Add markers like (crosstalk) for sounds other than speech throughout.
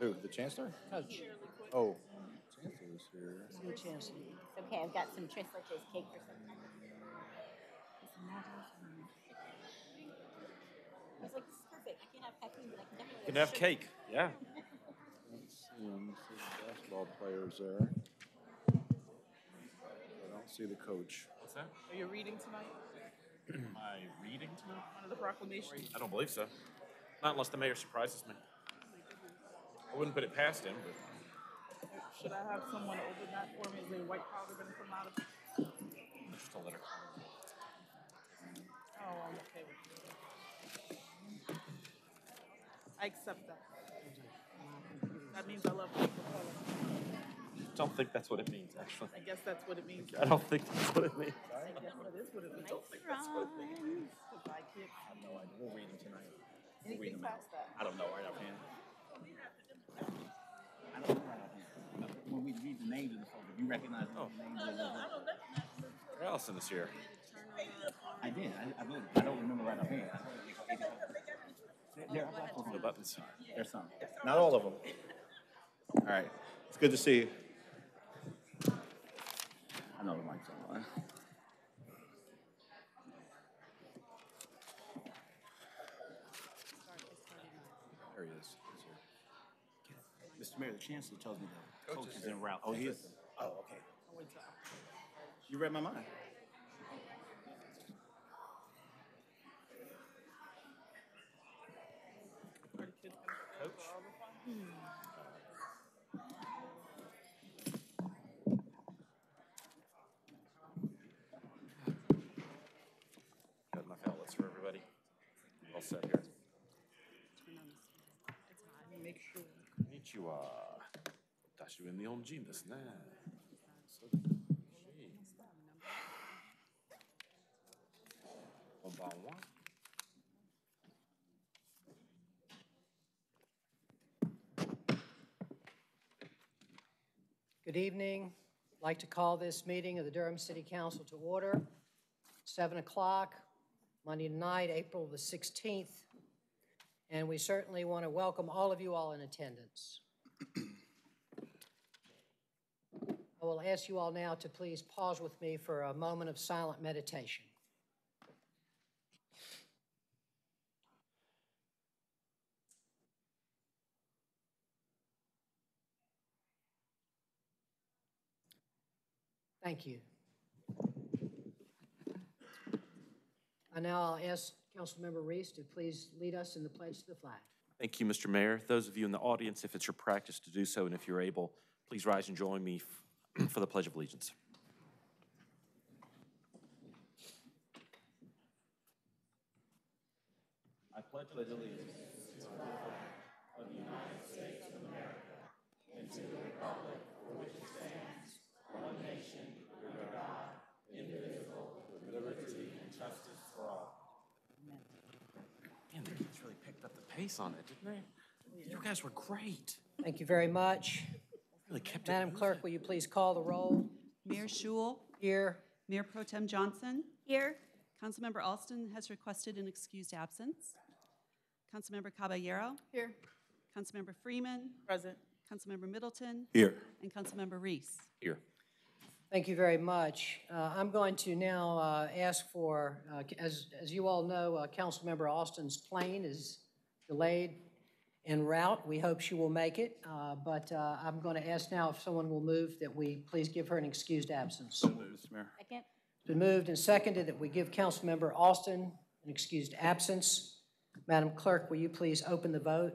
Who, the chancellor? Coach. Oh, chancellor's here. New chancellor. It's okay, I've got some Tres Leches cake for some. I was like, this is perfect. I can't have caffeine, but I can definitely. Can have cake, yeah. (laughs) Let's see, him. see the basketball players there. I don't see the coach. What's that? Are you reading tonight? Am I reading tonight? One of the proclamations? I don't believe so. Not unless the mayor surprises me. I wouldn't put it past him, but Should I have someone open that for me? Is there white powder gonna come out of it? just a letter. Oh, I'm okay with it. I accept that. That means I love people of color. Don't think that's what it means, actually. I guess that's what it means. I don't think that's what it means. I guess that is what it means. Ron. Cause I can't, We'll read them tonight. anything past that. I don't know right offhand. I don't know. When we read the names of the folks, you recognize the names of the Allison is here. I did, I, I voted. I don't remember right offhand. There are black folks the buttons. There's some. Not all of them. All right, it's good to see you. I know the mic's on. There he is. He's Mayor, the chancellor tells me the oh, coach is en route. Oh, he is? Oh, okay. You read my mind. Are the kids gonna stay for all the fun? Got enough outlets for everybody. All set here. ちは。私は日本人ですね。そうですこんばんは。 Good evening. I'd like to call this meeting of the Durham City Council to order. 7 o'clock, Monday night, April the 16th. And we certainly want to welcome all of you all in attendance. I will ask you all now to please pause with me for a moment of silent meditation. Thank you. And now I'll ask Councilmember Reece to please lead us in the pledge to the flag. Thank you, Mr. Mayor. Those of you in the audience, if it's your practice to do so, and if you're able, please rise and join me (clears throat) for the Pledge of Allegiance. I pledge allegiance Man, the kids really picked up the pace on it, didn't they? You guys were great. Thank you very much. Really kept it. Madam Clerk, will you please call the roll? Mayor Schewel, Here. Mayor Pro Tem Johnson, Here, Councilmember Alston has requested an excused absence. Councilmember Caballero, Here. Councilmember Freeman, Present. Councilmember Middleton, Here. and Councilmember Reece. Here. Thank you very much. Uh, I'm going to now uh, ask for, uh, as, as you all know, uh, Councilmember Alston's plane is delayed en route. We hope she will make it, uh, but uh, I'm going to ask now if someone will move that we please give her an excused absence. Moved, Mr. Mayor. second. It's been moved and seconded that we give Councilmember Alston an excused absence. Madam Clerk, will you please open the vote?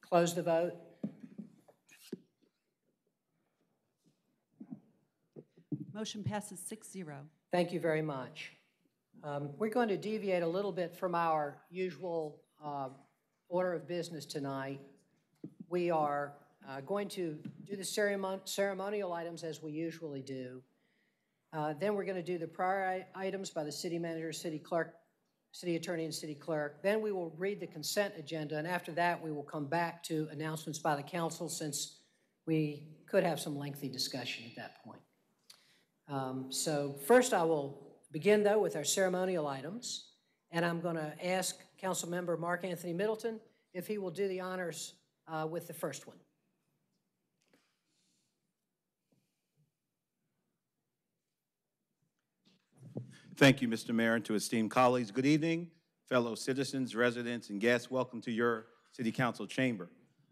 Close the vote. Motion passes 6-0. Thank you very much. Um, We're going to deviate a little bit from our usual uh, order of business tonight. We are uh, going to do the ceremon- ceremonial items as we usually do. Uh, Then we're going to do the prior items by the city manager, city clerk, city attorney, and city clerk. Then we will read the consent agenda, and after that, we will come back to announcements by the council since we could have some lengthy discussion at that point. Um, So first, I will begin, though, with our ceremonial items. And I'm going to ask Council Member Mark Anthony Middleton if he will do the honors uh, with the first one. Thank you, Mr. Mayor, and to esteemed colleagues. Good evening, fellow citizens, residents, and guests. Welcome to your City Council chamber.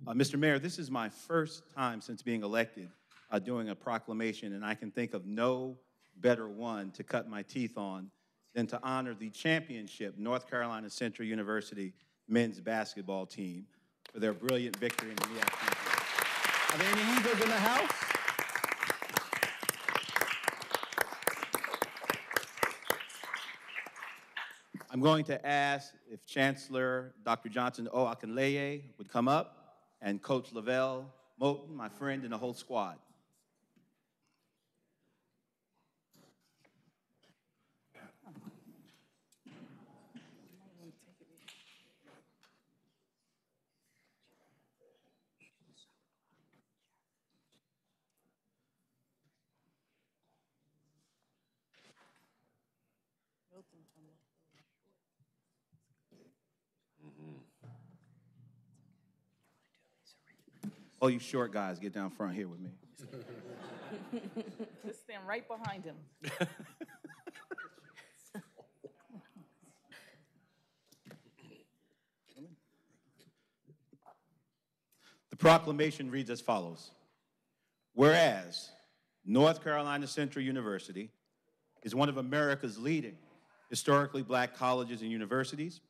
Uh, Mr. Mayor, this is my first time since being elected uh, doing a proclamation, and I can think of no better one to cut my teeth on than to honor the championship North Carolina Central University men's basketball team for their brilliant victory in the MEAC. Are there any Eagles in the house? I'm going to ask if Chancellor Dr. Johnson O. Akinleye would come up and Coach LeVelle Moton, my friend, and the whole squad. All you short guys, get down front here with me. Just stand right behind him. The proclamation reads as follows. Whereas North Carolina Central University is one of America's leading historically black colleges and universities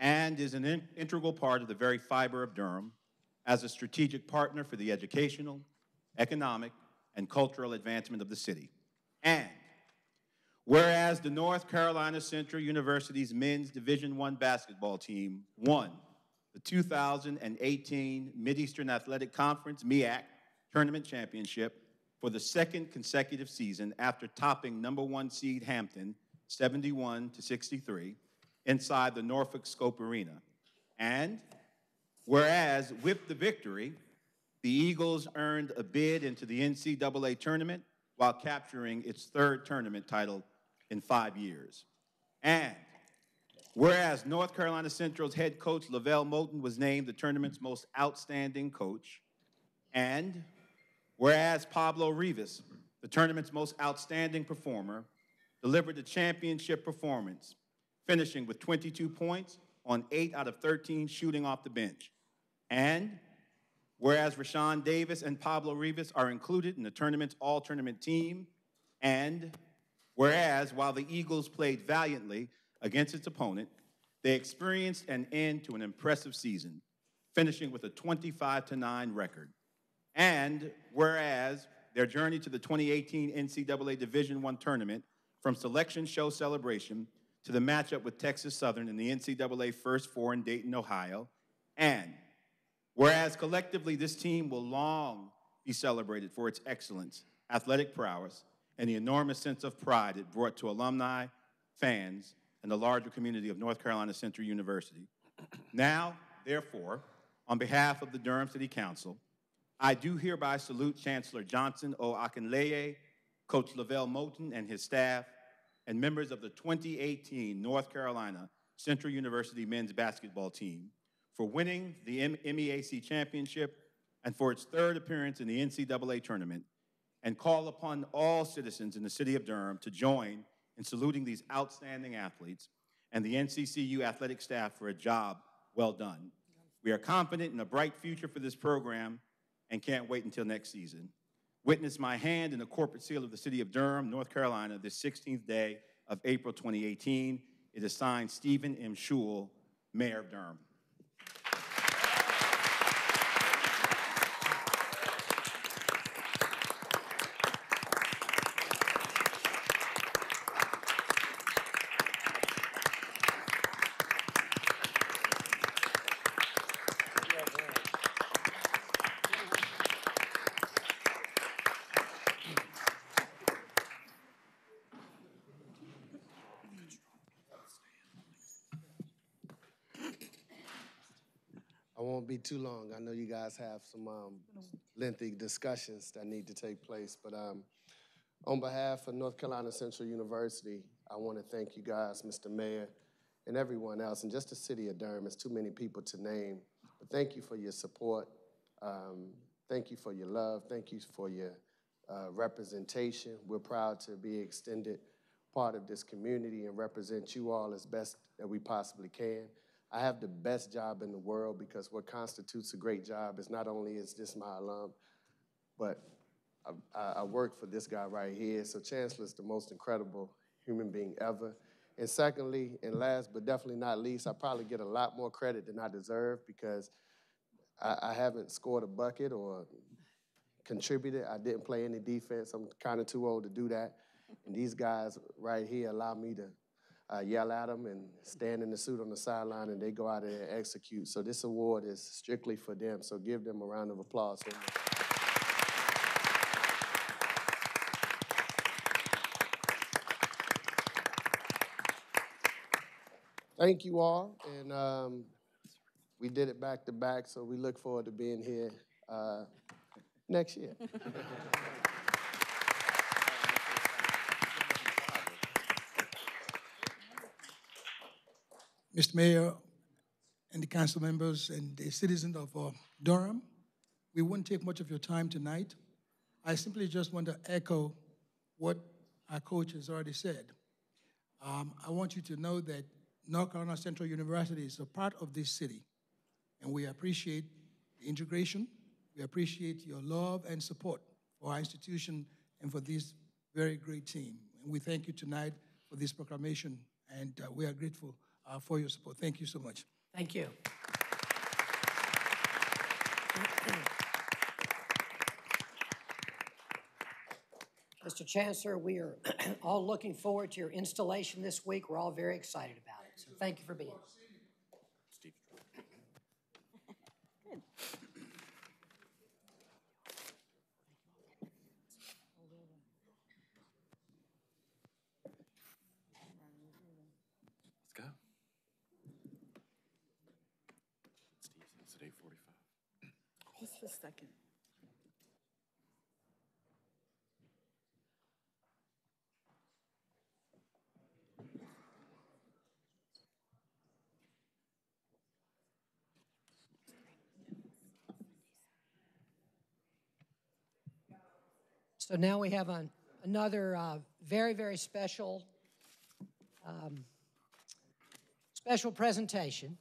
and is an in- integral part of the very fiber of Durham as a strategic partner for the educational, economic, and cultural advancement of the city. And whereas the North Carolina Central University's men's Division I basketball team won the 2018 Mideastern Athletic Conference, MEAC, Tournament Championship for the second consecutive season after topping number one seed Hampton 71 to 63 inside the Norfolk Scope Arena. And whereas with the victory, the Eagles earned a bid into the NCAA tournament while capturing its third tournament title in five years. And whereas North Carolina Central's head coach LeVelle Moton was named the tournament's most outstanding coach, and whereas Pablo Rivas, the tournament's most outstanding performer, delivered the championship performance, finishing with 22 points on 8 out of 13 shooting off the bench. And whereas Raasean Davis and Pablo Rivas are included in the tournament's all tournament team, and whereas while the Eagles played valiantly against its opponent, they experienced an end to an impressive season, finishing with a 25 9 record. And whereas their journey to the 2018 NCAA Division I tournament, from selection show celebration to the matchup with Texas Southern in the NCAA First Four in Dayton, Ohio, and whereas collectively this team will long be celebrated for its excellence, athletic prowess, and the enormous sense of pride it brought to alumni, fans, and the larger community of North Carolina Central University. Now, therefore, on behalf of the Durham City Council, I do hereby salute Chancellor Johnson O. Akinleye, Coach LeVelle Moton and his staff, and members of the 2018 North Carolina Central University men's basketball team for winning the MEAC championship and for its third appearance in the NCAA tournament, and call upon all citizens in the city of Durham to join in saluting these outstanding athletes and the NCCU athletic staff for a job well done. We are confident in a bright future for this program and can't wait until next season. Witness my hand in the corporate seal of the city of Durham, North Carolina, this 16th day of April 2018. It is signed Stephen M. Schewel, Mayor of Durham. I won't be too long. I know you guys have some um, lengthy discussions that need to take place, but um, on behalf of North Carolina Central University, I want to thank you guys, Mr. Mayor, and everyone else, and just the city of Durham. It's too many people to name. But thank you for your support. Um, thank you for your love. Thank you for your uh, representation. We're proud to be extended part of this community and represent you all as best that we possibly can. I have the best job in the world because what constitutes a great job is not only is this my alum, but I, I, work for this guy right here. So Chancellor's the most incredible human being ever. And secondly, and last but definitely not least, I probably get a lot more credit than I deserve because I, I haven't scored a bucket or contributed. I didn't play any defense. I'm kind of too old to do that. And these guys right here allow me to uh, yell at them and stand in the suit on the sideline, and they go out there and execute. So this award is strictly for them. So give them a round of applause. Thank you all, and um, we did it back to back, so we look forward to being here uh, next year. (laughs) Mr. Mayor and the council members and the citizens of uh, Durham, we won't take much of your time tonight. I simply just want to echo what our coach has already said. Um, I want you to know that North Carolina Central University is a part of this city, and we appreciate the integration. We appreciate your love and support for our institution and for this very great team. And we thank you tonight for this proclamation, and uh, we are grateful uh, for your support. Thank you so much. Thank you. Mr. Chancellor, we are (clears throat) all looking forward to your installation this week. We're all very excited about it. So thank you for being. Steve. Let's go. Steve, it's at eight forty-five. Just a second. So now we have an, another uh, very, very special, um, special presentation.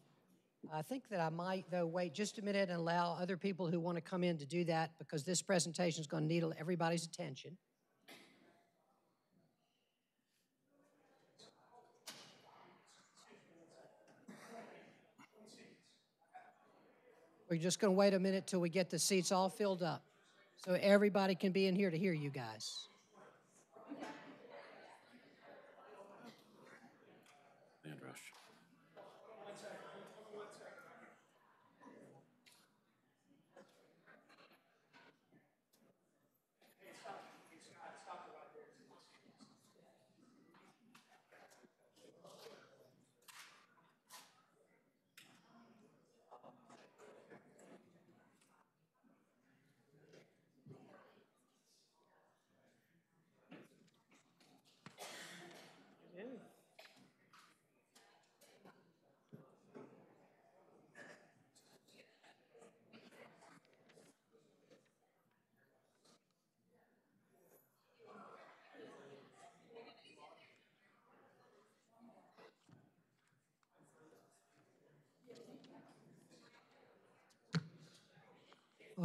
I think that I might, though, wait just a minute and allow other people who want to come in to do that because this presentation is going to need everybody's attention. We're just going to wait a minute till we get the seats all filled up so everybody can be in here to hear you guys.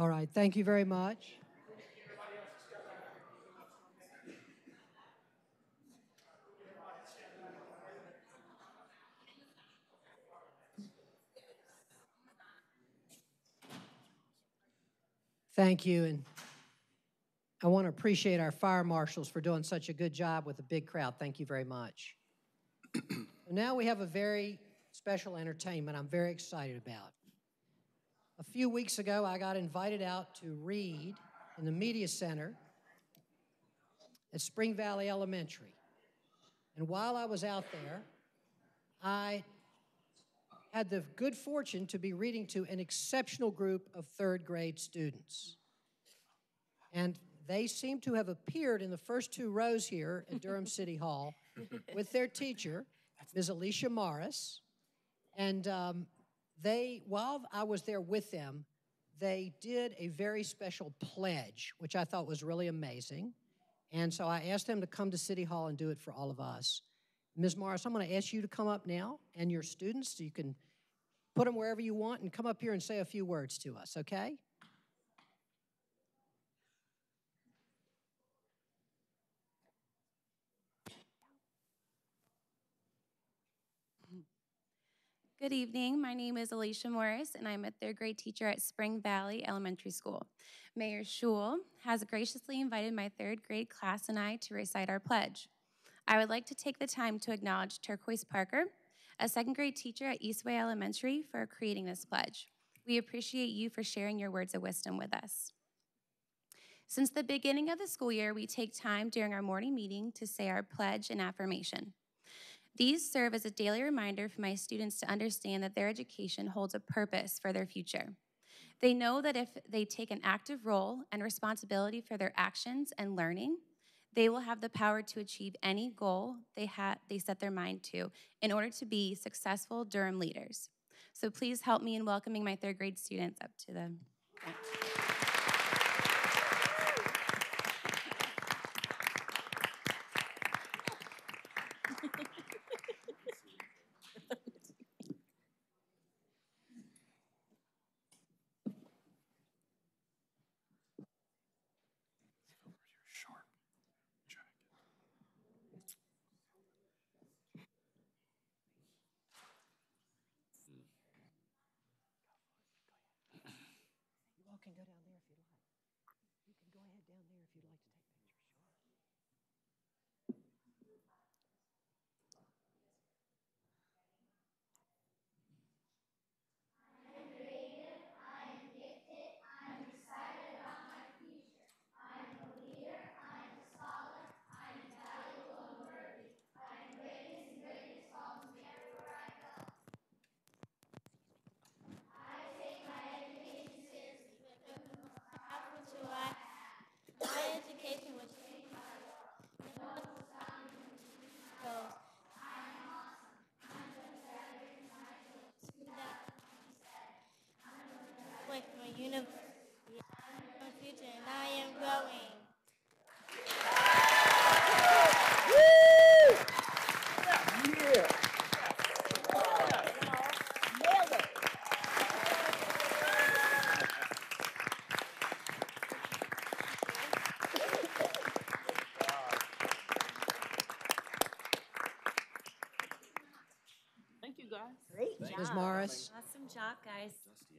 All right, thank you very much. Thank you, and I want to appreciate our fire marshals for doing such a good job with a big crowd. Thank you very much. (clears throat) now we have a very special entertainment I'm very excited about. A few weeks ago, I got invited out to read in the Media Center at Spring Valley Elementary. And while I was out there, I had the good fortune to be reading to an exceptional group of third grade students. And they seem to have appeared in the first two rows here at Durham (laughs) City Hall with their teacher, Ms. Alicia Morris. And um, they, while I was there with them, they did a very special pledge, which I thought was really amazing. And so I asked them to come to City Hall and do it for all of us. Ms. Morris, I'm going to ask you to come up now and your students, so you can put them wherever you want and come up here and say a few words to us, okay? Good evening. My name is Alicia Morris, and I'm a third grade teacher at Spring Valley Elementary School. Mayor Schewel has graciously invited my third grade class and I to recite our pledge. I would like to take the time to acknowledge Turquoise Parker, a second grade teacher at Eastway Elementary, for creating this pledge. We appreciate you for sharing your words of wisdom with us. Since the beginning of the school year, we take time during our morning meeting to say our pledge and affirmation. These serve as a daily reminder for my students to understand that their education holds a purpose for their future. They know that if they take an active role and responsibility for their actions and learning, they will have the power to achieve any goal they, ha- they set their mind to in order to be successful Durham leaders. So please help me in welcoming my third grade students up to the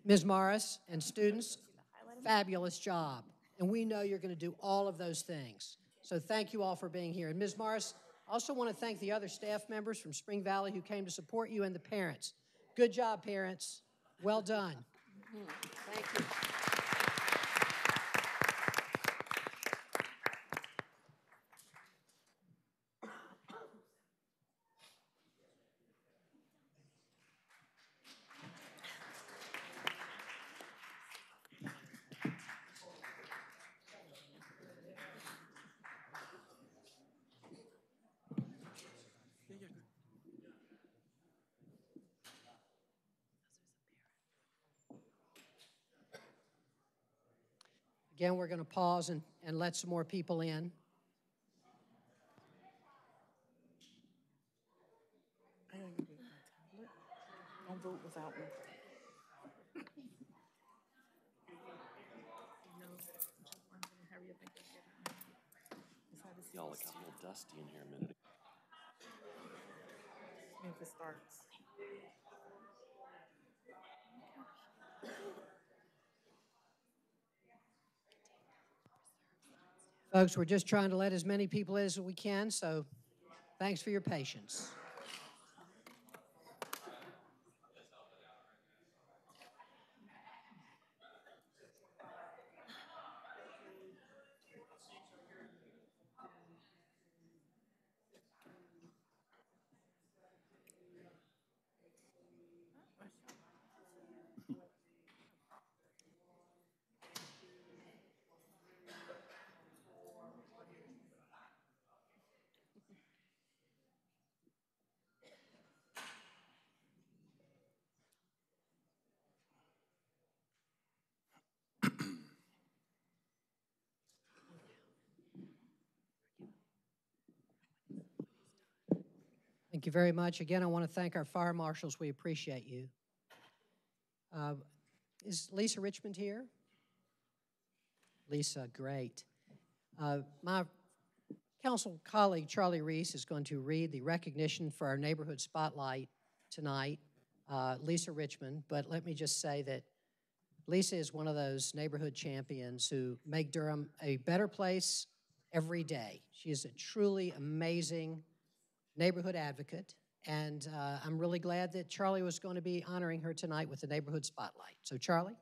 Ms. Morris and students, fabulous job. And we know you're going to do all of those things. So thank you all for being here. And Ms. Morris, I also want to thank the other staff members from Spring Valley who came to support you and the parents. Good job, parents. Well done. Mm-hmm. Thank you. Again, we're going to pause and, and let some more people in. I gotta get my tablet. Don't vote without me. Y'all look a little dusty in here a minute ago. If it starts. Folks, we're just trying to let as many people as we can, so thanks for your patience. Thank you very much. Again, I want to thank our fire marshals. We appreciate you. Uh, Is Lisa Richmond here? Lisa, great. Uh, My council colleague, Charlie Reece, is going to read the recognition for our neighborhood spotlight tonight, uh, Lisa Richmond. But let me just say that Lisa is one of those neighborhood champions who make Durham a better place every day. She is a truly amazing neighborhood advocate, and uh, I'm really glad that Charlie was going to be honoring her tonight with the neighborhood spotlight. So, Charlie?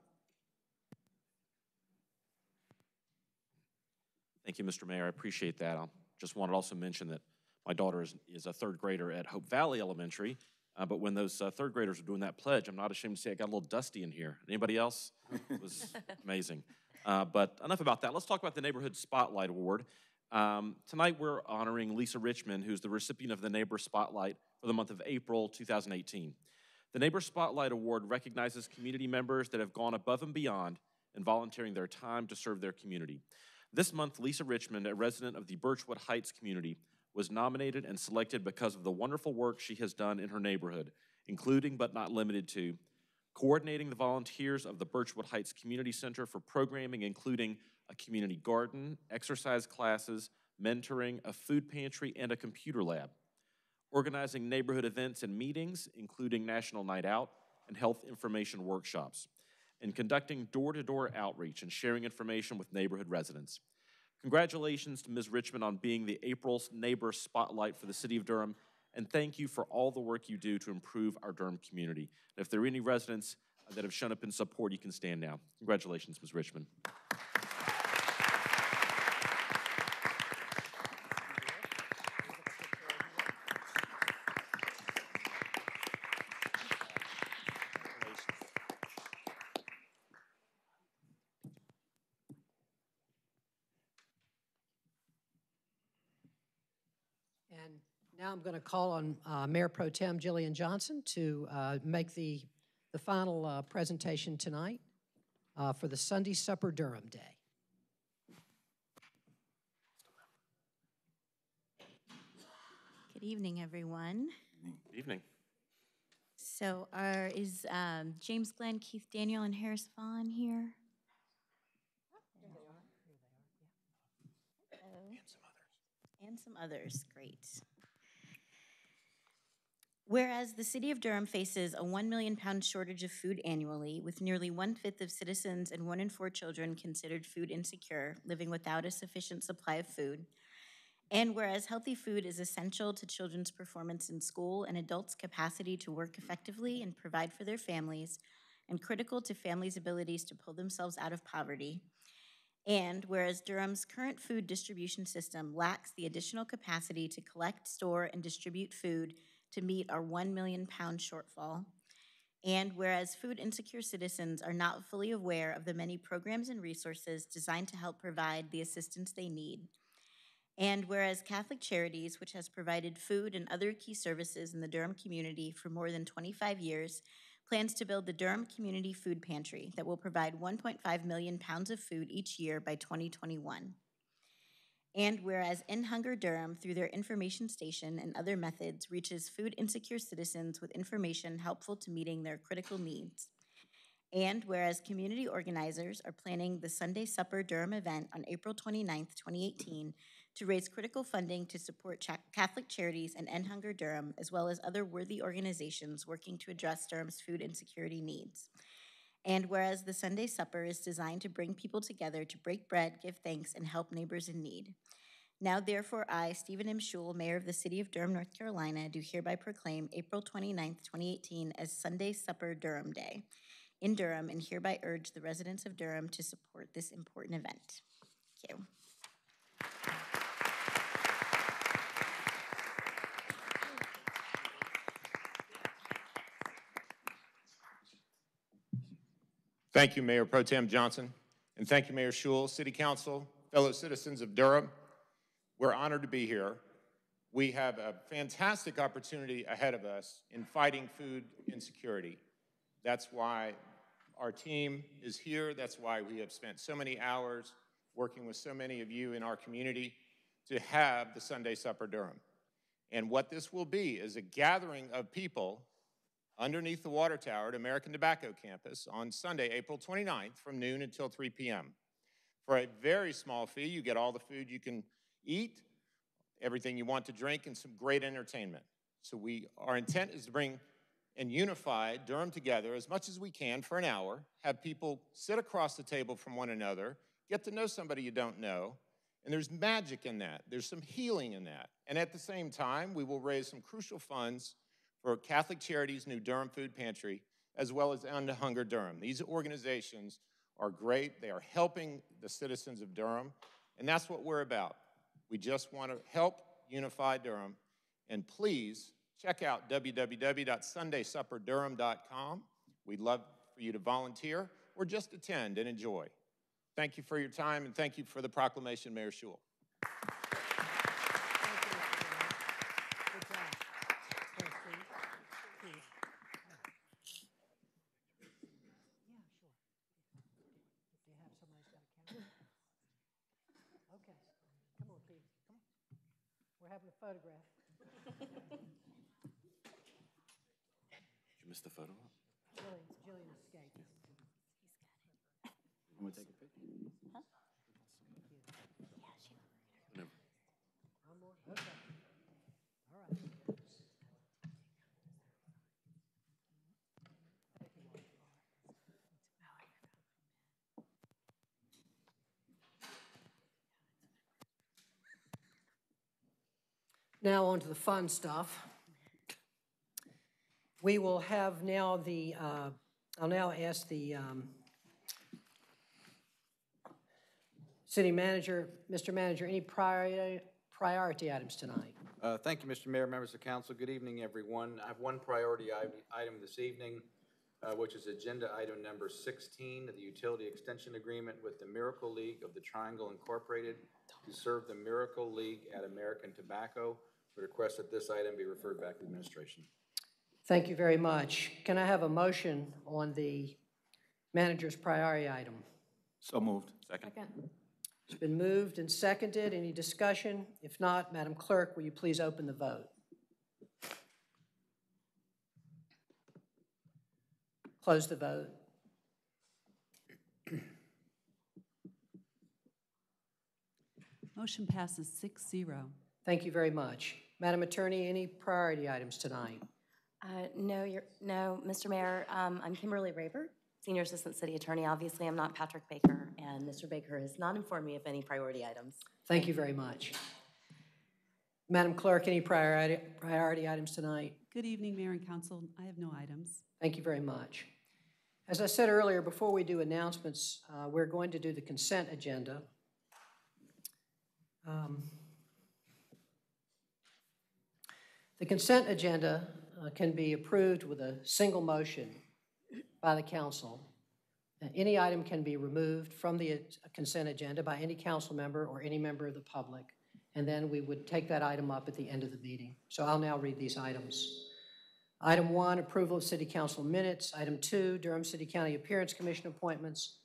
Thank you, Mr. Mayor. I appreciate that. I just wanted to also mention that my daughter is, is a third grader at Hope Valley Elementary. Uh, but when those uh, third graders were doing that pledge, I'm not ashamed to say I got a little dusty in here. Anybody else? It was (laughs) amazing. Uh, but enough about that. Let's talk about the Neighborhood Spotlight Award. Um, tonight we're honoring Lisa Richmond, who's the recipient of the Neighbor Spotlight for the month of April 2018. The Neighbor Spotlight Award recognizes community members that have gone above and beyond in volunteering their time to serve their community. This month, Lisa Richmond, a resident of the Birchwood Heights community, was nominated and selected because of the wonderful work she has done in her neighborhood, including but not limited to coordinating the volunteers of the Birchwood Heights Community Center for programming including a community garden, exercise classes, mentoring, a food pantry, and a computer lab, organizing neighborhood events and meetings, including National Night Out and health information workshops, and conducting door-to-door outreach and sharing information with neighborhood residents. Congratulations to Ms. Richmond on being the April's Neighbor Spotlight for the City of Durham, and thank you for all the work you do to improve our Durham community. And if there are any residents that have shown up in support, you can stand now. Congratulations, Ms. Richmond. Going to call on uh, Mayor Pro Tem Jillian Johnson to uh, make the, the final uh, presentation tonight uh, for the Sunday Supper Durham Day. Good evening, everyone. Good evening. So are, is um, James Glenn, Keith Daniel, and Harris Vaughn here? Hello. And some others, great. Whereas the city of Durham faces a 1 million pound shortage of food annually, with nearly one fifth of citizens and one in four children considered food insecure, living without a sufficient supply of food. And whereas healthy food is essential to children's performance in school and adults' capacity to work effectively and provide for their families, and critical to families' abilities to pull themselves out of poverty. And whereas Durham's current food distribution system lacks the additional capacity to collect, store, and distribute food to meet our 1 million pound shortfall. And whereas food insecure citizens are not fully aware of the many programs and resources designed to help provide the assistance they need. And whereas Catholic Charities, which has provided food and other key services in the Durham community for more than 25 years, plans to build the Durham Community Food Pantry that will provide 1.5 million pounds of food each year by 2021. And whereas End Hunger Durham, through their information station and other methods, reaches food insecure citizens with information helpful to meeting their critical needs. And whereas community organizers are planning the Sunday Supper Durham event on April 29th, 2018, to raise critical funding to support Catholic Charities and End Hunger Durham, as well as other worthy organizations working to address Durham's food insecurity needs. And whereas the Sunday supper is designed to bring people together to break bread, give thanks, and help neighbors in need. Now, therefore, I, Stephen M. Schewel, Mayor of the City of Durham, North Carolina, do hereby proclaim April 29th, 2018 as Sunday Supper Durham Day in Durham and hereby urge the residents of Durham to support this important event. Thank you. Thank you, Mayor Pro Tem Johnson, and thank you, Mayor Schewel, City Council, fellow citizens of Durham. We're honored to be here. We have a fantastic opportunity ahead of us in fighting food insecurity. That's why our team is here. That's why we have spent so many hours working with so many of you in our community to have the Sunday Supper Durham. And what this will be is a gathering of people underneath the water tower at American Tobacco Campus on Sunday, April 29th from noon until 3 p.m. For a very small fee, you get all the food you can eat, everything you want to drink, and some great entertainment. So we, our intent is to bring and unify Durham together as much as we can for an hour, have people sit across the table from one another, get to know somebody you don't know, and there's magic in that. There's some healing in that. And at the same time, we will raise some crucial funds for Catholic Charities' new Durham Food Pantry, as well as End Hunger Durham. These organizations are great. They are helping the citizens of Durham, and that's what we're about. We just want to help unify Durham. And please check out www.sundaysupperdurham.com. We'd love for you to volunteer or just attend and enjoy. Thank you for your time, and thank you for the proclamation, Mayor Schewel. Okay, come on, Pete, come on. We're having a photograph. Did you miss the photo? Jillian, Jillian escaped. I'm gonna take a picture. No. One more, okay. All right. Now on to the fun stuff. We will have now the, uh, I'll now ask the um, city manager, Mr. Manager, any priority, priority items tonight? Uh, Thank you, Mr. Mayor, members of council. Good evening, everyone. I have one priority item this evening, uh, which is agenda item number 16, the utility extension agreement with the Miracle League of the Triangle Incorporated to serve the Miracle League at American Tobacco. We request that this item be referred back to the administration. Thank you very much. Can I have a motion on the manager's priority item? So moved. Second? It's been moved and seconded. Any discussion? If not, Madam Clerk, will you please open the vote? Close the vote. Motion passes 6-0. Thank you very much. Madam Attorney, any priority items tonight? Uh, No, you're, no, Mr. Mayor, um, I'm Kimberly Rehberg, Senior Assistant City Attorney. Obviously, I'm not Patrick Baker, and Mr. Baker has not informed me of any priority items. Thank you very much. Madam Clerk, any priority, priority items tonight? Good evening, Mayor and Council. I have no items. Thank you very much. As I said earlier, before we do announcements, uh, we're going to do the consent agenda. Um, The consent agenda uh, can be approved with a single motion by the council. Uh, Any item can be removed from the consent agenda by any council member or any member of the public, and then we would take that item up at the end of the meeting. So I'll now read these items. Item one, approval of city council minutes. Item two, Durham City County Appearance Commission appointments.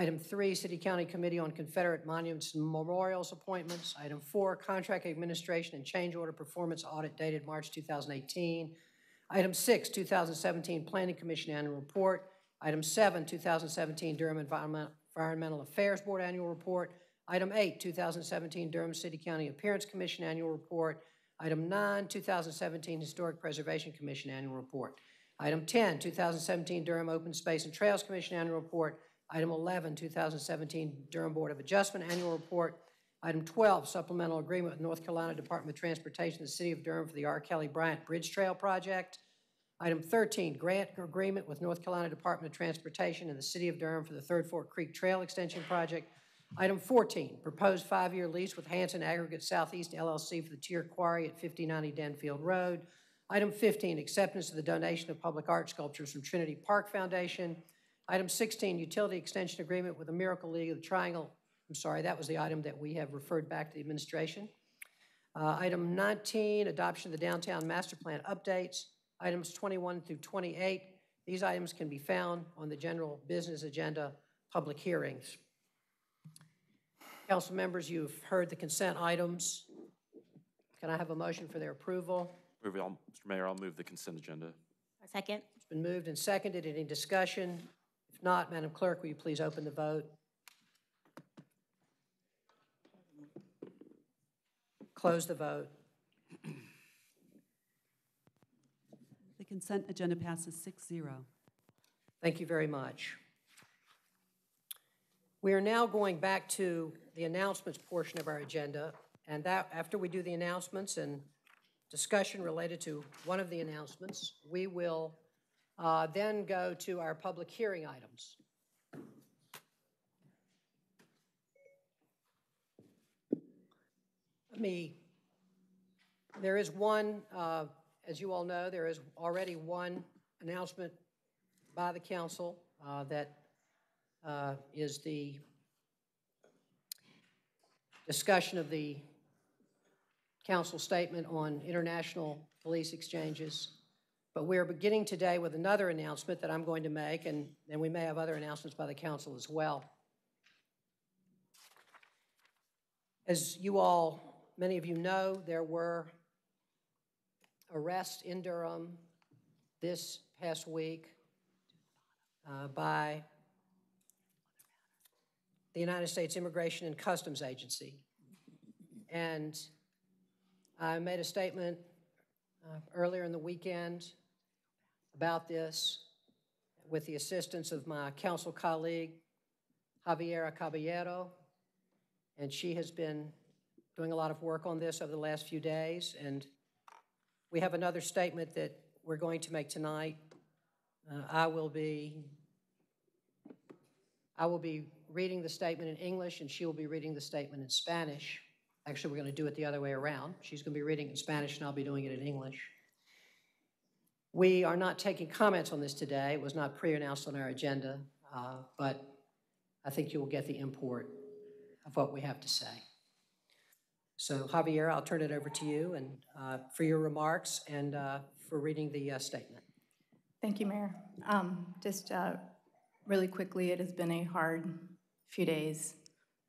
Item three, City County Committee on Confederate Monuments and Memorials appointments. Item four, Contract Administration and Change Order Performance Audit dated March 2018. Item six, 2017 Planning Commission Annual Report. Item seven, 2017 Durham Environment- Environmental Affairs Board Annual Report. Item eight, 2017 Durham City County Appearance Commission Annual Report. Item nine, 2017 Historic Preservation Commission Annual Report. Item 10, 2017 Durham Open Space and Trails Commission Annual Report. Item 11, 2017 Durham Board of Adjustment Annual Report. Item 12, supplemental agreement with North Carolina Department of Transportation, the City of Durham for the R. Kelly Bryant Bridge Trail Project. Item 13, grant agreement with North Carolina Department of Transportation and the City of Durham for the Third Fork Creek Trail Extension Project. Item 14, proposed five-year lease with Hanson Aggregate Southeast LLC for the Teer Quarry at 5090 Denfield Road. Item 15, acceptance of the donation of public art sculptures from Trinity Park Foundation. Item 16, utility extension agreement with the Miracle League of the Triangle. I'm sorry, that was the item that we have referred back to the administration. Uh, Item 19, adoption of the downtown master plan updates. Items 21 through 28, these items can be found on the general business agenda, public hearings. Council members, you've heard the consent items. Can I have a motion for their approval? Move it, Mr. Mayor, I'll move the consent agenda. Second? It's been moved and seconded. Any discussion? If not, Madam Clerk, will you please open the vote? Close the vote. The consent agenda passes 6-0. Thank you very much. We are now going back to the announcements portion of our agenda, and that, after we do the announcements and discussion related to one of the announcements, we will uh, then go to our public hearing items. Me, there is one, uh, as you all know, there is already one announcement by the council uh, that uh, is the discussion of the council statement on international police exchanges. But we're beginning today with another announcement that I'm going to make, and then we may have other announcements by the council as well. As you all, many of you know, there were arrests in Durham this past week uh, by the United States Immigration and Customs Agency. And I made a statement uh, earlier in the weekend about this with the assistance of my council colleague, Javiera Caballero, and she has been doing a lot of work on this over the last few days. And we have another statement that we're going to make tonight. Uh, I will be I will be reading the statement in English, and she will be reading the statement in Spanish. Actually, we're going to do it the other way around. She's going to be reading in Spanish, and I'll be doing it in English. We are not taking comments on this today. It was not pre-announced on our agenda, uh, but I think you will get the import of what we have to say. So Javier, I'll turn it over to you and uh, for your remarks and uh, for reading the uh, statement. Thank you, Mayor. Um, Just uh, really quickly, it has been a hard few days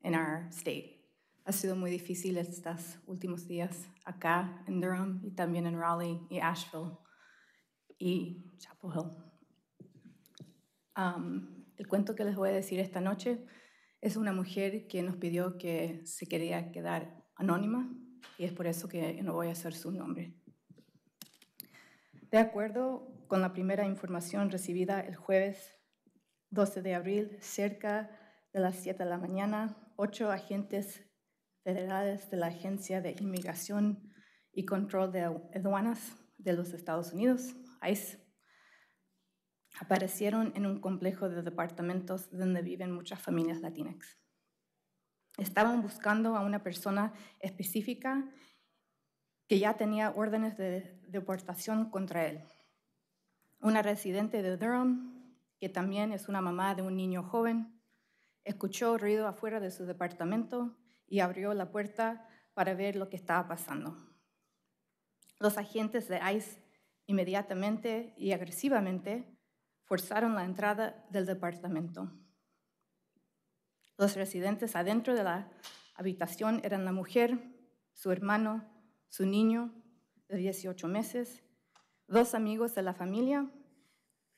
in our state. Ha sido muy difícil estos últimos días acá en Durham y también en Raleigh y Asheville y Chapel Hill. Um, el cuento que les voy a decir esta noche es una mujer que nos pidió que se quería quedar anónima y es por eso que no voy a hacer su nombre. De acuerdo con la primera información recibida el jueves 12 de abril, cerca de las 7 de la mañana, ocho agentes federales de la Agencia de Inmigración y Control de Aduanas de los Estados Unidos, ICE, aparecieron en un complejo de departamentos donde viven muchas familias latinas. Estaban buscando a una persona específica que ya tenía órdenes de deportación contra él. Una residente de Durham, que también es una mamá de un niño joven, escuchó ruido afuera de su departamento y abrió la puerta para ver lo que estaba pasando. Los agentes de ICE inmediatamente y agresivamente forzaron la entrada del departamento. Los residentes adentro de la habitación eran la mujer, su hermano, su niño de 18 meses, dos amigos de la familia,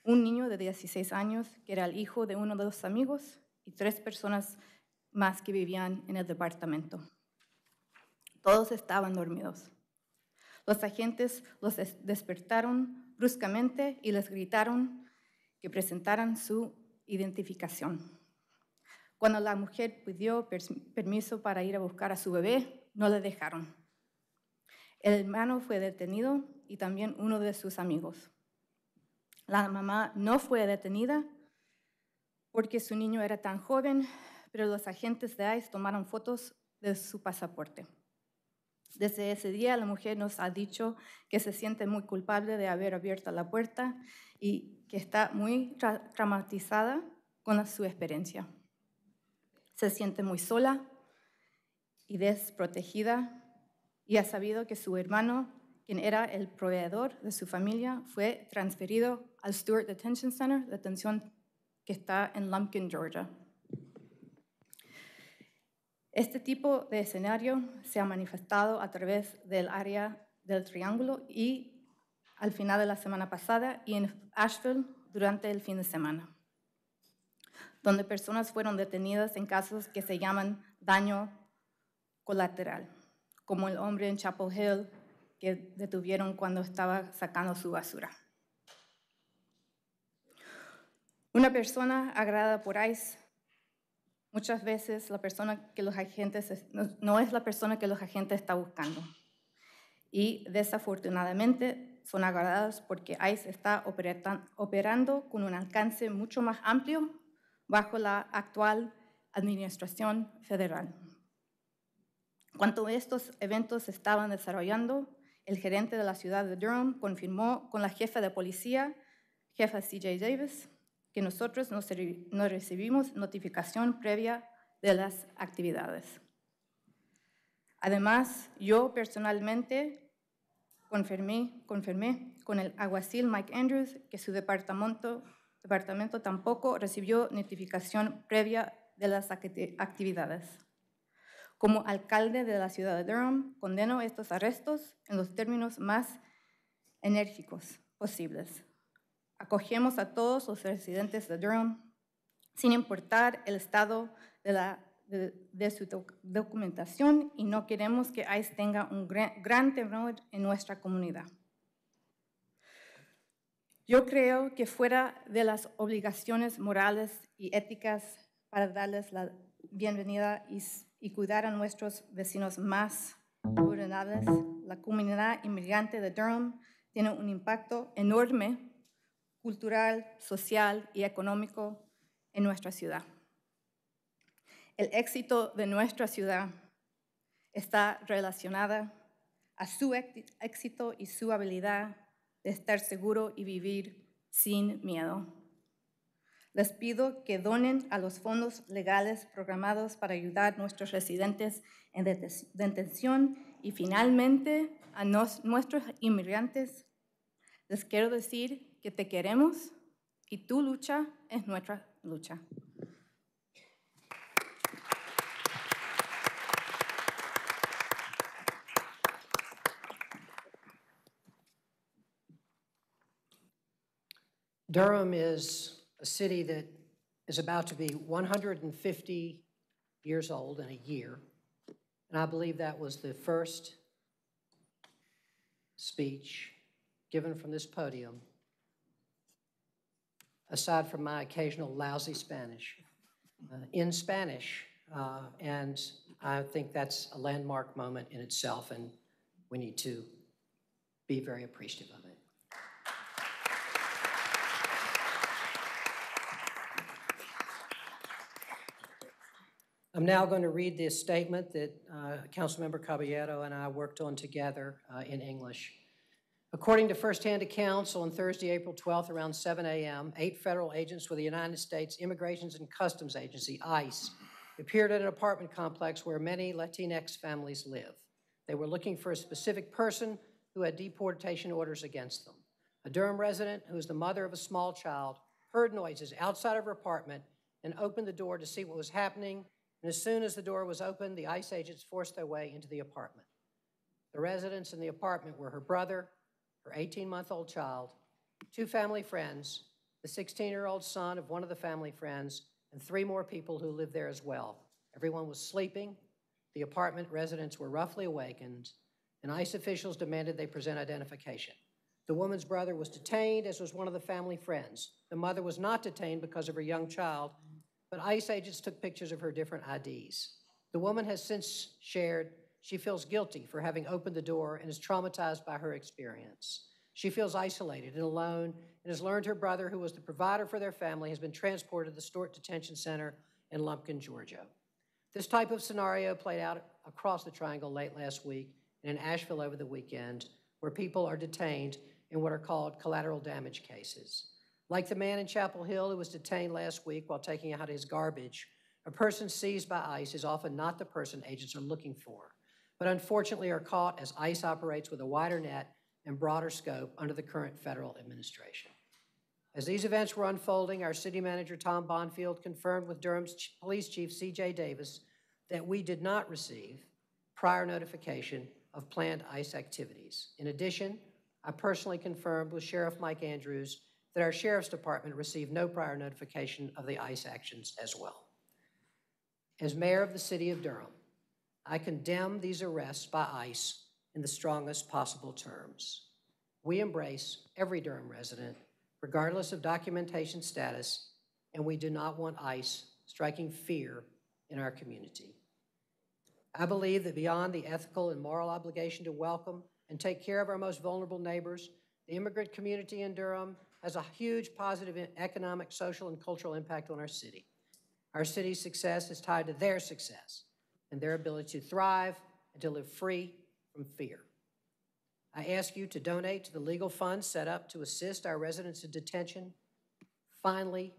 un niño de 16 años que era el hijo de uno de los amigos y tres personas más que vivían en el departamento. Todos estaban dormidos. Los agentes los despertaron bruscamente y les gritaron que presentaran su identificación. Cuando la mujer pidió permiso para ir a buscar a su bebé, no le dejaron. El hermano fue detenido y también uno de sus amigos. La mamá no fue detenida porque su niño era tan joven, pero los agentes de ICE tomaron fotos de su pasaporte. Desde ese día la mujer nos ha dicho que se siente muy culpable de haber abierto la puerta y que está muy traumatizada con su experiencia. Se siente muy sola y desprotegida y ha sabido que su hermano, quien era el proveedor de su familia, fue transferido al Stewart Detention Center, detención que está en Lumpkin, Georgia. Este tipo de escenario se ha manifestado a través del área del Triángulo y al final de la semana pasada y en Asheville durante el fin de semana, donde personas fueron detenidas en casos que se llaman daño colateral, como el hombre en Chapel Hill que detuvieron cuando estaba sacando su basura. Una persona agradada por ICE, muchas veces la persona que los agentes, es- no, es la persona que los agentes están buscando. Y desafortunadamente son agradados porque ICE está operando con un alcance mucho más amplio bajo la actual administración federal. Cuando estos eventos estaban desarrollando, el gerente de la ciudad de Durham confirmó con la jefa de policía, jefa CJ Davis, que nosotros no, recibimos notificación previa de las actividades. Además, yo personalmente confirmé, confirmé con el alguacil Mike Andrews que su departamento, departamento tampoco recibió notificación previa de las acti- actividades. Como alcalde de la ciudad de Durham, condeno estos arrestos en los términos más enérgicos posibles. Acogemos a todos los residentes de Durham, sin importar el estado de, su doc- documentación, y no queremos que ICE tenga un gran, gran temor en nuestra comunidad. Yo creo que fuera de las obligaciones morales y éticas para darles la bienvenida y cuidar a nuestros vecinos más vulnerables, la comunidad inmigrante de Durham tiene un impacto enorme cultural, social y económico en nuestra ciudad. El éxito de nuestra ciudad está relacionada a su éxi- éxito y su habilidad de estar seguro y vivir sin miedo. Les pido que donen a los fondos legales programados para ayudar a nuestros residentes en deten- detención y finalmente a nuestros inmigrantes. Les quiero decir que te queremos y tu lucha es nuestra lucha. Durham is a city that is about to be 150 years old in a year. And I believe that was the first speech given from this podium, aside from my occasional lousy Spanish, uh, in Spanish. Uh, And I think that's a landmark moment in itself, and we need to be very appreciative of it. I'm now going to read this statement that uh, Councilmember Caballero and I worked on together uh, in English. According to firsthand accounts, on Thursday, April 12th, around 7 a.m., eight federal agents with the United States Immigrations and Customs Agency, ICE, appeared at an apartment complex where many Latinx families live. They were looking for a specific person who had deportation orders against them. A Durham resident who is the mother of a small child heard noises outside of her apartment and opened the door to see what was happening. And as soon as the door was opened, the ICE agents forced their way into the apartment. The residents in the apartment were her brother, her 18 month old child, two family friends, the 16 year old son of one of the family friends, and three more people who lived there as well. Everyone was sleeping. The apartment residents were roughly awakened, and ICE officials demanded they present identification. The woman's brother was detained, as was one of the family friends. The mother was not detained because of her young child, but ICE agents took pictures of her different IDs. The woman has since shared she feels guilty for having opened the door and is traumatized by her experience. She feels isolated and alone and has learned her brother, who was the provider for their family, has been transported to the Stewart Detention Center in Lumpkin, Georgia. This type of scenario played out across the Triangle late last week and in Asheville over the weekend, where people are detained in what are called collateral damage cases. Like the man in Chapel Hill who was detained last week while taking out his garbage, a person seized by ICE is often not the person agents are looking for, but unfortunately are caught as ICE operates with a wider net and broader scope under the current federal administration. As these events were unfolding, our city manager, Tom Bonfield, confirmed with Durham's ch- police chief, C.J. Davis, that we did not receive prior notification of planned ICE activities. In addition, I personally confirmed with Sheriff Mike Andrews that our Sheriff's Department received no prior notification of the ICE actions as well. As mayor of the city of Durham, I condemn these arrests by ICE in the strongest possible terms. We embrace every Durham resident, regardless of documentation status, and we do not want ICE striking fear in our community. I believe that beyond the ethical and moral obligation to welcome and take care of our most vulnerable neighbors, the immigrant community in Durham has a huge positive economic, social, and cultural impact on our city. Our city's success is tied to their success and their ability to thrive and to live free from fear. I ask you to donate to the legal fund set up to assist our residents in detention. Finally,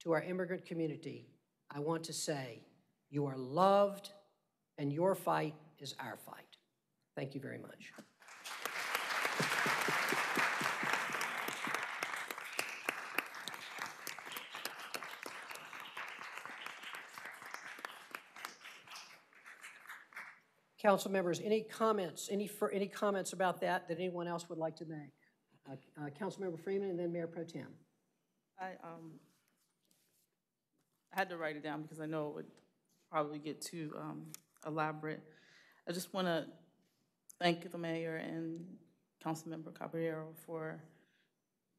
to our immigrant community, I want to say you are loved and your fight is our fight. Thank you very much. Council members, any comments, any, for, any comments about that that anyone else would like to make? Uh, uh, Councilmember Freeman and then Mayor Pro Tem. I, um, I had to write it down because I know it would probably get too, um, elaborate. I just want to thank the mayor and Councilmember Caballero for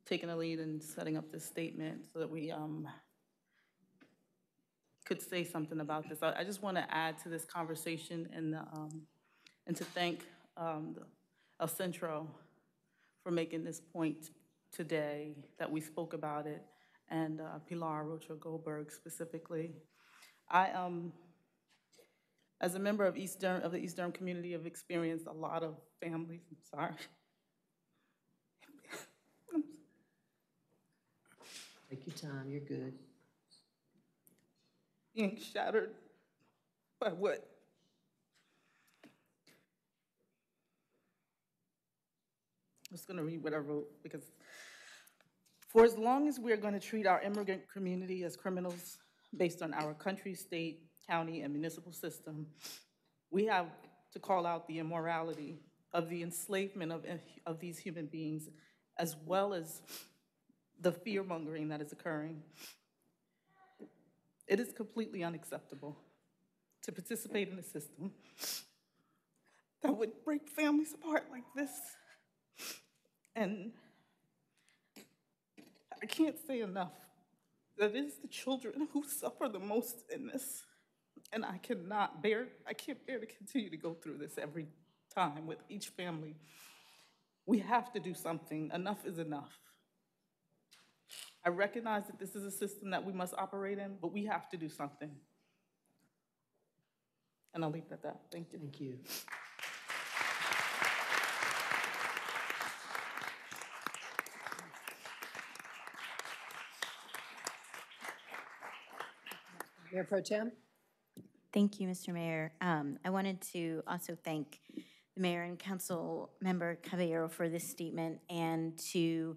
taking the lead and setting up this statement so that we um, could say something about this. I, I just want to add to this conversation and, um, and to thank um, El Centro for making this point today that we spoke about it, and uh, Pilar Rocha Goldberg specifically. I um, as a member of East Durham, of the East Durham community, I've experienced a lot of families, (laughs) I'm sorry. Take your time, you're good. Being shattered by what? I'm just gonna read what I wrote because for as long as we're gonna treat our immigrant community as criminals based on our country, state, county, and municipal system, we have to call out the immorality of the enslavement of, of these human beings, as well as the fear mongering that is occurring. It is completely unacceptable to participate in a system that would break families apart like this. And I can't say enough that it is the children who suffer the most in this. And I cannot bear, I can't bear to continue to go through this every time with each family. We have to do something. Enough is enough. I recognize that this is a system that we must operate in, but we have to do something. And I'll leave it at that. Thank you. Thank you. Mayor Pro Tem? Thank you, Mr. Mayor. Um, I wanted to also thank the mayor and council member Caballero for this statement and to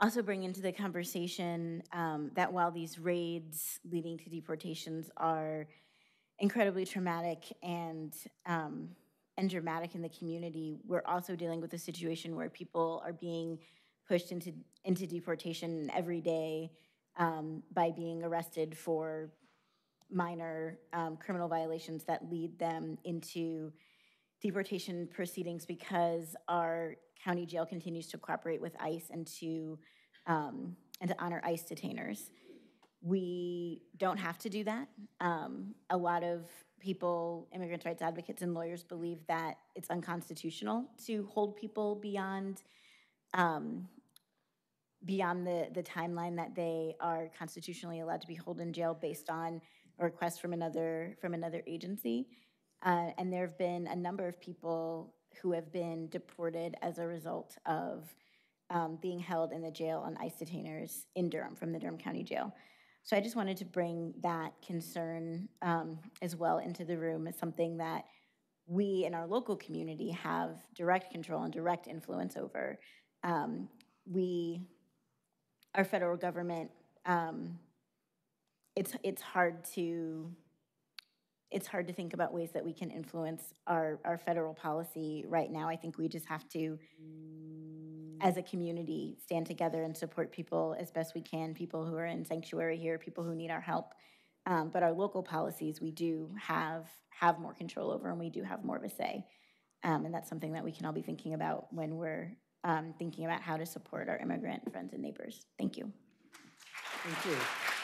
also bring into the conversation um, that while these raids leading to deportations are incredibly traumatic and um, and dramatic in the community, we're also dealing with a situation where people are being pushed into into deportation every day um, by being arrested for minor um, criminal violations that lead them into deportation proceedings because our county jail continues to cooperate with ICE and to um, and to honor ICE detainers. We don't have to do that. Um, a lot of people, immigrant rights advocates and lawyers, believe that it's unconstitutional to hold people beyond um, beyond the the timeline that they are constitutionally allowed to be held in jail based on a request from another from another agency. Uh, and there have been a number of people who have been deported as a result of um, being held in the jail on ICE detainers in Durham from the Durham County Jail. So I just wanted to bring that concern um, as well into the room as something that we in our local community have direct control and direct influence over. Um, we, our federal government, um, it's it's hard to it's hard to think about ways that we can influence our, our federal policy right now. I think we just have to, as a community, stand together and support people as best we can, people who are in sanctuary here, people who need our help. Um, but our local policies, we do have, have more control over and we do have more of a say. Um, and that's something that we can all be thinking about when we're um, thinking about how to support our immigrant friends and neighbors. Thank you. Thank you.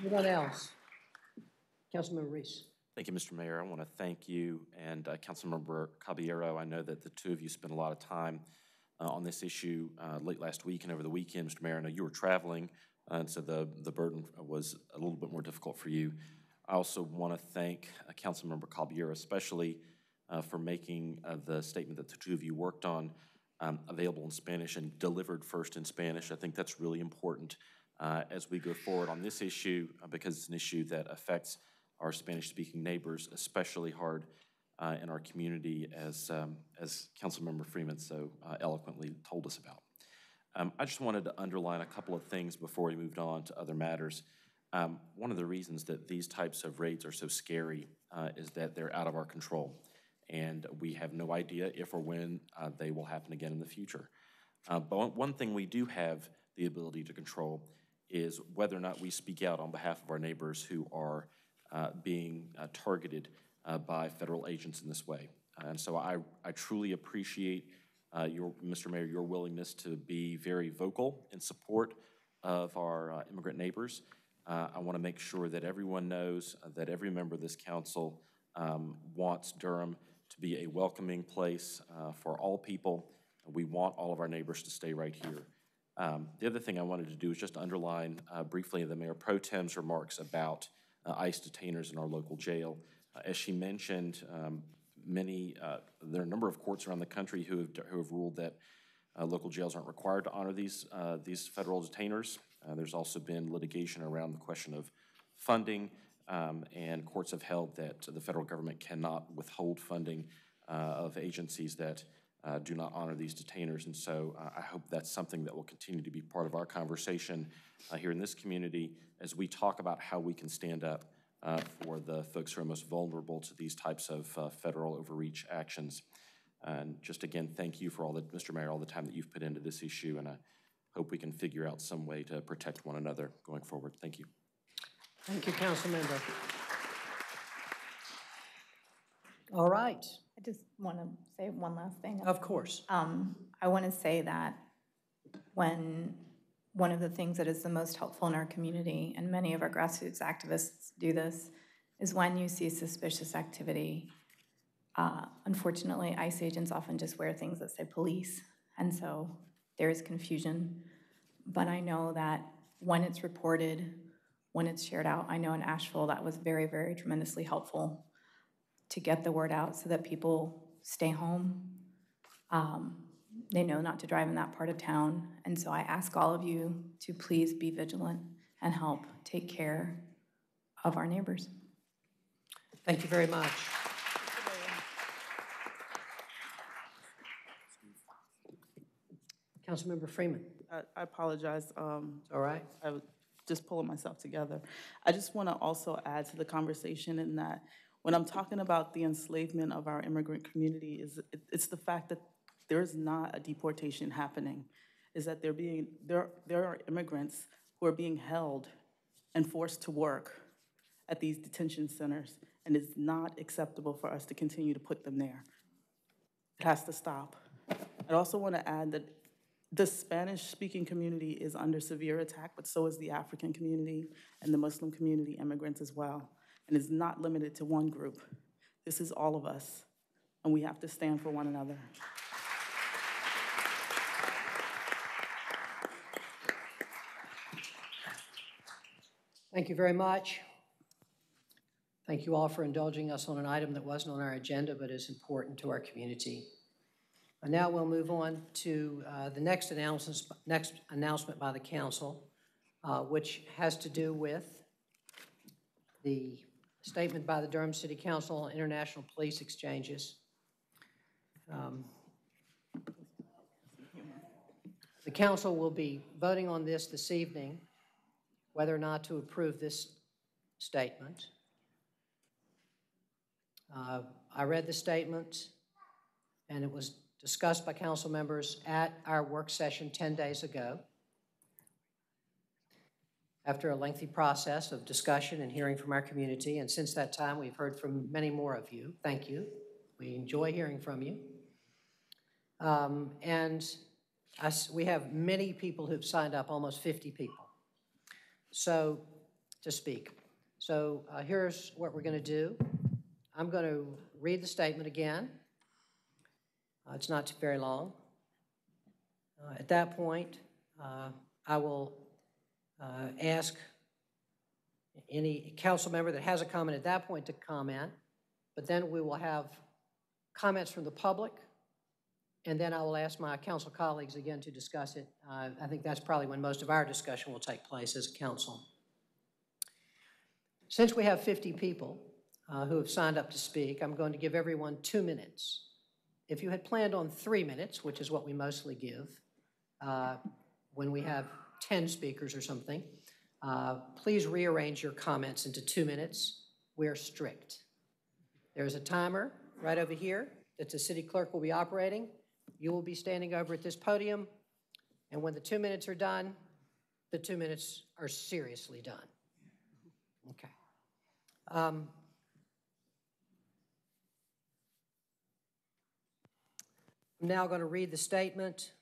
Anyone else? Councilmember Reece. Thank you, Mr. Mayor. I want to thank you and uh, Councilmember Caballero. I know that the two of you spent a lot of time uh, on this issue uh, late last week and over the weekend, Mr. Mayor. I know you were traveling, uh, and so the, the burden was a little bit more difficult for you. I also want to thank uh, Councilmember Caballero, especially uh, for making uh, the statement that the two of you worked on um, available in Spanish and delivered first in Spanish. I think that's really important uh, as we go forward on this issue uh, because it's an issue that affects our Spanish-speaking neighbors especially hard uh, in our community, as um, as Councilmember Freeman so uh, eloquently told us about. Um, I just wanted to underline a couple of things before we moved on to other matters. Um, one of the reasons that these types of raids are so scary uh, is that they're out of our control, and we have no idea if or when uh, they will happen again in the future. Uh, but one thing we do have the ability to control is whether or not we speak out on behalf of our neighbors who are uh, being uh, targeted uh, by federal agents in this way. and so I, I truly appreciate uh, your, Mr. Mayor, your willingness to be very vocal in support of our uh, immigrant neighbors. Uh, I want to make sure that everyone knows that every member of this council um, wants Durham to be a welcoming place for all people. We want all of our neighbors to stay right here. Um, the other thing I wanted to do is just underline uh, briefly the Mayor Pro Tem's remarks about uh, ICE detainers in our local jail. Uh, as she mentioned, um, many, uh, there are a number of courts around the country who have, who have ruled that uh, local jails aren't required to honor these, uh, these federal detainers. there's also been litigation around the question of funding, um, and courts have held that the federal government cannot withhold funding of agencies that uh, do not honor these detainers. And so uh, I hope that's something that will continue to be part of our conversation uh, here in this community as we talk about how we can stand up uh, for the folks who are most vulnerable to these types of uh, federal overreach actions. And just again, thank you for all that, Mr. Mayor, all the time that you've put into this issue, and I hope we can figure out some way to protect one another going forward. Thank you. Thank you, Council Member. All right. I just want to say one last thing. Of course. Um, I want to say that when one of the things that is the most helpful in our community, and many of our grassroots activists do this, is when you see suspicious activity. Uh, unfortunately, ICE agents often just wear things that say police, and so there is confusion. But I know that when it's reported, when it's shared out, I know in Asheville that was very, very tremendously helpful to get the word out so that people stay home. Um, they know not to drive in that part of town. And so I ask all of you to please be vigilant and help take care of our neighbors. Thank you very much. Councilmember Freeman. I, I apologize. Um, all right. I was just pulling myself together. I just want to also add to the conversation in that when I'm talking about the enslavement of our immigrant community, is it, it's the fact that there is not a deportation happening. Is that there being there there are immigrants who are being held and forced to work at these detention centers, and it's not acceptable for us to continue to put them there. It has to stop. I also want to add that the Spanish-speaking community is under severe attack, but so is the African community and the Muslim community immigrants as well and is not limited to one group. This is all of us, and we have to stand for one another. Thank you very much. Thank you all for indulging us on an item that wasn't on our agenda but is important to our community. And now we'll move on to uh, the next announcement, next announcement by the council, uh, which has to do with the statement by the Durham City Council on international police exchanges. Um, the council will be voting on this this evening. whether or not to approve this statement. Uh, I read the statement, and it was discussed by council members at our work session 10 days ago. After a lengthy process of discussion and hearing from our community, and since that time, we've heard from many more of you. Thank you. We enjoy hearing from you. Um, and us, we have many people who've signed up, almost 50 people, so to speak. So uh, here's what we're going to do. I'm going to read the statement again. Uh, it's not very long. Uh, at that point, uh, I will uh, ask any council member that has a comment at that point to comment, but then we will have comments from the public, and then I will ask my council colleagues again to discuss it. Uh, I think that's probably when most of our discussion will take place as a council. Since we have 50 people uh, who have signed up to speak, I'm going to give everyone two minutes. If you had planned on three minutes, which is what we mostly give uh, when we have 10 speakers or something, uh, please rearrange your comments into two minutes. We're strict. There's a timer right over here that the city clerk will be operating. You will be standing over at this podium, and when the two minutes are done, the two minutes are seriously done. Okay. Um, I'm now going to read the statement.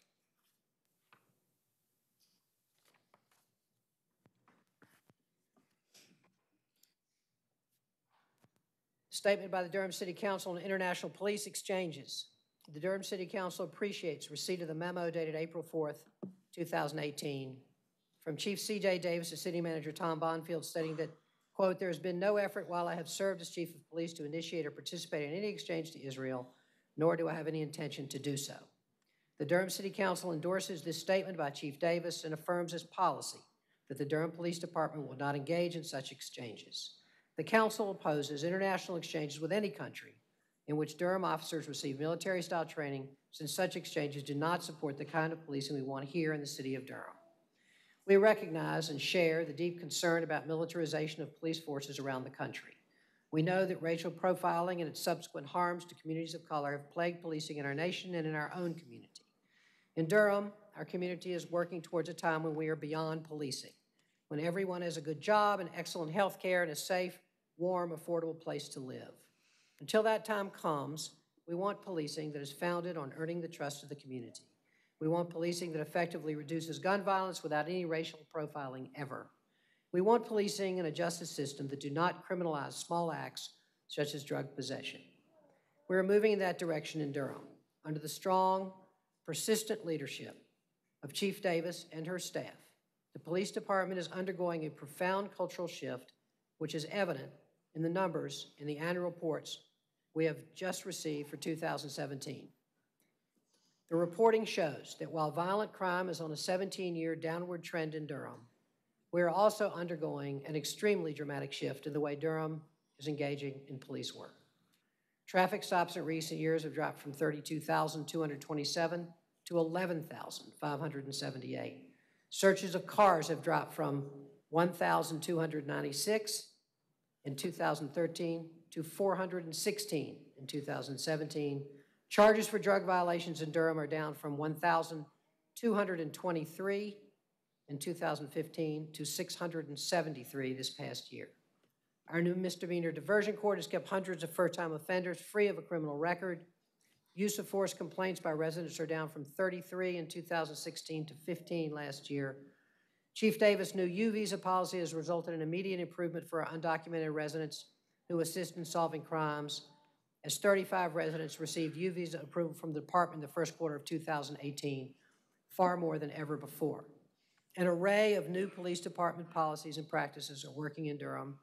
Statement by the Durham City Council on international police exchanges. The Durham City Council appreciates receipt of the memo dated April 4th, 2018, from Chief C.J. Davis to City Manager Tom Bonfield stating that, quote, "There has been no effort while I have served as Chief of Police to initiate or participate in any exchange to Israel, nor do I have any intention to do so." The Durham City Council endorses this statement by Chief Davis and affirms his policy that the Durham Police Department will not engage in such exchanges. The council opposes international exchanges with any country in which Durham officers receive military-style training since such exchanges do not support the kind of policing we want here in the city of Durham. We recognize and share the deep concern about militarization of police forces around the country. We know that racial profiling and its subsequent harms to communities of color have plagued policing in our nation and in our own community. In Durham, our community is working towards a time when we are beyond policing, when everyone has a good job and excellent health care and a safe, warm, affordable place to live. Until that time comes, we want policing that is founded on earning the trust of the community. We want policing that effectively reduces gun violence without any racial profiling ever. We want policing and a justice system that do not criminalize small acts such as drug possession. We are moving in that direction in Durham under the strong, persistent leadership of Chief Davis and her staff. The police department is undergoing a profound cultural shift, which is evident in the numbers in the annual reports we have just received for 2017. The reporting shows that while violent crime is on a 17-year downward trend in Durham, we are also undergoing an extremely dramatic shift in the way Durham is engaging in police work. Traffic stops in recent years have dropped from 32,227 to 11,578. Searches of cars have dropped from 1,296 in 2013 to 416 in 2017. Charges for drug violations in Durham are down from 1,223 in 2015 to 673 this past year. Our new misdemeanor diversion court has kept hundreds of first-time offenders free of a criminal record. Use of force complaints by residents are down from 33 in 2016 to 15 last year. Chief Davis' new U visa policy has resulted in immediate improvement for undocumented residents who assist in solving crimes, as 35 residents received U visa approval from the department in the first quarter of 2018, far more than ever before. An array of new police department policies and practices are working in Durham.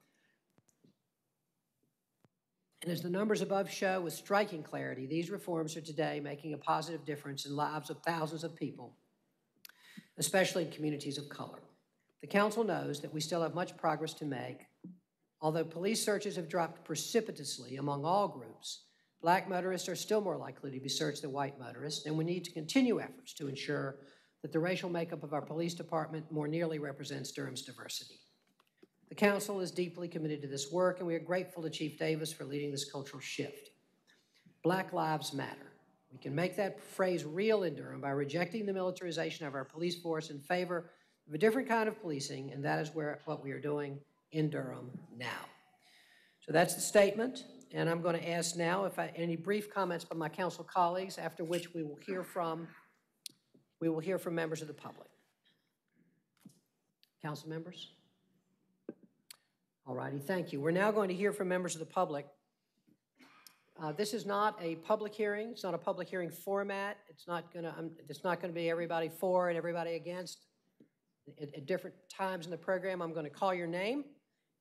And as the numbers above show with striking clarity, these reforms are today making a positive difference in lives of thousands of people, especially in communities of color. The Council knows that we still have much progress to make. Although police searches have dropped precipitously among all groups, black motorists are still more likely to be searched than white motorists, and we need to continue efforts to ensure that the racial makeup of our police department more nearly represents Durham's diversity. The council is deeply committed to this work, and we are grateful to Chief Davis for leading this cultural shift. Black Lives Matter. We can make that phrase real in Durham by rejecting the militarization of our police force in favor of a different kind of policing, and that is where, what we are doing in Durham now. So that's the statement, and I'm going to ask now if I, any brief comments by my council colleagues, after which we will hear from, we will hear from members of the public. Council members? All righty, thank you. We're now going to hear from members of the public. Uh, This is not a public hearing, it's not a public hearing format. It's not going to, it's not going to be everybody for and everybody against. At, at different times in the program, I'm going to call your name.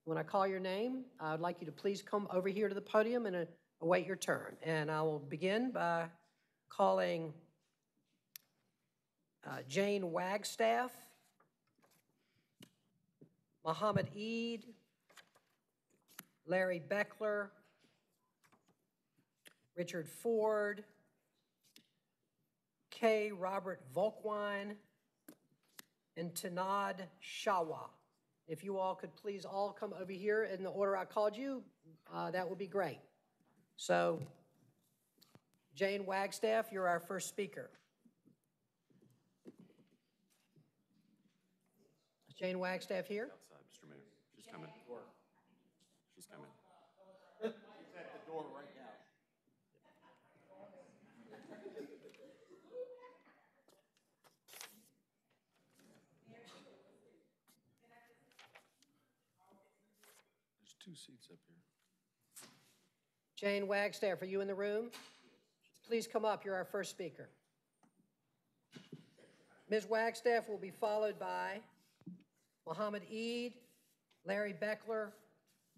When I call your name, I'd like you to please come over here to the podium and uh, await your turn. And I will begin by calling uh, Jane Wagstaff, Muhammad Eid, Larry Beckler, Richard Ford, K. Robert Volkwine, and Tanad Shawa. If you all could please all come over here in the order I called you, uh, that would be great. So, Jane Wagstaff, you're our first speaker. Jane Wagstaff here? Outside, Mr. Mayor. She's coming. She's coming. She's at the door right now. There's two seats up here. Jane Wagstaff, are you in the room? Please come up, you're our first speaker. Ms. Wagstaff will be followed by Mohammed Eid, Larry Beckler,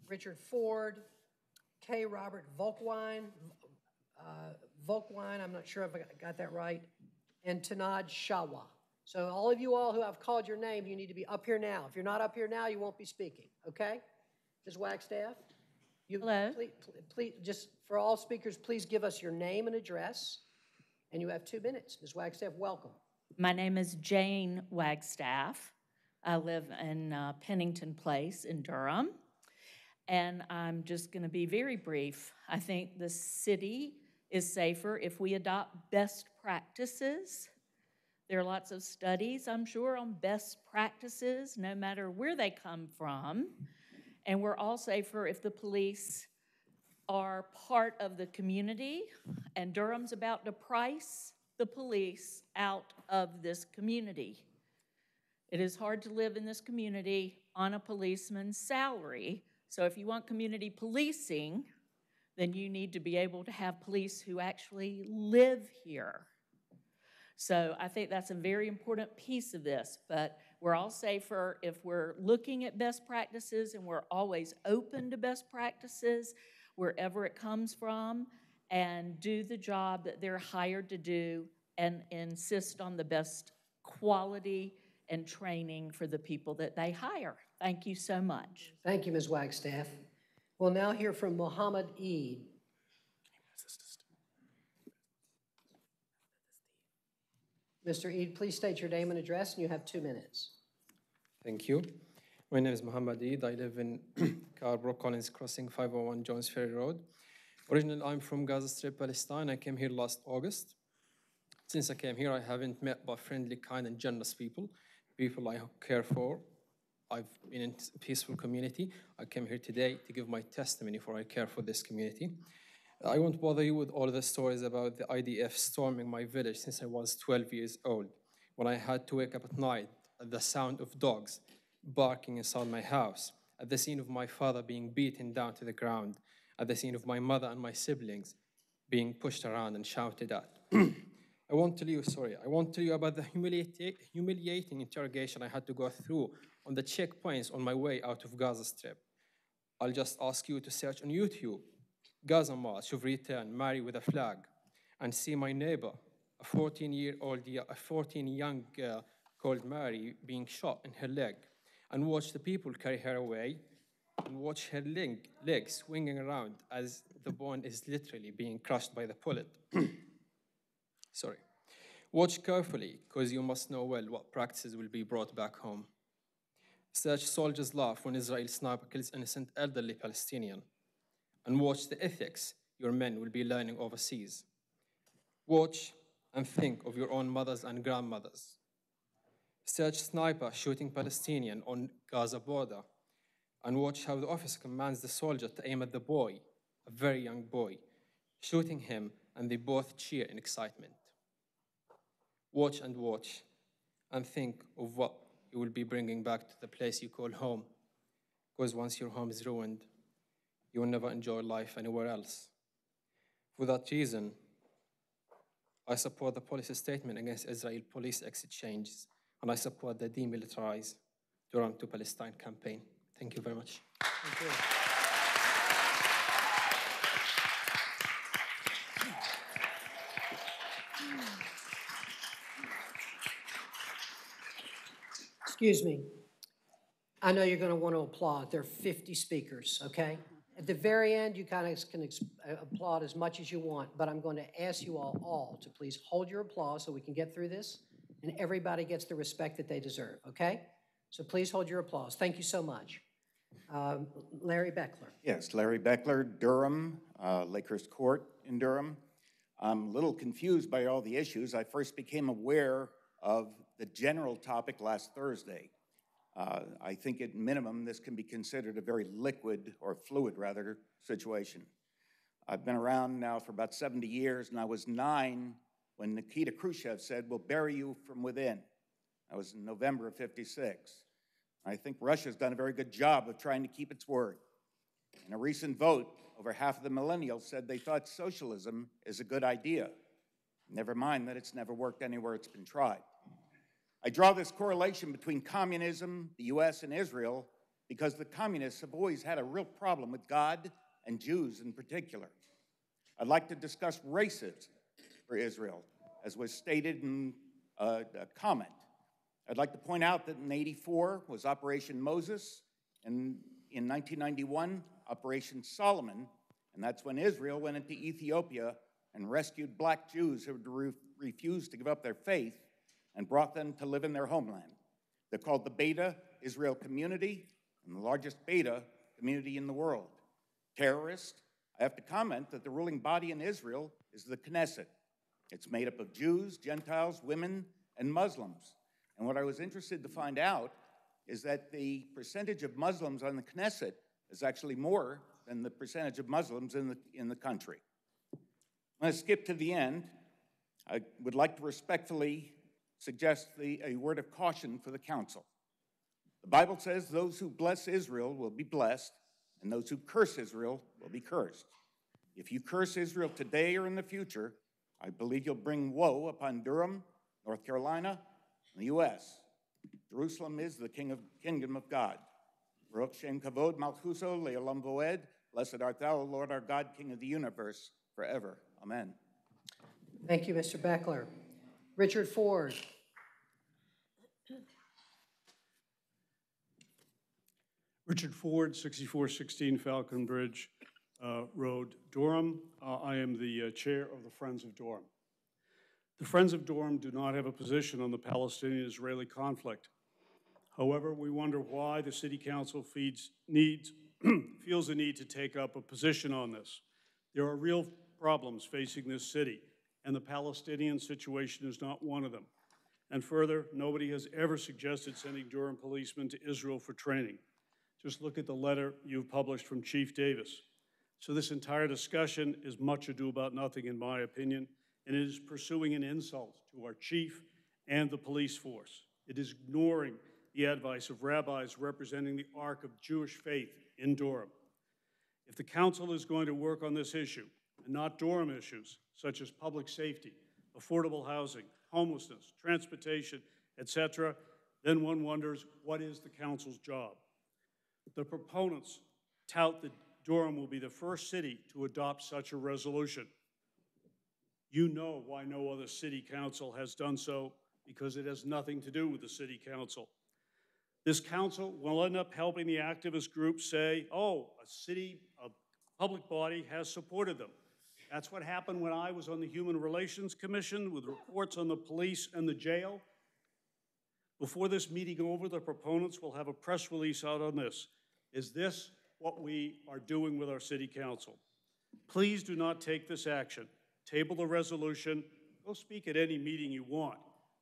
Richard Ford, K. Robert Volkwine, uh, Volkwine, I'm not sure if I got that right, and Tanad Shawa. So all of you all who have called your name, you need to be up here now. If you're not up here now, you won't be speaking, okay? Ms. Wagstaff? You, Hello. Please, please, just for all speakers, please give us your name and address, and you have two minutes. Ms. Wagstaff, welcome. My name is Jane Wagstaff. I live in uh, Pennington Place in Durham. And I'm just going to be very brief. I think the city is safer if we adopt best practices. There are lots of studies, I'm sure, on best practices, no matter where they come from. And we're all safer if the police are part of the community. And Durham's about to price the police out of this community. It is hard to live in this community on a policeman's salary. So if you want community policing, then you need to be able to have police who actually live here. So I think that's a very important piece of this. But we're all safer if we're looking at best practices and we're always open to best practices wherever it comes from and do the job that they're hired to do and insist on the best quality and training for the people that they hire. Thank you so much. Thank you, Ms. Wagstaff. We'll now hear from Mohammed Eid. Mr. Eid, please state your name and address, and you have two minutes. Thank you. My name is Muhammad Eid. I live in (clears throat) Carrboro Collins Crossing, 501 Jones Ferry Road. Originally, I'm from Gaza Strip, Palestine. I came here last August. Since I came here, I haven't met but friendly, kind, and generous people, people I care for. I've been in a peaceful community. I came here today to give my testimony for I care for this community. I won't bother you with all the stories about the IDF storming my village since I was 12 years old, when I had to wake up at night at the sound of dogs barking inside my house, at the scene of my father being beaten down to the ground, at the scene of my mother and my siblings being pushed around and shouted at. (clears throat) I won't tell you, sorry, I won't tell you about the humiliating, humiliating interrogation I had to go through on the checkpoints on my way out of Gaza Strip. I'll just ask you to search on YouTube Gaza March of Return, Marry with a Flag, and see my neighbor, a 14 year old, a 14 young girl called Mary, being shot in her leg, and watch the people carry her away and watch her leg, leg swinging around as the bone is literally being crushed by the bullet. (coughs) Sorry. Watch carefully, because you must know well what practices will be brought back home. Such soldiers laugh when Israel sniper kills innocent elderly Palestinian. And watch the ethics your men will be learning overseas. Watch and think of your own mothers and grandmothers. Search sniper shooting Palestinian on Gaza border and watch how the officer commands the soldier to aim at the boy, a very young boy, shooting him and they both cheer in excitement. Watch and watch and think of what you will be bringing back to the place you call home. Because once your home is ruined, you will never enjoy life anywhere else. For that reason, I support the policy statement against Israel police exit changes, and I support the demilitarize Durham to Palestine campaign. Thank you very much. Thank you. Excuse me. I know you're going to want to applaud. There are 50 speakers, okay? At the very end, you kind of can uh, applaud as much as you want, but I'm going to ask you all, all to please hold your applause so we can get through this, and everybody gets the respect that they deserve, okay? So please hold your applause. Thank you so much. Um, Larry Beckler. Yes, Larry Beckler, Durham, uh, Lakehurst Court in Durham. I'm a little confused by all the issues. I first became aware of the general topic last Thursday. Uh, I think at minimum, this can be considered a very liquid, or fluid rather, situation. I've been around now for about 70 years, and I was nine when Nikita Khrushchev said, We'll bury you from within. That was in November of 56. I think Russia's done a very good job of trying to keep its word. In a recent vote, over half of the millennials said they thought socialism is a good idea. Never mind that it's never worked anywhere it's been tried. I draw this correlation between communism, the US, and Israel because the communists have always had a real problem with God and Jews in particular. I'd like to discuss racism for Israel, as was stated in a, a comment. I'd like to point out that in 84 was Operation Moses, and in 1991, Operation Solomon, and that's when Israel went into Ethiopia and rescued black Jews who re- refused to give up their faith and brought them to live in their homeland. They're called the Beta Israel Community, and the largest Beta community in the world. Terrorist, I have to comment that the ruling body in Israel is the Knesset. It's made up of Jews, Gentiles, women, and Muslims. And what I was interested to find out is that the percentage of Muslims on the Knesset is actually more than the percentage of Muslims in the, in the country. I'm going to skip to the end. I would like to respectfully suggest the, a word of caution for the council. The Bible says those who bless Israel will be blessed, and those who curse Israel will be cursed. If you curse Israel today or in the future, I believe you'll bring woe upon Durham, North Carolina, and the U.S. Jerusalem is the king of, kingdom of God. Baruch Shem Kavod Malchuso Leolam Voed. Blessed art thou, O Lord our God, King of the universe, forever. Amen. Thank you, Mr. Beckler. Richard Ford. Richard Ford, 6416 Falcon Bridge uh, Road, Durham. Uh, I am the uh, chair of the Friends of Durham. The Friends of Durham do not have a position on the Palestinian-Israeli conflict. However, we wonder why the City Council feeds, needs, (clears throat) feels the need to take up a position on this. There are real problems facing this city, and the Palestinian situation is not one of them. And further, nobody has ever suggested sending Durham policemen to Israel for training. Just look at the letter you've published from Chief Davis. So this entire discussion is much ado about nothing, in my opinion, and it is pursuing an insult to our chief and the police force. It is ignoring the advice of rabbis representing the arc of Jewish faith in Durham. If the council is going to work on this issue, and not Durham issues such as public safety, affordable housing, homelessness, transportation, etc., then one wonders what is the council's job? The proponents tout that Durham will be the first city to adopt such a resolution. You know why no other city council has done so because it has nothing to do with the city council. This council will end up helping the activist group say, oh, a city, a public body has supported them. That's what happened when I was on the Human Relations Commission with reports on the police and the jail. Before this meeting over, the proponents will have a press release out on this. Is this what we are doing with our city council? Please do not take this action. Table the resolution. Go speak at any meeting you want.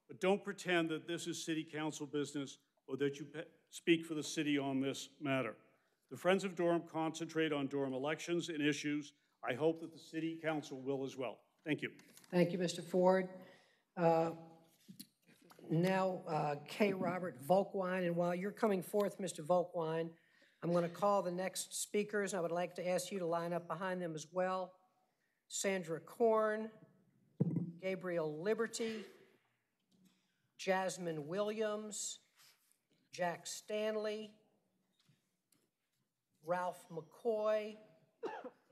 But don't pretend that this is city council business or that you pe- speak for the city on this matter. The Friends of Durham concentrate on Durham elections and issues. I hope that the city council will as well. Thank you. Thank you, Mr. Ford. Uh, Now, uh, K. Robert Volkwine, and while you're coming forth, Mr. Volkwine, I'm going to call the next speakers. I would like to ask you to line up behind them as well. Sandra Korn, Gabriel Liberty, Jasmine Williams, Jack Stanley, Ralph McCoy,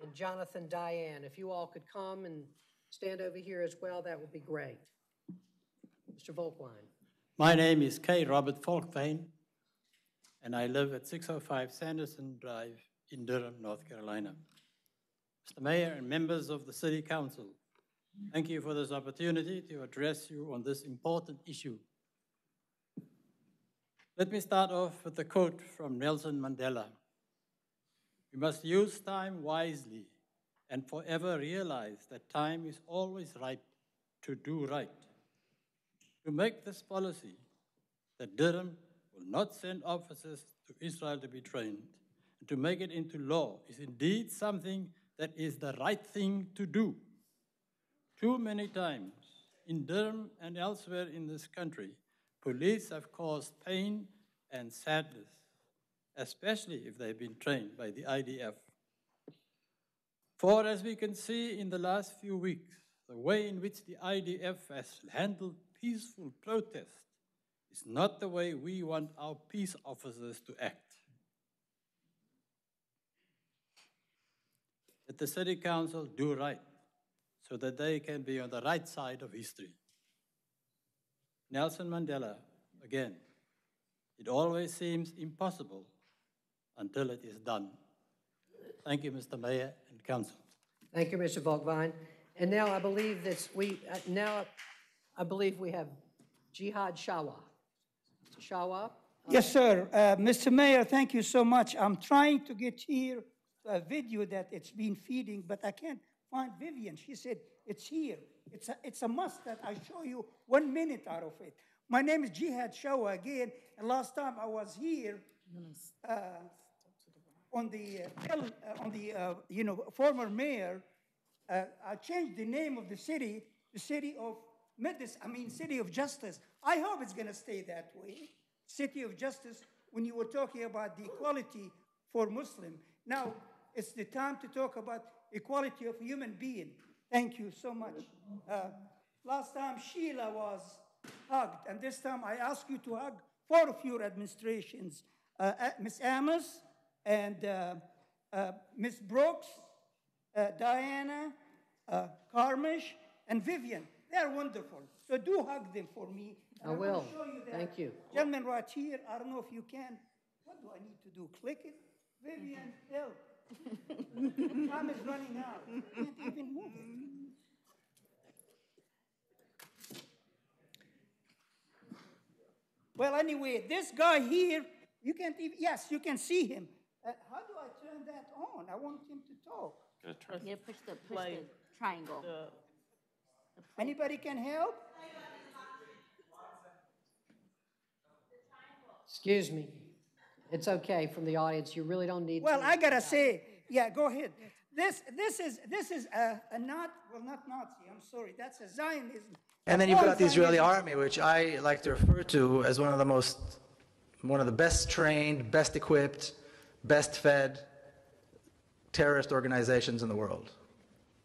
and Jonathan Dayan. If you all could come and stand over here as well, that would be great. Mr. Volkwine. My name is K. Robert Falkvane, and I live at 605 Sanderson Drive in Durham, North Carolina. Mr. Mayor and members of the City Council, thank you for this opportunity to address you on this important issue. Let me start off with a quote from Nelson Mandela. We must use time wisely and forever realize that time is always right to do right. To make this policy that Durham will not send officers to Israel to be trained, and to make it into law is indeed something that is the right thing to do. Too many times in Durham and elsewhere in this country, police have caused pain and sadness, especially if they've been trained by the IDF. For as we can see in the last few weeks, the way in which the IDF has handled peaceful protest is not the way we want our peace officers to act. Let the City Council do right so that they can be on the right side of history. Nelson Mandela, again, it always seems impossible until it is done. Thank you, Mr. Mayor and Council. Thank you, Mr. Volkvine. And now I believe that we, uh, now I believe we have Jihad Shawa. Mr. Shawa? uh, Yes, sir. Uh, Mr. Mayor, thank you so much. I'm trying to get here a video that it's been feeding, but I can't find Vivian. She said it's here. It's a, it's a must that I show you one minute out of it. My name is Jihad Shawa again, and last time I was here uh, on the uh, uh, on the uh, you know former mayor, I changed the name of the city, the city of Medicine. I mean, city of justice. I hope it's going to stay that way. City of justice. When you were talking about the equality for Muslim, now it's the time to talk about equality of human being. Thank you so much. Uh, last time Sheila was hugged, and this time I ask you to hug four of your administrations: uh, Ms. Amos and uh, uh, Ms. Brooks, uh, Diana, uh, Carmish, and Vivian. They're wonderful. So do hug them for me. I wanna will. show you that. Thank you. Gentlemen, right here, I don't know if you can. What do I need to do? Click it? Vivian, help. (laughs) Time is running out. Can't even move it. Well, anyway, this guy here, you can't even, yes, you can see him. Uh, how do I turn that on? I want him to talk. Yeah, push the, push Play the triangle. Anybody can help? Excuse me. It's okay from the audience. You really don't need to. Well, I gotta say, yeah, go ahead. This, this is, this is a, a not, well, not Nazi, I'm sorry, that's a Zionism. And then you've got the Israeli army, which I like to refer to as one of the most, one of the best trained, best equipped, best fed terrorist organizations in the world.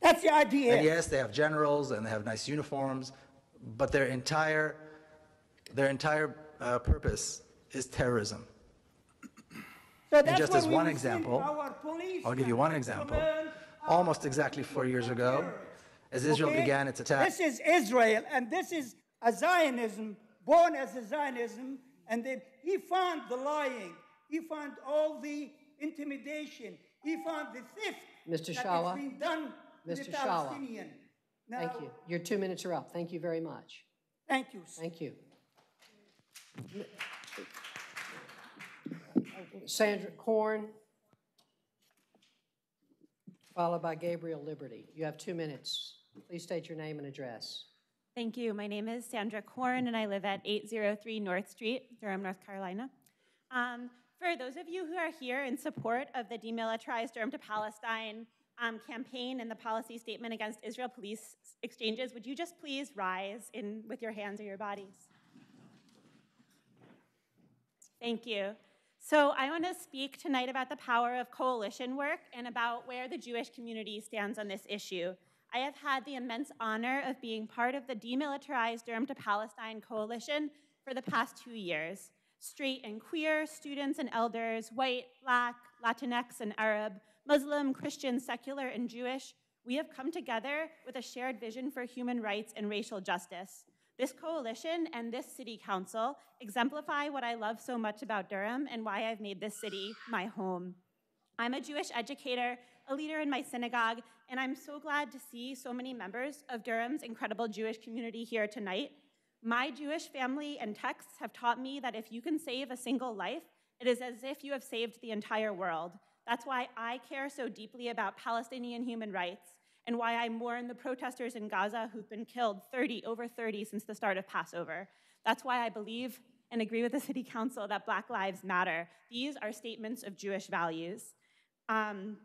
That's the idea. And yes, they have generals and they have nice uniforms, but their entire, their entire uh, purpose is terrorism. So And just as one example, I'll give you one example. Almost exactly four years ago, as Israel Okay? began its attack, This is Israel, and this is a Zionism, born as a Zionism, and then he found the lying, he found all the intimidation, he found the theft Mr. that Shawa? has been done to the Shawa. Palestinian. Thank you. Your two minutes are up. Thank you very much. Thank you. Thank you. Sandra Korn, followed by Gabriel Liberty. You have two minutes. Please state your name and address. Thank you. My name is Sandra Korn, and I live at 803 North Street, Durham, North Carolina. Um, for those of you who are here in support of the Demilitarized Durham to Palestine um, campaign and the policy statement against Israel police exchanges, would you just please rise in with your hands or your bodies? Thank you. So I want to speak tonight about the power of coalition work and about where the Jewish community stands on this issue. I have had the immense honor of being part of the Demilitarized Durham to Palestine Coalition for the past two years. Straight and queer, students and elders, white, black, Latinx and Arab, Muslim, Christian, secular, and Jewish, we have come together with a shared vision for human rights and racial justice. This coalition and this city council exemplify what I love so much about Durham and why I've made this city my home. I'm a Jewish educator, a leader in my synagogue, and I'm so glad to see so many members of Durham's incredible Jewish community here tonight. My Jewish family and texts have taught me that if you can save a single life, it is as if you have saved the entire world. That's why I care so deeply about Palestinian human rights and why I mourn the protesters in Gaza who've been killed 30, over 30 since the start of Passover. That's why I believe and agree with the City Council that Black Lives Matter. These are statements of Jewish values. Um,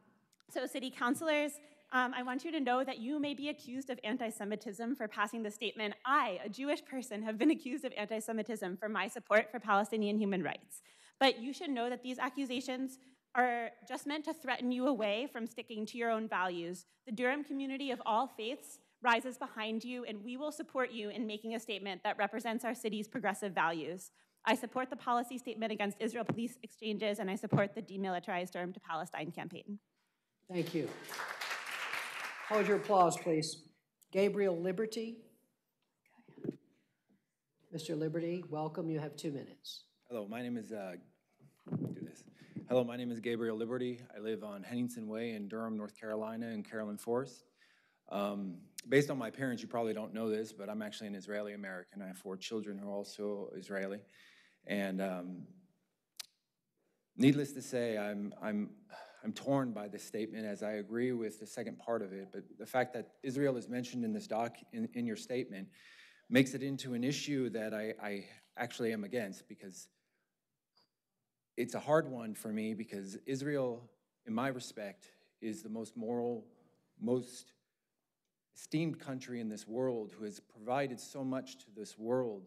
so, City Councilors, um, I want you to know that you may be accused of anti Semitism for passing the statement. I, a Jewish person, have been accused of anti Semitism for my support for Palestinian human rights. But you should know that these accusations are just meant to threaten you away from sticking to your own values. The Durham community of all faiths rises behind you, and we will support you in making a statement that represents our city's progressive values. I support the policy statement against Israel police exchanges, and I support the Demilitarized Durham to Palestine campaign. Thank you. Hold your applause, please. Gabriel Liberty. Mr. Liberty, welcome. You have two minutes. Hello, my name is, uh, do this. Hello, my name is Gabriel Liberty. I live on Henningsen Way in Durham, North Carolina, in Carolyn Forest. Um, based on my parents, you probably don't know this, but I'm actually an Israeli American. I have four children who are also Israeli. And um, needless to say, I'm, I'm, I'm torn by this statement as I agree with the second part of it. But the fact that Israel is mentioned in this doc, in, in your statement, makes it into an issue that I, I actually am against because it's a hard one for me because Israel, in my respect, is the most moral, most esteemed country in this world who has provided so much to this world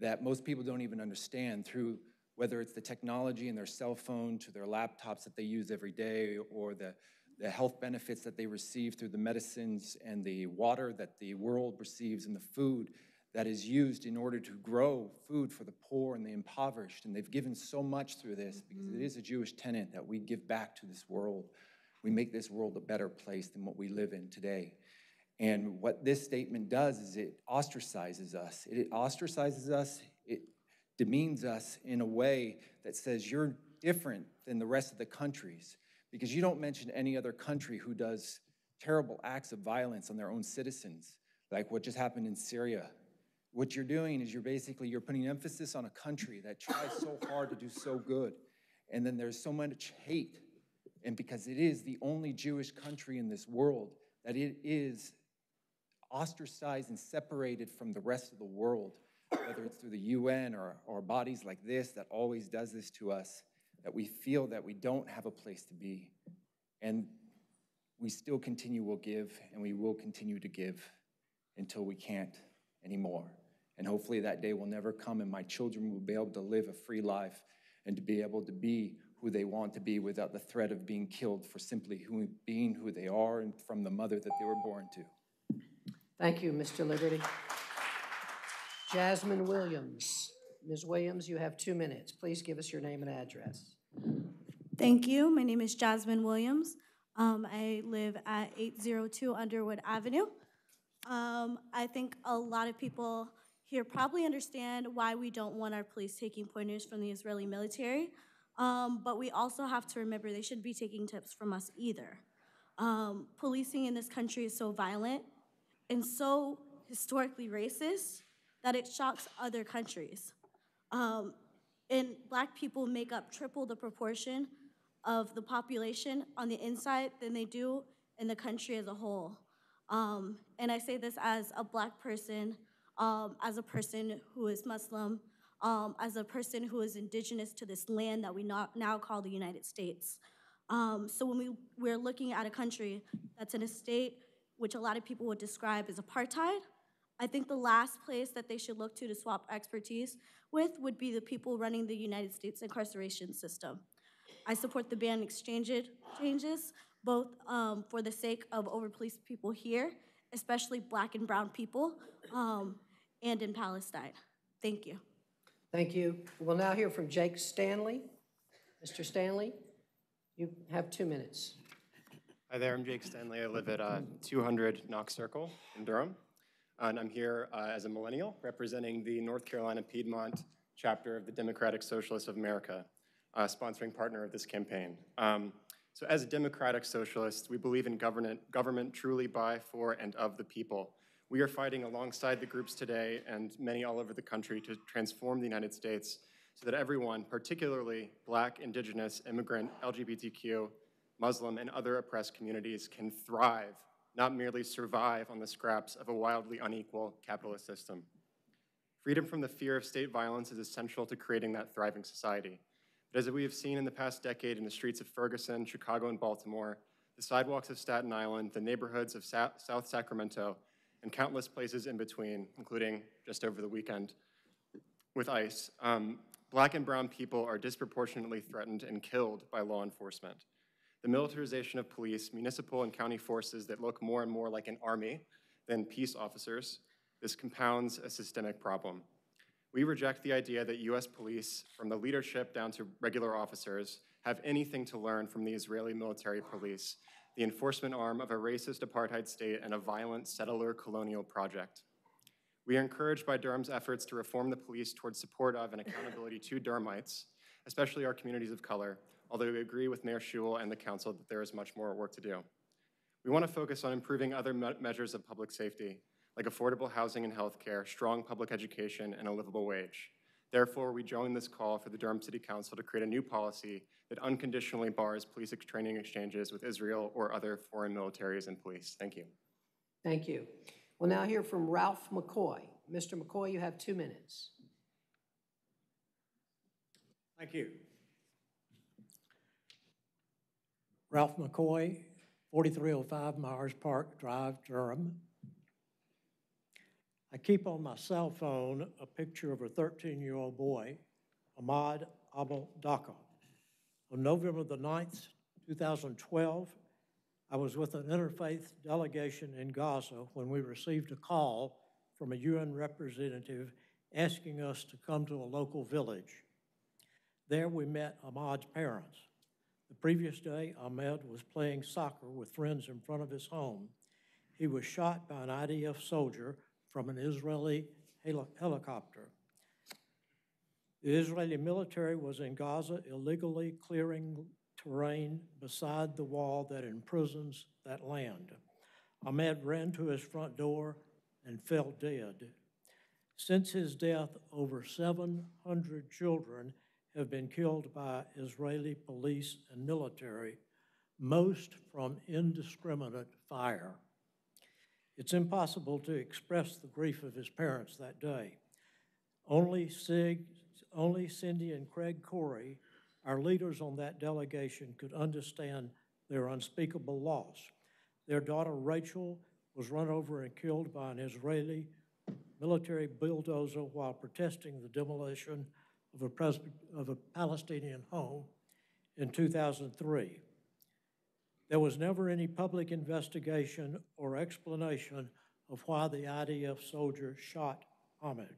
that most people don't even understand through whether it's the technology in their cell phone to their laptops that they use every day or the, the health benefits that they receive through the medicines and the water that the world receives and the food that is used in order to grow food for the poor and the impoverished. And they've given so much through this because it mm-hmm. is a Jewish tenet that we give back to this world. We make this world a better place than what we live in today. And what this statement does is it ostracizes us. It ostracizes us, demeans us in a way that says you're different than the rest of the countries because you don't mention any other country who does terrible acts of violence on their own citizens, like what just happened in Syria. What you're doing is you're basically you're putting emphasis on a country that tries so hard to do so good. And then there's so much hate. And because it is the only Jewish country in this world that it is ostracized and separated from the rest of the world, whether it's through the UN or, or bodies like this that always does this to us, that we feel that we don't have a place to be. And we still continue will give, and we will continue to give until we can't anymore. And hopefully that day will never come, and my children will be able to live a free life and to be able to be who they want to be without the threat of being killed for simply who, being who they are and from the mother that they were born to. Thank you, Mr. Liberty. Jasmine Williams. Ms. Williams, you have two minutes. Please give us your name and address. Thank you. My name is Jasmine Williams. Um, I live at 802 Underwood Avenue. Um, I think a lot of people here probably understand why we don't want our police taking pointers from the Israeli military, um, but we also have to remember they shouldn't be taking tips from us either. Um, policing in this country is so violent and so historically racist that it shocks other countries. Um, and black people make up triple the proportion of the population on the inside than they do in the country as a whole. Um, and I say this as a black person, um, as a person who is Muslim, um, as a person who is indigenous to this land that we not, now call the United States. Um, so when we, we're looking at a country that's in a state which a lot of people would describe as apartheid, I think the last place that they should look to to swap expertise with would be the people running the United States incarceration system. I support the ban exchange changes, both um, for the sake of over-policed people here, especially black and brown people, um, and in Palestine. Thank you. Thank you. We'll now hear from Jake Stanley. Mr. Stanley, you have two minutes. Hi there, I'm Jake Stanley. I live at uh, 200 Knox Circle in Durham. And I'm here uh, as a millennial representing the North Carolina Piedmont chapter of the Democratic Socialists of America, uh, sponsoring partner of this campaign. Um, so as a democratic socialist, we believe in government, government truly by, for, and of the people. We are fighting alongside the groups today and many all over the country to transform the United States so that everyone, particularly black, indigenous, immigrant, LGBTQ, Muslim, and other oppressed communities can thrive not merely survive on the scraps of a wildly unequal capitalist system. Freedom from the fear of state violence is essential to creating that thriving society. But as we have seen in the past decade in the streets of Ferguson, Chicago, and Baltimore, the sidewalks of Staten Island, the neighborhoods of Sa South Sacramento, and countless places in between, including just over the weekend with ICE, um, black and brown people are disproportionately threatened and killed by law enforcement the militarization of police, municipal and county forces that look more and more like an army than peace officers, this compounds a systemic problem. We reject the idea that US police, from the leadership down to regular officers, have anything to learn from the Israeli military police, the enforcement arm of a racist apartheid state and a violent settler colonial project. We are encouraged by Durham's efforts to reform the police towards support of and accountability to Durhamites, especially our communities of color, although we agree with Mayor Schewel and the council that there is much more work to do. We want to focus on improving other me measures of public safety, like affordable housing and health care, strong public education, and a livable wage. Therefore, we join this call for the Durham City Council to create a new policy that unconditionally bars police training exchanges with Israel or other foreign militaries and police. Thank you. Thank you. We'll now hear from Ralph McCoy. Mr. McCoy, you have two minutes. Thank you. Ralph McCoy, 4305 Myers Park Drive, Durham. I keep on my cell phone a picture of a 13-year-old boy, Ahmad Abu Daqqa. On November the 9th, 2012, I was with an interfaith delegation in Gaza when we received a call from a UN representative asking us to come to a local village. There we met Ahmad's parents. The previous day, Ahmed was playing soccer with friends in front of his home. He was shot by an IDF soldier from an Israeli hel helicopter. The Israeli military was in Gaza illegally clearing terrain beside the wall that imprisons that land. Ahmed ran to his front door and fell dead. Since his death, over 700 children have been killed by Israeli police and military, most from indiscriminate fire. It's impossible to express the grief of his parents that day. Only, Sig, only Cindy and Craig Corrie, our leaders on that delegation, could understand their unspeakable loss. Their daughter Rachel was run over and killed by an Israeli military bulldozer while protesting the demolition of a, of a Palestinian home in 2003. There was never any public investigation or explanation of why the IDF soldier shot Ahmed.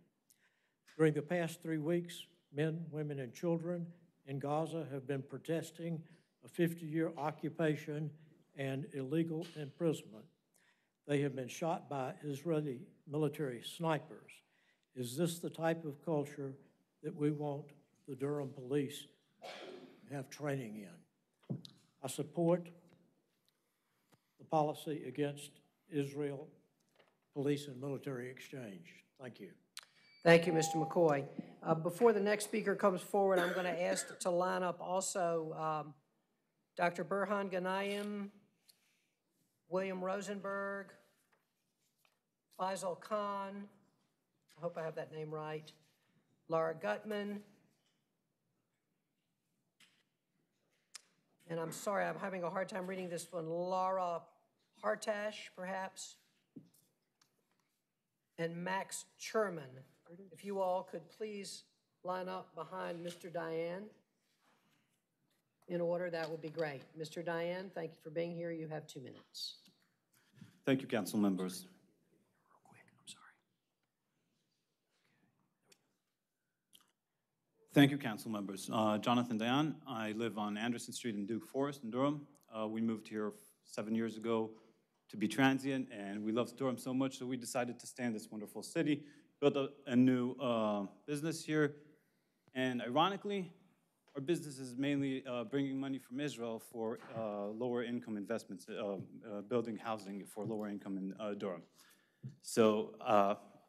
During the past three weeks, men, women, and children in Gaza have been protesting a 50-year occupation and illegal imprisonment. They have been shot by Israeli military snipers. Is this the type of culture that we want the Durham police to have training in. I support the policy against Israel police and military exchange. Thank you. Thank you, Mr. McCoy. Uh, Before the next speaker comes forward, I'm going to ask to line up also um, Dr. Burhan Ghanayem, William Rosenberg, Faisal Khan, I hope I have that name right, Laura Gutman, and I'm sorry, I'm having a hard time reading this one, Laura Hartash, perhaps, and Max Sherman. If you all could please line up behind Mr. Dayan in order, that would be great. Mr. Dayan, thank you for being here. You have two minutes. Thank you, council members. Thank you, council members. Uh, Jonathan Dayan, I live on Anderson Street in Duke Forest in Durham. Uh, we moved here seven years ago to be transient, and we loved Durham so much that we decided to stay in this wonderful city, built a, a new uh, business here, and ironically, our business is mainly uh, bringing money from Israel for uh, lower income investments, uh, building housing for lower income in Durham. So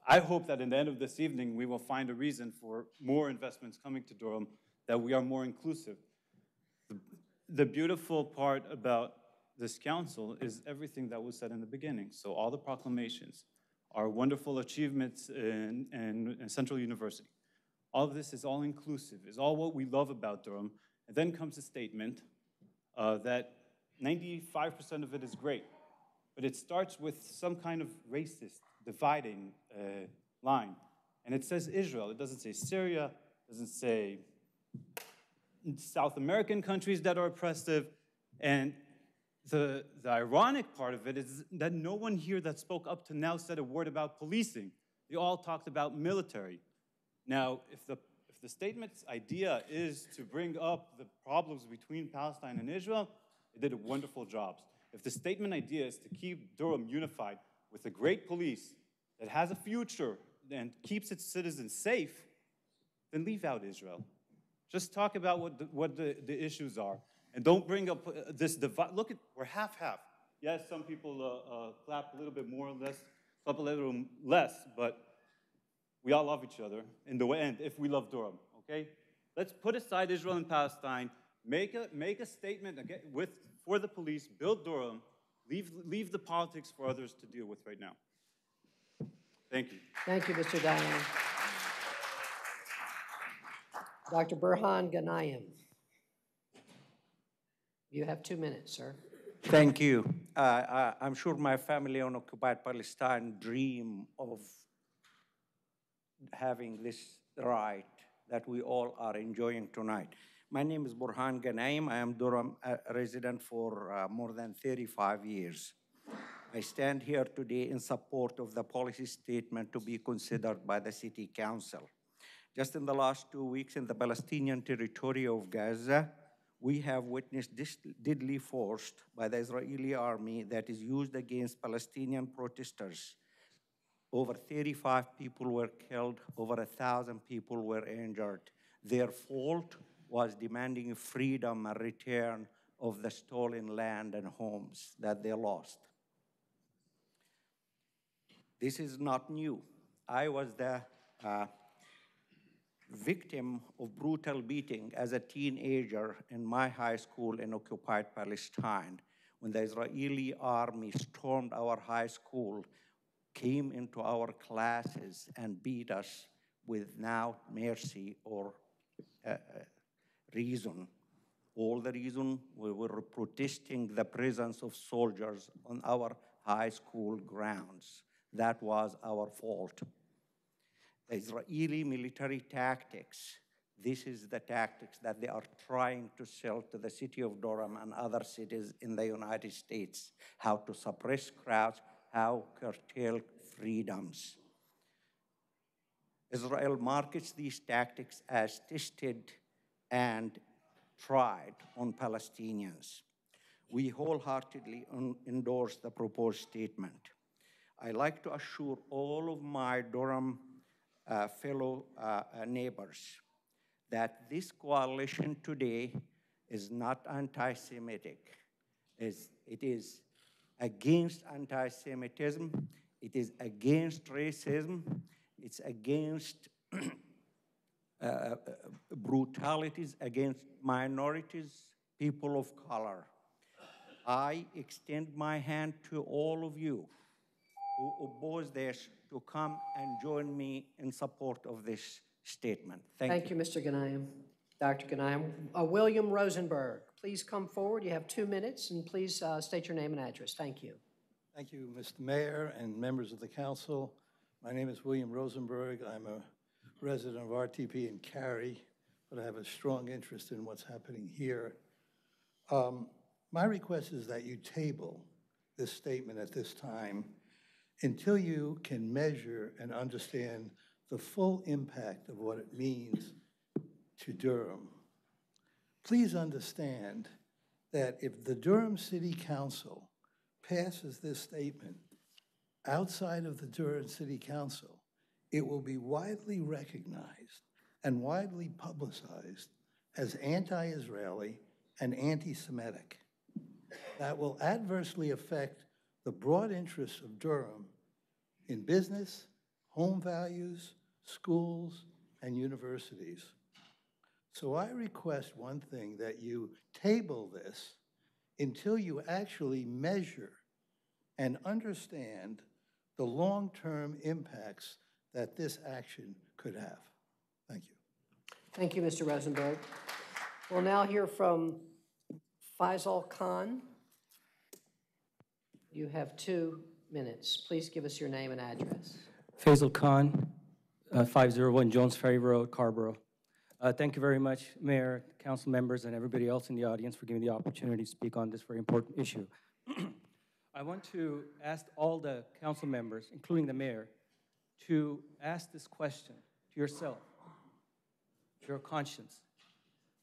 I hope that in the end of this evening, we will find a reason for more investments coming to Durham, that we are more inclusive. The, the beautiful part about this council is everything that was said in the beginning. So all the proclamations, our wonderful achievements in, in, in Central University, all of this is all inclusive, is all what we love about Durham. And then comes a statement uh, that 95% of it is great, but it starts with some kind of racist, dividing uh, line. And it says Israel, it doesn't say Syria, it doesn't say South American countries that are oppressive. And the, the ironic part of it is that no one here that spoke up to now said a word about policing. They all talked about military. Now, if the, if the statement's idea is to bring up the problems between Palestine and Israel, it did a wonderful job. If the statement idea is to keep Durham unified with a great police that has a future and keeps its citizens safe, then leave out Israel. Just talk about what the, what the, the issues are. And don't bring up uh, this divide. Look at, we're half-half. Yes, some people uh, uh, clap a little bit more or less, clap a little less, but we all love each other in the end if we love Durham, okay? Let's put aside Israel and Palestine, make a, make a statement with, for the police, build Durham, leave, leave the politics for others to deal with right now. Thank you. Thank you, Mr. Dayan. Dr. Burhan Ghanayem. You have two minutes, sir. Thank you. Uh, I, I'm sure my family on occupied Palestine dream of having this right that we all are enjoying tonight. My name is Burhan Ghanayem. I am Durham resident for uh, more than 35 years. I stand here today in support of the policy statement to be considered by the City Council. Just in the last two weeks in the Palestinian territory of Gaza, we have witnessed deadly force by the Israeli army that is used against Palestinian protesters. Over 35 people were killed, over a thousand people were injured. Their fault was demanding freedom and return of the stolen land and homes that they lost. This is not new. I was the uh, victim of brutal beating as a teenager in my high school in occupied Palestine when the Israeli army stormed our high school, came into our classes and beat us with without mercy or uh, uh reason. All the reason we were protesting the presence of soldiers on our high school grounds. That was our fault. The Israeli military tactics, this is the tactics that they are trying to sell to the city of Durham and other cities in the United States, how to suppress crowds, how curtail freedoms. Israel markets these tactics as tested and tried on Palestinians. We wholeheartedly endorse the proposed statement. I like to assure all of my Durham uh, fellow uh, uh, neighbors that this coalition today is not anti-Semitic. It is against anti-Semitism, it is against racism, it's against (clears throat) uh, uh, brutalities against minorities, people of color. I extend my hand to all of you who oppose this to come and join me in support of this statement. Thank, Thank you, Mr. Ghanayem. Dr. Ghanayem. Uh, William Rosenberg, please come forward. You have two minutes, and please uh, state your name and address. Thank you. Thank you, Mr. Mayor and members of the council. My name is William Rosenberg. I'm a resident of RTP in Cary, but I have a strong interest in what's happening here. Um, my request is that you table this statement at this time until you can measure and understand the full impact of what it means to Durham. Please understand that if the Durham City Council passes this statement outside of the Durham City Council, it will be widely recognized and widely publicized as anti-Israeli and anti-Semitic. That will adversely affect the broad interests of Durham in business, home values, schools, and universities. So I request one thing, that you table this until you actually measure and understand the long-term impacts that this action could have. Thank you. Thank you, Mr. Rosenberg. We'll now hear from Faisal Khan. You have two minutes. Please give us your name and address. Faisal Khan, uh, 501 Jones Ferry Road, Carrboro. Uh, Thank you very much, Mayor, council members, and everybody else in the audience for giving me the opportunity to speak on this very important issue. (clears throat) I want to ask all the council members, including the mayor, to ask this question to yourself, to your conscience.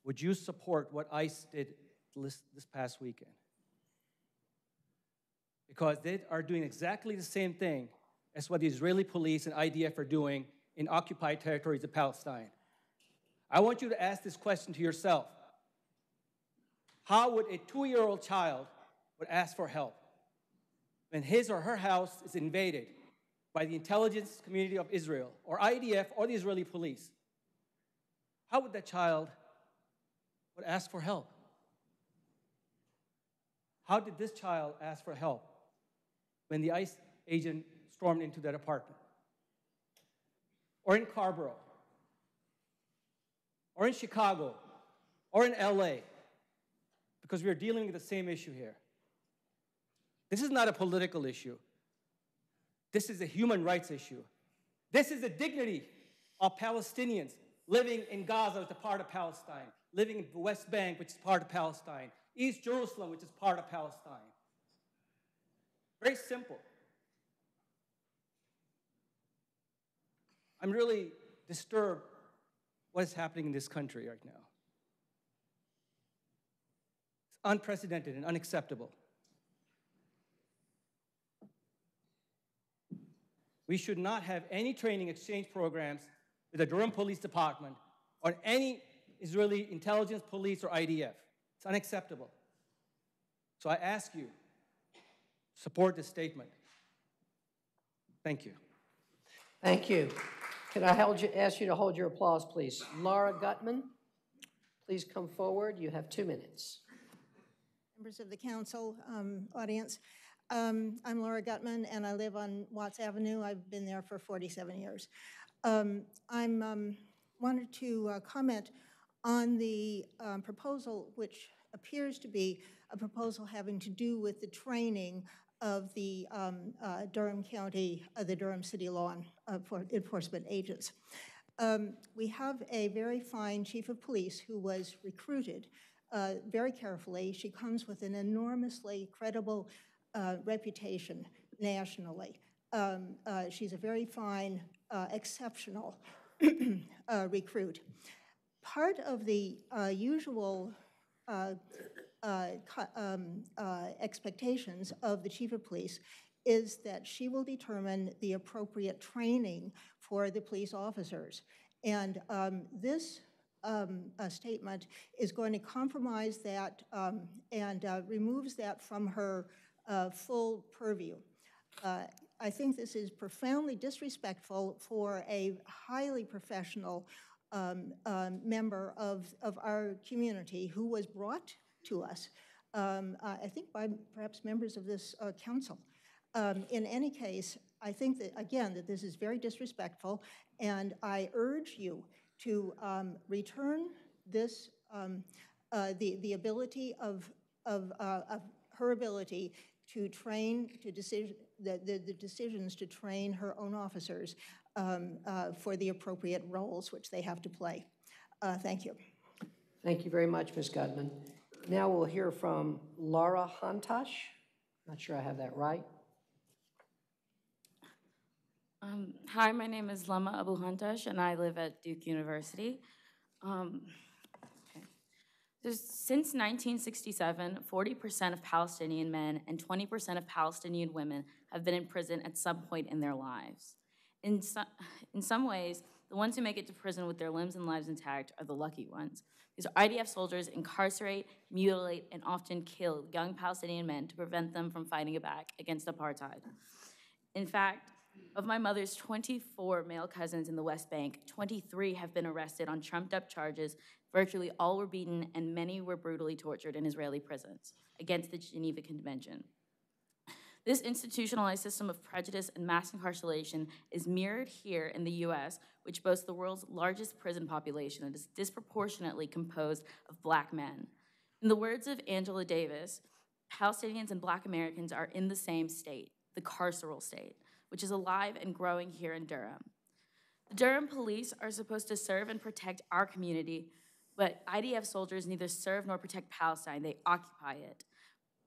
Would you support what ICE did this, this past weekend? Because they are doing exactly the same thing as what the Israeli police and IDF are doing in occupied territories of Palestine. I want you to ask this question to yourself. How would a two-year-old child would ask for help when his or her house is invaded by the intelligence community of Israel or IDF or the Israeli police? How would that child would ask for help? How did this child ask for help when the ICE agent stormed into that apartment? Or in Carrboro? Or in Chicago? Or in LA? Because we are dealing with the same issue here. This is not a political issue. This is a human rights issue. This is the dignity of Palestinians living in Gaza, which is part of Palestine, living in the West Bank, which is part of Palestine, East Jerusalem, which is part of Palestine. Very simple. I'm really disturbed what is happening in this country right now. It's unprecedented and unacceptable. We should not have any training exchange programs with the Durham Police Department or any Israeli intelligence police or IDF. It's unacceptable. So I ask you, support this statement. Thank you. Thank you. Can I hold you, ask you to hold your applause, please? Laura Gutman, please come forward. You have two minutes. Members of the council, um, audience. Um, I'm Laura Gutman, and I live on Watts Avenue. I've been there for 47 years. Um, I'm um, wanted to uh, comment on the um, proposal, which appears to be a proposal having to do with the training of the um, uh, Durham County, uh, the Durham City Law Enforcement agents. Um, we have a very fine chief of police who was recruited uh, very carefully. She comes with an enormously credible uh, reputation nationally. Um, uh, she's a very fine, uh, exceptional (clears throat) recruit. Part of the usual uh, uh, um, uh, expectations of the chief of police is that she will determine the appropriate training for the police officers. And um, this um, statement is going to compromise that um, and uh, removes that from her uh, full purview. Uh, I think this is profoundly disrespectful for a highly professional um, um, member of, of our community who was brought to us, um, uh, I think by perhaps members of this uh, council. Um, in any case, I think that, again, that this is very disrespectful, and I urge you to um, return this, um, uh, the, the ability of, of, of her ability to train, to decision, the, the, the decisions to train her own officers um, uh, for the appropriate roles which they have to play. Uh, thank you. Thank you very much, Ms. Gutman. Now we'll hear from Laura Hantash. Not sure I have that right. Um, hi, my name is Lama Abu Hantash, and I live at Duke University. Um, okay. There's, since 1967, 40% of Palestinian men and 20% of Palestinian women have been in prison at some point in their lives. In, so, in some ways, the ones who make it to prison with their limbs and lives intact are the lucky ones. These IDF soldiers incarcerate, mutilate, and often kill young Palestinian men to prevent them from fighting back against apartheid. In fact, of my mother's 24 male cousins in the West Bank, 23 have been arrested on trumped up charges. Virtually all were beaten, and many were brutally tortured in Israeli prisons against the Geneva Convention. This institutionalized system of prejudice and mass incarceration is mirrored here in the US, which boasts the world's largest prison population that is disproportionately composed of black men. In the words of Angela Davis, Palestinians and black Americans are in the same state, the carceral state which is alive and growing here in Durham. The Durham police are supposed to serve and protect our community, but IDF soldiers neither serve nor protect Palestine, they occupy it.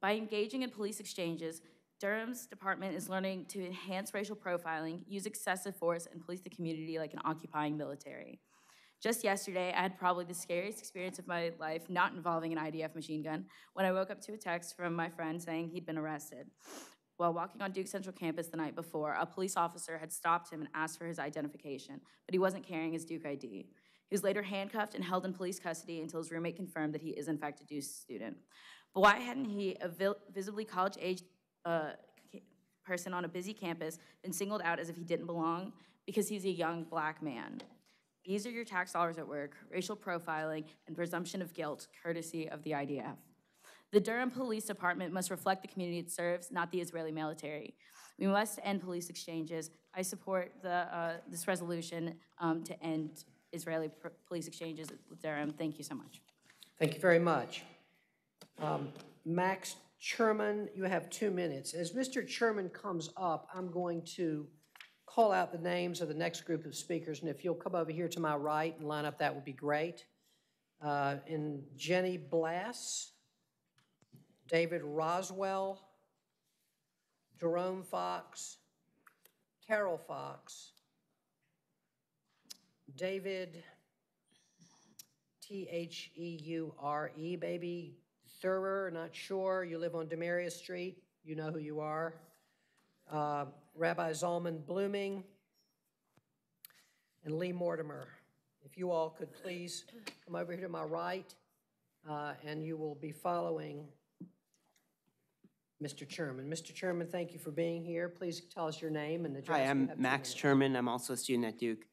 By engaging in police exchanges, Durham's department is learning to enhance racial profiling, use excessive force, and police the community like an occupying military. Just yesterday, I had probably the scariest experience of my life, not involving an IDF machine gun, when I woke up to a text from my friend saying he'd been arrested. While walking on Duke Central campus the night before, a police officer had stopped him and asked for his identification, but he wasn't carrying his Duke ID. He was later handcuffed and held in police custody until his roommate confirmed that he is, in fact, a Duke student. But why hadn't he, a visibly college aged uh, person on a busy campus, been singled out as if he didn't belong? Because he's a young black man. These are your tax dollars at work, racial profiling, and presumption of guilt, courtesy of the IDF. The Durham Police Department must reflect the community it serves, not the Israeli military. We must end police exchanges. I support the, uh, this resolution um, to end Israeli police exchanges with Durham. Thank you so much. Thank you very much. Um, Max Sherman, you have two minutes. As Mr. Sherman comes up, I'm going to call out the names of the next group of speakers, and if you'll come over here to my right and line up, that would be great. Uh, and Jenny Blass, David Roswell, Jerome Fox, Carol Fox, David, T H E U R E, baby, Thurer, not sure. You live on Demarius Street. You know who you are. Uh, Rabbi Zalman Bluming, and Lee Mortimer. If you all could please come over here to my right, uh, and you will be following Mr. Sherman. Mr. Sherman, thank you for being here. Please tell us your name and address. Hi, I'm Max Sherman. I'm also a student at Duke.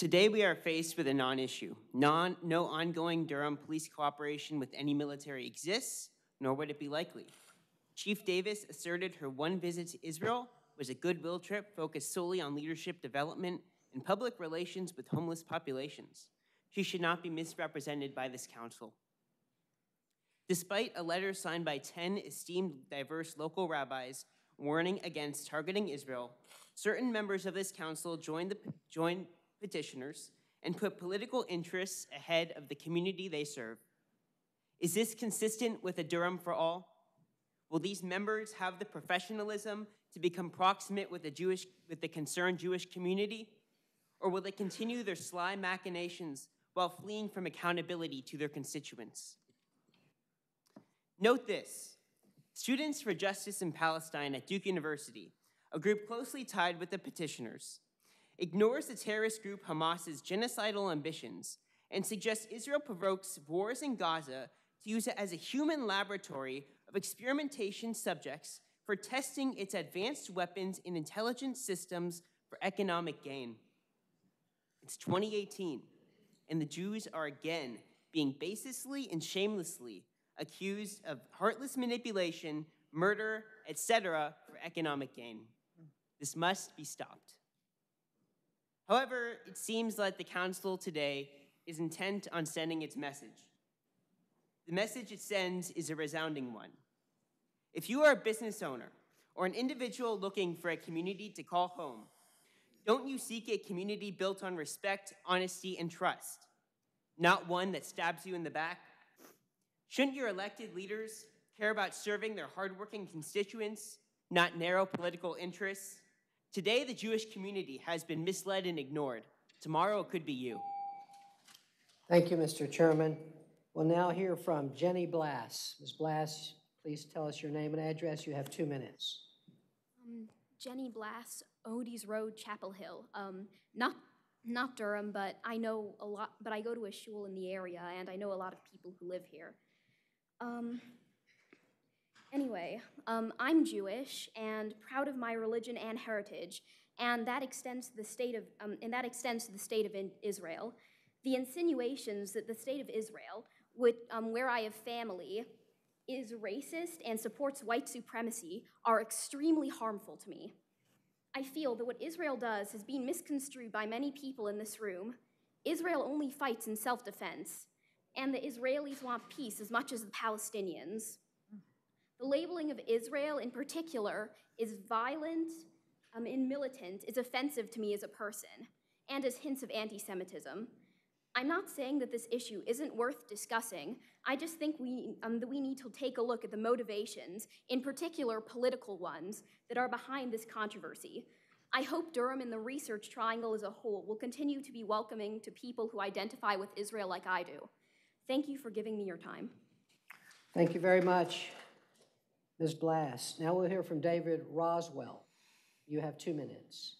Today we are faced with a non-issue. Non, no ongoing Durham police cooperation with any military exists, nor would it be likely. Chief Davis asserted her one visit to Israel was a goodwill trip focused solely on leadership development and public relations with homeless populations. She should not be misrepresented by this council. Despite a letter signed by 10 esteemed diverse local rabbis warning against targeting Israel, certain members of this council joined, the, joined petitioners and put political interests ahead of the community they serve. Is this consistent with a Durham for all? Will these members have the professionalism to become proximate with the, Jewish, with the concerned Jewish community? Or will they continue their sly machinations while fleeing from accountability to their constituents? Note this Students for Justice in Palestine at Duke University, a group closely tied with the petitioners, ignores the terrorist group Hamas's genocidal ambitions and suggests Israel provokes wars in Gaza to use it as a human laboratory of experimentation subjects for testing its advanced weapons and intelligence systems for economic gain. It's 2018, and the Jews are again being baselessly and shamelessly accused of heartless manipulation, murder, etc., for economic gain. This must be stopped. However, it seems that the Council today is intent on sending its message. The message it sends is a resounding one. If you are a business owner or an individual looking for a community to call home, don't you seek a community built on respect, honesty, and trust, not one that stabs you in the back? Shouldn't your elected leaders care about serving their hardworking constituents, not narrow political interests? Today, the Jewish community has been misled and ignored. Tomorrow, it could be you. Thank you, Mr. Chairman. We'll now hear from Jenny Blass. Ms. Blass, please tell us your name and address. You have two minutes. Um, Jenny Blass, Odie's Road, Chapel Hill. Um, not not Durham, but I know a lot. But I go to a shul in the area, and I know a lot of people who live here. Um, anyway, um, I'm Jewish and proud of my religion and heritage, and that extends to the state of um, and that extends to the state of Israel. The insinuations that the state of Israel, um, where I have family, is racist and supports white supremacy are extremely harmful to me. I feel that what Israel does has been misconstrued by many people in this room. Israel only fights in self defense, and the Israelis want peace as much as the Palestinians. The labeling of Israel in particular is violent um, and militant is offensive to me as a person, and as hints of anti Semitism. I'm not saying that this issue isn't worth discussing. I just think we, um, that we need to take a look at the motivations, in particular political ones, that are behind this controversy. I hope Durham and the research triangle as a whole will continue to be welcoming to people who identify with Israel like I do. Thank you for giving me your time. Thank you very much, Ms. Blass. Now we'll hear from David Roswell. You have two minutes.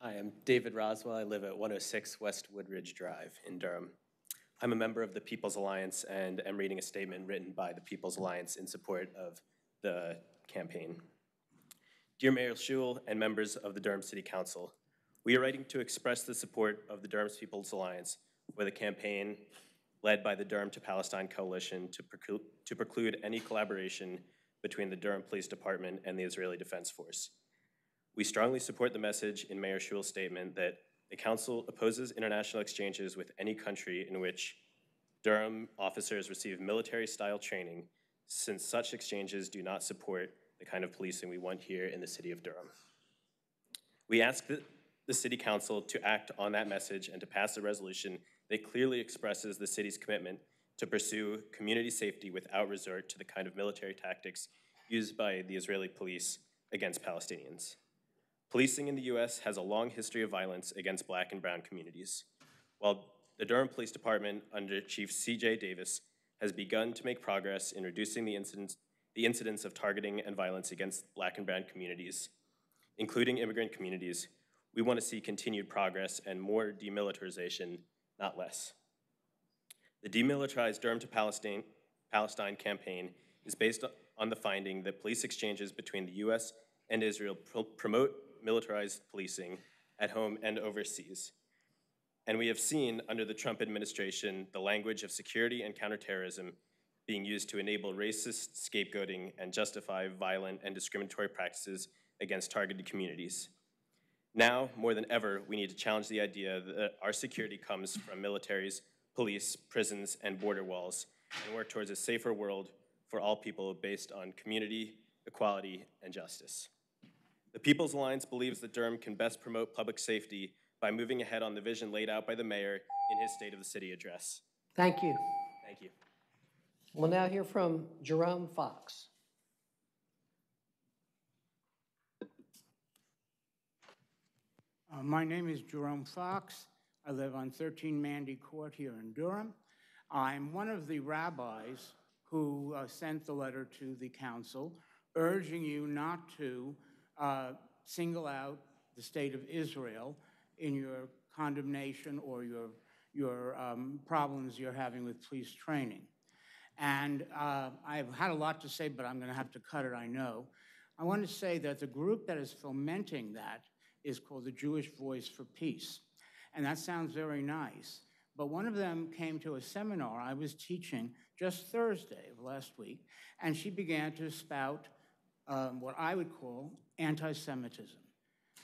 Hi, I'm David Roswell. I live at 106 West Woodridge Drive in Durham. I'm a member of the People's Alliance and am reading a statement written by the People's Alliance in support of the campaign. Dear Mayor Schewel and members of the Durham City Council, we are writing to express the support of the Durham People's Alliance for the campaign led by the Durham to Palestine Coalition to, preclude, to preclude any collaboration between the Durham Police Department and the Israeli Defense Force. We strongly support the message in Mayor Schewel's statement that the Council opposes international exchanges with any country in which Durham officers receive military-style training, since such exchanges do not support the kind of policing we want here in the city of Durham. We ask the, the City Council to act on that message and to pass a resolution that clearly expresses the city's commitment to pursue community safety without resort to the kind of military tactics used by the Israeli police against Palestinians. Policing in the U.S. has a long history of violence against black and brown communities. While the Durham Police Department, under Chief C.J. Davis, has begun to make progress in reducing the incidents, the incidence of targeting and violence against black and brown communities, including immigrant communities, we want to see continued progress and more demilitarization, not less. The Demilitarized Durham to Palestine, Palestine campaign is based on the finding that police exchanges between the U.S. and Israel pro promote militarized policing at home and overseas. And we have seen under the Trump administration the language of security and counterterrorism being used to enable racist scapegoating and justify violent and discriminatory practices against targeted communities. Now, more than ever, we need to challenge the idea that our security comes from militaries, police, prisons, and border walls, and work towards a safer world for all people based on community, equality, and justice. The People's Alliance believes that Durham can best promote public safety by moving ahead on the vision laid out by the mayor in his State of the City address. Thank you. Thank you. We'll now hear from Jerome Fox. Uh, my name is Jerome Fox. I live on 13 Mandy Court here in Durham. I'm one of the rabbis who uh, sent the letter to the council urging you not to uh, single out the state of Israel in your condemnation or your, your um, problems you're having with police training. And uh, I've had a lot to say, but I'm going to have to cut it, I know. I want to say that the group that is fomenting that is called the Jewish Voice for Peace. And that sounds very nice. But one of them came to a seminar I was teaching just Thursday of last week, and she began to spout um, what I would call anti Semitism.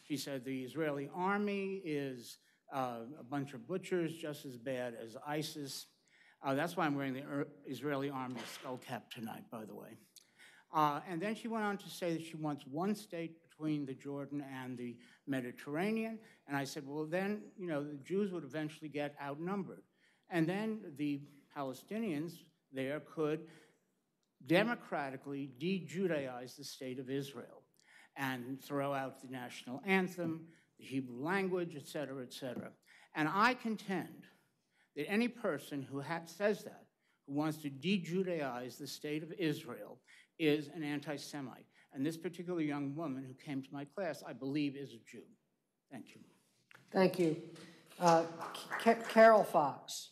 She said the Israeli army is uh, a bunch of butchers, just as bad as ISIS. Uh, that's why I'm wearing the Israeli army skull cap tonight, by the way. Uh, and then she went on to say that she wants one state between the Jordan and the Mediterranean. And I said, well, then, you know, the Jews would eventually get outnumbered. And then the Palestinians there could democratically de Judaize the state of Israel and throw out the national anthem, the Hebrew language, et cetera, et cetera. And I contend that any person who says that, who wants to de Judaize the state of Israel, is an anti Semite. And this particular young woman who came to my class, I believe, is a Jew. Thank you. Thank you. Uh, Ca- Carol Fox.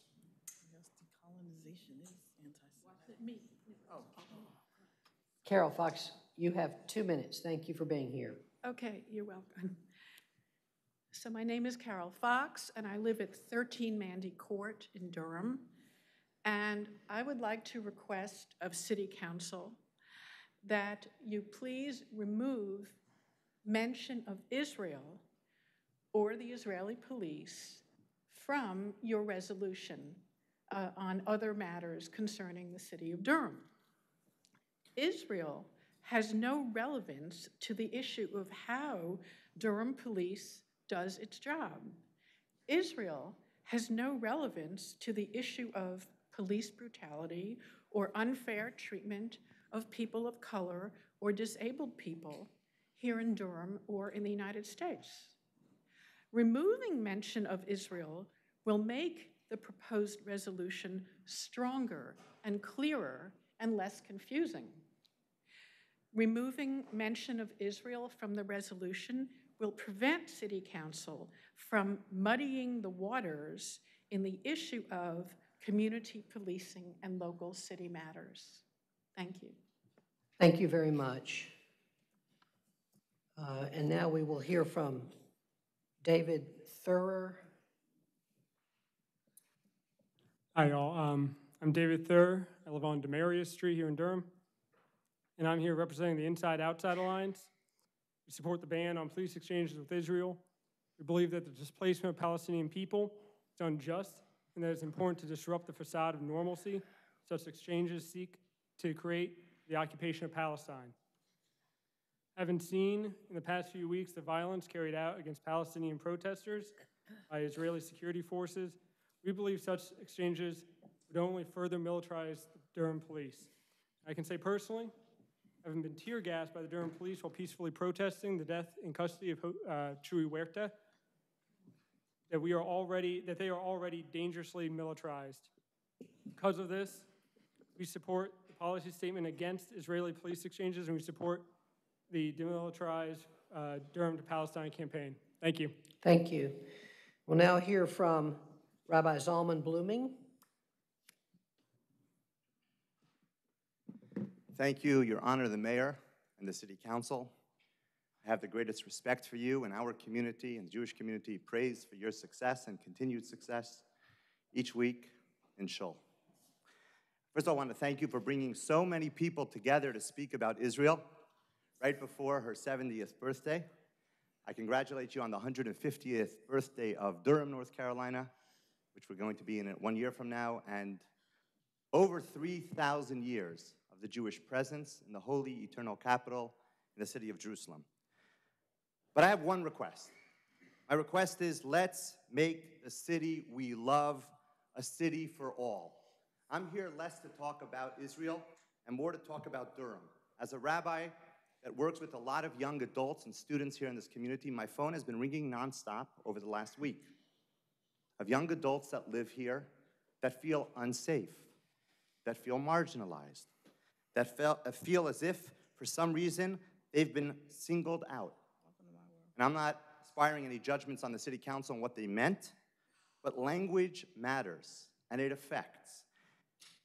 Carol Fox, you have two minutes. Thank you for being here. Okay, you're welcome. So my name is Carol Fox, and I live at 13 Mandy Court in Durham. And I would like to request of City Council that you please remove mention of Israel or the Israeli police from your resolution uh, on other matters concerning the city of Durham. Israel has no relevance to the issue of how Durham police does its job. Israel has no relevance to the issue of police brutality or unfair treatment of people of color or disabled people here in Durham or in the United States. Removing mention of Israel will make the proposed resolution stronger and clearer and less confusing. Removing mention of Israel from the resolution will prevent City Council from muddying the waters in the issue of community policing and local city matters. Thank you. Thank you very much. Uh, And now we will hear from David Thurer. Hi, y'all. Um, I'm David Thur. I live on Demarius Street here in Durham, and I'm here representing the Inside Outside Alliance. We support the ban on police exchanges with Israel. We believe that the displacement of Palestinian people is unjust and that it's important to disrupt the facade of normalcy such exchanges seek to create the occupation of Palestine. Having seen in the past few weeks the violence carried out against Palestinian protesters by Israeli security forces, we believe such exchanges would only further militarize the Durham police. I can say personally, having been tear gassed by the Durham police while peacefully protesting the death in custody of uh, Chuy Huerta, that we are already that they are already dangerously militarized. Because of this, we support policy statement against Israeli police exchanges, and we support the demilitarized uh, Durham to Palestine campaign. Thank you. Thank you. We'll now hear from Rabbi Zalman Bluming. Thank you, Your Honor, the Mayor and the City Council. I have the greatest respect for you and our community and the Jewish community. Praise for your success and continued success each week in Shul. First of all, I want to thank you for bringing so many people together to speak about Israel right before her 70th birthday. I congratulate you on the 150th birthday of Durham, North Carolina, which we're going to be in one year from now, and over 3,000 years of the Jewish presence in the holy eternal capital in the city of Jerusalem. But I have one request. My request is let's make the city we love a city for all. I'm here less to talk about Israel and more to talk about Durham. As a rabbi that works with a lot of young adults and students here in this community, my phone has been ringing nonstop over the last week of young adults that live here that feel unsafe, that feel marginalized, that feel, feel as if, for some reason, they've been singled out. And I'm not aspiring any judgments on the city council and what they meant, but language matters and it affects.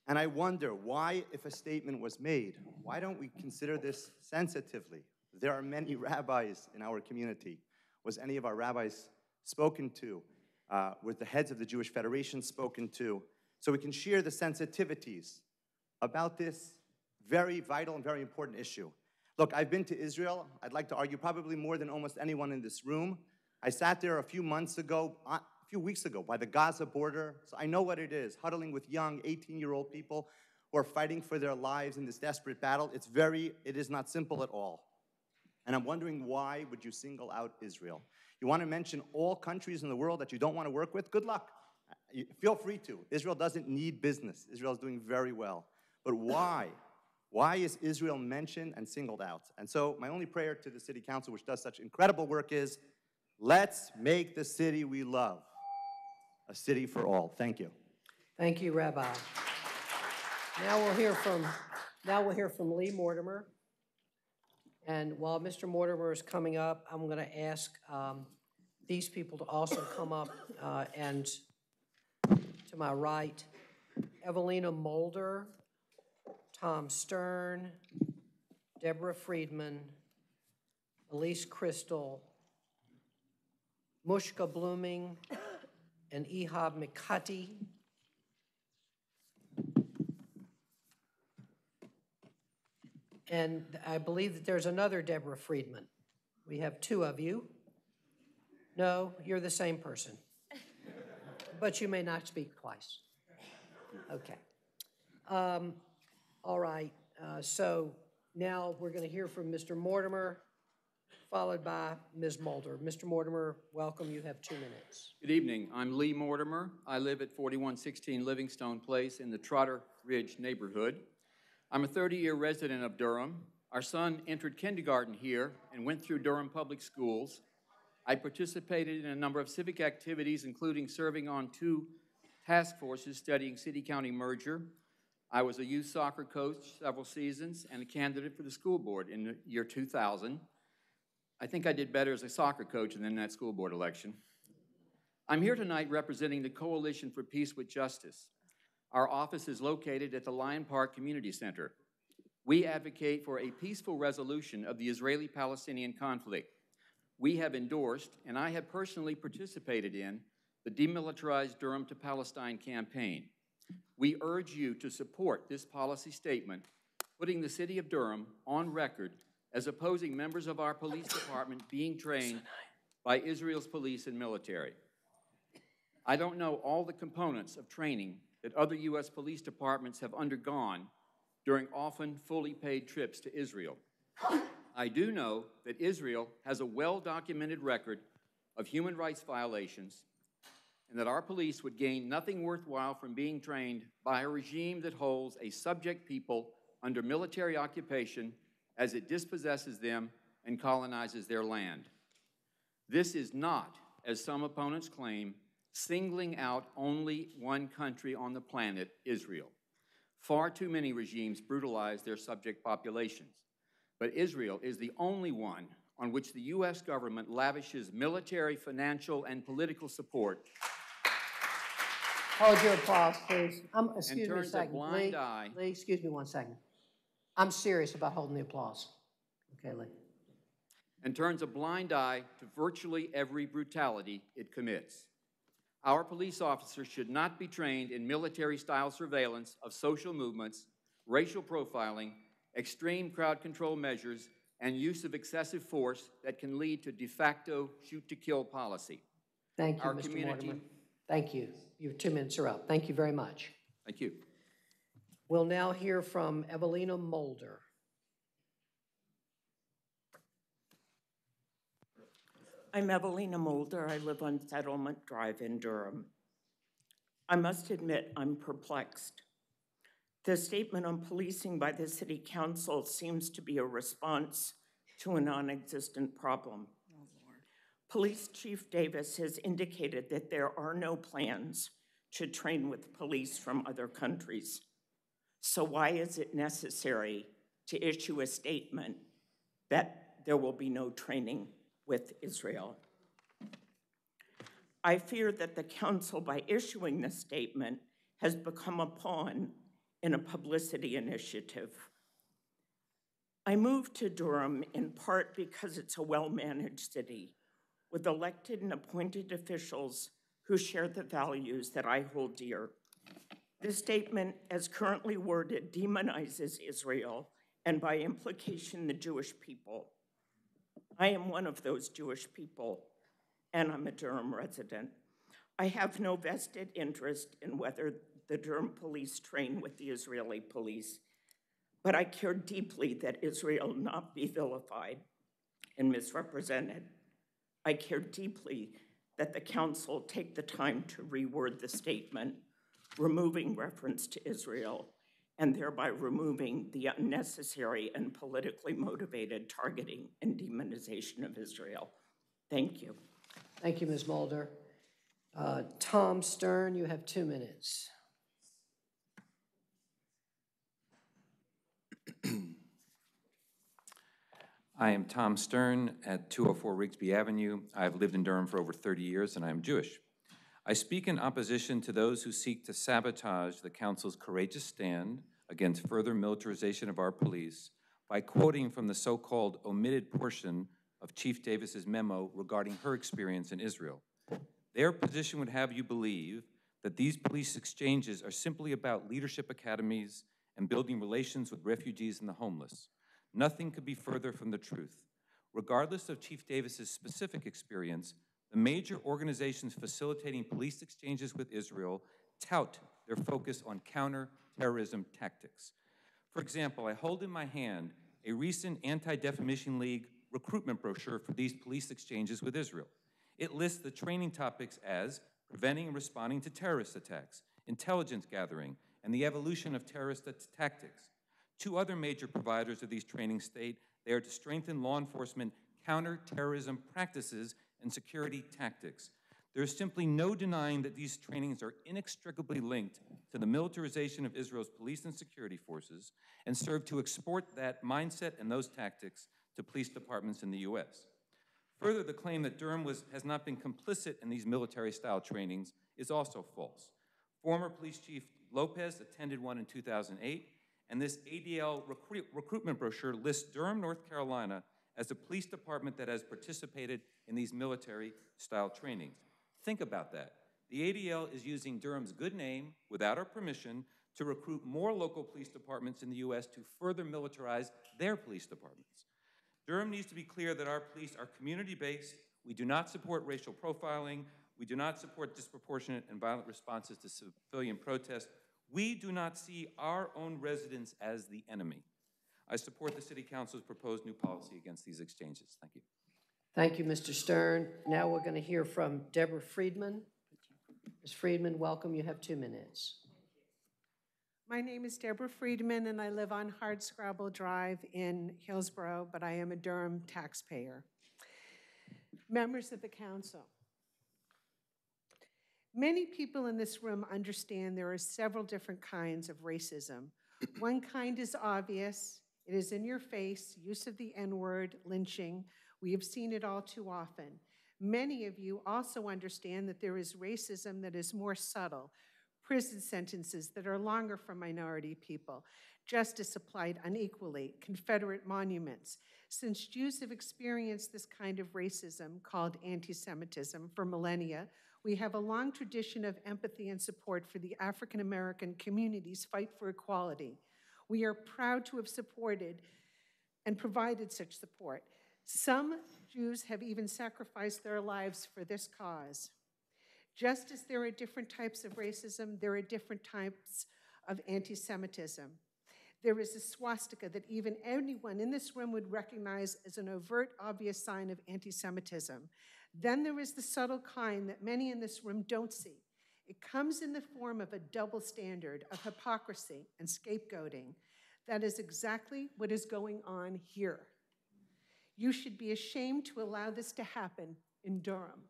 And I wonder why, if a statement was made, why don't we consider this sensitively? There are many (laughs) rabbis in our community. Was any of our rabbis spoken to? Uh, were the heads of the Jewish Federation spoken to? So we can share the sensitivities about this very vital and very important issue. Look, I've been to Israel, I'd like to argue probably more than almost anyone in this room. I sat there a few months ago, few weeks ago, by the Gaza border, so I know what it is, huddling with young 18-year-old people who are fighting for their lives in this desperate battle. It's very, it is not simple at all. And I'm wondering why would you single out Israel? You want to mention all countries in the world that you don't want to work with? Good luck. Uh, feel free to. Israel doesn't need business. Israel is doing very well. But why? Why is Israel mentioned and singled out? And so my only prayer to the city council, which does such incredible work, is let's make the city we love a city for all. Thank you. Thank you, Rabbi. Now we'll hear from, now we'll hear from Lee Mortimer. And while Mr. Mortimer is coming up, I'm going to ask um, these people to also come up uh, and to my right, Evelina Mulder, Tom Stern, Deborah Friedman, Elise Crystal, Mushka Bluming, and Ehab Mikati. And I believe that there's another Deborah Friedman. We have two of you. No, you're the same person. But you may not speak twice. Okay. Um, all right. Uh, so now we're going to hear from Mr. Mortimer, followed by Ms. Mulder. Mr. Mortimer, welcome. You have two minutes. Good evening. I'm Lee Mortimer. I live at 4116 Livingstone Place in the Trotter Ridge neighborhood. I'm a 30-year resident of Durham. Our son entered kindergarten here and went through Durham Public Schools. I participated in a number of civic activities, including serving on two task forces studying city-county merger. I was a youth soccer coach several seasons and a candidate for the school board in the year 2000. I think I did better as a soccer coach than in that school board election. I'm here tonight representing the Coalition for Peace with Justice. Our office is located at the Lyon Park Community Center. We advocate for a peaceful resolution of the Israeli-Palestinian conflict. We have endorsed, and I have personally participated in, the Demilitarized Durham to Palestine campaign. We urge you to support this policy statement, putting the city of Durham on record as opposing members of our police department being trained by Israel's police and military. I don't know all the components of training that other U.S. police departments have undergone during often fully paid trips to Israel. (laughs) I do know that Israel has a well-documented record of human rights violations and that our police would gain nothing worthwhile from being trained by a regime that holds a subject people under military occupation as it dispossesses them and colonizes their land. This is not, as some opponents claim, singling out only one country on the planet, Israel. Far too many regimes brutalize their subject populations. But Israel is the only one on which the U.S. government lavishes military, financial, and political support. Hold your applause, please. Um, excuse me a turns a second. blind Lee, eye- Lee, excuse me one second. I'm serious about holding the applause. Okay, Lee. and turns a blind eye to virtually every brutality it commits. Our police officers should not be trained in military-style surveillance of social movements, racial profiling, extreme crowd control measures, and use of excessive force that can lead to de facto shoot-to-kill policy. Thank you, Our Mr. community- Mortimer. Thank you. Your two minutes are up. Thank you very much. Thank you. We'll now hear from Evelina Mulder. I'm Evelina Mulder. I live on Settlement Drive in Durham. I must admit, I'm perplexed. The statement on policing by the City Council seems to be a response to a non-existent problem. Police Chief Davis has indicated that there are no plans to train with police from other countries. So why is it necessary to issue a statement that there will be no training with Israel? I fear that the council, by issuing this statement, has become a pawn in a publicity initiative. I moved to Durham in part because it's a well-managed city with elected and appointed officials who share the values that I hold dear. This statement, as currently worded, demonizes Israel and by implication the Jewish people. I am one of those Jewish people, and I'm a Durham resident. I have no vested interest in whether the Durham police train with the Israeli police, but I care deeply that Israel not be vilified and misrepresented. I care deeply that the council take the time to reword the statement, removing reference to Israel and thereby removing the unnecessary and politically motivated targeting and demonization of Israel. Thank you. Thank you, Ms. Mulder. Uh, Tom Stern, you have two minutes. I am Tom Stern at 204 Rigsbee Avenue. I've lived in Durham for over 30 years and I am Jewish. I speak in opposition to those who seek to sabotage the Council's courageous stand against further militarization of our police by quoting from the so-called omitted portion of Chief Davis's memo regarding her experience in Israel. Their position would have you believe that these police exchanges are simply about leadership academies and building relations with refugees and the homeless. Nothing could be further from the truth. Regardless of Chief Davis's specific experience, the major organizations facilitating police exchanges with Israel tout their focus on counterterrorism tactics. For example, I hold in my hand a recent Anti-Defamation League recruitment brochure for these police exchanges with Israel. It lists the training topics as preventing and responding to terrorist attacks, intelligence gathering, and the evolution of terrorist tactics. Two other major providers of these trainings state they are to strengthen law enforcement counterterrorism practices and security tactics. There is simply no denying that these trainings are inextricably linked to the militarization of Israel's police and security forces and serve to export that mindset and those tactics to police departments in the U.S. Further, the claim that Durham was, has not been complicit in these military-style trainings is also false. Former Police Chief Lopez attended one in 2008, and this ADL recruit, recruitment brochure lists Durham, North Carolina as a police department that has participated in these military-style trainings. Think about that. The ADL is using Durham's good name, without our permission, to recruit more local police departments in the U.S. to further militarize their police departments. Durham needs to be clear that our police are community-based. We do not support racial profiling. We do not support disproportionate and violent responses to civilian protests. We do not see our own residents as the enemy. I support the City Council's proposed new policy against these exchanges. Thank you. Thank you, Mr. Stern. Now we're going to hear from Deborah Friedman. Ms. Friedman, welcome. You have two minutes. My name is Deborah Friedman, and I live on Hardscrabble Drive in Hillsborough, but I am a Durham taxpayer. Members of the council, many people in this room understand there are several different kinds of racism. One kind is obvious, it is in your face, use of the N word, lynching. We have seen it all too often. Many of you also understand that there is racism that is more subtle, prison sentences that are longer for minority people, justice applied unequally, Confederate monuments. Since Jews have experienced this kind of racism called anti Semitism for millennia, we have a long tradition of empathy and support for the African American community's fight for equality. We are proud to have supported and provided such support. Some Jews have even sacrificed their lives for this cause. Just as there are different types of racism, there are different types of anti Semitism. There is a swastika that even anyone in this room would recognize as an overt, obvious sign of anti Semitism. Then there is the subtle kind that many in this room don't see. It comes in the form of a double standard of hypocrisy and scapegoating. That is exactly what is going on here. You should be ashamed to allow this to happen in Durham.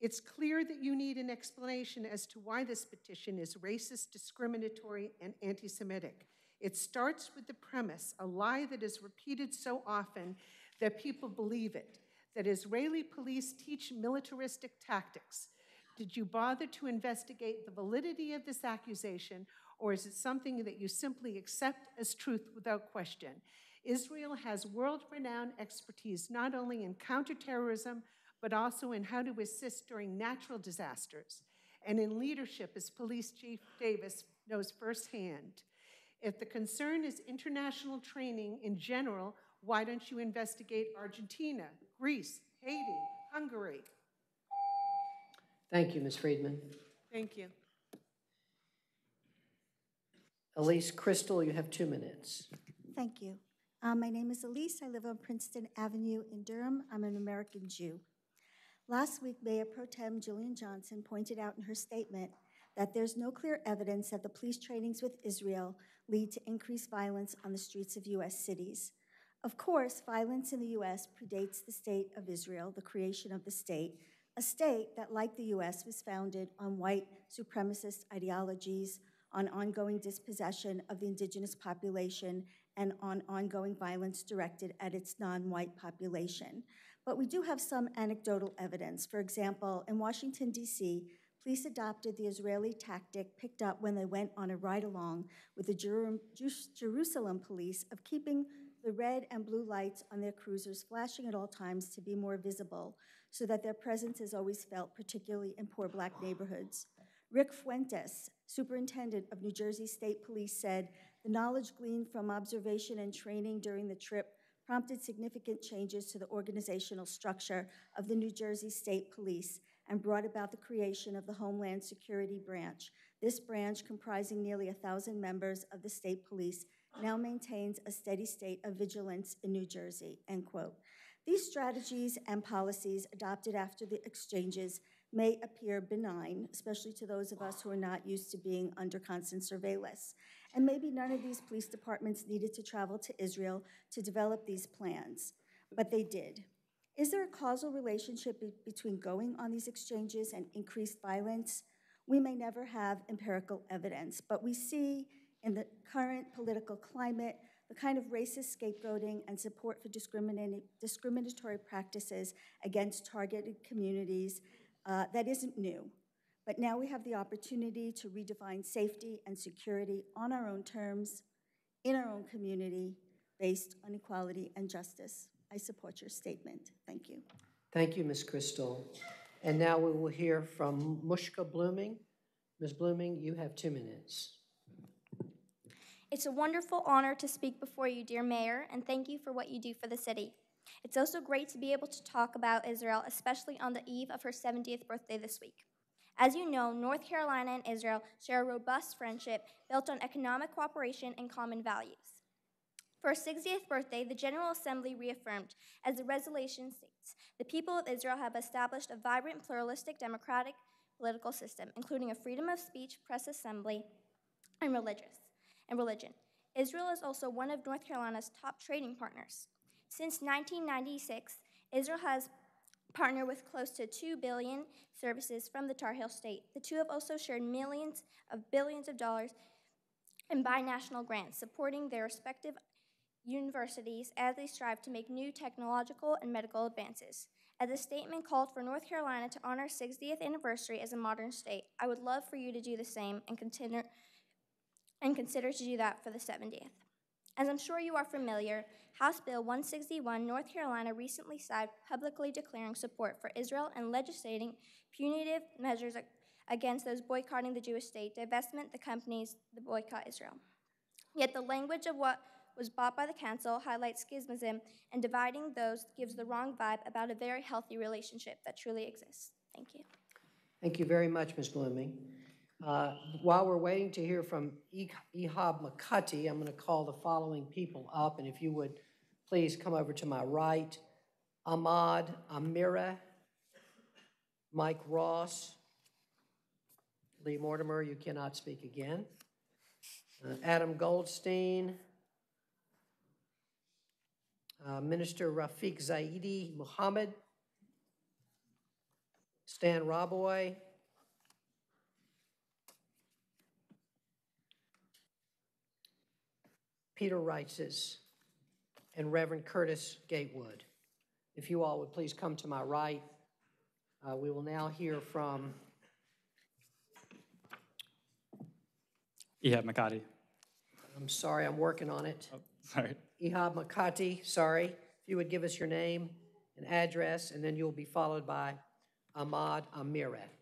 It's clear that you need an explanation as to why this petition is racist, discriminatory, and anti Semitic. It starts with the premise, a lie that is repeated so often that people believe it, that Israeli police teach militaristic tactics, Did you bother to investigate the validity of this accusation, or is it something that you simply accept as truth without question? Israel has world renowned expertise not only in counterterrorism, but also in how to assist during natural disasters and in leadership, as Police Chief Davis knows firsthand. If the concern is international training in general, why don't you investigate Argentina, Greece, Haiti, Hungary? Thank you, Ms. Friedman. Thank you. Elise Crystal, you have two minutes. Thank you. Um, my name is Elise. I live on Princeton Avenue in Durham. I'm an American Jew. Last week, Mayor Pro Tem Jillian Johnson pointed out in her statement that there's no clear evidence that the police trainings with Israel lead to increased violence on the streets of U.S. cities. Of course, violence in the U.S. predates the state of Israel, the creation of the state, a state that, like the U.S., was founded on white supremacist ideologies, on ongoing dispossession of the indigenous population, and on ongoing violence directed at its non white population. But we do have some anecdotal evidence. For example, in Washington, D.C., police adopted the Israeli tactic picked up when they went on a ride along with the Jerusalem police of keeping the red and blue lights on their cruisers flashing at all times to be more visible so that their presence is always felt, particularly in poor black neighborhoods. Rick Fuentes, superintendent of New Jersey State Police, said the knowledge gleaned from observation and training during the trip prompted significant changes to the organizational structure of the New Jersey State Police and brought about the creation of the Homeland Security Branch. This branch, comprising nearly a thousand members of the state police, now maintains a steady state of vigilance in New Jersey, end quote. These strategies and policies adopted after the exchanges may appear benign, especially to those of us who are not used to being under constant surveillance. And maybe none of these police departments needed to travel to Israel to develop these plans, but they did. Is there a causal relationship be between going on these exchanges and increased violence? We may never have empirical evidence, but we see in the current political climate the kind of racist scapegoating and support for discriminatory practices against targeted communities uh, that isn't new. But now we have the opportunity to redefine safety and security on our own terms, in our own community, based on equality and justice. I support your statement. Thank you. Thank you, Ms. Crystal. And now we will hear from Mushka Bluming. Ms. Bluming, you have two minutes. It's a wonderful honor to speak before you, dear Mayor, and thank you for what you do for the city. It's also great to be able to talk about Israel, especially on the eve of her 70th birthday this week. As you know, North Carolina and Israel share a robust friendship built on economic cooperation and common values. For her 60th birthday, the General Assembly reaffirmed, as the resolution states, the people of Israel have established a vibrant, pluralistic, democratic political system, including a freedom of speech, press assembly, and religious and religion. Israel is also one of North Carolina's top trading partners. Since 1996, Israel has partnered with close to 2 billion services from the Tar Heel State. The two have also shared millions of billions of dollars in binational grants, supporting their respective universities as they strive to make new technological and medical advances. As the statement called for North Carolina to honor 60th anniversary as a modern state, I would love for you to do the same and consider and consider to do that for the 70th. As I'm sure you are familiar, House Bill 161, North Carolina recently signed publicly declaring support for Israel and legislating punitive measures against those boycotting the Jewish state, divestment the companies that boycott Israel. Yet the language of what was bought by the council highlights schismism, and dividing those gives the wrong vibe about a very healthy relationship that truly exists. Thank you. Thank you very much, Ms. Bluming. Uh, while we're waiting to hear from Ehab Makati, I'm going to call the following people up, and if you would please come over to my right. Ahmad Amira, Mike Ross, Lee Mortimer, you cannot speak again. Uh, Adam Goldstein, uh, Minister Rafiq Zaidi Muhammad, Stan Raboy, Peter Wrights and Reverend Curtis Gatewood. If you all would please come to my right, uh, we will now hear from. Ihab Makati. I'm sorry, I'm working on it. Oh, sorry. Ihab Makati, sorry. If you would give us your name and address, and then you'll be followed by Ahmad Amirat.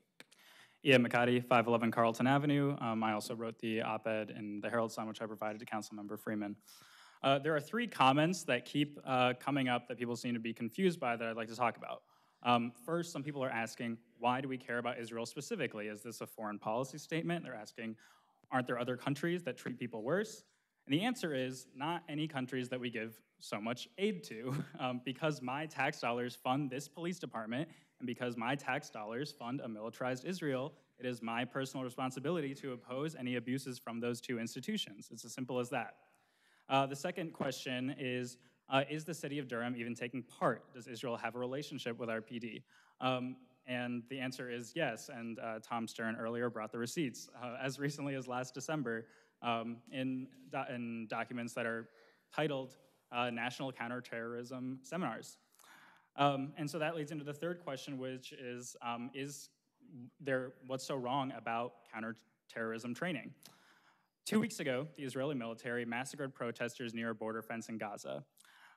Ehab Makati, 511 Carlton Avenue. Um, I also wrote the op-ed in the Herald Sun, which I provided to Councilmember Freeman. Uh, there are three comments that keep uh, coming up that people seem to be confused by that I'd like to talk about. Um, first, some people are asking, why do we care about Israel specifically? Is this a foreign policy statement? They're asking, aren't there other countries that treat people worse? And the answer is not any countries that we give so much aid to. (laughs) Um, because my tax dollars fund this police department, and because my tax dollars fund a militarized Israel, it is my personal responsibility to oppose any abuses from those two institutions. It's as simple as that. Uh, the second question is, uh, is the city of Durham even taking part? Does Israel have a relationship with our PD? Um, and the answer is yes, and uh, Tom Stern earlier brought the receipts. Uh, as recently as last December, um, in, do in documents that are titled uh, National Counterterrorism Seminars. Um, and so that leads into the third question, which is, um, is there, what's so wrong about counterterrorism training? Two weeks ago, the Israeli military massacred protesters near a border fence in Gaza.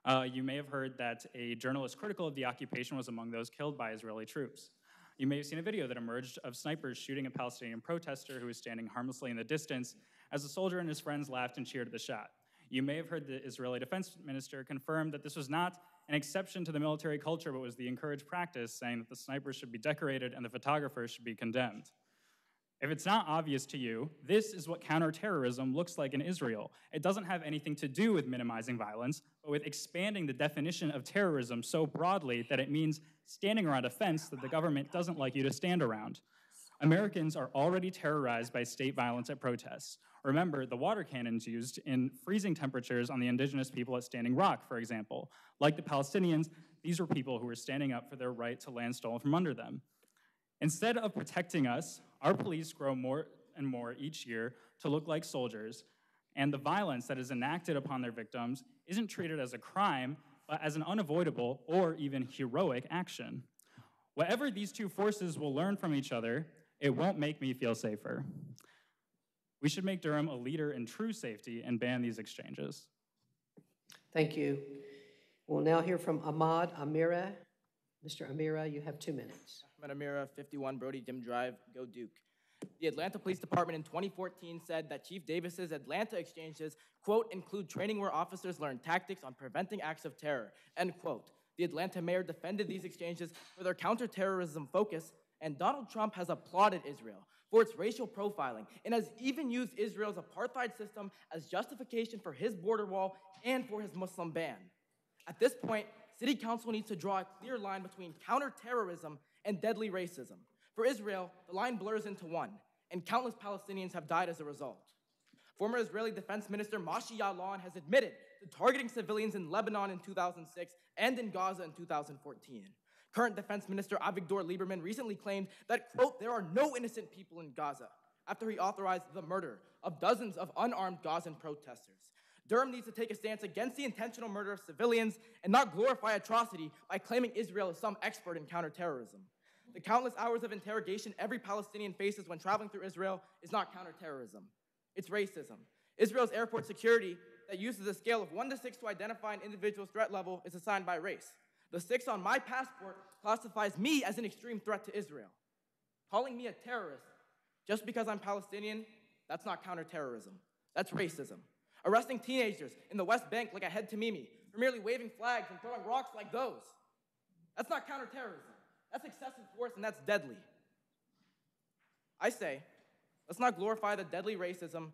Uh, you may have heard that a journalist critical of the occupation was among those killed by Israeli troops. You may have seen a video that emerged of snipers shooting a Palestinian protester who was standing harmlessly in the distance as a soldier and his friends laughed and cheered at the shot. You may have heard the Israeli defense minister confirm that this was not an exception to the military culture, but was the encouraged practice, saying that the snipers should be decorated and the photographers should be condemned. If it's not obvious to you, this is what counterterrorism looks like in Israel. It doesn't have anything to do with minimizing violence, but with expanding the definition of terrorism so broadly that it means standing around a fence that the government doesn't like you to stand around. Americans are already terrorized by state violence at protests. Remember, the water cannons used in freezing temperatures on the indigenous people at Standing Rock, for example. Like the Palestinians, these were people who were standing up for their right to land stolen from under them. Instead of protecting us, our police grow more and more each year to look like soldiers, and the violence that is enacted upon their victims isn't treated as a crime, but as an unavoidable or even heroic action. Whatever these two forces will learn from each other, it won't make me feel safer. We should make Durham a leader in true safety and ban these exchanges. Thank you. We'll now hear from Ahmad Amira. Mr. Amira, you have two minutes. Ahmad Amira, 51 Brody Dim Drive, Go Duke. The Atlanta Police Department in 2014 said that Chief Davis's Atlanta exchanges, quote, include training where officers learn tactics on preventing acts of terror, end quote. The Atlanta mayor defended these exchanges for their counterterrorism focus, and Donald Trump has applauded Israel for its racial profiling and has even used Israel's apartheid system as justification for his border wall and for his Muslim ban. At this point, City Council needs to draw a clear line between counterterrorism and deadly racism. For Israel, the line blurs into one, and countless Palestinians have died as a result. Former Israeli Defense Minister Moshe Ya'alon has admitted to targeting civilians in Lebanon in 2006 and in Gaza in 2014. Current Defense Minister Avigdor Lieberman recently claimed that, quote, there are no innocent people in Gaza after he authorized the murder of dozens of unarmed Gazan protesters. Durham needs to take a stance against the intentional murder of civilians and not glorify atrocity by claiming Israel is some expert in counterterrorism. The countless hours of interrogation every Palestinian faces when traveling through Israel is not counterterrorism, it's racism. Israel's airport security that uses a scale of 1 to 6 to identify an individual's threat level is assigned by race. The 6 on my passport classifies me as an extreme threat to Israel. Calling me a terrorist just because I'm Palestinian, that's not counterterrorism. That's racism. Arresting teenagers in the West Bank like Ahed Tamimi for merely waving flags and throwing rocks like those. That's not counterterrorism. That's excessive force and that's deadly. I say, let's not glorify the deadly racism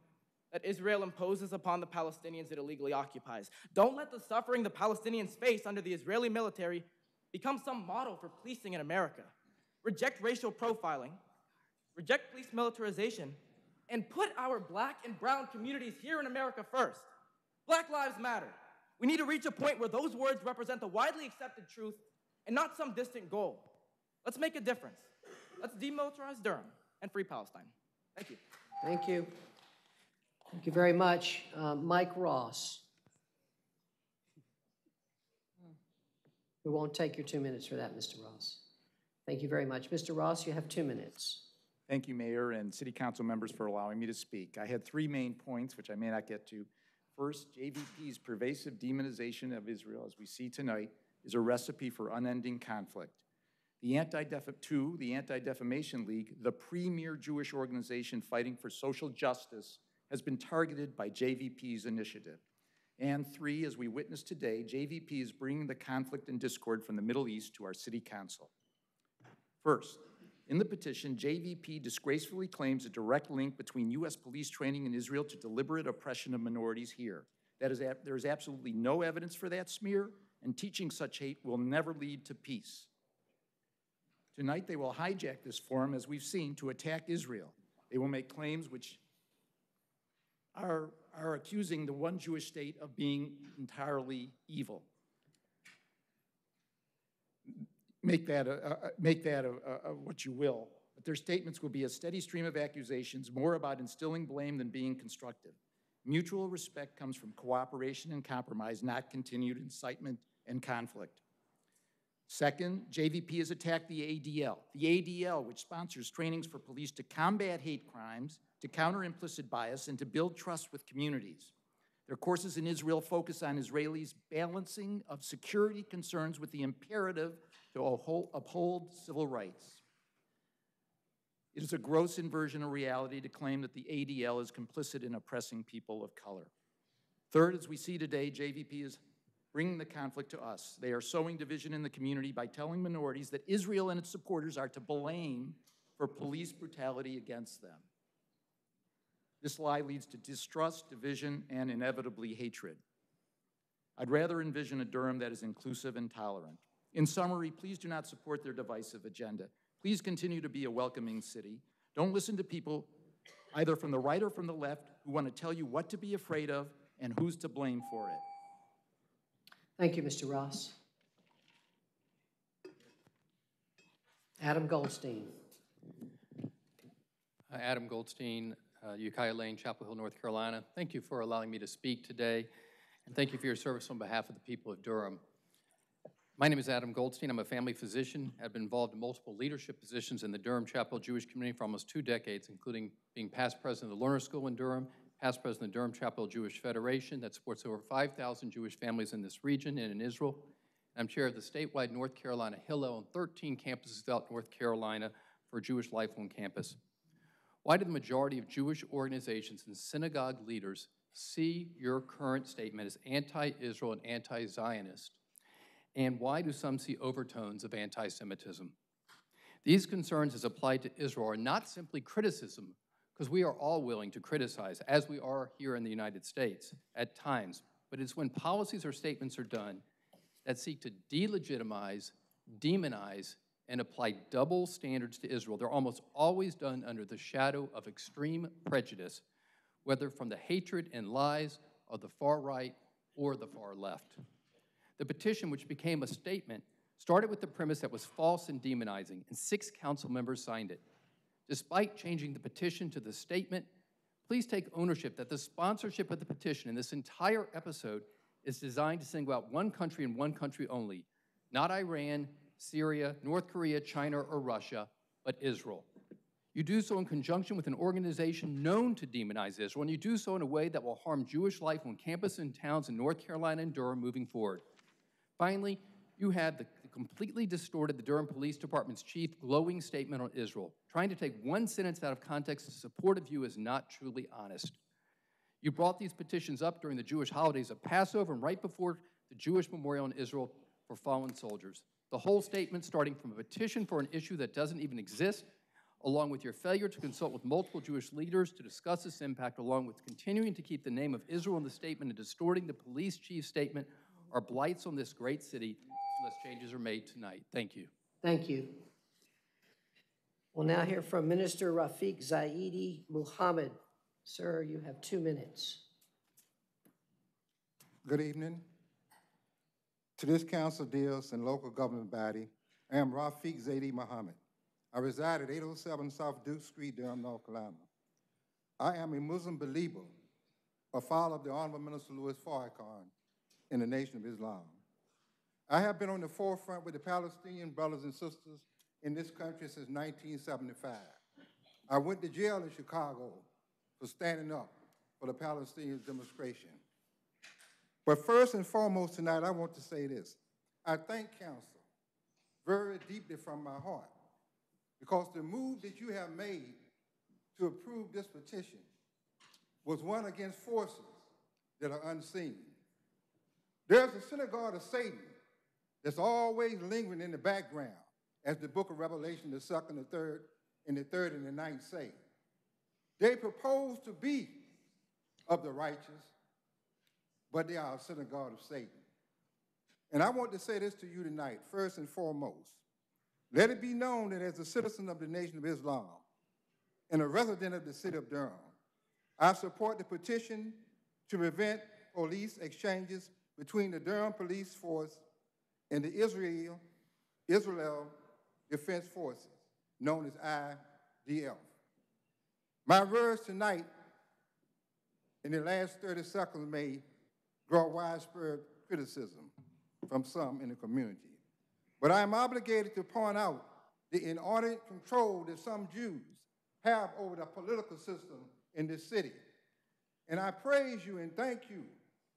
that Israel imposes upon the Palestinians it illegally occupies. Don't let the suffering the Palestinians face under the Israeli military become some model for policing in America. Reject racial profiling, reject police militarization, and put our black and brown communities here in America first. Black Lives Matter. We need to reach a point where those words represent the widely accepted truth and not some distant goal. Let's make a difference. Let's demilitarize Durham and free Palestine. Thank you. Thank you. Thank you very much. Uh, Mike Ross. We won't take your two minutes for that, Mr. Ross. Thank you very much. Mr. Ross, you have two minutes. Thank you, Mayor and City Council members, for allowing me to speak. I had three main points, which I may not get to. First, JVP's pervasive demonization of Israel, as we see tonight, is a recipe for unending conflict. The anti two, the Anti-Defamation League, the premier Jewish organization fighting for social justice, has been targeted by JVP's initiative. And three, as we witness today, JVP is bringing the conflict and discord from the Middle East to our city council. First, in the petition, JVP disgracefully claims a direct link between U.S. police training in Israel to deliberate oppression of minorities here. That is, there is absolutely no evidence for that smear, and teaching such hate will never lead to peace. Tonight, they will hijack this forum, as we've seen, to attack Israel. They will make claims which are, are accusing the one Jewish state of being entirely evil. make that, a, a, make that a, what you will. But their statements will be a steady stream of accusations, more about instilling blame than being constructive. Mutual respect comes from cooperation and compromise, not continued incitement and conflict. Second, JVP has attacked the ADL. The ADL, which sponsors trainings for police to combat hate crimes, to counter implicit bias, and to build trust with communities. Their courses in Israel focus on Israelis' balancing of security concerns with the imperative to uphold civil rights. It is a gross inversion of reality to claim that the ADL is complicit in oppressing people of color. Third, as we see today, JVP is bringing the conflict to us. They are sowing division in the community by telling minorities that Israel and its supporters are to blame for police brutality against them. This lie leads to distrust, division, and inevitably hatred. I'd rather envision a Durham that is inclusive and tolerant. In summary, please do not support their divisive agenda. Please continue to be a welcoming city. Don't listen to people, either from the right or from the left, who want to tell you what to be afraid of and who's to blame for it. Thank you, Mr. Ross. Adam Goldstein. Uh, Adam Goldstein, uh, Ukiah Lane, Chapel Hill, North Carolina. Thank you for allowing me to speak today, and thank you for your service on behalf of the people of Durham. My name is Adam Goldstein. I'm a family physician. I've been involved in multiple leadership positions in the Durham Chapel Jewish community for almost two decades, including being past president of the Lerner School in Durham, past president of Durham Chapel Jewish Federation that supports over 5,000 Jewish families in this region and in Israel. I'm chair of the statewide North Carolina Hillel on 13 campuses throughout North Carolina for Jewish Life on Campus. Why do the majority of Jewish organizations and synagogue leaders see your current statement as anti-Israel and anti-Zionist? And why do some see overtones of anti Semitism? These concerns, as applied to Israel, are not simply criticism, because we are all willing to criticize, as we are here in the United States at times, but it's when policies or statements are done that seek to delegitimize, demonize, and apply double standards to Israel. They're almost always done under the shadow of extreme prejudice, whether from the hatred and lies of the far right or the far left. The petition, which became a statement, started with the premise that was false and demonizing, and six council members signed it. Despite changing the petition to the statement, please take ownership that the sponsorship of the petition in this entire episode is designed to single out one country and one country only, not Iran, Syria, North Korea, China, or Russia, but Israel. You do so in conjunction with an organization known to demonize Israel, and you do so in a way that will harm Jewish life on campus and towns in North Carolina and Durham moving forward. Finally, you had the completely distorted the Durham Police Department's chief glowing statement on Israel. Trying to take one sentence out of context in support of you is not truly honest. You brought these petitions up during the Jewish holidays of Passover and right before the Jewish memorial in Israel for fallen soldiers. The whole statement, starting from a petition for an issue that doesn't even exist, along with your failure to consult with multiple Jewish leaders to discuss this impact, along with continuing to keep the name of Israel in the statement and distorting the police chief's statement, are blights on this great city unless changes are made tonight. Thank you. Thank you. We'll now hear from Minister Rafiq Zaidi Muhammad. Sir, you have two minutes. Good evening. To this council deals and local government body, I am Rafiq Zaidi Muhammad. I reside at 807 South Duke Street, Durham, North Carolina. I am a Muslim believer, a follower of the Honorable Minister Louis Farrakhan, in the Nation of Islam. I have been on the forefront with the Palestinian brothers and sisters in this country since 1975. I went to jail in Chicago for standing up for the Palestinian demonstration. But first and foremost tonight, I want to say this. I thank council very deeply from my heart because the move that you have made to approve this petition was one against forces that are unseen. There's a synagogue of Satan that's always lingering in the background, as the book of Revelation, the second, the third, and the third and the ninth say. They propose to be of the righteous, but they are a synagogue of Satan. And I want to say this to you tonight, first and foremost. Let it be known that as a citizen of the Nation of Islam and a resident of the city of Durham, I support the petition to prevent police exchanges between the Durham Police Force and the Israel, Israel Defense Forces, known as IDF. My words tonight in the last 30 seconds may draw widespread criticism from some in the community. But I am obligated to point out the inordinate control that some Jews have over the political system in this city. And I praise you and thank you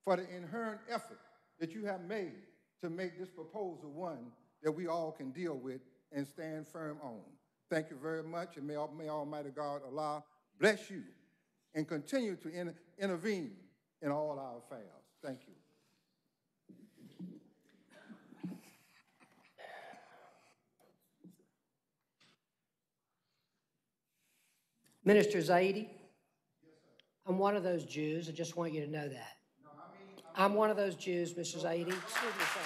for the inherent effort that you have made to make this proposal one that we all can deal with and stand firm on. Thank you very much, and may, may Almighty God Allah bless you and continue to in, intervene in all our affairs. Thank you. Minister Zaidi? I'm one of those Jews. I just want you to know that. I'm one of those Jews, Mr. Zaidi. Excuse me, sir.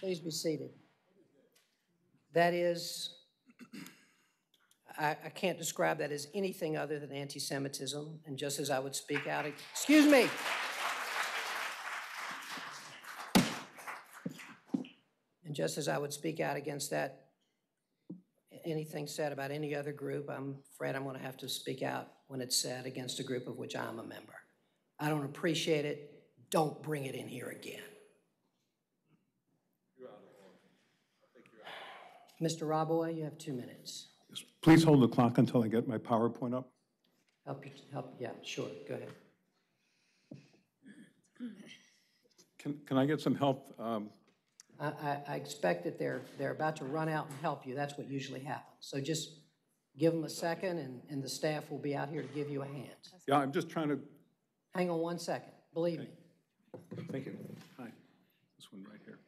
Please be seated. That is, I, I can't describe that as anything other than anti-Semitism, and just as I would speak out, excuse me. And just as I would speak out against that, anything said about any other group, I'm afraid I'm going to have to speak out when it's said against a group of which I'm a member. I don't appreciate it. Don't bring it in here again. Mr. Roboy, you have two minutes. Yes, Please hold the clock until I get my PowerPoint up. Help, you, help, yeah, sure, go ahead. Can, can I get some help? Um, I, I, I expect that they're, they're about to run out and help you. That's what usually happens. So just give them a second, and, and the staff will be out here to give you a hand. Yeah, I'm just trying to, Hang on one second, believe me. thank you. Hi, this one right here.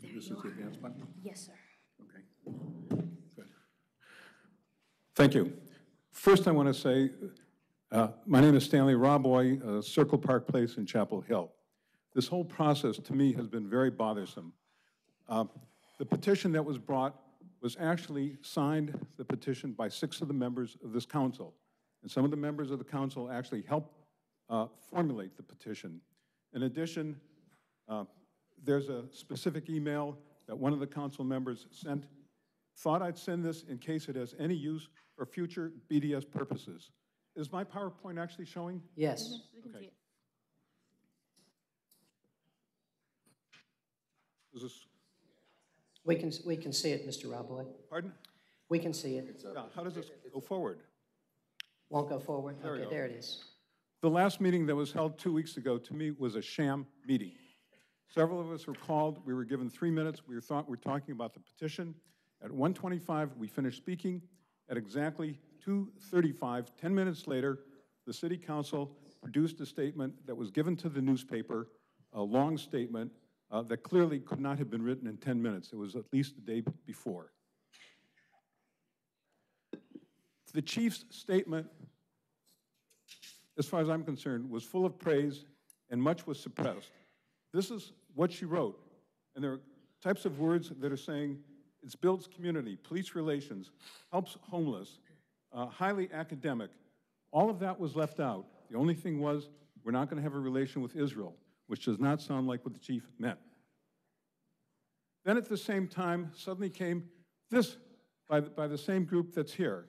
Okay. This is the advance button? Yes, sir. Okay, good. Thank you. First, I want to say, uh, my name is Stanley Roboy, uh, Circle Park Place in Chapel Hill. This whole process, to me, has been very bothersome. Uh, The petition that was brought was actually signed, the petition, by six of the members of this council. And some of the members of the council actually helped uh, formulate the petition. In addition, uh, there's a specific email that one of the council members sent. Thought I'd send this in case it has any use for future BDS purposes. Is my PowerPoint actually showing? Yes. Okay. Is this, We can, we can see it, Mr. Roboy. pardon? We can see it. Yeah, how does this go forward? Won't go forward? There we Okay, go. there it is. The last meeting that was held two weeks ago, to me, was a sham meeting. Several of us were called, we were given three minutes, we were thought, we we're talking about the petition. At 1:25, we finished speaking. At exactly 2:35, 10 minutes later, the city council produced a statement that was given to the newspaper, a long statement uh, that clearly could not have been written in 10 minutes. It was at least the day before. The chief's statement as far as I'm concerned, was full of praise and much was suppressed. This is what she wrote. And there are types of words that are saying it builds community, police relations, helps homeless, uh, highly academic. All of that was left out. The only thing was we're not going to have a relation with Israel, which does not sound like what the chief meant. Then at the same time, suddenly came this by the, by the same group that's here.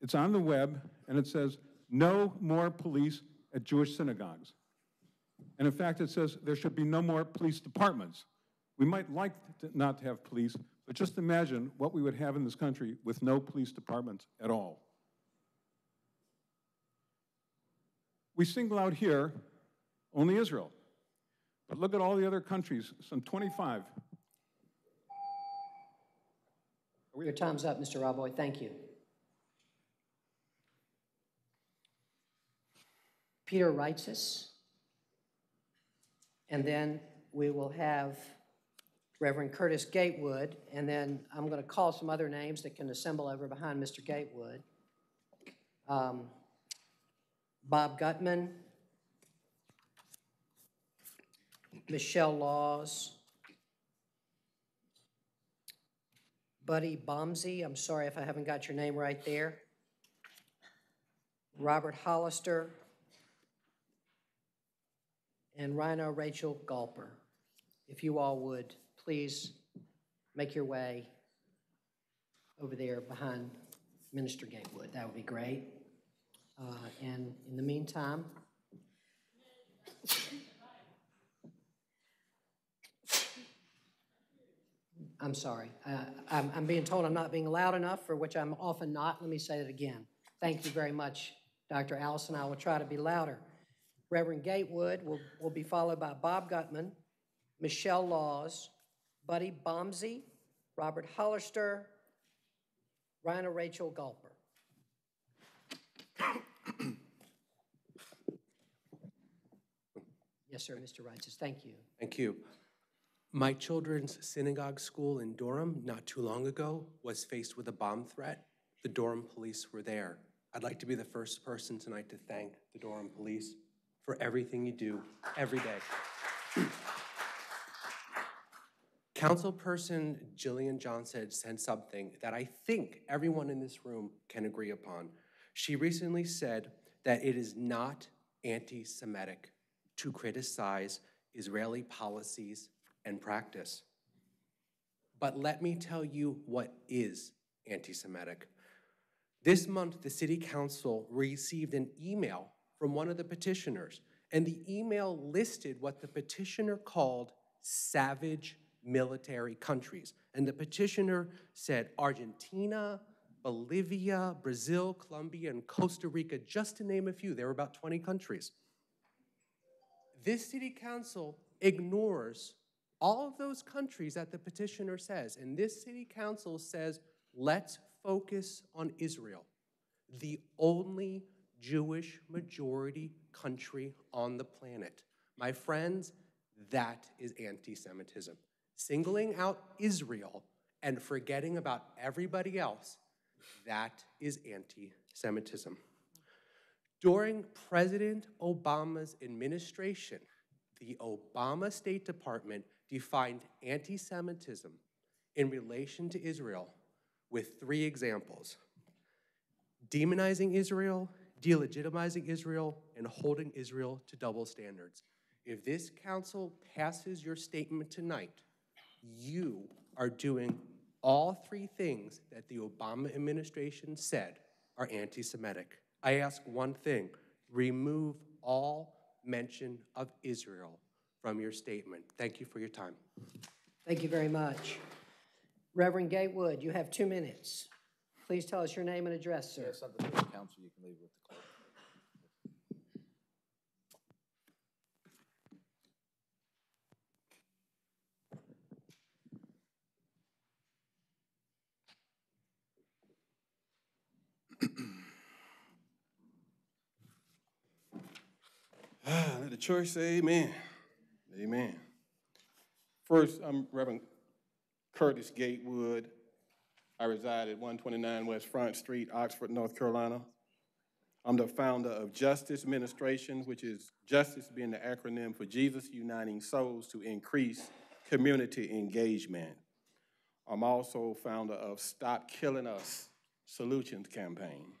It's on the web, and it says, no more police at Jewish synagogues. And in fact, it says there should be no more police departments. We might like to not to have police, but just imagine what we would have in this country with no police departments at all. We single out here only Israel. But look at all the other countries, some 25. Your time's up, Mr. Roboy. Thank you. Peter Reitzes. And then we will have Reverend Curtis Gatewood, and then I'm going to call some other names that can assemble over behind Mr. Gatewood. Um, Bob Gutman, Michelle Laws, Buddy Bomsey, I'm sorry if I haven't got your name right there, Robert Hollister, and Rhino Rachel Gulper. If you all would, please make your way over there behind Minister Gatewood. That would be great. Uh, And in the meantime, I'm sorry. Uh, I'm, I'm being told I'm not being loud enough, for which I'm often not. Let me say it again. Thank you very much, Dr. Allison. I will try to be louder. Reverend Gatewood will, will be followed by Bob Gutman, Michelle Laws, Buddy Bomsey, Robert Hollister, Rhino Rachel Gulper. (coughs) Yes, sir, Mr. Reitzes. Thank you. Thank you. My children's synagogue school in Durham not too long ago was faced with a bomb threat. The Durham police were there. I'd like to be the first person tonight to thank the Durham police for everything you do every day. (clears throat) Councilperson Jillian Johnson said something that I think everyone in this room can agree upon. She recently said that it is not anti Semitic to criticize Israeli policies and practice. But let me tell you what is anti Semitic. This month, the City Council received an email from one of the petitioners, and the email listed what the petitioner called savage military countries. And the petitioner said Argentina, Bolivia, Brazil, Colombia, and Costa Rica, just to name a few. There were about 20 countries. This city council ignores all of those countries that the petitioner says. And this city council says, let's focus on Israel, the only Jewish majority country on the planet. My friends, that is anti Semitism. Singling out Israel and forgetting about everybody else, that is anti Semitism. During President Obama's administration, the Obama State Department defined anti Semitism in relation to Israel with three examples demonizing Israel, delegitimizing Israel, and holding Israel to double standards. If this council passes your statement tonight, you are doing all three things that the Obama administration said are anti Semitic. I ask one thing remove all mention of Israel from your statement. Thank you for your time. Thank you very much. Reverend Gatewood, you have two minutes. Please tell us your name and address, sir. Yes, under the council, you can leave with the clerk. Ah, let the church say amen. Amen. First, I'm Reverend Curtis Gatewood. I reside at 129 West Front Street, Oxford, North Carolina. I'm the founder of Justice Ministration, which is justice being the acronym for Jesus Uniting Souls to Increase Community Engagement. I'm also founder of Stop Killing Us Solutions Campaign.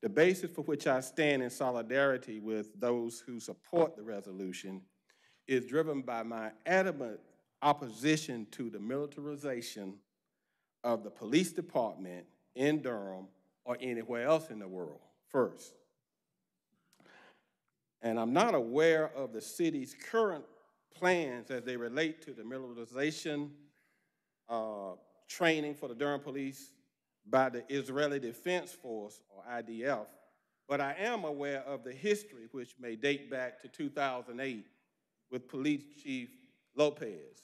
The basis for which I stand in solidarity with those who support the resolution is driven by my adamant opposition to the militarization of the police department in Durham or anywhere else in the world, first. And I'm not aware of the city's current plans as they relate to the militarization uh, training for the Durham Police by the Israeli Defense Force, or IDF, but I am aware of the history, which may date back to 2008 with Police Chief Lopez.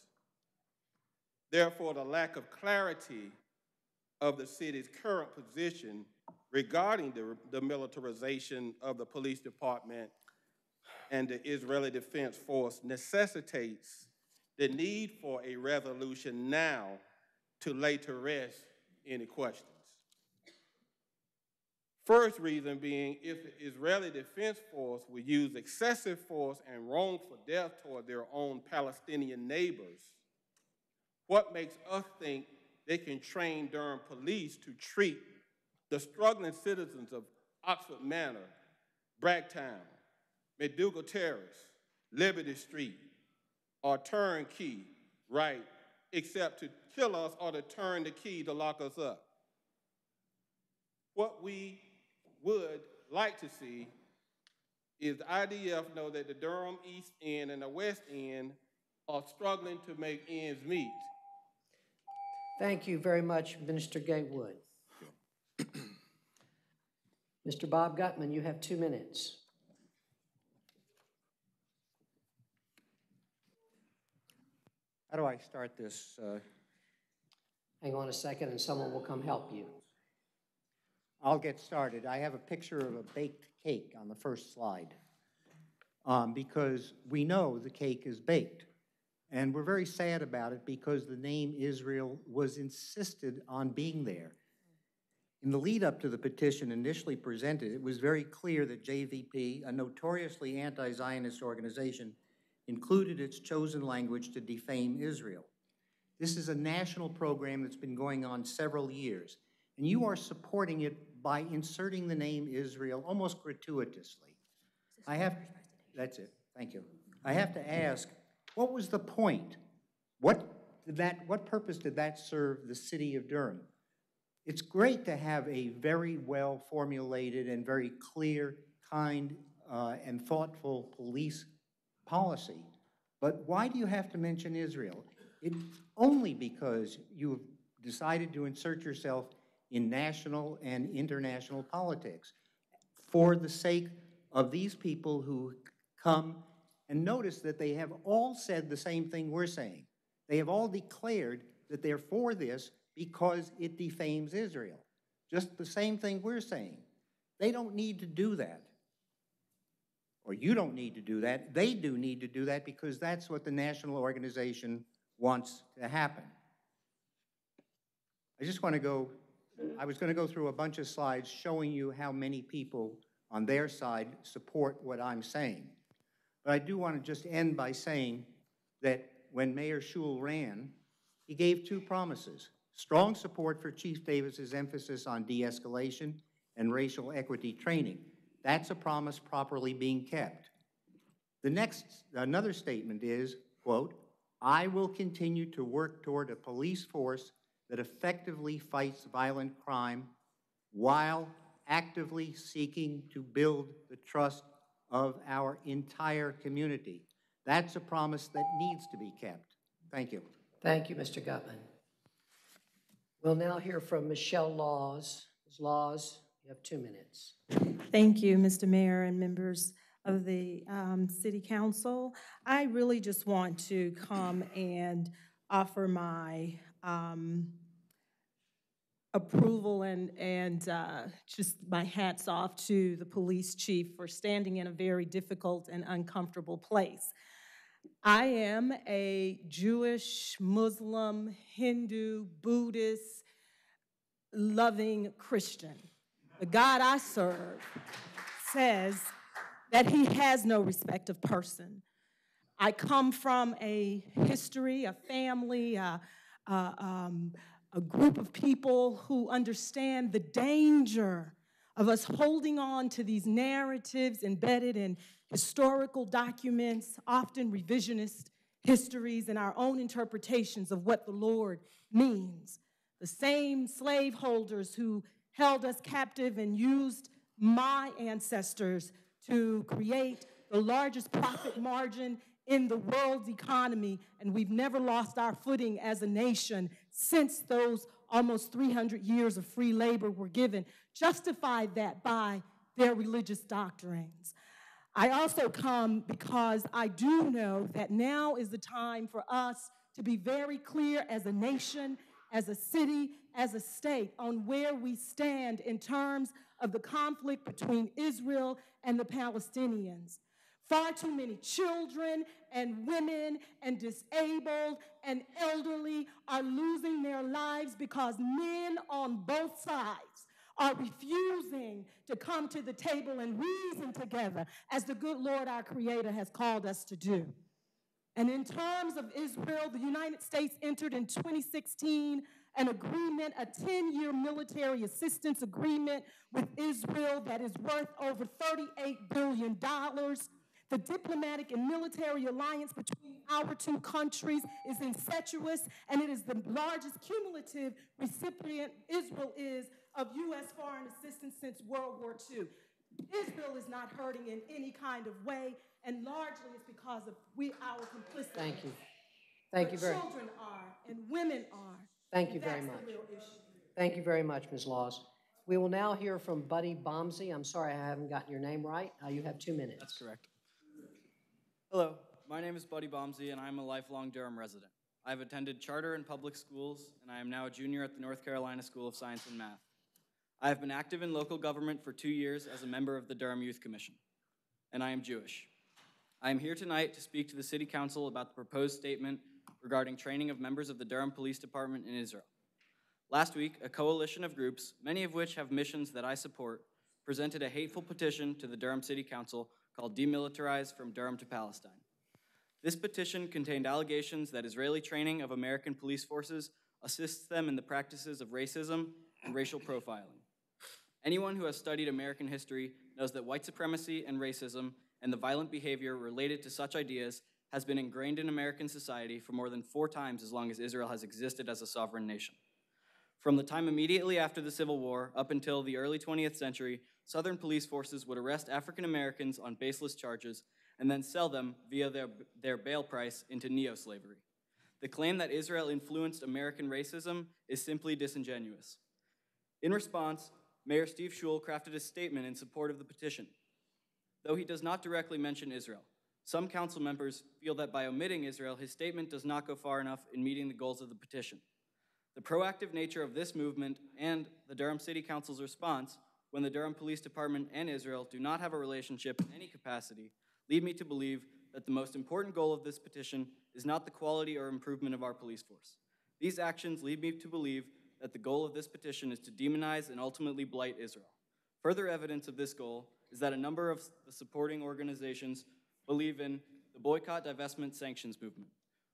Therefore, the lack of clarity of the city's current position regarding the, the militarization of the police department and the Israeli Defense Force necessitates the need for a resolution now to lay to rest any questions. First reason being if the Israeli Defense Force would use excessive force and wrongful death toward their own Palestinian neighbors, what makes us think they can train Durham police to treat the struggling citizens of Oxford Manor, Bragtown, McDougald Terrace, Liberty Street, or turn key, right, except to kill us or to turn the key to lock us up. What we would like to see is the IDF know that the Durham East End and the West End are struggling to make ends meet. Thank you very much, Minister Gatewood. Mr. Bob Gutman, you have two minutes. How do I start this? Uh, Hang on a second and someone will come help you. I'll get started. I have a picture of a baked cake on the first slide um, because we know the cake is baked. And we're very sad about it because the name Israel was insisted on being there. In the lead up to the petition initially presented, it was very clear that JVP, a notoriously anti Zionist organization, included its chosen language to defame Israel. This is a national program that's been going on several years, and you are supporting it by inserting the name Israel almost gratuitously. I have, that's it, thank you. I have to ask, what was the point? What did that, what purpose did that serve the city of Durham? It's great to have a very well formulated and very clear, kind, uh, and thoughtful police policy. But why do you have to mention Israel? It's only because you've decided to insert yourself in national and international politics for the sake of these people who come and notice that they have all said the same thing we're saying. They have all declared that they're for this because it defames Israel. Just the same thing we're saying. They don't need to do that. Or you don't need to do that. They do need to do that because that's what the national organization wants to happen. I just want to go, I was going to go through a bunch of slides showing you how many people on their side support what I'm saying. But I do want to just end by saying that when Mayor Schewel ran, he gave two promises. Strong support for Chief Davis's emphasis on de-escalation and racial equity training. That's a promise properly being kept. The next, another statement is, quote, I will continue to work toward a police force that effectively fights violent crime while actively seeking to build the trust of our entire community. That's a promise that needs to be kept. Thank you. Thank you, Mr. Gutman. We'll now hear from Michelle Laws. Ms. Laws, you have two minutes. Thank you, Mr. Mayor and members of the um, City Council. I really just want to come and offer my um, approval and, and uh, just my hats off to the police chief for standing in a very difficult and uncomfortable place. I am a Jewish, Muslim, Hindu, Buddhist, loving Christian. The God I serve says that he has no respect of person. I come from a history, a family, a, a, um, a group of people who understand the danger of us holding on to these narratives embedded in historical documents, often revisionist histories, and our own interpretations of what the Lord means. The same slaveholders who held us captive and used my ancestors to create the largest profit margin in the world's economy, and we've never lost our footing as a nation since those almost 300 years of free labor were given, justified that by their religious doctrines. I also come because I do know that now is the time for us to be very clear as a nation, as a city, as a state on where we stand in terms of the conflict between Israel and the Palestinians. Far too many children and women and disabled and elderly are losing their lives because men on both sides are refusing to come to the table and reason together as the good Lord our Creator has called us to do. And in terms of Israel, the United States entered in 2016 an agreement, a 10 year military assistance agreement with Israel that is worth over $38 billion. The diplomatic and military alliance between our two countries is incestuous, and it is the largest cumulative recipient Israel is of U.S. foreign assistance since World War II. Israel is not hurting in any kind of way, and largely it's because of we our complicity. Thank you. Thank but you very much. Children are, and women are. Thank you very much. the real issue. Thank you very much, Ms. Laws. We will now hear from Buddy Bomsey. I'm sorry I haven't gotten your name right. Uh, you have two minutes. That's correct. Hello, my name is Buddy Bomsey, and I'm a lifelong Durham resident. I've attended charter and public schools, and I am now a junior at the North Carolina School of Science and Math. I have been active in local government for two years as a member of the Durham Youth Commission, and I am Jewish. I am here tonight to speak to the City Council about the proposed statement regarding training of members of the Durham Police Department in Israel. Last week, a coalition of groups, many of which have missions that I support, presented a hateful petition to the Durham City Council called Demilitarize from Durham to Palestine. This petition contained allegations that Israeli training of American police forces assists them in the practices of racism and racial profiling. Anyone who has studied American history knows that white supremacy and racism and the violent behavior related to such ideas has been ingrained in American society for more than four times as long as Israel has existed as a sovereign nation. From the time immediately after the Civil War up until the early 20th century, Southern police forces would arrest African Americans on baseless charges and then sell them via their, their bail price into neo slavery. The claim that Israel influenced American racism is simply disingenuous. In response, Mayor Steve Schewel crafted a statement in support of the petition. Though he does not directly mention Israel, some council members feel that by omitting Israel, his statement does not go far enough in meeting the goals of the petition. The proactive nature of this movement and the Durham City Council's response when the Durham Police Department and Israel do not have a relationship in any capacity lead me to believe that the most important goal of this petition is not the quality or improvement of our police force. These actions lead me to believe that the goal of this petition is to demonize and ultimately blight Israel. Further evidence of this goal is that a number of the supporting organizations believe in the boycott, divestment, sanctions movement,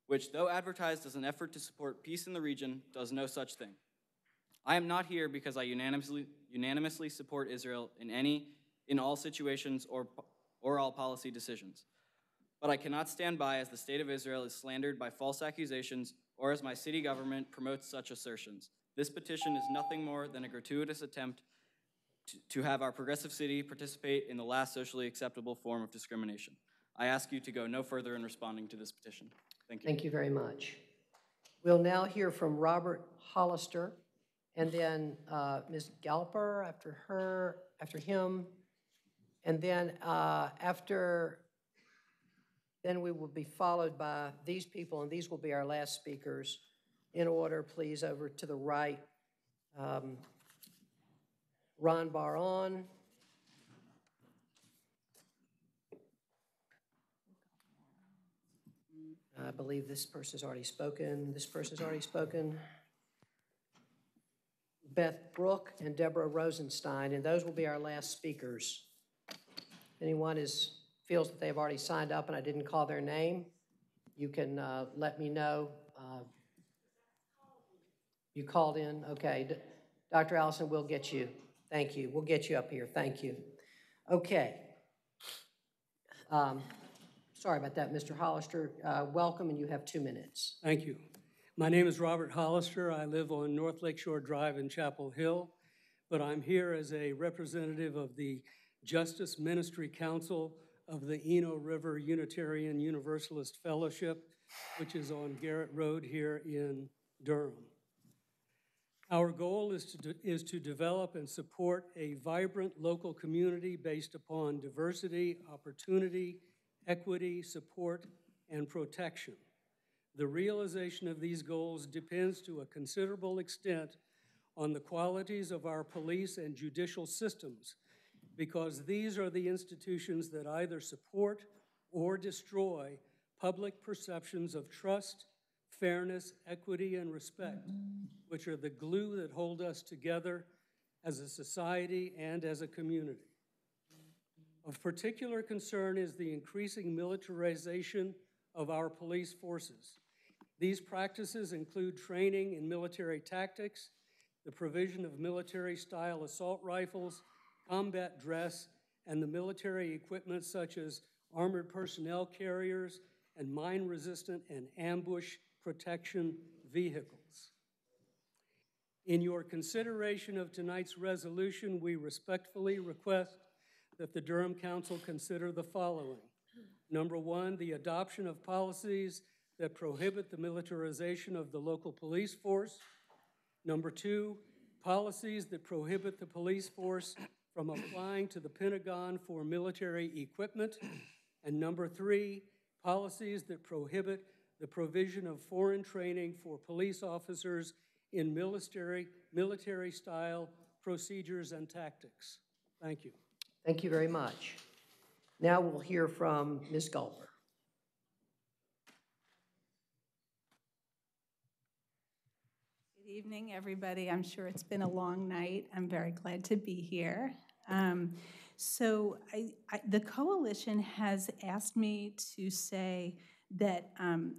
which, though advertised as an effort to support peace in the region, does no such thing. I am not here because I unanimously, unanimously support Israel in any, in all situations or, or all policy decisions. But I cannot stand by as the state of Israel is slandered by false accusations or as my city government promotes such assertions. This petition is nothing more than a gratuitous attempt to, to have our progressive city participate in the last socially acceptable form of discrimination. I ask you to go no further in responding to this petition. Thank you. Thank you very much. We'll now hear from Robert Hollister, and then uh, Ms. Galper after her, after him, and then uh, after, then we will be followed by these people, and these will be our last speakers. In order, please, over to the right. Um, Ron Baron, I believe this person's already spoken. This person's already spoken. Beth Brook and Deborah Rosenstein, and those will be our last speakers. Anyone is, feels that they've already signed up and I didn't call their name, you can uh, let me know. Uh, you called in? Okay. D- Dr. Allison, we'll get you. Thank you. We'll get you up here. Thank you. Okay. Um, Sorry about that, Mr. Hollister. Uh, Welcome, and you have two minutes. Thank you. My name is Robert Hollister. I live on North Lakeshore Drive in Chapel Hill, but I'm here as a representative of the Justice Ministry Council of the Eno River Unitarian Universalist Fellowship, which is on Garrett Road here in Durham. Our goal is to, de- is to develop and support a vibrant local community based upon diversity, opportunity, equity, support, and protection. The realization of these goals depends to a considerable extent on the qualities of our police and judicial systems, because these are the institutions that either support or destroy public perceptions of trust, fairness, equity, and respect, which are the glue that hold us together as a society and as a community. Of particular concern is the increasing militarization of our police forces. These practices include training in military tactics, the provision of military-style assault rifles, combat dress, and the military equipment such as armored personnel carriers and mine-resistant and ambush protection vehicles. In your consideration of tonight's resolution, we respectfully request that the Durham Council consider the following. Number one, the adoption of policies that prohibit the militarization of the local police force. Number two, policies that prohibit the police force from applying to the Pentagon for military equipment. And number three, policies that prohibit the provision of foreign training for police officers in military, military style procedures and tactics. Thank you. Thank you very much. Now we'll hear from Ms. Gulper. Good evening, everybody. I'm sure it's been a long night. I'm very glad to be here. Um, so I, I, the coalition has asked me to say that um,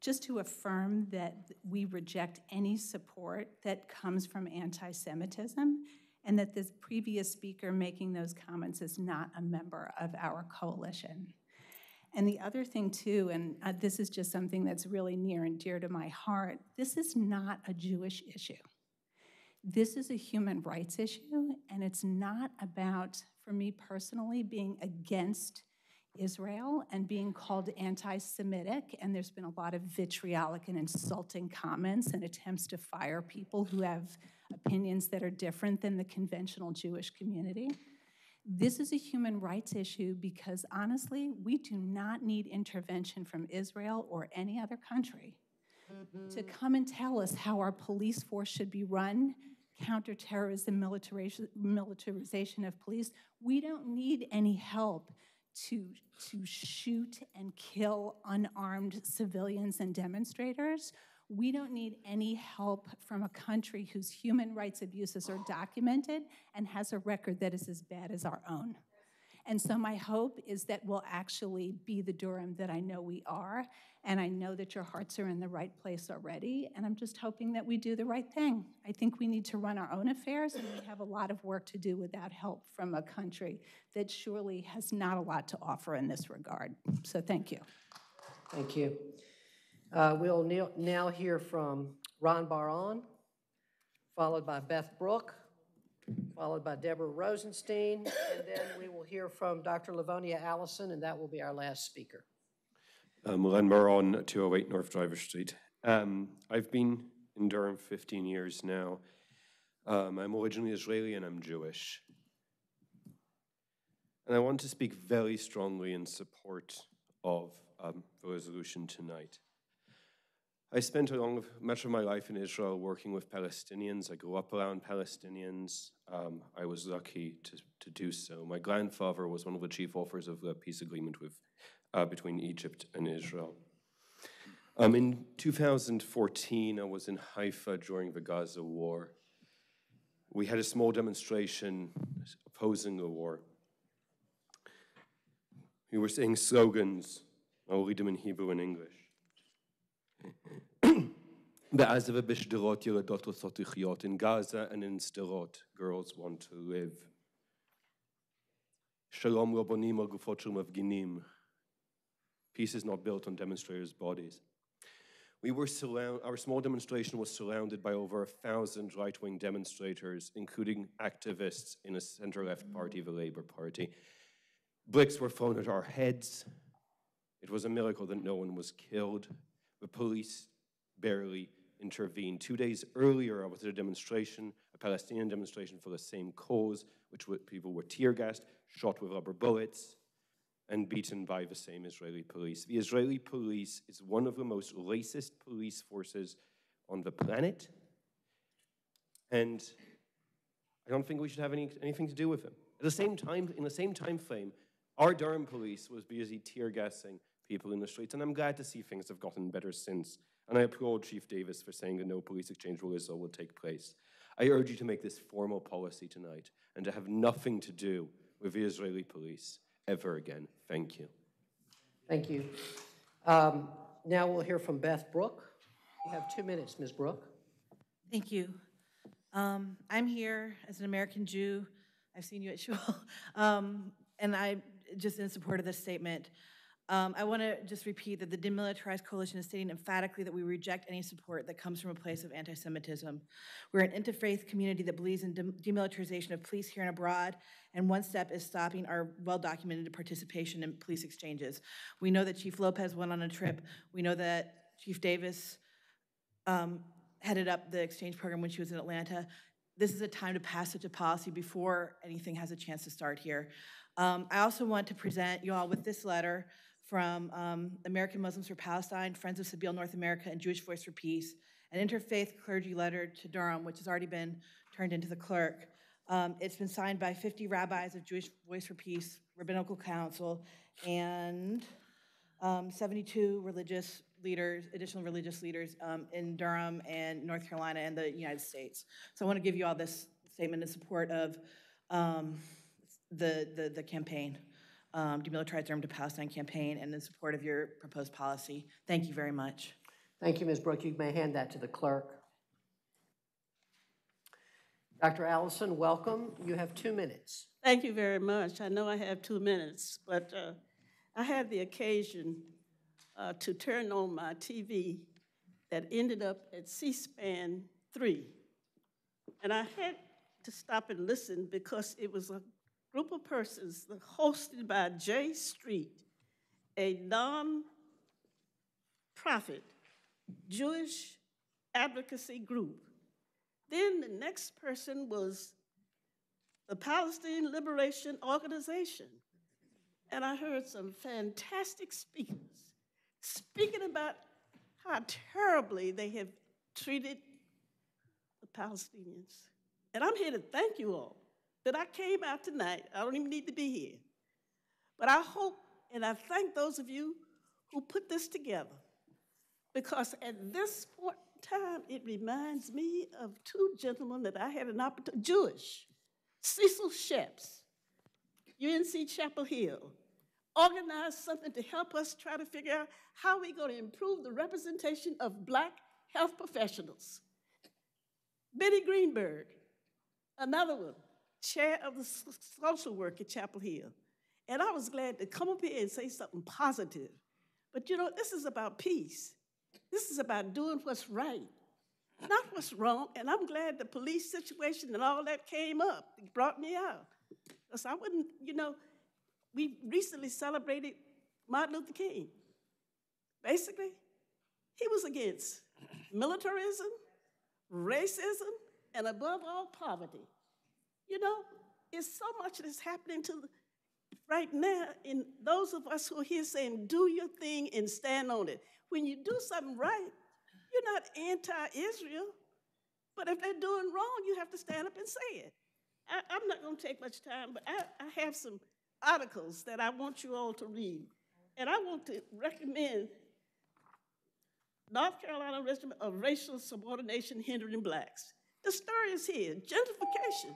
just to affirm that we reject any support that comes from anti-Semitism and that this previous speaker making those comments is not a member of our coalition. And the other thing, too, and uh, this is just something that's really near and dear to my heart this is not a Jewish issue. This is a human rights issue, and it's not about, for me personally, being against Israel and being called anti Semitic. And there's been a lot of vitriolic and insulting comments and attempts to fire people who have opinions that are different than the conventional Jewish community. This is a human rights issue because honestly, we do not need intervention from Israel or any other country to mm-hmm. come and tell us how our police force should be run, counterterrorism, militarization of police. We don't need any help to, to shoot and kill unarmed civilians and demonstrators. We don't need any help from a country whose human rights abuses are documented and has a record that is as bad as our own. And so my hope is that we'll actually be the Durham that I know we are. And I know that your hearts are in the right place already. And I'm just hoping that we do the right thing. I think we need to run our own affairs, and we have a lot of work to do without help from a country that surely has not a lot to offer in this regard. So thank you. Thank you. Uh, we'll now hear from Ron Baron, followed by Beth Brook, followed by Deborah Rosenstein, and then we will hear from Dr. Lavonia Allison, and that will be our last speaker. Um, Len Baron, 208 North Driver Street. Um, I've been in Durham 15 years now. Um, I'm originally Israeli and I'm Jewish. And I want to speak very strongly in support of um, the resolution tonight. I spent a long, much of my life in Israel working with Palestinians. I grew up around Palestinians. Um, I was lucky to, to do so. My grandfather was one of the chief authors of the peace agreement with, uh, between Egypt and Israel. Um, in 2014, I was in Haifa during the Gaza war. We had a small demonstration opposing the war. We were saying slogans. I'll read them in Hebrew and English. בעזה ובשדרות ילדות רוצות לחיות. In Gaza and in Sderot, girls want to live. שלום לא בונים על גופות של מפגינים. Peace is not built on demonstrators' bodies. We were surround, our small demonstration was surrounded by over a thousand right-wing demonstrators, including activists in a center-left party, the Labour Party. Bricks were thrown at our heads. It was a miracle that no one was killed. The police barely intervened. Two days earlier, I was at a demonstration, a Palestinian demonstration for the same cause, which people were tear gassed, shot with rubber bullets, and beaten by the same Israeli police. The Israeli police is one of the most racist police forces on the planet, and I don't think we should have any, anything to do with them. At the same time, in the same time frame, our Durham police was busy tear gassing people in the streets, and I'm glad to see things have gotten better since. And I applaud Chief Davis for saying that no police exchange will will take place. I urge you to make this formal policy tonight and to have nothing to do with the Israeli police ever again. Thank you. Thank you. Um, now we'll hear from Beth Brook. You have two minutes, Ms. Brook. Thank you. Um, I'm here as an American Jew. I've seen you at (laughs) Shul. Um, and I'm just in support of this statement. Um, I want to just repeat that the Demilitarized Coalition is stating emphatically that we reject any support that comes from a place of anti Semitism. We're an interfaith community that believes in demilitarization of police here and abroad, and one step is stopping our well documented participation in police exchanges. We know that Chief Lopez went on a trip, we know that Chief Davis um, headed up the exchange program when she was in Atlanta. This is a time to pass such a policy before anything has a chance to start here. Um, I also want to present you all with this letter from um, American Muslims for Palestine, Friends of Sabeel North America, and Jewish Voice for Peace, an interfaith clergy letter to Durham, which has already been turned into the clerk. Um, it's been signed by 50 rabbis of Jewish Voice for Peace, Rabbinical Council, and um, 72 religious leaders, additional religious leaders um, in Durham and North Carolina and the United States. So I want to give you all this statement in support of um, the, the, the campaign um, Demilitarized Durham to Palestine campaign and in support of your proposed policy. Thank you very much. Thank you, Ms. Brooke. You may hand that to the clerk. Dr. Allison, welcome. You have two minutes. Thank you very much. I know I have two minutes, but uh, I had the occasion uh, to turn on my TV that ended up at C-SPAN 3. And I had to stop and listen because it was a group of persons hosted by J Street, a non-profit Jewish advocacy group. Then the next person was the Palestine Liberation Organization. And I heard some fantastic speakers speaking about how terribly they have treated the Palestinians. And I'm here to thank you all that I came out tonight. I don't even need to be here. But I hope and I thank those of you who put this together because at this point in time, it reminds me of two gentlemen that I had an opportunity, Jewish, Cecil Sheps, UNC Chapel Hill, organized something to help us try to figure out how we're going to improve the representation of black health professionals. Betty Greenberg, another one, chair of uh, the social work at Chapel Hill. And I was glad to come up here and say something positive. But you know, this is about peace. This is about doing what's right, not what's wrong. And I'm glad the police situation and all that came up. It brought me out. Because I wouldn't, you know, we recently celebrated Martin Luther King. Basically, he was against militarism, racism, and above all, poverty. You know, it's so much that's happening to right now in those of us who are here saying, do your thing and stand on it. When you do something right, you're not anti-Israel, but if they're doing wrong, you have to stand up and say it. I, am not going to take much time, but I, I have some articles that I want you all to read. And I want to recommend North Carolina Regiment of Racial Subordination Hindering Blacks. The story is here, gentrification.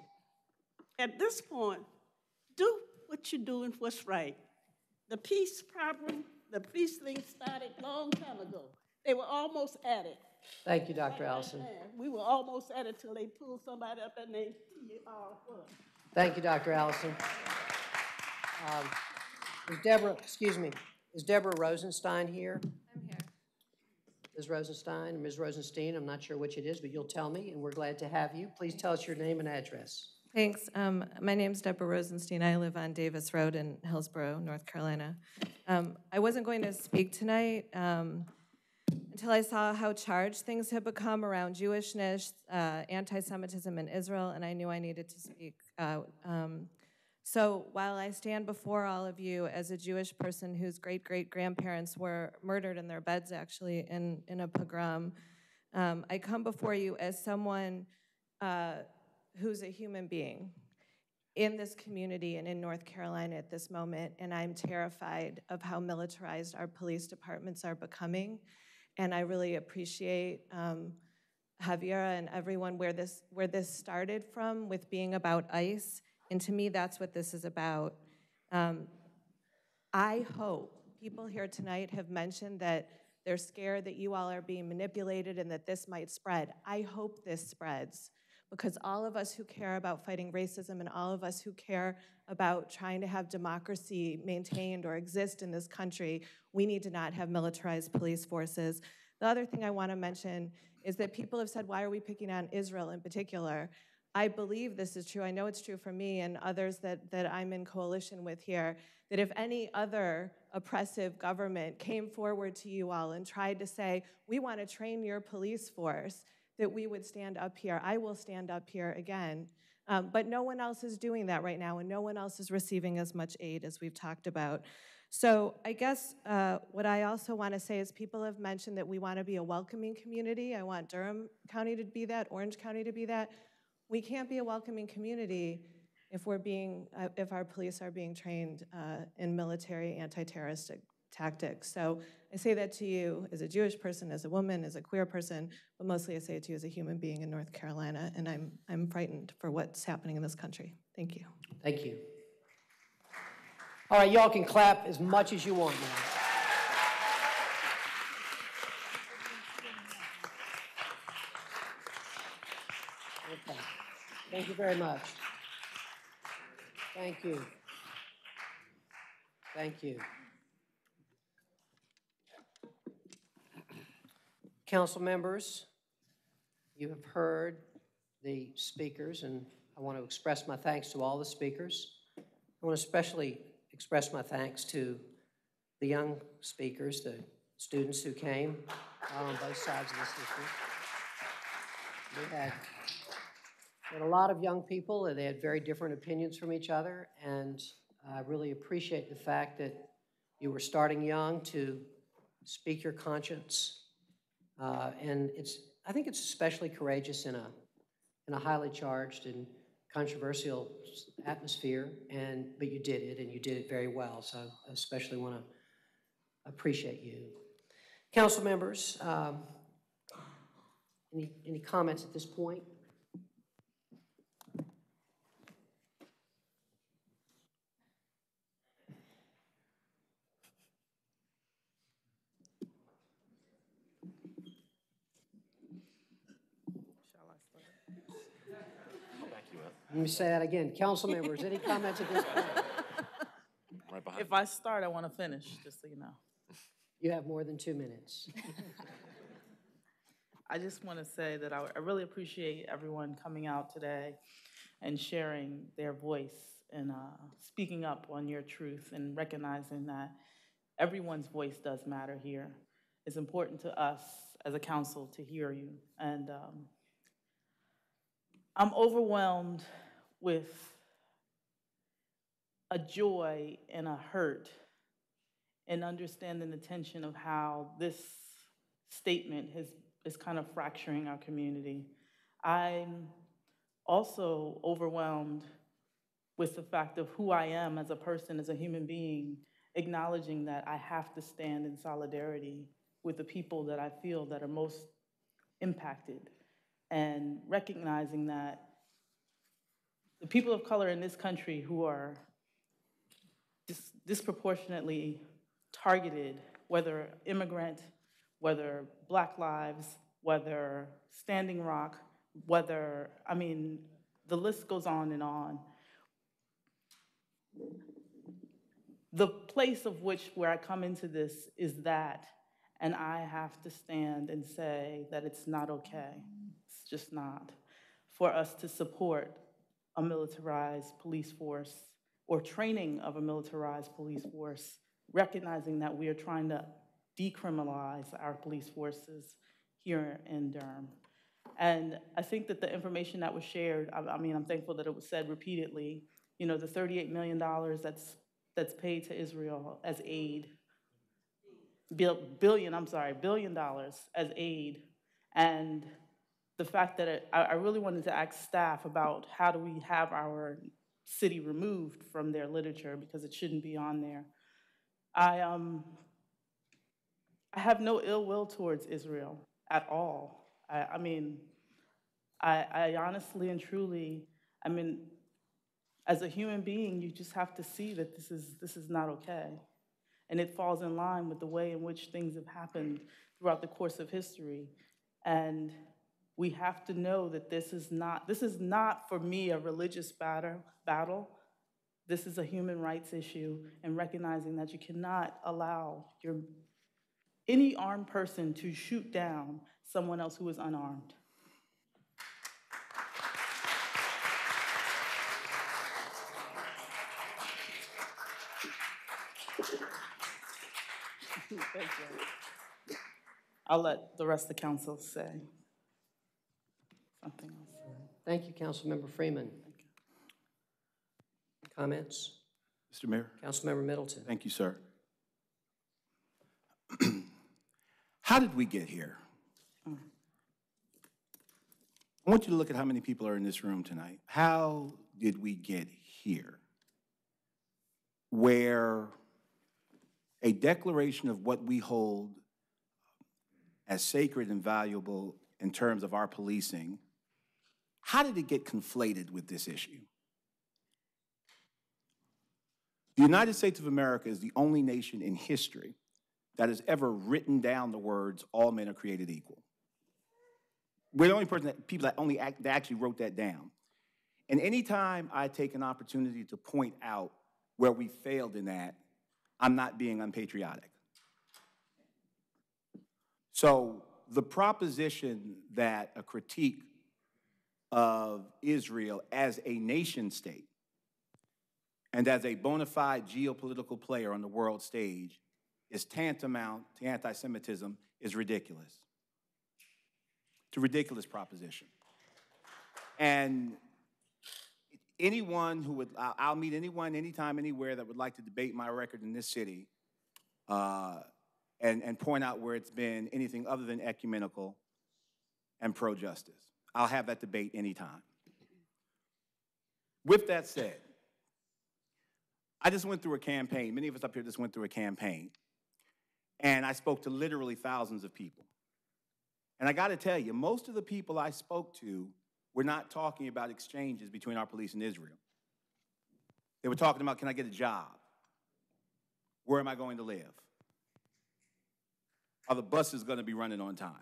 At this point, do what you're doing what's right. The peace problem, the peace thing started long time ago. They were almost at it. Thank you, Dr. Allison. We were almost at it till they pulled somebody up and named T.R. Thank you, Dr. Allison. Um, is Deborah, excuse me, is Deborah Rosenstein here? I'm here. Ms. Rosenstein, Ms. Rosenstein, I'm not sure which it is, but you'll tell me, and we're glad to have you. Please tell us your name and address. Thanks. Um, my is Deborah Rosenstein. I live on Davis Road in Hillsborough, North Carolina. Um, I wasn't going to speak tonight um, until I saw how charged things had become around Jewishness, uh, anti-Semitism in Israel, and I knew I needed to speak out. Um, so while I stand before all of you as a Jewish person whose great-great-grandparents were murdered in their beds, actually, in, in a pogrom, um, I come before you as someone uh, who's a human being in this community and in North Carolina at this moment, and I'm terrified of how militarized our police departments are becoming. And I really appreciate um, Javiera and everyone where this where this started from with being about ICE, and to me, that's what this is about. Um, I hope people here tonight have mentioned that they're scared that you all are being manipulated and that this might spread. I hope this spreads because all of us who care about fighting racism and all of us who care about trying to have democracy maintained or exist in this country, we need to not have militarized police forces. The other thing I want to mention is that people have said, why are we picking on Israel in particular? I believe this is true. I know it's true for me and others that, that I'm in coalition with here, that if any other oppressive government came forward to you all and tried to say, we want to train your police force, that we would stand up here. I will stand up here again. Um, but no one else is doing that right now, and no one else is receiving as much aid as we've talked about. So I guess uh, what I also want to say is people have mentioned that we want to be a welcoming community. I want Durham County to be that, Orange County to be that. We can't be a welcoming community if we're being, uh, if our police are being trained uh, in military anti-terrorist tactics. So I say that to you as a Jewish person, as a woman, as a queer person, but mostly I say it to you as a human being in North Carolina, and I'm, I'm frightened for what's happening in this country. Thank you. Thank you. All right, y'all can clap as much as you want now. Thank you very much. Thank you. Thank you. Council members, you have heard the speakers, and I want to express my thanks to all the speakers. I want to especially express my thanks to the young speakers, the students who came on both sides of this issue. We had, we had a lot of young people, and they had very different opinions from each other, and I really appreciate the fact that you were starting young to speak your conscience uh, and it's, I think it's especially courageous in a, in a highly charged and controversial atmosphere, and, but you did it, and you did it very well, so I especially want to appreciate you. Council members, um, any, any comments at this point? Let me say that again. Council members, any comments at this point? (laughs) Right behind. If I start, I want to finish, just so you know. You have more than two minutes. (laughs) I just want to say that I, I really appreciate everyone coming out today and sharing their voice and uh, speaking up on your truth and recognizing that everyone's voice does matter here. It's important to us as a council to hear you. And um, I'm overwhelmed with a joy and a hurt and understanding the tension of how this statement has, is kind of fracturing our community. I'm also overwhelmed with the fact of who I am as a person, as a human being, acknowledging that I have to stand in solidarity with the people that I feel that are most impacted and recognizing that the people of color in this country who are dis disproportionately targeted, whether immigrant, whether Black Lives, whether Standing Rock, whether, I mean, the list goes on and on. The place of which where I come into this is that, and I have to stand and say that it's not okay. It's just not. For us to support a militarized police force or training of a militarized police force, recognizing that we are trying to decriminalize our police forces here in Durham. And I think that the information that was shared, I, I mean, I'm thankful that it was said repeatedly, you know, the $38 million that's, that's paid to Israel as aid, bill, billion, I'm sorry, billion dollars as aid, and the fact that it, I, really wanted to ask staff about how do we have our city removed from their literature because it shouldn't be on there. I, um, I have no ill will towards Israel at all. I, I mean, I, I honestly and truly, I mean, as a human being, you just have to see that this is, this is not okay. And it falls in line with the way in which things have happened throughout the course of history. And we have to know that this is not, this is not for me a religious battle, battle. This is a human rights issue and recognizing that you cannot allow your, any armed person to shoot down someone else who is unarmed. (laughs) I'll let the rest of the council say something else. Thank you, Councilmember Freeman. Comments? Mr. Mayor? Councilmember Middleton. Thank you, sir. (clears throat) How did we get here? I want you to look at how many people are in this room tonight. How did we get here? Where a declaration of what we hold as sacred and valuable in terms of our policing, how did it get conflated with this issue? The United States of America is the only nation in history that has ever written down the words, all men are created equal. We're the only person that, people that only act, that actually wrote that down. And anytime I take an opportunity to point out where we failed in that, I'm not being unpatriotic. So the proposition that a critique of Israel as a nation state and as a bona fide geopolitical player on the world stage is tantamount to anti Semitism is ridiculous. It's a ridiculous proposition. And anyone who would, I'll meet anyone, anytime, anywhere that would like to debate my record in this city uh, and, and point out where it's been anything other than ecumenical and pro justice. I'll have that debate anytime. With that said, I just went through a campaign. Many of us up here just went through a campaign. And I spoke to literally thousands of people. And I got to tell you, most of the people I spoke to were not talking about exchanges between our police and Israel. They were talking about can I get a job? Where am I going to live? Are the buses going to be running on time?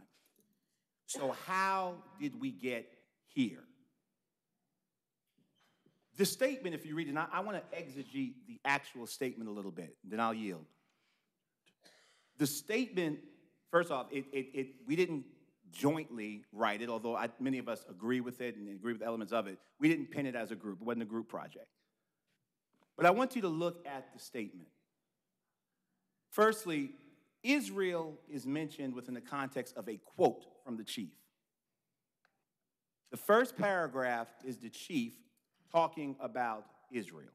So, how did we get here? The statement, if you read it, I, I want to exegete the actual statement a little bit, then I'll yield. The statement, first off, it, it, it, we didn't jointly write it, although I, many of us agree with it and agree with elements of it. We didn't pen it as a group, it wasn't a group project. But I want you to look at the statement. Firstly, Israel is mentioned within the context of a quote from the chief. The first paragraph is the chief talking about Israel.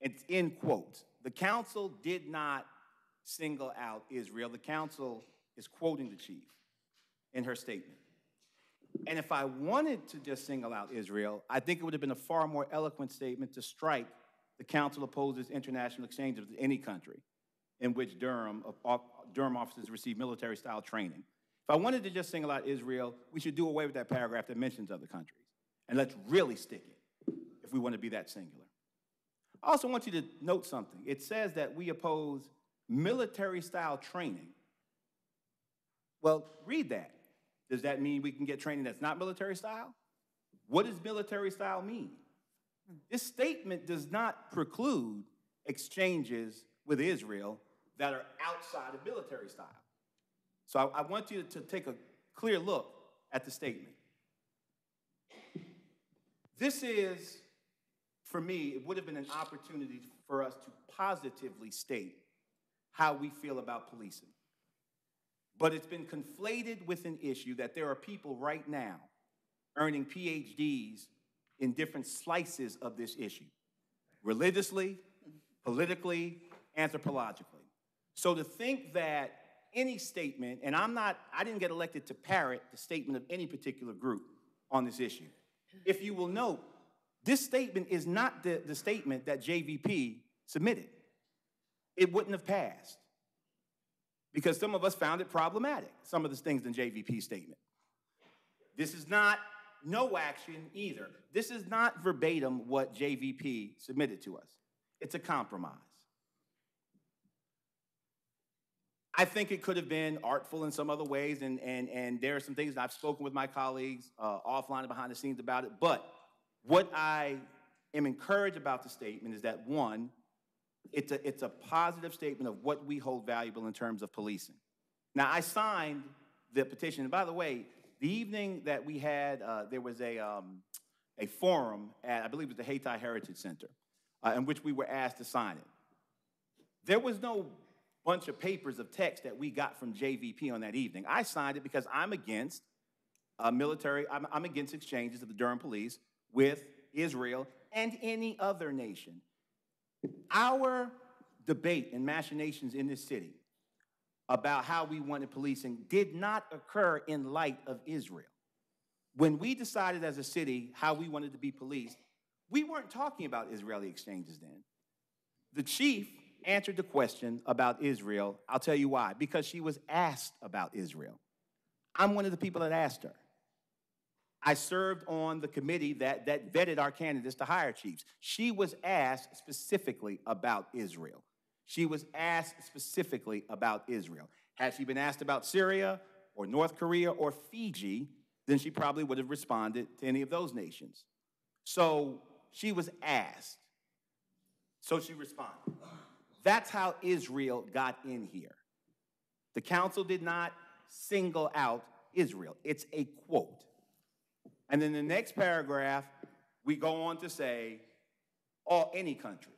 It's in quotes. The council did not single out Israel. The council is quoting the chief in her statement. And if I wanted to just single out Israel, I think it would have been a far more eloquent statement to strike the council opposes international exchanges with any country in which Durham, uh, Durham officers receive military style training. If I wanted to just single out Israel, we should do away with that paragraph that mentions other countries. And let's really stick it if we want to be that singular. I also want you to note something. It says that we oppose military style training. Well, read that. Does that mean we can get training that's not military style? What does military style mean? This statement does not preclude exchanges with Israel that are outside of military style. So I, I want you to take a clear look at the statement. This is, for me, it would have been an opportunity for us to positively state how we feel about policing. But it's been conflated with an issue that there are people right now earning PhDs in different slices of this issue religiously, politically, anthropologically. So to think that any statement, and I'm not, I didn't get elected to parrot the statement of any particular group on this issue. If you will note, this statement is not the, the statement that JVP submitted. It wouldn't have passed because some of us found it problematic, some of the things in JVP statement. This is not no action either. This is not verbatim what JVP submitted to us. It's a compromise. I think it could have been artful in some other ways, and, and, and there are some things I've spoken with my colleagues uh, offline and behind the scenes about it. But what I am encouraged about the statement is that one, it's a, it's a positive statement of what we hold valuable in terms of policing. Now, I signed the petition. And by the way, the evening that we had, uh, there was a, um, a forum at, I believe it was the Hayti Heritage Center, uh, in which we were asked to sign it. There was no bunch of papers of text that we got from JVP on that evening. I signed it because I'm against uh, military, I'm, I'm against exchanges of the Durham police with Israel and any other nation. Our debate and machinations in this city about how we wanted policing did not occur in light of Israel. When we decided as a city how we wanted to be policed, we weren't talking about Israeli exchanges then. The chief answered the question about Israel. I'll tell you why. Because she was asked about Israel. I'm one of the people that asked her. I served on the committee that, that vetted our candidates to hire chiefs. She was asked specifically about Israel. She was asked specifically about Israel. Had she been asked about Syria or North Korea or Fiji, then she probably would have responded to any of those nations. So she was asked. So she responded. That's how Israel got in here. The council did not single out Israel, it's a quote. And then the next paragraph, we go on to say, all any country,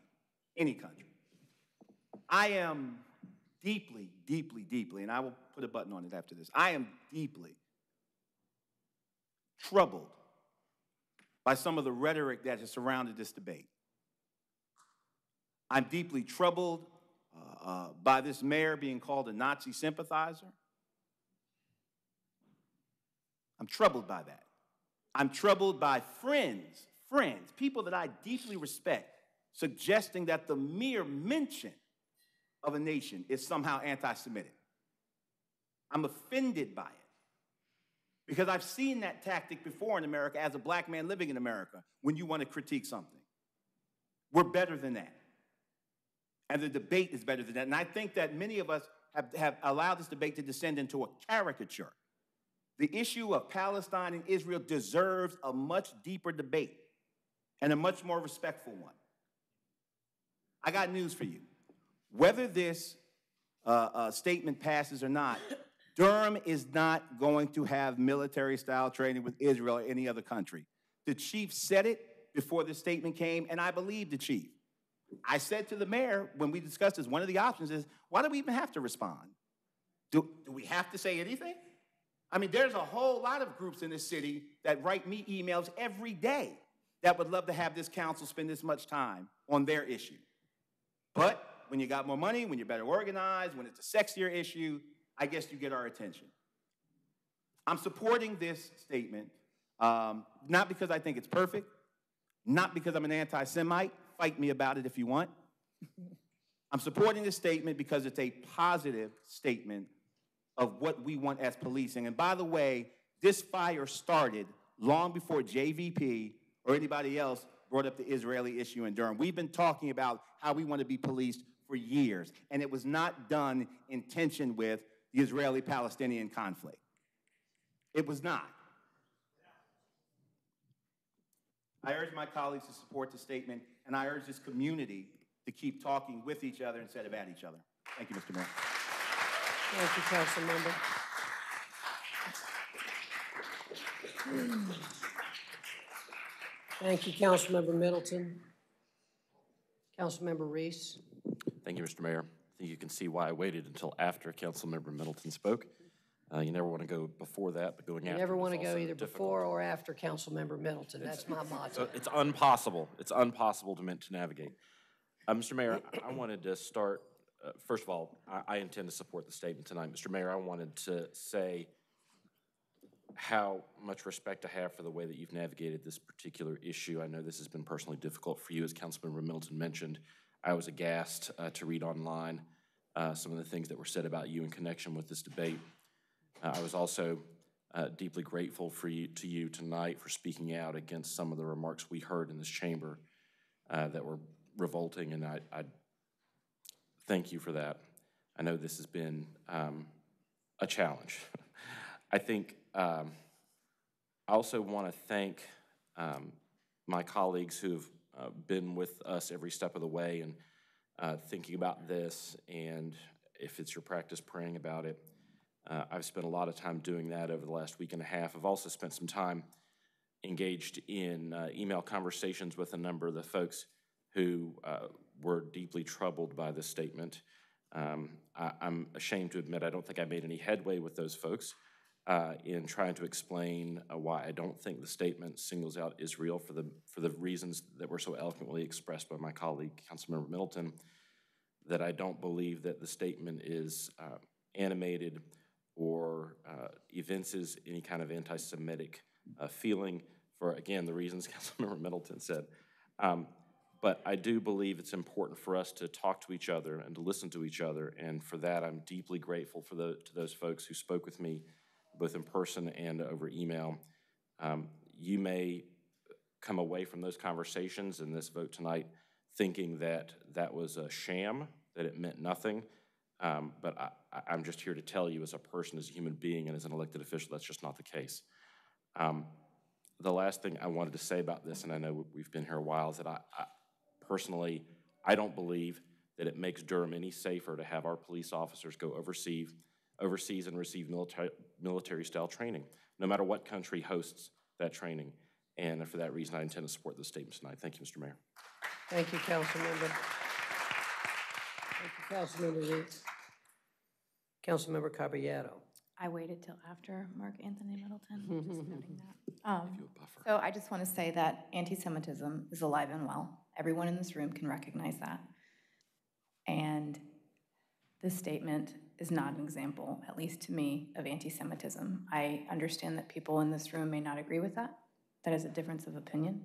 any country. I am deeply, deeply, deeply, and I will put a button on it after this. I am deeply troubled by some of the rhetoric that has surrounded this debate. I'm deeply troubled uh, uh, by this mayor being called a Nazi sympathizer. I'm troubled by that. I'm troubled by friends, friends, people that I deeply respect, suggesting that the mere mention of a nation is somehow anti Semitic. I'm offended by it because I've seen that tactic before in America as a black man living in America when you want to critique something. We're better than that. And the debate is better than that. And I think that many of us have, have allowed this debate to descend into a caricature. The issue of Palestine and Israel deserves a much deeper debate and a much more respectful one. I got news for you. Whether this uh, uh, statement passes or not, Durham is not going to have military style training with Israel or any other country. The chief said it before the statement came, and I believe the chief. I said to the mayor when we discussed this, one of the options is why do we even have to respond? Do, do we have to say anything? I mean, there's a whole lot of groups in this city that write me emails every day that would love to have this council spend this much time on their issue. But when you got more money, when you're better organized, when it's a sexier issue, I guess you get our attention. I'm supporting this statement um, not because I think it's perfect, not because I'm an anti Semite. Fight me about it if you want. I'm supporting this statement because it's a positive statement of what we want as policing. And by the way, this fire started long before JVP or anybody else brought up the Israeli issue in Durham. We've been talking about how we want to be policed for years, and it was not done in tension with the Israeli Palestinian conflict. It was not. I urge my colleagues to support the statement, and I urge this community to keep talking with each other instead of at each other. Thank you, Mr. Mayor. Thank you, Council Member. Thank you, Councilmember Middleton. Councilmember Reece. Thank you, Mr. Mayor. I think you can see why I waited until after Councilmember Middleton spoke. Uh, you never want to go before that, but going You after. You never want to go either difficult. before or after Councilmember Middleton. That's my motto. So it's impossible. It's impossible to, to navigate. Uh, Mr. Mayor, I- wanted to start, uh, first of all, I, I intend to support the statement tonight. Mr. Mayor, I wanted to say how much respect I have for the way that you've navigated this particular issue. I know this has been personally difficult for you, as Councilmember Middleton mentioned. I was aghast uh, to read online uh, some of the things that were said about you in connection with this debate. Uh, I was also uh, deeply grateful for you, to you tonight for speaking out against some of the remarks we heard in this chamber uh, that were revolting, and I, I thank you for that. I know this has been um, a challenge. (laughs) I think um, I also want to thank um, my colleagues who've uh, been with us every step of the way and uh, thinking about this, and if it's your practice, praying about it. Uh, I've spent a lot of time doing that over the last week and a half. I've also spent some time engaged in uh, email conversations with a number of the folks who uh, were deeply troubled by this statement. Um, I, I'm ashamed to admit I don't think I made any headway with those folks uh, in trying to explain uh, why I don't think the statement singles out Israel for the for the reasons that were so eloquently expressed by my colleague Councilmember Middleton. That I don't believe that the statement is uh, animated or uh, evinces any kind of anti-Semitic uh, feeling for again the reasons (laughs) Councilmember Middleton said. Um, but I do believe it's important for us to talk to each other and to listen to each other, and for that I'm deeply grateful for the, to those folks who spoke with me both in person and over email. Um, you may come away from those conversations and this vote tonight thinking that that was a sham, that it meant nothing. Um, but I, I'm just here to tell you, as a person, as a human being, and as an elected official, that's just not the case. Um, the last thing I wanted to say about this, and I know we've been here a while, is that I, I personally, I don't believe that it makes Durham any safer to have our police officers go overseas, overseas and receive military, military-style training, no matter what country hosts that training. And for that reason, I intend to support this statement tonight. Thank you, Mr. Mayor. Thank you, Councilmember. Thank you, Councilmember Reece. Councilmember Caballero. I waited till after Mark Anthony Middleton, (laughs) just noting that. (laughs) Um, So I just want to say that anti-Semitism is alive and well. Everyone in this room can recognize that. And this statement is not an example, at least to me, of anti-Semitism. I understand that people in this room may not agree with that. That is a difference of opinion.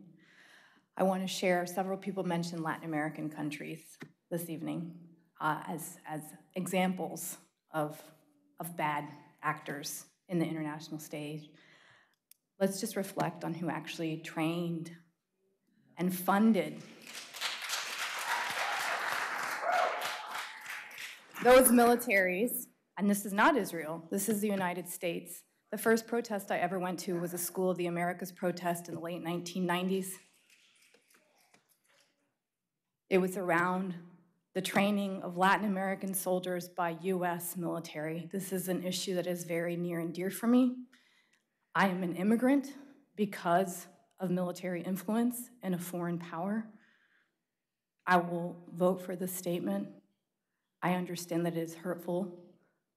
I want to share, several people mentioned Latin American countries this evening uh, as, as examples of, of bad actors in the international stage. Let's just reflect on who actually trained and funded those militaries. And this is not Israel, this is the United States. The first protest I ever went to was a School of the Americas protest in the late 1990s. It was around the training of Latin American soldiers by US military. This is an issue that is very near and dear for me. I am an immigrant because of military influence and a foreign power. I will vote for this statement. I understand that it is hurtful,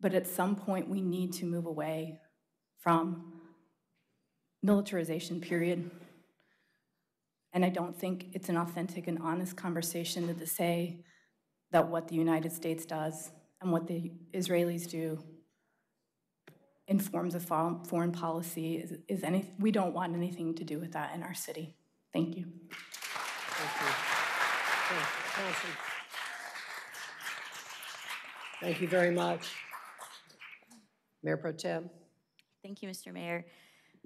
but at some point we need to move away from militarization, period. And I don't think it's an authentic and honest conversation to say that what the United States does and what the Israelis do informs of foreign policy is, is any, we don't want anything to do with that in our city. Thank you. Thank you. Thank you, Thank you very much. Mayor Pro Tem. Thank you, Mr. Mayor.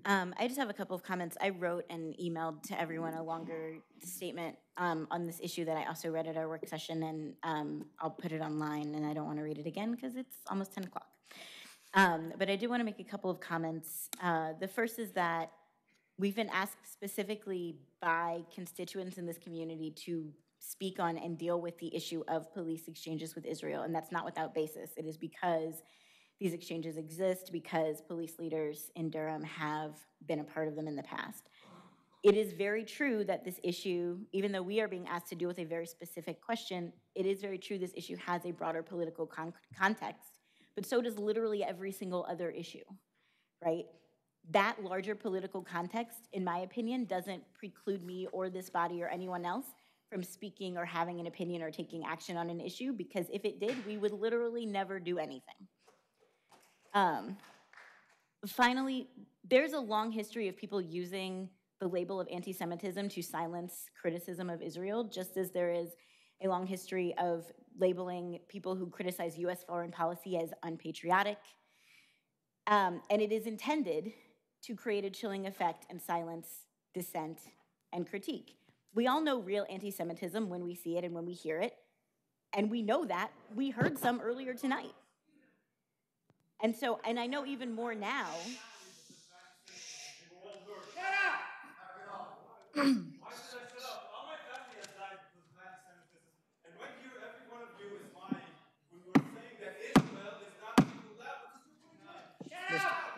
Um, I just have a couple of comments. I wrote and emailed to everyone a longer statement um, on this issue that I also read at our work session, and um, I'll put it online, and I don't want to read it again because it's almost 10 o'clock. Um, but I do want to make a couple of comments. Uh, the first is that we've been asked specifically by constituents in this community to speak on and deal with the issue of police exchanges with Israel, and that's not without basis. It is because these exchanges exist because police leaders in Durham have been a part of them in the past. it is very true that this issue, even though we are being asked to deal with a very specific question, it is very true this issue has a broader political con- context, but so does literally every single other issue, right? That larger political context, in my opinion, doesn't preclude me or this body or anyone else from speaking or having an opinion or taking action on an issue, because if it did, we would literally never do anything. Um, finally, there's a long history of people using the label of anti Semitism to silence criticism of Israel, just as there is a long history of labeling people who criticize US foreign policy as unpatriotic. Um, and it is intended to create a chilling effect and silence dissent and critique. We all know real anti Semitism when we see it and when we hear it. And we know that. We heard some earlier tonight. And so, and I know even more now.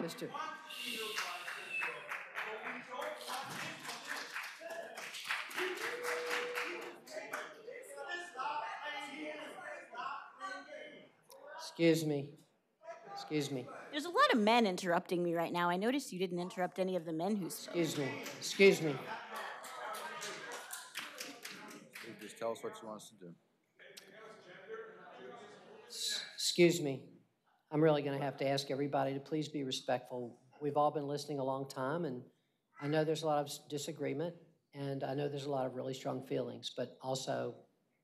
Mr. Excuse me. Excuse me. There's a lot of men interrupting me right now. I noticed you didn't interrupt any of the men who spoke. Excuse me. Excuse me. Just tell us what you want us to do. Excuse me. I'm really going to have to ask everybody to please be respectful. We've all been listening a long time, and I know there's a lot of disagreement, and I know there's a lot of really strong feelings, but also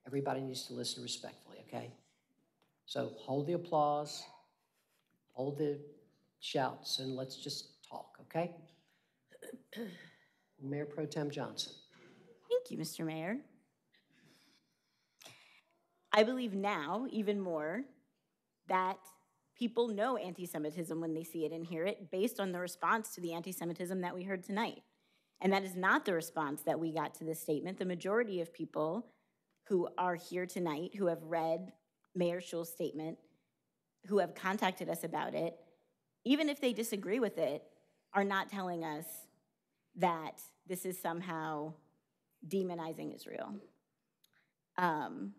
everybody needs to listen respectfully, okay? So hold the applause, hold the shouts, and let's just talk, okay? (clears throat) Mayor Pro Tem Johnson. Thank you, Mr. Mayor. I believe now, even more, that people know anti Semitism when they see it and hear it based on the response to the anti Semitism that we heard tonight. And that is not the response that we got to this statement. The majority of people who are here tonight, who have read Mayor Schewel's statement, who have contacted us about it, even if they disagree with it, are not telling us that this is somehow demonizing Israel. Um,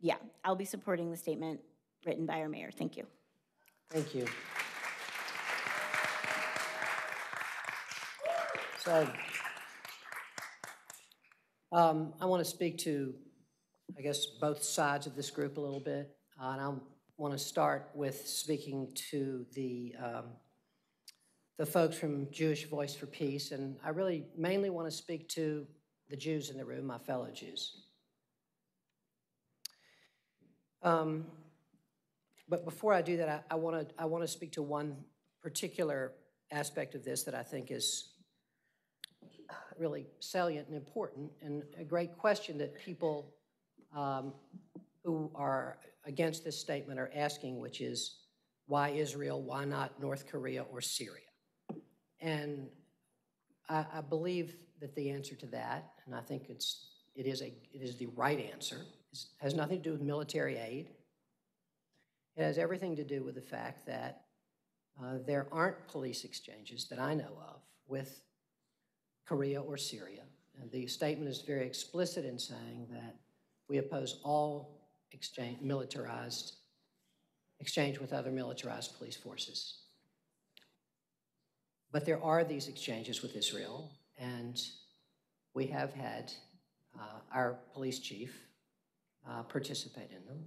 yeah, I'll be supporting the statement written by our mayor. Thank you. Thank you. So, um, I want to speak to, I guess, both sides of this group a little bit. Uh, and I want to start with speaking to the, um, the folks from Jewish Voice for Peace. And I really mainly want to speak to the Jews in the room, my fellow Jews. Um, but before I do that, I want to I want to speak to one particular aspect of this that I think is really salient and important, and a great question that people um, who are against this statement are asking, which is why Israel, why not North Korea or Syria? And I, I believe that the answer to that, and I think it's it is a it is the right answer, has nothing to do with military aid. It has everything to do with the fact that uh, there aren't police exchanges that I know of with Korea or Syria. And the statement is very explicit in saying that we oppose all exchange, militarized exchange with other militarized police forces. But there are these exchanges with Israel, and we have had uh, our police chief uh, participate in them.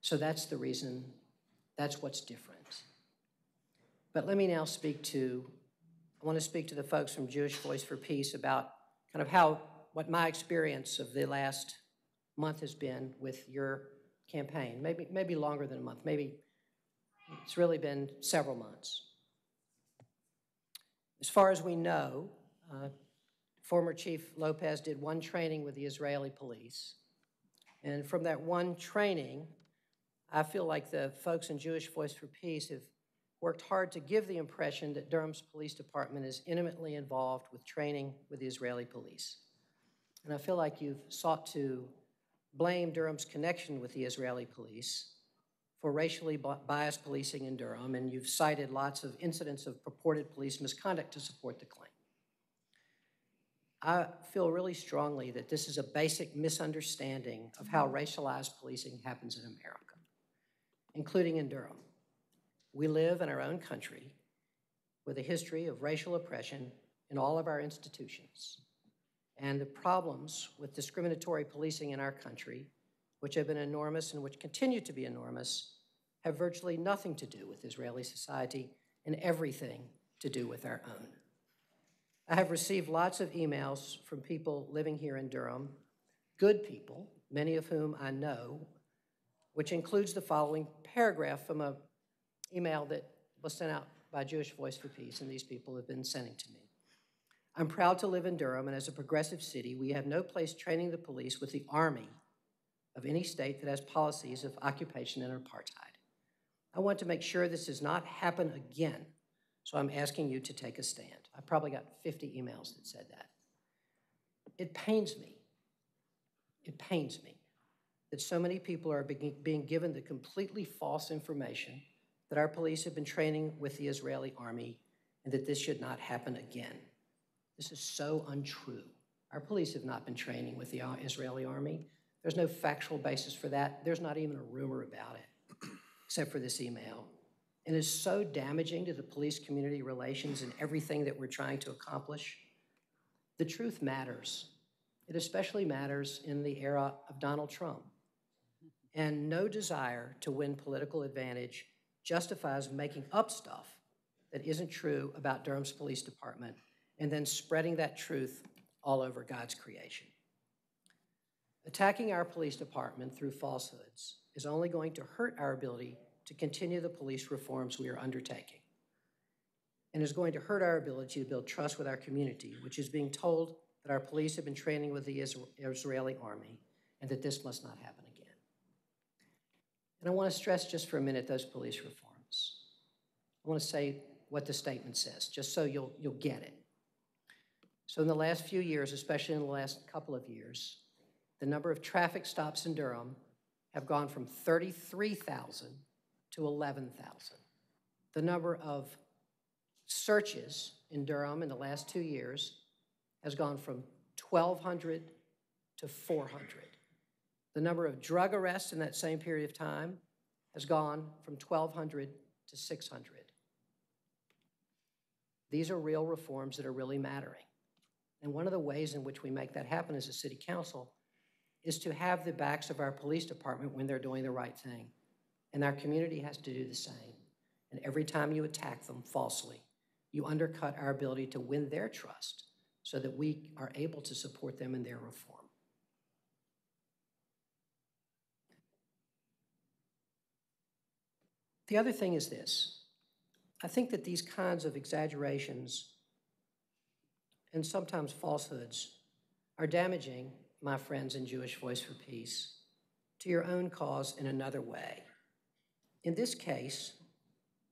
So that's the reason, that's what's different. But let me now speak to, I want to speak to the folks from Jewish Voice for Peace about kind of how, what my experience of the last month has been with your campaign. Maybe, maybe longer than a month, maybe it's really been several months. As far as we know, uh, former Chief Lopez did one training with the Israeli police. And from that one training, I feel like the folks in Jewish Voice for Peace have worked hard to give the impression that Durham's police department is intimately involved with training with the Israeli police. And I feel like you've sought to blame Durham's connection with the Israeli police for racially biased policing in Durham, and you've cited lots of incidents of purported police misconduct to support the claim. I feel really strongly that this is a basic misunderstanding of how racialized policing happens in America, including in Durham. We live in our own country with a history of racial oppression in all of our institutions. And the problems with discriminatory policing in our country, which have been enormous and which continue to be enormous, have virtually nothing to do with Israeli society and everything to do with our own. I have received lots of emails from people living here in Durham, good people, many of whom I know, which includes the following paragraph from an email that was sent out by Jewish Voice for Peace, and these people have been sending to me. I'm proud to live in Durham, and as a progressive city, we have no place training the police with the army of any state that has policies of occupation and apartheid. I want to make sure this does not happen again, so I'm asking you to take a stand. I probably got 50 emails that said that. It pains me, it pains me that so many people are being, being given the completely false information that our police have been training with the Israeli army and that this should not happen again. This is so untrue. Our police have not been training with the Israeli army. There's no factual basis for that. There's not even a rumor about it, except for this email. And it's so damaging to the police community relations and everything that we're trying to accomplish. The truth matters. It especially matters in the era of Donald Trump. And no desire to win political advantage justifies making up stuff that isn't true about Durham's police department and then spreading that truth all over God's creation. Attacking our police department through falsehoods is only going to hurt our ability to continue the police reforms we are undertaking and is going to hurt our ability to build trust with our community, which is being told that our police have been training with the Israeli army and that this must not happen again. And I want to stress just for a minute those police reforms. I want to say what the statement says, just so you'll, you'll get it. So, in the last few years, especially in the last couple of years, the number of traffic stops in Durham have gone from 33,000 to 11,000. The number of searches in Durham in the last two years has gone from 1,200 to 400. The number of drug arrests in that same period of time has gone from 1,200 to 600. These are real reforms that are really mattering. And one of the ways in which we make that happen as a city council is to have the backs of our police department when they're doing the right thing. And our community has to do the same. And every time you attack them falsely, you undercut our ability to win their trust so that we are able to support them in their reform. The other thing is this I think that these kinds of exaggerations and sometimes falsehoods are damaging, my friends in Jewish Voice for Peace, to your own cause in another way. In this case,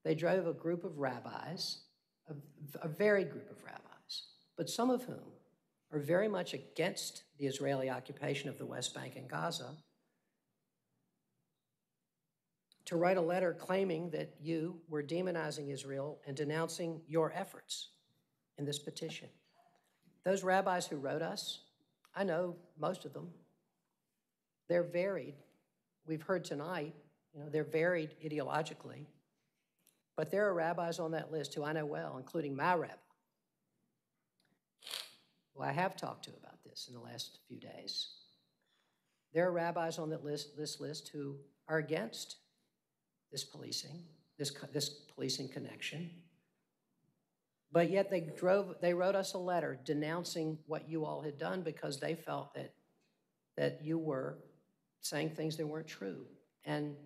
they drove a group of rabbis, a, a varied group of rabbis, but some of whom are very much against the Israeli occupation of the West Bank and Gaza, to write a letter claiming that you were demonizing Israel and denouncing your efforts in this petition. Those rabbis who wrote us, I know most of them. They're varied. We've heard tonight, you know, they're varied ideologically. But there are rabbis on that list who I know well, including my rabbi, who I have talked to about this in the last few days. There are rabbis on that list, this list who are against this policing, this, this policing connection. But yet they drove, they wrote us a letter denouncing what you all had done because they felt that, that you were saying things that weren't true. And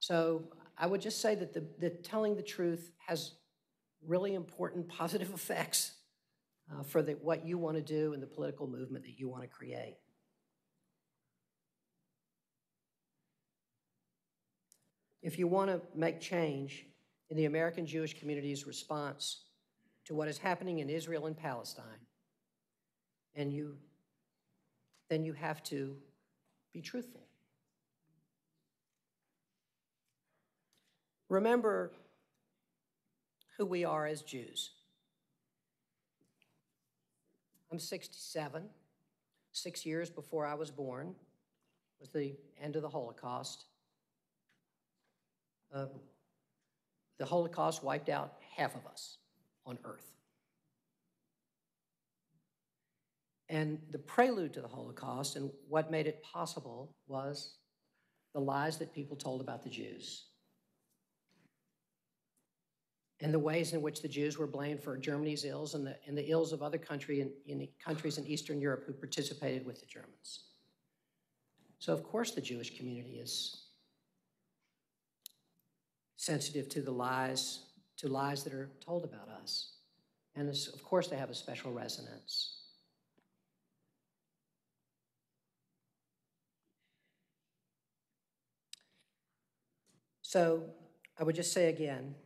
so I would just say that the, the telling the truth has really important (laughs) positive effects uh, for the, what you want to do and the political movement that you want to create. If you want to make change, in the American Jewish community's response to what is happening in Israel and Palestine. And you, then you have to be truthful. remember who we are as Jews. I'm 67. Six years before I was born was the end of the Holocaust. Uh, the Holocaust wiped out half of us on Earth. And the prelude to the Holocaust and what made it possible was the lies that people told about the Jews and the ways in which the Jews were blamed for Germany's ills and the, and the ills of other country in, in countries in Eastern Europe who participated with the Germans. So, of course, the Jewish community is sensitive to the lies, to lies that are told about us. And this, of course, they have a special resonance. So I would just say again,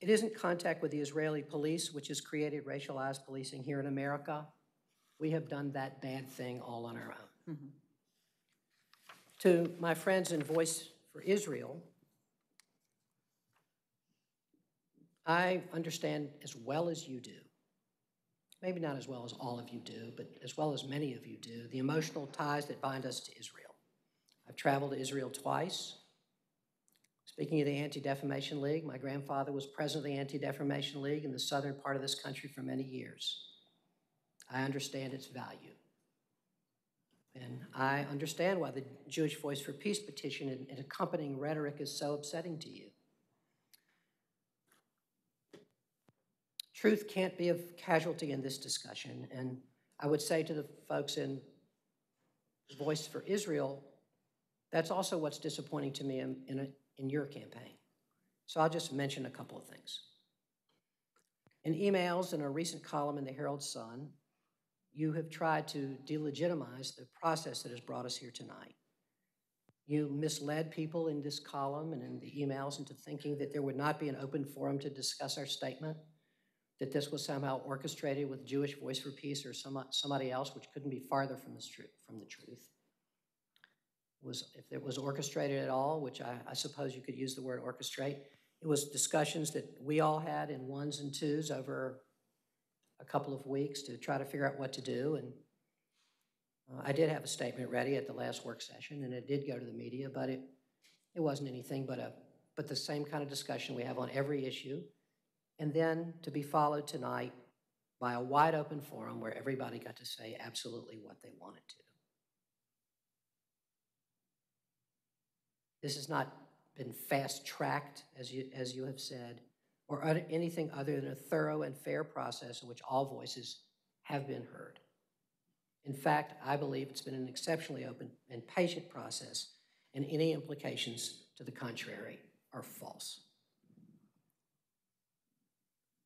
it isn't contact with the Israeli police, which has created racialized policing here in America. We have done that bad thing all on our own. Mm-hmm. To my friends in Voice for Israel, I understand as well as you do, maybe not as well as all of you do, but as well as many of you do, the emotional ties that bind us to Israel. I've traveled to Israel twice. Speaking of the Anti-Defamation League, my grandfather was president of the Anti-Defamation League in the southern part of this country for many years. I understand its value. And I understand why the Jewish Voice for Peace petition and, and accompanying rhetoric is so upsetting to you. Truth can't be a casualty in this discussion, and I would say to the folks in Voice for Israel, that's also what's disappointing to me in, in, a, in your campaign. So I'll just mention a couple of things. In emails and a recent column in the Herald Sun, you have tried to delegitimize the process that has brought us here tonight. You misled people in this column and in the emails into thinking that there would not be an open forum to discuss our statement, that this was somehow orchestrated with Jewish Voice for Peace or some, somebody else, which couldn't be farther from the, from the truth was, if it was orchestrated at all, which I, I suppose you could use the word orchestrate, it was discussions that we all had in ones and twos over a couple of weeks to try to figure out what to do. And uh, I did have a statement ready at the last work session, and it did go to the media, but it, it wasn't anything but, a, but the same kind of discussion we have on every issue. And then to be followed tonight by a wide open forum where everybody got to say absolutely what they wanted to. This has not been fast-tracked, as you, as you have said, or anything other than a thorough and fair process in which all voices have been heard. In fact, I believe it's been an exceptionally open and patient process, and any implications to the contrary are false.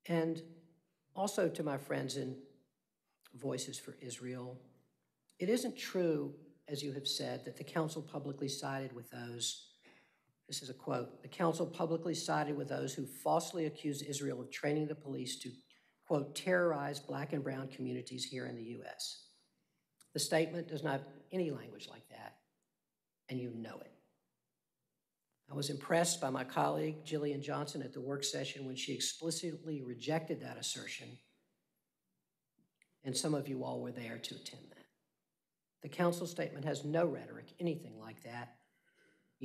And also to my friends in Voices for Israel, it isn't true as you have said, that the council publicly sided with those, this is a quote, the council publicly sided with those who falsely accused Israel of training the police to, quote, terrorize black and brown communities here in the U.S. The statement does not have any language like that, and you know it. I was impressed by my colleague Jillian Johnson at the work session when she explicitly rejected that assertion, and some of you all were there to attend that. The council statement has no rhetoric, anything like that,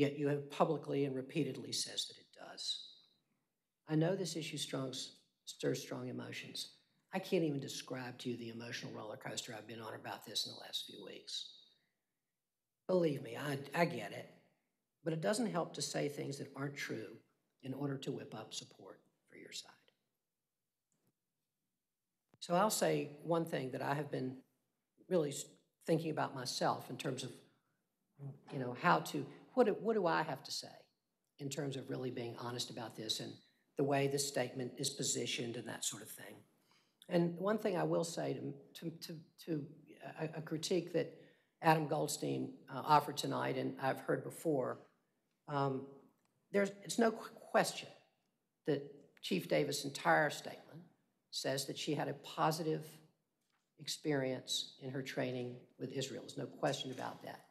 yet you have publicly and repeatedly says that it does. I know this issue strong, stirs strong emotions. I can't even describe to you the emotional roller coaster I've been on about this in the last few weeks. Believe me, I, I get it. But it doesn't help to say things that aren't true in order to whip up support for your side. So I'll say one thing that I have been really thinking about myself in terms of, you know, how to, what do, what do I have to say in terms of really being honest about this and the way this statement is positioned and that sort of thing. And one thing I will say to, to, to, to a, a, critique that Adam Goldstein uh, offered tonight and I've heard before, um, there's, it's no question that Chief Davis' entire statement says that she had a positive experience in her training with Israel. There's no question about that.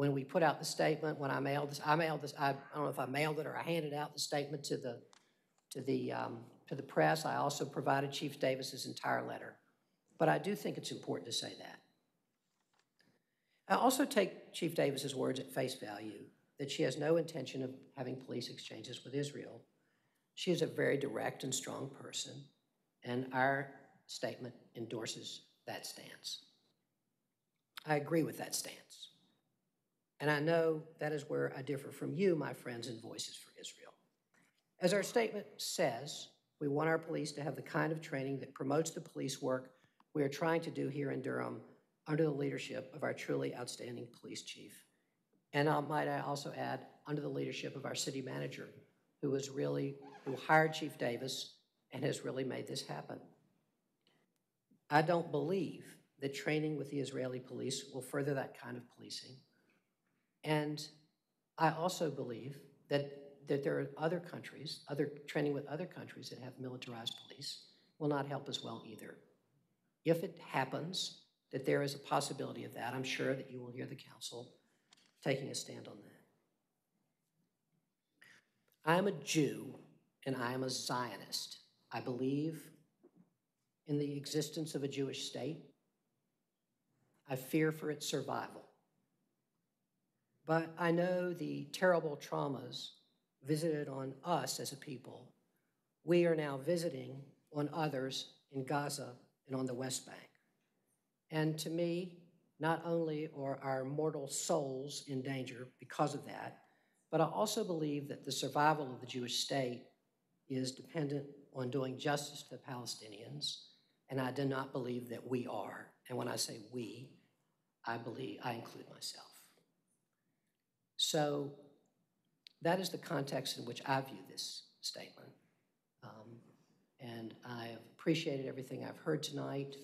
When we put out the statement, when I mailed this, I mailed this, I, I don't know if I mailed it or I handed out the statement to the, to the, um, to the press. I also provided Chief Davis's entire letter. But I do think it's important to say that. I also take Chief Davis's words at face value that she has no intention of having police exchanges with Israel. She is a very direct and strong person, and our statement endorses that stance. I agree with that stance. And I know that is where I differ from you, my friends in Voices for Israel. As our statement says, we want our police to have the kind of training that promotes the police work we are trying to do here in Durham under the leadership of our truly outstanding police chief. And I might I also add, under the leadership of our city manager, who was really, who hired Chief Davis and has really made this happen. I don't believe that training with the Israeli police will further that kind of policing. And I also believe that, that there are other countries, other training with other countries that have militarized police will not help as well either. If it happens that there is a possibility of that, I'm sure that you will hear the council taking a stand on that. I am a Jew and I am a Zionist. I believe in the existence of a Jewish state. I fear for its survival. But I know the terrible traumas visited on us as a people. We are now visiting on others in Gaza and on the West Bank. And to me, not only are our mortal souls in danger because of that, but I also believe that the survival of the Jewish state is dependent on doing justice to the Palestinians, and I do not believe that we are. And when I say we, I believe I include myself. So that is the context in which I view this statement. Um, and I have appreciated everything I've heard tonight.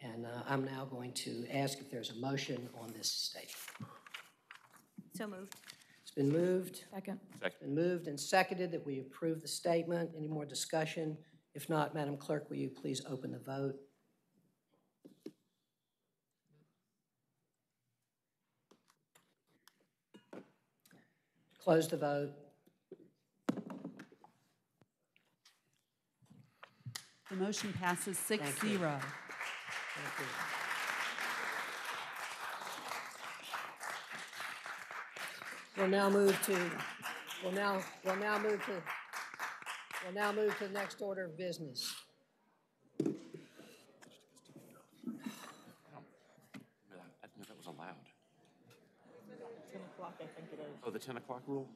And uh, I'm now going to ask if there's a motion on this statement. So moved. It's been moved. Second. It's been moved and seconded that we approve the statement. Any more discussion? If not, Madam Clerk, will you please open the vote? Close the vote. The motion passes six Thank you. Thank you. We'll now move to, we'll now, we'll now move to, we'll now move to the next order of business. I didn't know that was allowed. Ten o'clock, I think it is. Oh, the 10 o'clock rule?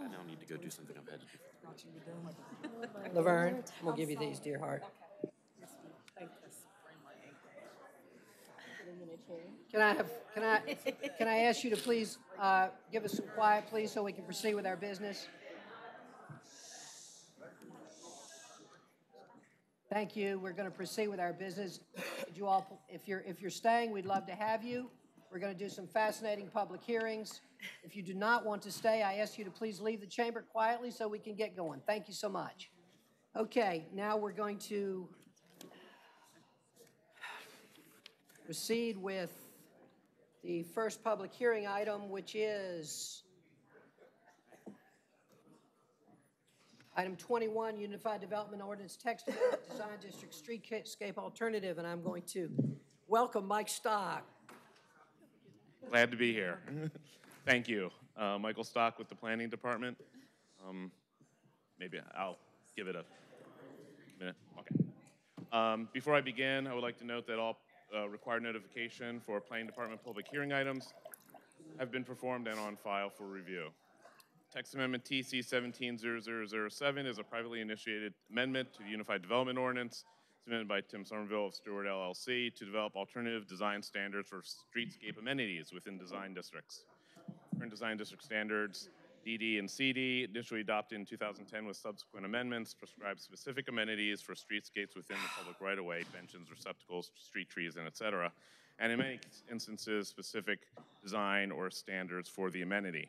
I now need to go do something I'm headed to. (laughs) Laverne, we'll give you these, dear heart. Can I have, can I, can I ask you to please uh, give us some quiet, please, so we can proceed with our business? Thank you. We're going to proceed with our business. Could you all, if you're, if you're staying, we'd love to have you. We're going to do some fascinating public hearings. If you do not want to stay, I ask you to please leave the chamber quietly so we can get going. Thank you so much. Okay, now we're going to proceed with the first public hearing item, which is item 21, Unified Development Ordinance Text Design District Streetscape Alternative, and I'm going to welcome Mike Stock. Glad to be here. Thank you. Uh, Michael Stock with the Planning Department. Um, maybe I'll give it a minute. Okay. Um, before I begin, I would like to note that all uh, required notification for Planning Department public hearing items have been performed and on file for review. Text Amendment TC 170007 is a privately initiated amendment to the Unified Development Ordinance submitted by Tim Somerville of Stewart LLC to develop alternative design standards for streetscape amenities within design districts. Current design district standards, DD and CD, initially adopted in 2010 with subsequent amendments, prescribe specific amenities for streetscapes within the public right-of-way, benches, receptacles, street trees, and et cetera, and in many instances, specific design or standards for the amenity.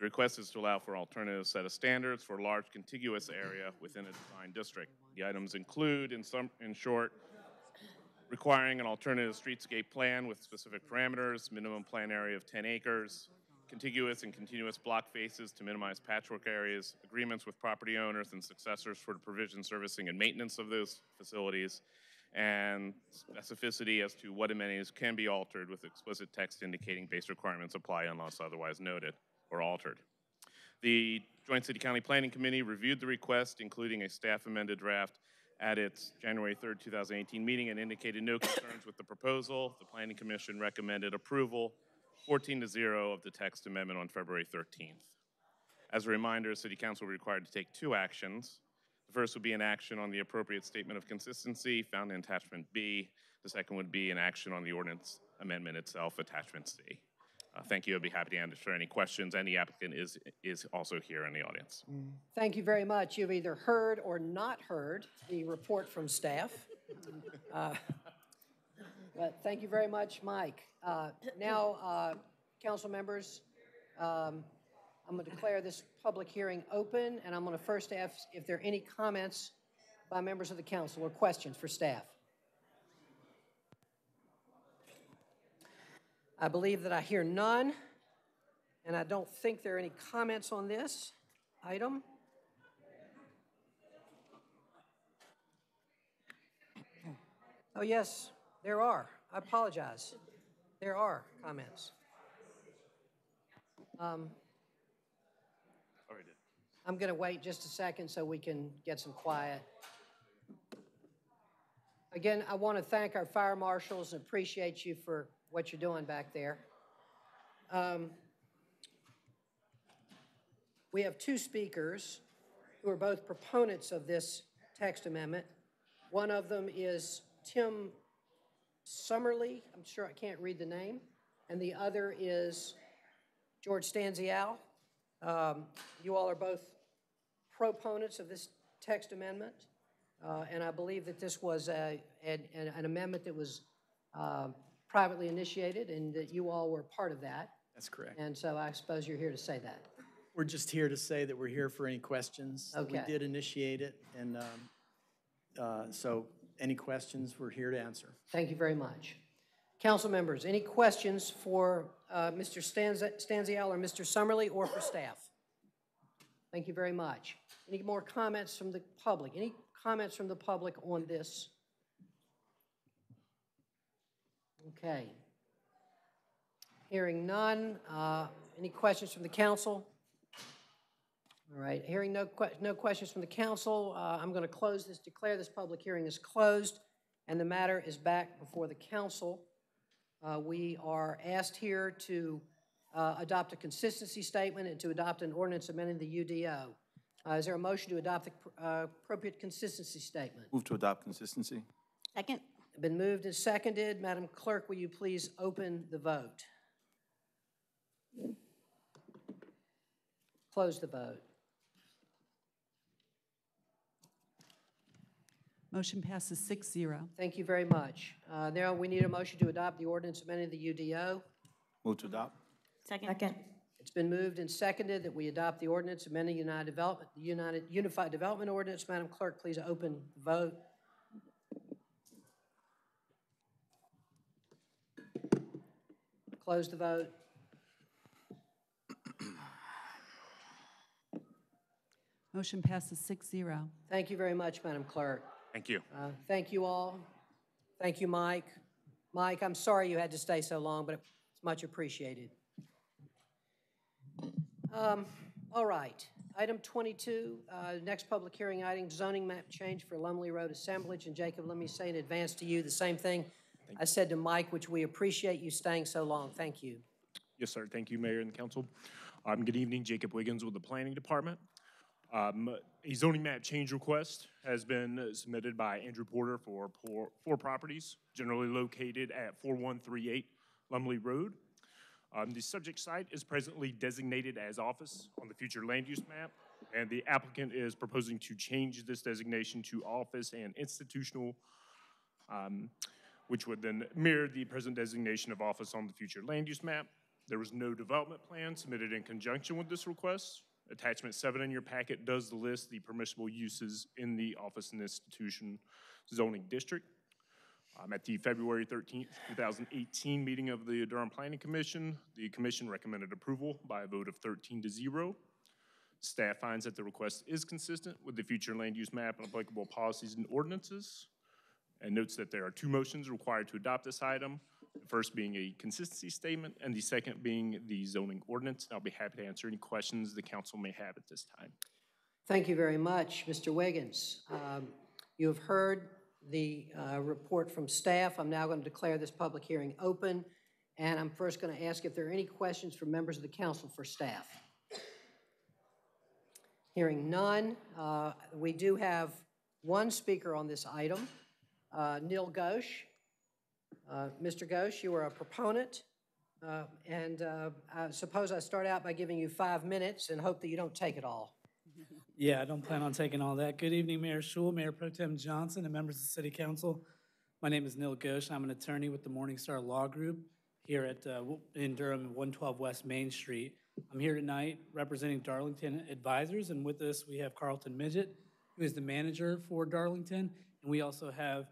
The request is to allow for alternative set of standards for a large contiguous area within a design district. The items include, in some, in short, requiring an alternative streetscape plan with specific parameters, minimum plan area of 10 acres, contiguous and continuous block faces to minimize patchwork areas, agreements with property owners and successors for the provision, servicing, and maintenance of those facilities, and specificity as to what amenities can be altered with explicit text indicating base requirements apply unless otherwise noted or altered. The Joint City County Planning Committee reviewed the request, including a staff amended draft, at its January 3rd, 2018 meeting and indicated no (coughs) concerns with the proposal. The Planning Commission recommended approval 14 to 0 of the text amendment on February 13th. As a reminder, City Council will be required to take two actions. The first would be an action on the appropriate statement of consistency found in attachment B. The second would be an action on the ordinance amendment itself, attachment C. Uh, thank you. I'd be happy to answer any questions. And the applicant is, is also here in the audience. Thank you very much. You've either heard or not heard the report from staff. (laughs) Uh, But thank you very much, Mike. Uh, Now, uh, council members, um, I'm going to declare this public hearing open, and I'm going to first ask if there are any comments by members of the council or questions for staff. I believe that I hear none, and I don't think there are any comments on this item. Oh, yes, there are. I apologize. There are comments. Um, I'm going to wait just a second so we can get some quiet. Again, I want to thank our fire marshals and appreciate you for what you're doing back there. Um, We have two speakers who are both proponents of this text amendment. One of them is Tim Summerly, I'm sure I can't read the name, and the other is George Stanzial. Um, You all are both proponents of this text amendment, uh, and I believe that this was a- an an amendment that was um, privately initiated, and that you all were part of that. That's correct. And so I suppose you're here to say that. We're just here to say that we're here for any questions. Okay. We did initiate it, and um, uh, so any questions, we're here to answer. Thank you very much. Council members, any questions for uh, Mr. Stanzi- Stanzial or Mr. Summerly or for staff? Thank you very much. Any more comments from the public? Any comments from the public on this? Okay. Hearing none. uh, Any questions from the council? All right, hearing no, que- no questions from the council, uh, I'm going to close this, declare this public hearing is closed, and the matter is back before the council. Uh, We are asked here to uh, adopt a consistency statement and to adopt an ordinance amending the UDO. Uh, Is there a motion to adopt the uh, appropriate consistency statement? Move to adopt consistency. Second. Been moved and seconded. Madam Clerk, will you please open the vote? Close the vote. Motion passes six zero. Thank you very much. Uh, Now, we need a motion to adopt the ordinance amending the UDO. Move to adopt. Second. Second. It's been moved and seconded that we adopt the ordinance amending United Development, the United, Unified Development Ordinance. Madam Clerk, please open the vote. Close the vote. Motion passes six zero. Thank you very much, Madam Clerk. Thank you. Uh, Thank you all. Thank you, Mike. Mike, I'm sorry you had to stay so long, but it's much appreciated. Um, All right, item 22, uh, next public hearing item, zoning map change for Lumley Road assemblage. And Jacob, let me say in advance to you the same thing I said to Mike, which we appreciate you staying so long. Thank you. Yes, sir. Thank you, Mayor and Council. Um, good evening, Jacob Wiggins with the Planning Department. Um, a zoning map change request has been submitted by Andrew Porter for four, properties generally located at 4138 Lumley Road. Um, the subject site is presently designated as office on the future land use map, and the applicant is proposing to change this designation to office and institutional, um, which would then mirror the present designation of office on the future land use map. There was no development plan submitted in conjunction with this request. Attachment seven in your packet does list the permissible uses in the office and institution zoning district. Um, At the February 13th, 2018 meeting of the Durham Planning Commission, the commission recommended approval by a vote of 13 to 0. Staff finds that the request is consistent with the future land use map and applicable policies and ordinances, and notes that there are two motions required to adopt this item, the first being a consistency statement, and the second being the zoning ordinance. I'll be happy to answer any questions the council may have at this time. Thank you very much, Mr. Wiggins. Um, You have heard the uh, report from staff. I'm now going to declare this public hearing open, and I'm first going to ask if there are any questions from members of the council for staff. Hearing none, uh, we do have one speaker on this item, uh, Neil Ghosh. Uh, Mr. Ghosh, you are a proponent, uh, and uh, I suppose I start out by giving you five minutes and hope that you don't take it all. Yeah, I don't plan on taking all that. Good evening, Mayor Schewel, Mayor Pro Tem Johnson, and members of the City Council. My name is Neil Ghosh. I'm an attorney with the Morningstar Law Group here at, uh, in Durham, 112 West Main Street. I'm here tonight representing Darlington Advisors, and with us, we have Carlton Midyette, who is the manager for Darlington, and we also have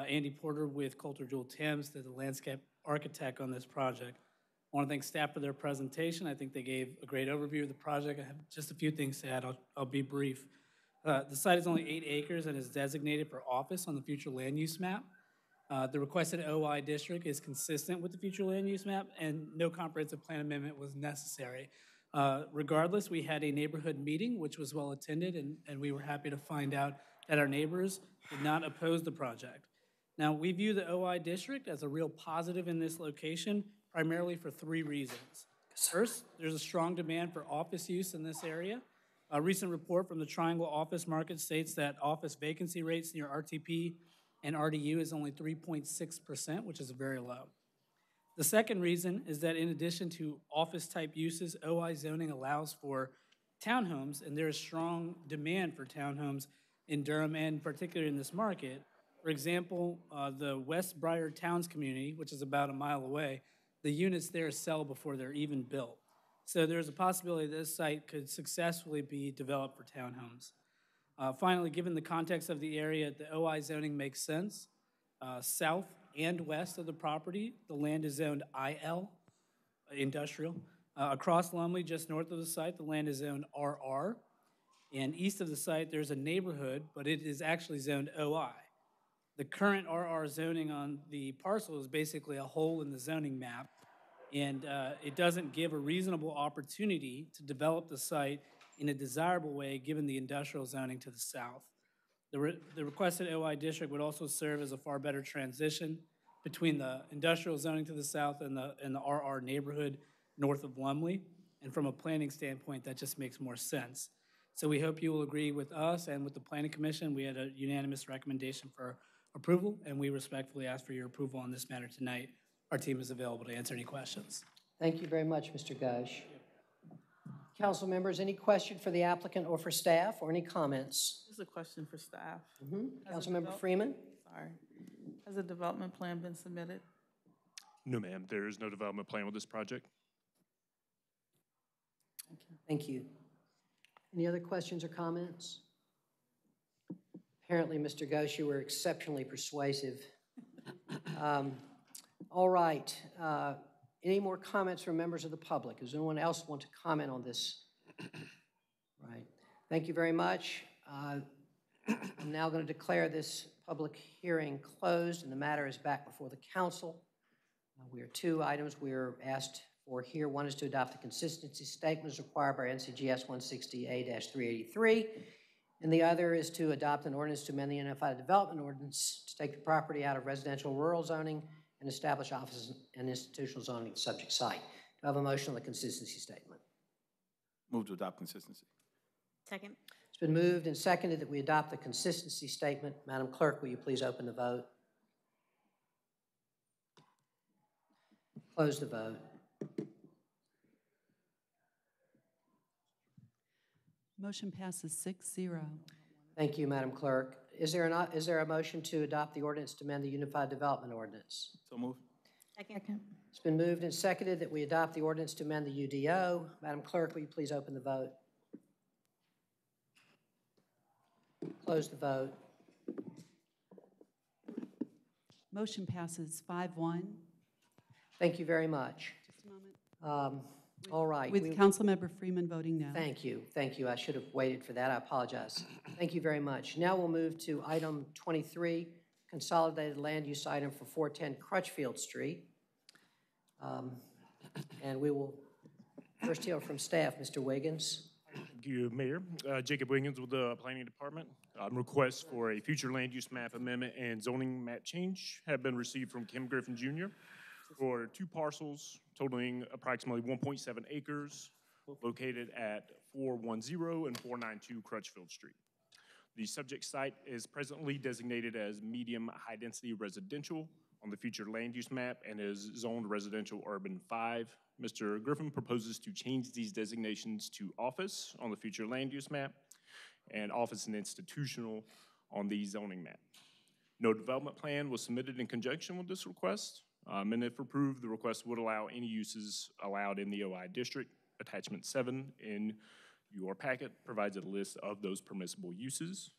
uh, Andy Porter with Coulter Jewell Thames, the landscape architect on this project. I want to thank staff for their presentation. I think they gave a great overview of the project. I have just a few things to add. I'll, I'll be brief. Uh, the site is only eight acres and is designated for office on the future land use map. Uh, the requested OI district is consistent with the future land use map, and no comprehensive plan amendment was necessary. Uh, regardless, we had a neighborhood meeting, which was well attended, and, and we were happy to find out that our neighbors did not oppose the project. Now, we view the OI district as a real positive in this location, primarily for three reasons. First, there's a strong demand for office use in this area. A recent report from the Triangle Office Market states that office vacancy rates near RTP and RDU is only 3.6%, which is very low. The second reason is that in addition to office-type uses, OI zoning allows for townhomes, and there is strong demand for townhomes in Durham and particularly in this market. For example, uh, the West Briar Towns community, which is about a mile away, the units there sell before they're even built. So there's a possibility this site could successfully be developed for townhomes. Uh, finally, given the context of the area, the OI zoning makes sense. Uh, south and west of the property, the land is zoned IL, industrial. Uh, across Lumley, just north of the site, the land is zoned RR. And east of the site, there's a neighborhood, but it is actually zoned OI. The current RR zoning on the parcel is basically a hole in the zoning map, and uh, it doesn't give a reasonable opportunity to develop the site in a desirable way, given the industrial zoning to the south. The, re- the requested OI district would also serve as a far better transition between the industrial zoning to the south and the, and the RR neighborhood north of Lumley. And from a planning standpoint, that just makes more sense. So we hope you will agree with us and with the Planning Commission. We had a unanimous recommendation for approval, and we respectfully ask for your approval on this matter tonight. Our team is available to answer any questions. Thank you very much, Mr. Ghosh. Council members, any question for the applicant or for staff, or any comments? This is a question for staff. Mhm. Has a Councilmember develop- Freeman? Sorry. Has a development plan been submitted? No, ma'am, there is no development plan with this project. Thank you. Any other questions or comments? Apparently, Mr. Ghosh, you were exceptionally persuasive. Um, All right. uh, Any more comments from members of the public? Does anyone else want to comment on this? Right. Thank you very much. Uh, I'm now going to declare this public hearing closed, and the matter is back before the council. Uh, We are two items we are asked for here. One is to adopt the consistency statement as required by NCGS 160A-383, and the other is to adopt an ordinance to amend the Unified Development Ordinance to take the property out of residential rural zoning and establish offices and institutional zoning subject site. Do I have a motion on the consistency statement? Move to adopt consistency. Second. It's been moved and seconded that we adopt the consistency statement. Madam Clerk, will you please open the vote? Close the vote. Motion passes six zero. Thank you, Madam Clerk. Is there not, is there a motion to adopt the ordinance to amend the Unified Development Ordinance? So move. Second. It's been moved and seconded that we adopt the ordinance to amend the UDO. Madam Clerk, will you please open the vote? Close the vote. Motion passes five one. Thank you very much. Just a moment. Um, All right. With we- Councilmember Freeman voting no. Thank you, thank you. I should have waited for that. I apologize. Thank you very much. Now we'll move to item 23, consolidated land use item for 410 Crutchfield Street. Um, And we will first hear from staff, Mr. Wiggins. Thank you, Mayor. Uh, Jacob Wiggins with the Planning Department. Um, Requests for a future land use map amendment and zoning map change have been received from Kim Griffin Jr. for two parcels totaling approximately 1.7 acres located at 410 and 492 Crutchfield Street. The subject site is presently designated as medium high-density residential on the future land use map and is zoned residential urban 5. Mr. Griffin proposes to change these designations to office on the future land use map and office and institutional on the zoning map. No development plan was submitted in conjunction with this request, um, and if approved, the request would allow any uses allowed in the OI district. Attachment 7 in your packet provides a list of those permissible uses.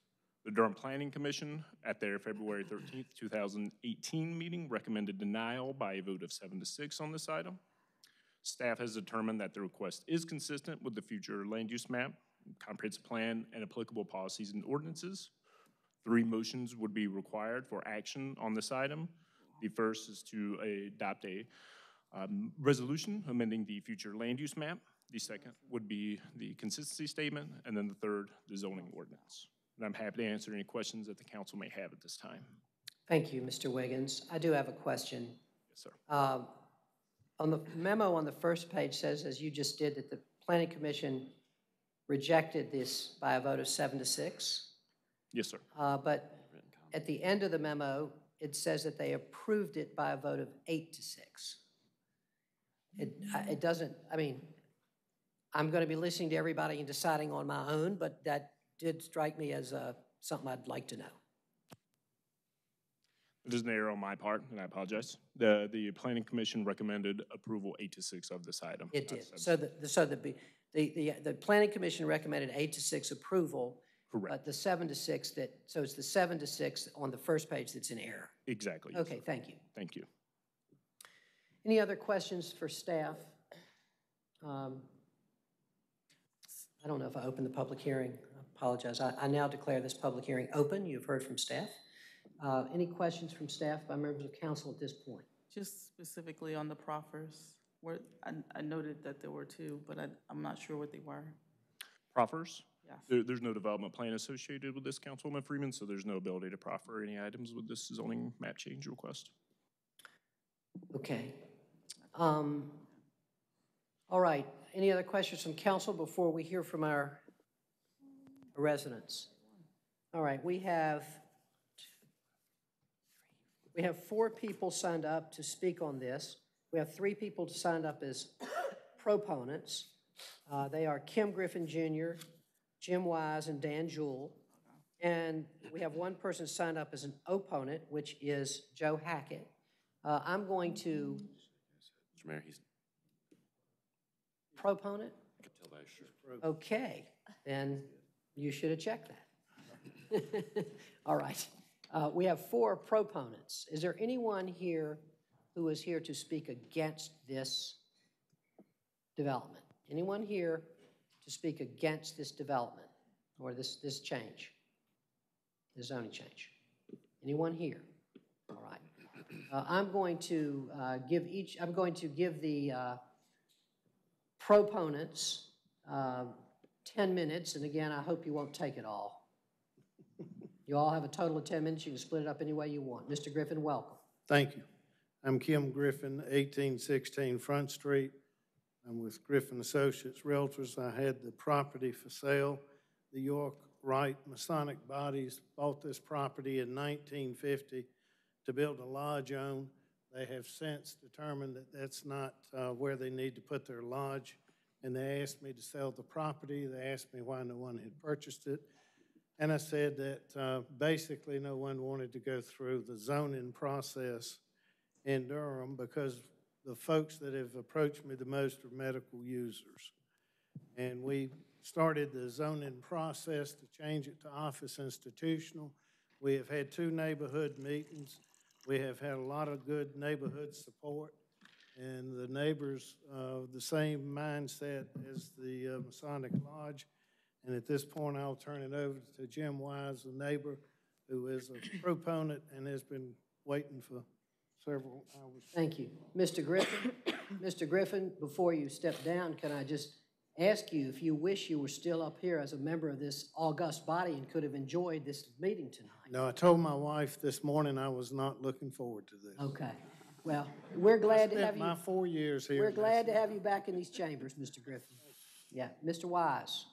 The Durham Planning Commission, at their February 13th, 2018 meeting, recommended denial by a vote of seven to six on this item. Staff has determined that the request is consistent with the future land use map, comprehensive plan, and applicable policies and ordinances. Three motions would be required for action on this item. The first is to adopt a um, resolution amending the future land use map. The second would be the consistency statement, and then the third, the zoning ordinance. And I'm happy to answer any questions that the council may have at this time. Thank you, Mr. Wiggins. I do have a question. Yes, sir. Um, On the memo on the first page says, as you just did, that the planning commission rejected this by a vote of seven to six. Yes, sir. Uh, But at the end of the memo, it says that they approved it by a vote of eight to six. It, it doesn't, I mean, I'm going to be listening to everybody and deciding on my own, but that did strike me as uh, something I'd like to know. It is an error on my part, and I apologize. The, the planning commission recommended approval eight to six of this item. It did. So the, so the, the, the, the planning commission recommended eight to six approval. Correct. But the seven to six that, so it's the seven to six on the first page that's in error. Exactly. Okay, sir. thank you. Thank you. Any other questions for staff? Um, I don't know if I opened the public hearing. I apologize. I, I now declare this public hearing open. You've heard from staff. Uh, Any questions from staff by members of council at this point? Just specifically on the proffers, where, I, I noted that there were two, but I, I'm not sure what they were. Proffers? Yes. There, there's no development plan associated with this, Councilwoman Freeman, so there's no ability to proffer any items with this zoning map change request. Okay. Um, All right. Any other questions from council before we hear from our residents? All right, we have, we have four people signed up to speak on this. We have three people signed up as (coughs) proponents. Uh, They are Kim Griffin Jr., Jim Wise, and Dan Jewell. And we have one person signed up as an opponent, which is Joe Hackett. Uh, I'm going to, Mr. Mayor, he's, proponent? I could tell by his shirt. Okay, then you should have checked that. (laughs) All right. Uh, We have four proponents. Is there anyone here who is here to speak against this development? Anyone here speak against this development or this, this change? The zoning change? Anyone here? All right. Uh, I'm going to uh, give each, I'm going to give the uh, proponents uh, 10 minutes, and again, I hope you won't take it all. (laughs) You all have a total of 10 minutes. You can split it up any way you want. Mr. Griffin, welcome. Thank you. I'm Kim Griffin, 1816 Front Street. I'm with Griffin Associates Realtors. I had the property for sale. The York Rite Masonic Bodies bought this property in 1950 to build a lodge on. They have since determined that that's not uh, where they need to put their lodge, and they asked me to sell the property. They asked me why no one had purchased it. And I said that uh, basically no one wanted to go through the zoning process in Durham because the folks that have approached me the most are medical users. And we started the zoning process to change it to office institutional. We have had two neighborhood meetings. We have had a lot of good neighborhood support, and the neighbors of the same mindset as the uh, Masonic Lodge. And at this point, I'll turn it over to Jim Wise, the neighbor, who is a proponent and has been waiting for several. Thank you. Mr. Griffin, (coughs) Mr. Griffin, before you step down, can I just ask you if you wish you were still up here as a member of this august body and could have enjoyed this meeting tonight? No, I told my wife this morning I was not looking forward to this. Okay. Well, we're glad to have you. my four years here. We're glad to have you back in these chambers, Mr. Griffin. Yeah, Mr. Wise.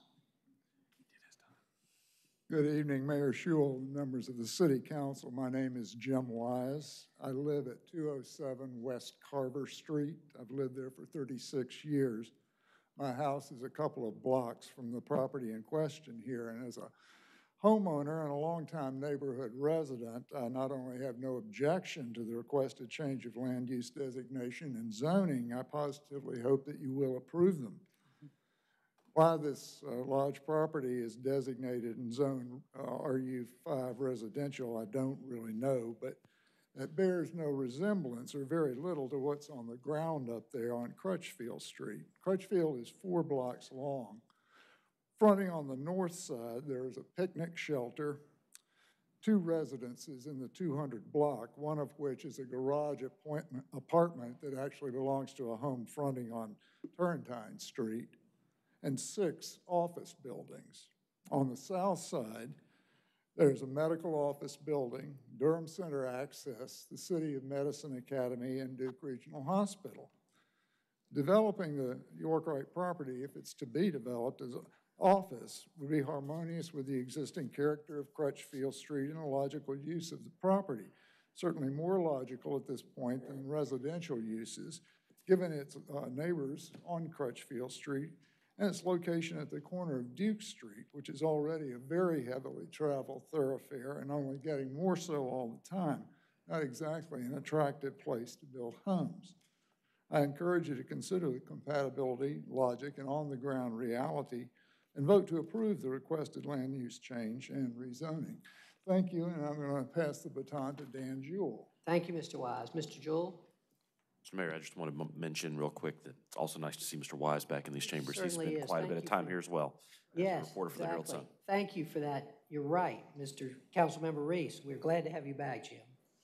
Good evening, Mayor Schewel, members of the City Council. My name is Jim Wise. I live at 207 West Carver Street. I've lived there for 36 years. My house is a couple of blocks from the property in question here, and as a homeowner and a longtime neighborhood resident, I not only have no objection to the requested change of land use designation and zoning, I positively hope that you will approve them. Why this uh, large property is designated in zone uh, RU5 residential, I don't really know, but it bears no resemblance or very little to what's on the ground up there on Crutchfield Street. Crutchfield is four blocks long. Fronting on the north side, there's a picnic shelter, two residences in the 200 block, one of which is a garage apartment that actually belongs to a home fronting on Turrentine Street, and six office buildings. On the south side, there's a medical office building, Durham Center Access, the City of Medicine Academy, and Duke Regional Hospital. Developing the York Rite property, if it's to be developed as an office, would be harmonious with the existing character of Crutchfield Street and a logical use of the property. Certainly more logical at this point than residential uses, given its uh, neighbors on Crutchfield Street and its location at the corner of Duke Street, which is already a very heavily traveled thoroughfare and only getting more so all the time. Not exactly an attractive place to build homes. I encourage you to consider the compatibility, logic, and on-the-ground reality and vote to approve the requested land use change and rezoning. Thank you, and I'm going to pass the baton to Dan Jewell. Thank you, Mr. Wise. Mr. Jewell? Mr. Mayor, I just want to mention real quick that it's also nice to see Mr. Wise back in these chambers. He's Certainly spent is. quite a Thank bit of you time for- here as well. as a Yes, Reporter for the Herald Sun. exactly. Thank you for that. You're right, Mr. Councilmember Reece. We're glad to have you back, Jim.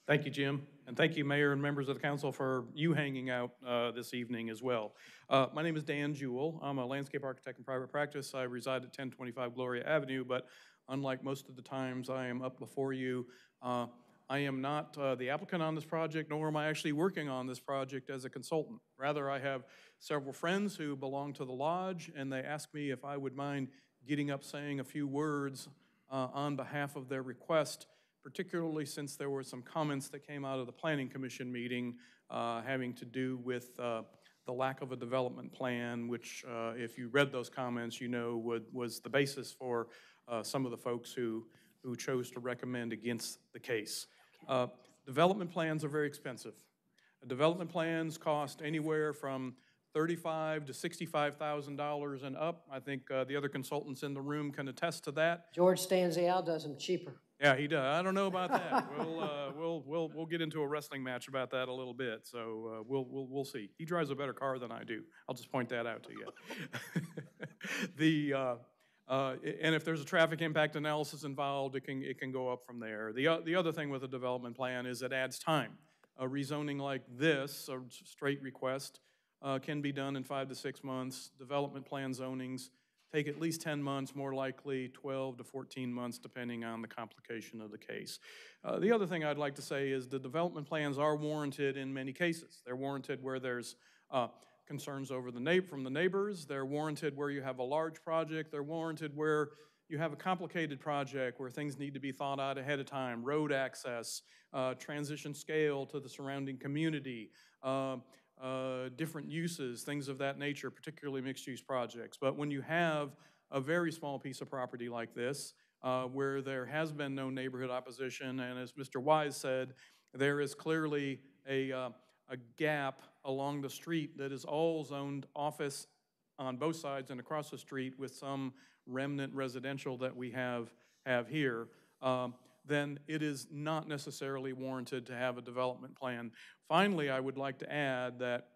Thank you, Jim, and thank you, Mayor and members of the council, for you hanging out uh, this evening as well. Uh, My name is Dan Jewell. I'm a landscape architect in private practice. I reside at 1025 Gloria Avenue, but unlike most of the times I am up before you, uh, I am not uh, the applicant on this project, nor am I actually working on this project as a consultant. Rather, I have several friends who belong to the lodge, and they asked me if I would mind getting up saying a few words uh, on behalf of their request particularly since there were some comments that came out of the Planning Commission meeting uh, having to do with uh, the lack of a development plan, which, uh, if you read those comments, you know would, was the basis for uh, some of the folks who, who chose to recommend against the case. Uh, Development plans are very expensive. Development plans cost anywhere from thirty-five to sixty-five thousand dollars and up. I think uh, the other consultants in the room can attest to that. George Stanziale does them cheaper. Yeah, he does. I don't know about that. (laughs) we'll, uh, we'll, we'll, we'll get into a wrestling match about that a little bit. So uh, we'll, we'll, we'll see. He drives a better car than I do. I'll just point that out to you. (laughs) the, uh, uh, and if there's a traffic impact analysis involved, it can, it can go up from there. The, the other thing with a development plan is it adds time. A rezoning like this, a straight request, uh, can be done in five to six months. Development plan zonings take at least 10 months, more likely 12 to 14 months, depending on the complication of the case. Uh, the other thing I'd like to say is the development plans are warranted in many cases. They're warranted where there's uh, concerns over the neigh- from the neighbors. They're warranted where you have a large project. They're warranted where you have a complicated project where things need to be thought out ahead of time, road access, uh, transition scale to the surrounding community, uh, uh, different uses, things of that nature, particularly mixed-use projects. But when you have a very small piece of property like this, uh, where there has been no neighborhood opposition, and as Mr. Wise said, there is clearly a, uh, a gap along the street that is all zoned office on both sides and across the street with some remnant residential that we have, have here. Um, then it is not necessarily warranted to have a development plan. Finally, I would like to add that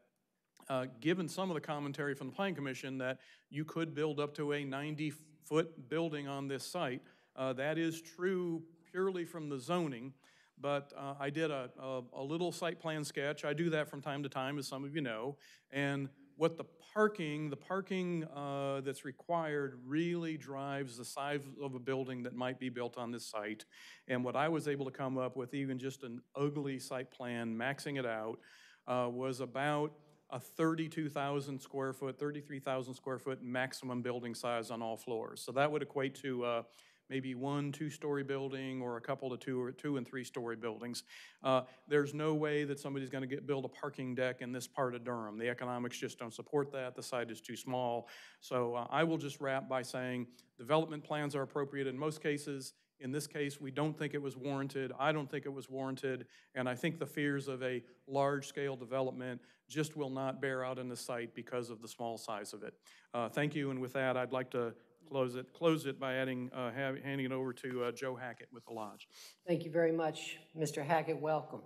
uh, given some of the commentary from the Planning Commission that you could build up to a 90-foot building on this site, uh, that is true purely from the zoning, but uh, I did a, a, a little site plan sketch. I do that from time to time, as some of you know, and what the parking, the parking uh, that's required really drives the size of a building that might be built on this site. And what I was able to come up with, even just an ugly site plan, maxing it out, uh, was about a 32,000 square foot, 33,000 square foot maximum building size on all floors. So that would equate to uh, maybe one two-story building or a couple of two or two and three-story buildings. Uh, there's no way that somebody's going to get build a parking deck in this part of Durham. The economics just don't support that. The site is too small. So uh, I will just wrap by saying development plans are appropriate in most cases. In this case, we don't think it was warranted. I don't think it was warranted. And I think the fears of a large-scale development just will not bear out in the site because of the small size of it. Uh, thank you. And with that, I'd like to close it, close it by adding, uh, have, handing it over to uh, Joe Hackett with the lodge. Thank you very much, Mr. Hackett. Welcome.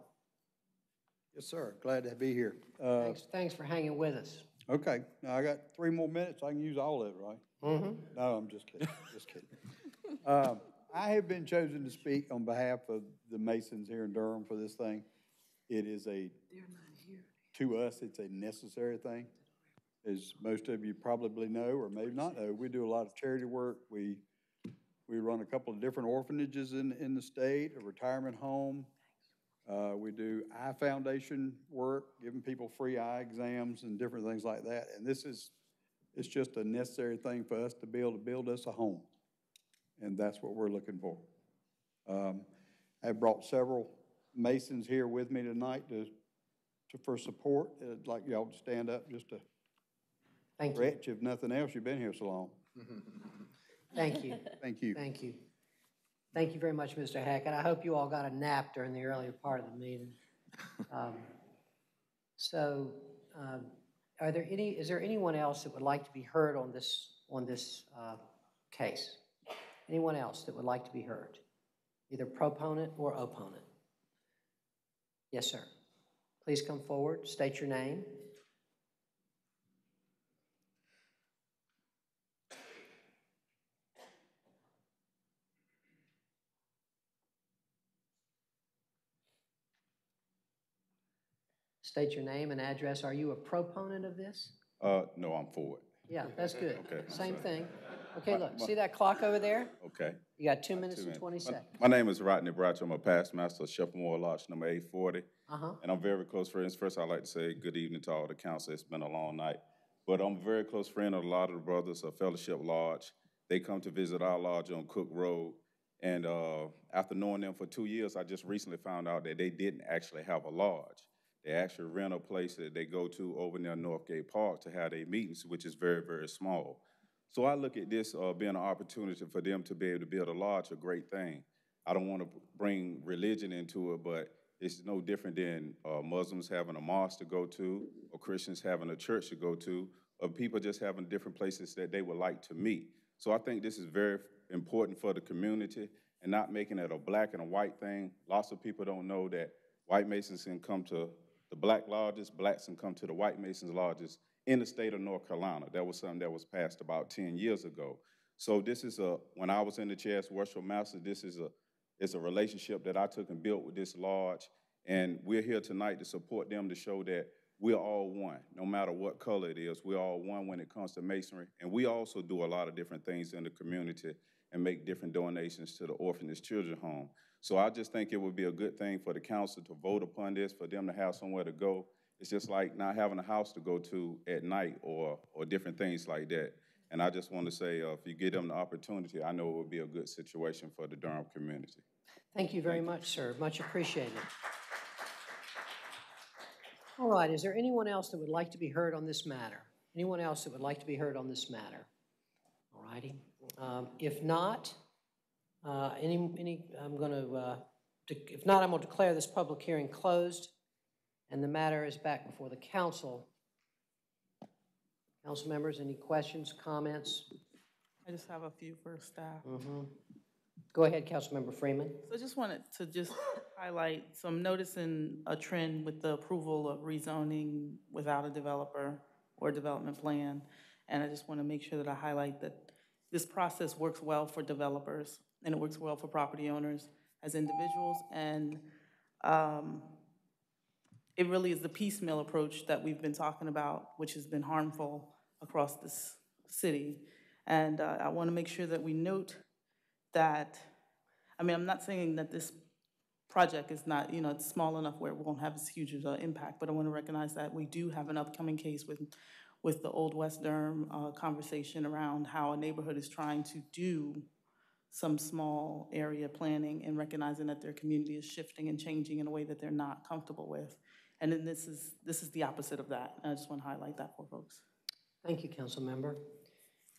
Yes, sir. Glad to be here. Uh, Thanks, thanks for hanging with us. Okay, now I got three more minutes. I can use all of it, right? Mm-hmm. No, I'm just kidding, just kidding. Um, (laughs) I have been chosen to speak on behalf of the Masons here in Durham for this thing. It is a, to us, it's a necessary thing. As most of you probably know, or maybe not know, we do a lot of charity work. We, we run a couple of different orphanages in, in the state, a retirement home. Uh, we do eye foundation work, giving people free eye exams and different things like that. And this is, it's just a necessary thing for us to be able to build us a home. And that's what we're looking for. Um, I brought several Masons here with me tonight to, to, for support. I'd like y'all to stand up just to Thank you. stretch, if nothing else, you've been here so long. (laughs) Thank you. Thank you. Thank you. Thank you very much, Mr. Hackett. I hope you all got a nap during the earlier part of the meeting. (laughs) Um, So, um, are there any, is there anyone else that would like to be heard on this, on this uh, case? Anyone else that would like to be heard? Either proponent or opponent? Yes, sir. Please come forward, state your name. State your name and address. Are you a proponent of this? Uh, no, I'm for it. Yeah, that's good. Okay. (laughs) Same thing. Okay, look, see that clock over there? Okay. You got two minutes Two and 20 minutes. My- seconds. My name is Rodney Bradshaw. I'm a past master of Shepherdmore Lodge, number 840. Uh-huh. And I'm very close friends. First, I'd like to say good evening to all the council. It's been a long night. But I'm a very close friend of a lot of the brothers of Fellowship Lodge. They come to visit our lodge on Cook Road. And uh, after knowing them for two years, I just recently found out that they didn't actually have a lodge. They actually rent a place that they go to over near Northgate Park to have their meetings, which is very, very small. So I look at this uh, being an opportunity for them to be able to build a lodge, a great thing. I don't want to bring religion into it, but it's no different than uh, Muslims having a mosque to go to, or Christians having a church to go to, or people just having different places that they would like to meet. So I think this is very important for the community and not making it a black and a white thing. Lots of people don't know that white Masons can come to the black lodges, blacks can come to the white Masons lodges in the state of North Carolina. That was something that was passed about 10 years ago. So this is a, when I was in the chair as worship master, this is a, it's a relationship that I took and built with this lodge. And we're here tonight to support them to show that we're all one, no matter what color it is. We're all one when it comes to masonry. And we also do a lot of different things in the community and make different donations to the orphanage children home. So I just think it would be a good thing for the council to vote upon this, for them to have somewhere to go. It's just like not having a house to go to at night or, or different things like that. And I just want to say, uh, if you give them the opportunity, I know it would be a good situation for the Durham community. Thank you very much, sir. Much appreciated. All right, is there anyone else that would like to be heard on this matter? Anyone else that would like to be heard on this matter? All righty. Um, If not, uh, any, any, I'm going to, if not, I'm going to declare this public hearing closed, and the matter is back before the council. Council members, any questions, comments? I just have a few for staff. Mhm. Go ahead, Councilmember Freeman. So I just wanted to just highlight, so I'm noticing a trend with the approval of rezoning without a developer or development plan. And I just want to make sure that I highlight that this process works well for developers and it works well for property owners as individuals. And um, it really is the piecemeal approach that we've been talking about, which has been harmful across this city. And uh, I want to make sure that we note that, I mean, I'm not saying that this project is not, you know, it's small enough where it won't have this huge of an impact, but I want to recognize that we do have an upcoming case with, with the Old West Durham uh, conversation around how a neighborhood is trying to do some small area planning and recognizing that their community is shifting and changing in a way that they're not comfortable with. And then this is, this is the opposite of that. And I just want to highlight that for folks. Thank you, council member.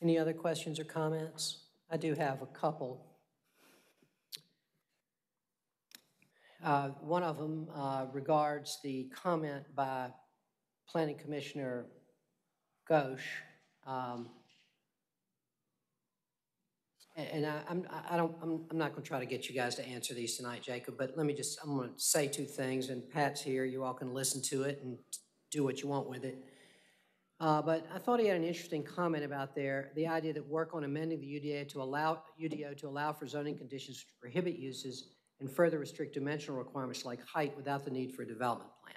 Any other questions or comments? I do have a couple. Uh, One of them uh, regards the comment by Planning Commissioner Ghosh. um, And I, I'm, I don't, I'm, I'm not gonna try to get you guys to answer these tonight, Jacob, but let me just, I'm gonna say two things, and Pat's here, you all can listen to it and do what you want with it. Uh, But I thought he had an interesting comment about there, the idea that work on amending the UDA to allow, UDO to allow for zoning conditions to prohibit uses and further restrict dimensional requirements like height without the need for a development plan.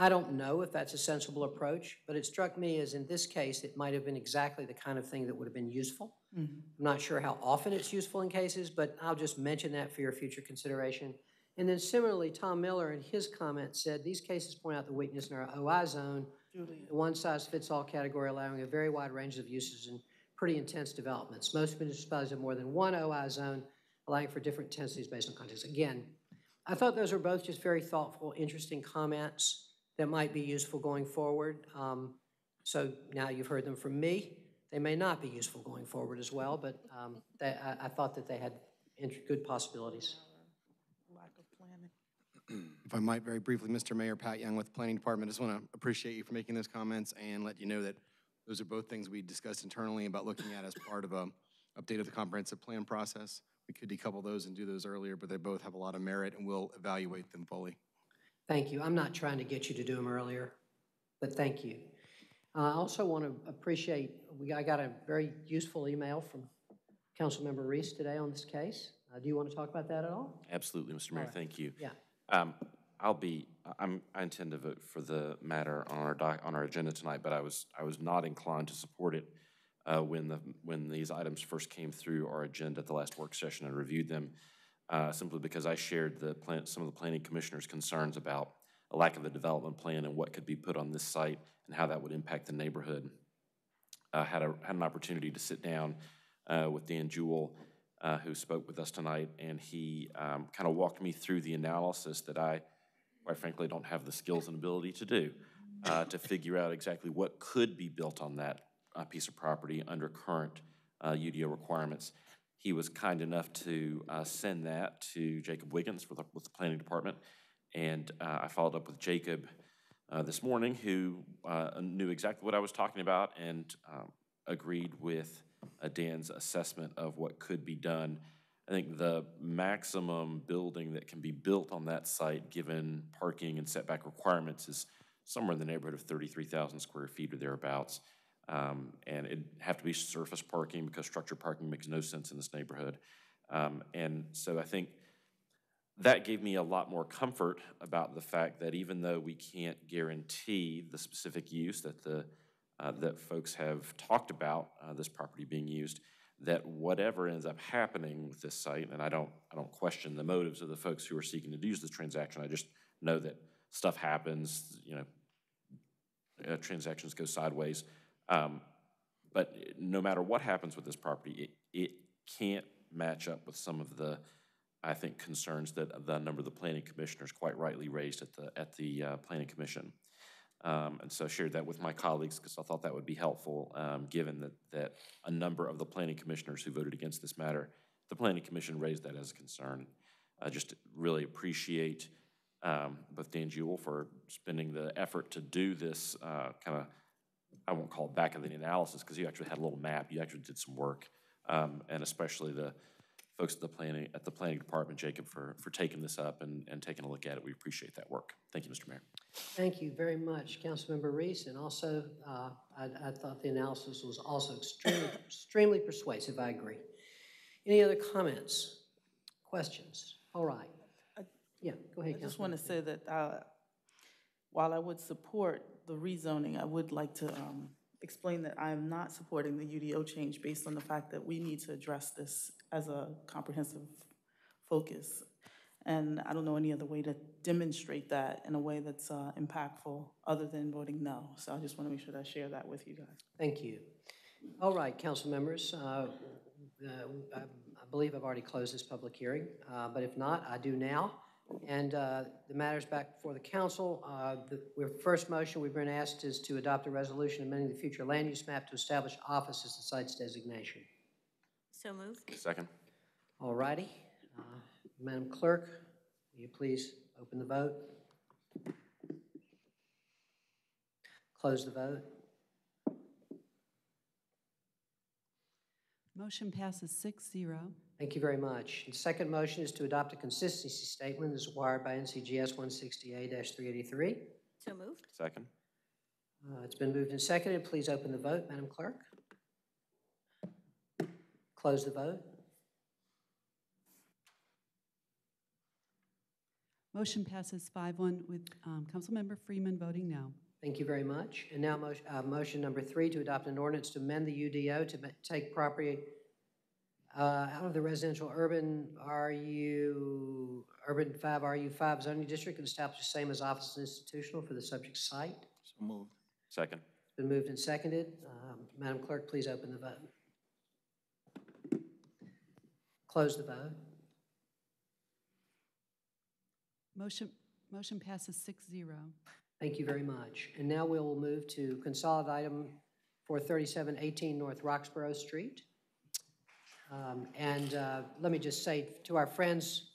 I don't know if that's a sensible approach, but it struck me as in this case, it might have been exactly the kind of thing that would have been useful. Mm-hmm. I'm not sure how often it's useful in cases, but I'll just mention that for your future consideration. And then similarly, Tom Miller in his comment said, these cases point out the weakness in our OI zone, Julie. the one-size-fits-all category allowing a very wide range of uses and pretty intense developments. Most municipalities have more than one OI zone, allowing for different intensities based on context. Again, I thought those were both just very thoughtful, interesting comments that might be useful going forward. Um, So now you've heard them from me. They may not be useful going forward as well, but um, they, I, I thought that they had good possibilities. Lack of planning. If I might very briefly, Mr. Mayor, Pat Young with the Planning Department, I just want to appreciate you for making those comments and let you know that those are both things we discussed internally about looking at as part of a update of the comprehensive plan process. We could decouple those and do those earlier, but they both have a lot of merit and we'll evaluate them fully. Thank you. I'm not trying to get you to do them earlier, but thank you. Uh, I also want to appreciate, we, I got a very useful email from Councilmember Reece today on this case. Uh, Do you want to talk about that at all? Absolutely, Mr. Mayor, right. thank you. Yeah. Um, I'll be, I'm, I intend to vote for the matter on our doc, on our agenda tonight, but I was, I was not inclined to support it uh, when the, when these items first came through our agenda at the last work session and reviewed them, uh, simply because I shared the plan, some of the planning commissioner's concerns about a lack of a development plan and what could be put on this site and how that would impact the neighborhood. I had had an opportunity to sit down uh, with Dan Jewell, uh, who spoke with us tonight, and he um, kind of walked me through the analysis that I, quite frankly, don't have the skills and ability to do, uh, to figure out exactly what could be built on that uh, piece of property under current uh, UDO requirements. He was kind enough to uh, send that to Jacob Wiggins with the, with the planning department, and uh, I followed up with Jacob uh, this morning, who uh, knew exactly what I was talking about and um, agreed with uh, Dan's assessment of what could be done. I think the maximum building that can be built on that site, given parking and setback requirements, is somewhere in the neighborhood of 33,000 square feet or thereabouts. Um, and it'd have to be surface parking because structured parking makes no sense in this neighborhood. Um, and so I think that gave me a lot more comfort about the fact that even though we can't guarantee the specific use that the uh, that folks have talked about uh, this property being used, that whatever ends up happening with this site, and I don't I don't question the motives of the folks who are seeking to use this transaction. I just know that stuff happens. You know, uh, transactions go sideways. Um, but no matter what happens with this property, it, it can't match up with some of the I think, concerns that the number of the planning commissioners quite rightly raised at the, at the uh, planning commission. Um, and so I shared that with my colleagues because I thought that would be helpful, um, given that, that a number of the planning commissioners who voted against this matter, the planning commission raised that as a concern. I just really appreciate um, both Dan Jewell for spending the effort to do this uh, kind of, I won't call it back of the analysis because you actually had a little map, you actually did some work, um, and especially the folks at the planning, at the planning department, Jacob, for, for taking this up and, and taking a look at it. We appreciate that work. Thank you, Mr. Mayor. Thank you very much, Councilmember Reece, and also, uh, I, I thought the analysis was also extremely, extremely persuasive, I agree. Any other comments, questions? All right. Yeah, go ahead, I just want to say that uh, while I would support the rezoning, I would like to um, explain that I am not supporting the UDO change based on the fact that we need to address this as a comprehensive focus. And I don't know any other way to demonstrate that in a way that's uh, impactful other than voting no. So I just want to make sure that I share that with you guys. Thank you. All right, council members, uh, uh, I believe I've already closed this public hearing, uh, but if not, I do now. And uh, the matter's back before the council. Uh, The our first motion we've been asked is to adopt a resolution amending the future land use map to establish office as the site's designation. So moved. Second. All righty. Uh, Madam Clerk, will you please open the vote? Close the vote. Motion passes six zero. Thank you very much. The second motion is to adopt a consistency statement as required by NCGS 160A-383. So moved. Second. Uh, It's been moved and seconded. Please open the vote, Madam Clerk. Close the vote. Motion passes five one with um, Councilmember Freeman voting no. Thank you very much. And now, motion, uh, motion number three, to adopt an ordinance to amend the UDO to take property uh, out of the residential urban RU, urban five, RU five zoning district and establish the same as office and institutional for the subject site. So moved. Second. Been moved and seconded. Um, Madam Clerk, please open the vote. Close the vote. Motion, motion passes six zero. Thank you very much. And now we will move to consolidate item for 3718 North Roxboro Street. Um, And uh, let me just say to our friends,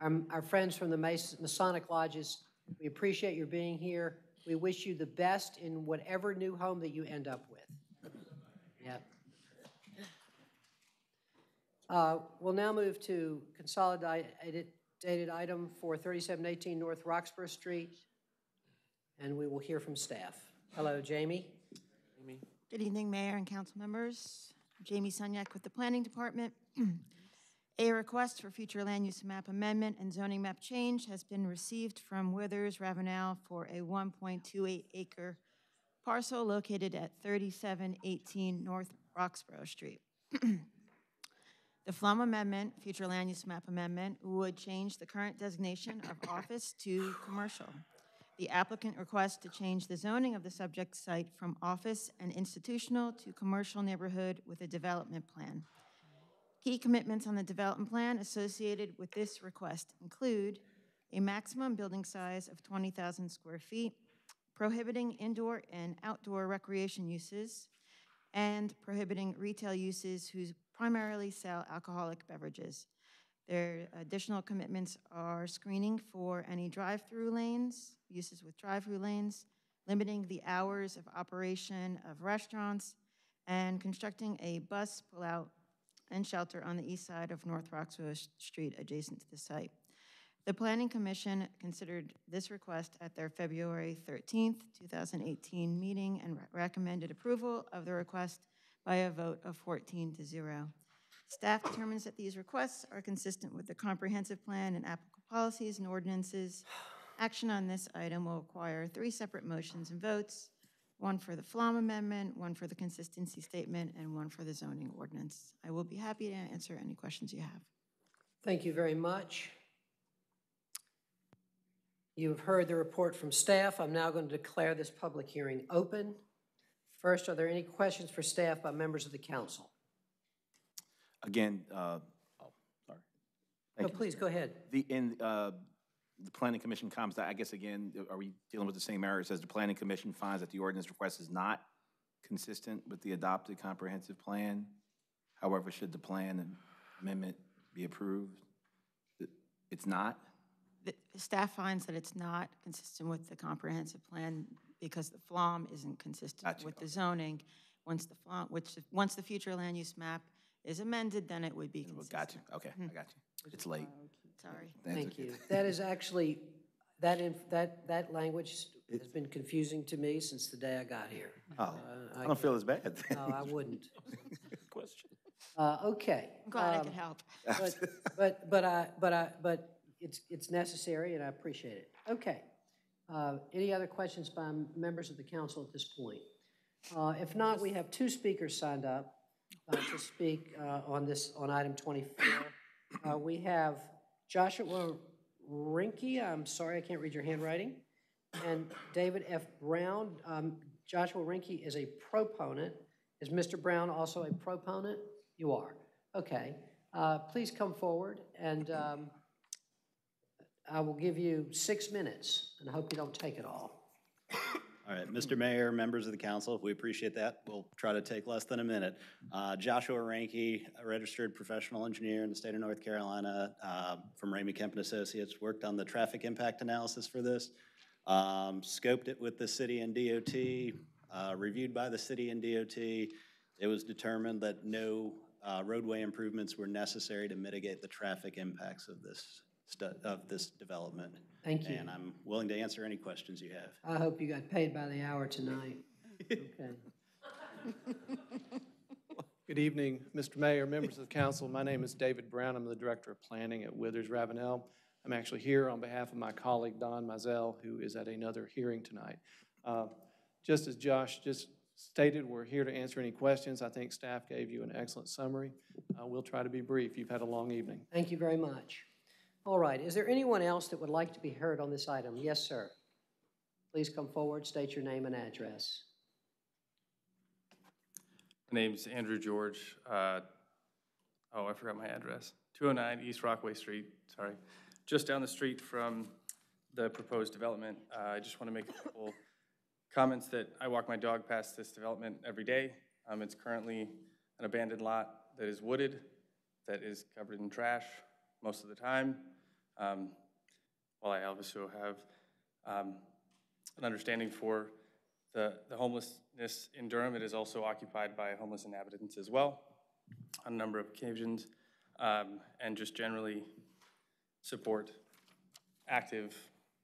our our friends from the Masonic Lodges, we appreciate your being here. We wish you the best in whatever new home that you end up with. Yep. Uh, We'll now move to consolidated dated item for 3718 North Roxboro Street, and we will hear from staff. Hello, Jamie. Good evening, Mayor and council members. Jamie Sunyak with the Planning Department. A request for future land use map amendment and zoning map change has been received from Withers Ravenel for a 1.28 acre parcel located at 3718 North Roxboro Street. The Flum Amendment, future land use map amendment, would change the current designation of office to commercial. The applicant requests to change the zoning of the subject site from office and institutional to commercial neighborhood with a development plan. Key commitments on the development plan associated with this request include a maximum building size of 20,000 square feet, prohibiting indoor and outdoor recreation uses, and prohibiting retail uses whose primarily sell alcoholic beverages. Their additional commitments are screening for any drive-through lanes, uses with drive-through lanes, limiting the hours of operation of restaurants, and constructing a bus pull-out and shelter on the east side of North Roxboro Street adjacent to the site. The Planning Commission considered this request at their February 13th, 2018 meeting and re- recommended approval of the request by a vote of 14 to 0. Staff determines that these requests are consistent with the comprehensive plan and applicable policies and ordinances. Action on this item will require three separate motions and votes, one for the FLUM Amendment, one for the consistency statement, and one for the zoning ordinance. I will be happy to answer any questions you have. Thank you very much. You have heard the report from staff. I'm now going to declare this public hearing open. First, are there any questions for staff by members of the council? Again, uh, oh, sorry. No, you, please, go ahead. The, in, uh, the planning commission comments, I guess again, are we dealing with the same area? It says the planning commission finds that the ordinance request is not consistent with the adopted comprehensive plan. However, should the plan amendment be approved? It's not? The staff finds that it's not consistent with the comprehensive plan because the FLUM isn't consistent with the zoning. Once the FLUM, which, once the future land use map is amended, then it would be consistent. Got you, okay, I got you. It's late. Sorry. Thank you. That is actually, that, inf- that, that language has been confusing to me since the day I got here. Oh, Uh, I don't feel as bad then. No, I wouldn't. (laughs) Question. Uh, okay. I'm glad I um, could help. But, but, but I, but I, but it's, it's necessary and I appreciate it. Okay. Uh, Any other questions by members of the council at this point? Uh, If not, we have two speakers signed up uh, to speak uh, on this, on item 24. Uh, We have Joshua Rinky, I'm sorry, I can't read your handwriting, and David F. Brown. Um, Joshua Rinky is a proponent. Is Mr. Brown also a proponent? You are. Okay. Uh, Please come forward, and um, I will give you six minutes, and I hope you don't take it all. All right, Mr. Mayor, members of the council, if we appreciate that. We'll try to take less than a minute. Uh, Joshua Ranky, a registered professional engineer in the state of North Carolina uh, from Ramey Kemp and Associates, worked on the traffic impact analysis for this, um, scoped it with the city and DOT, uh, reviewed by the city and DOT. It was determined that no uh, roadway improvements were necessary to mitigate the traffic impacts of this, of this development. Thank you. And I'm willing to answer any questions you have. I hope you got paid by the hour tonight. Okay. (laughs) Good evening, Mr. Mayor, members of the council. My name is David Brown. I'm the Director of Planning at Withers Ravenel. I'm actually here on behalf of my colleague Don Mizell, who is at another hearing tonight. Uh, Just as Josh just stated, we're here to answer any questions. I think staff gave you an excellent summary. Uh, We'll try to be brief. You've had a long evening. Thank you very much. All right, is there anyone else that would like to be heard on this item? Yes, sir. Please come forward, state your name and address. My name's Andrew George. Uh, oh, I forgot my address. 209 East Rockaway Street, sorry. Just down the street from the proposed development. Uh, I just want to make a couple comments that I walk my dog past this development every day. Um, It's currently an abandoned lot that is wooded, that is covered in trash most of the time. Um, While I also have um, an understanding for the, the homelessness in Durham, it is also occupied by homeless inhabitants as well on a number of occasions, um, and just generally support active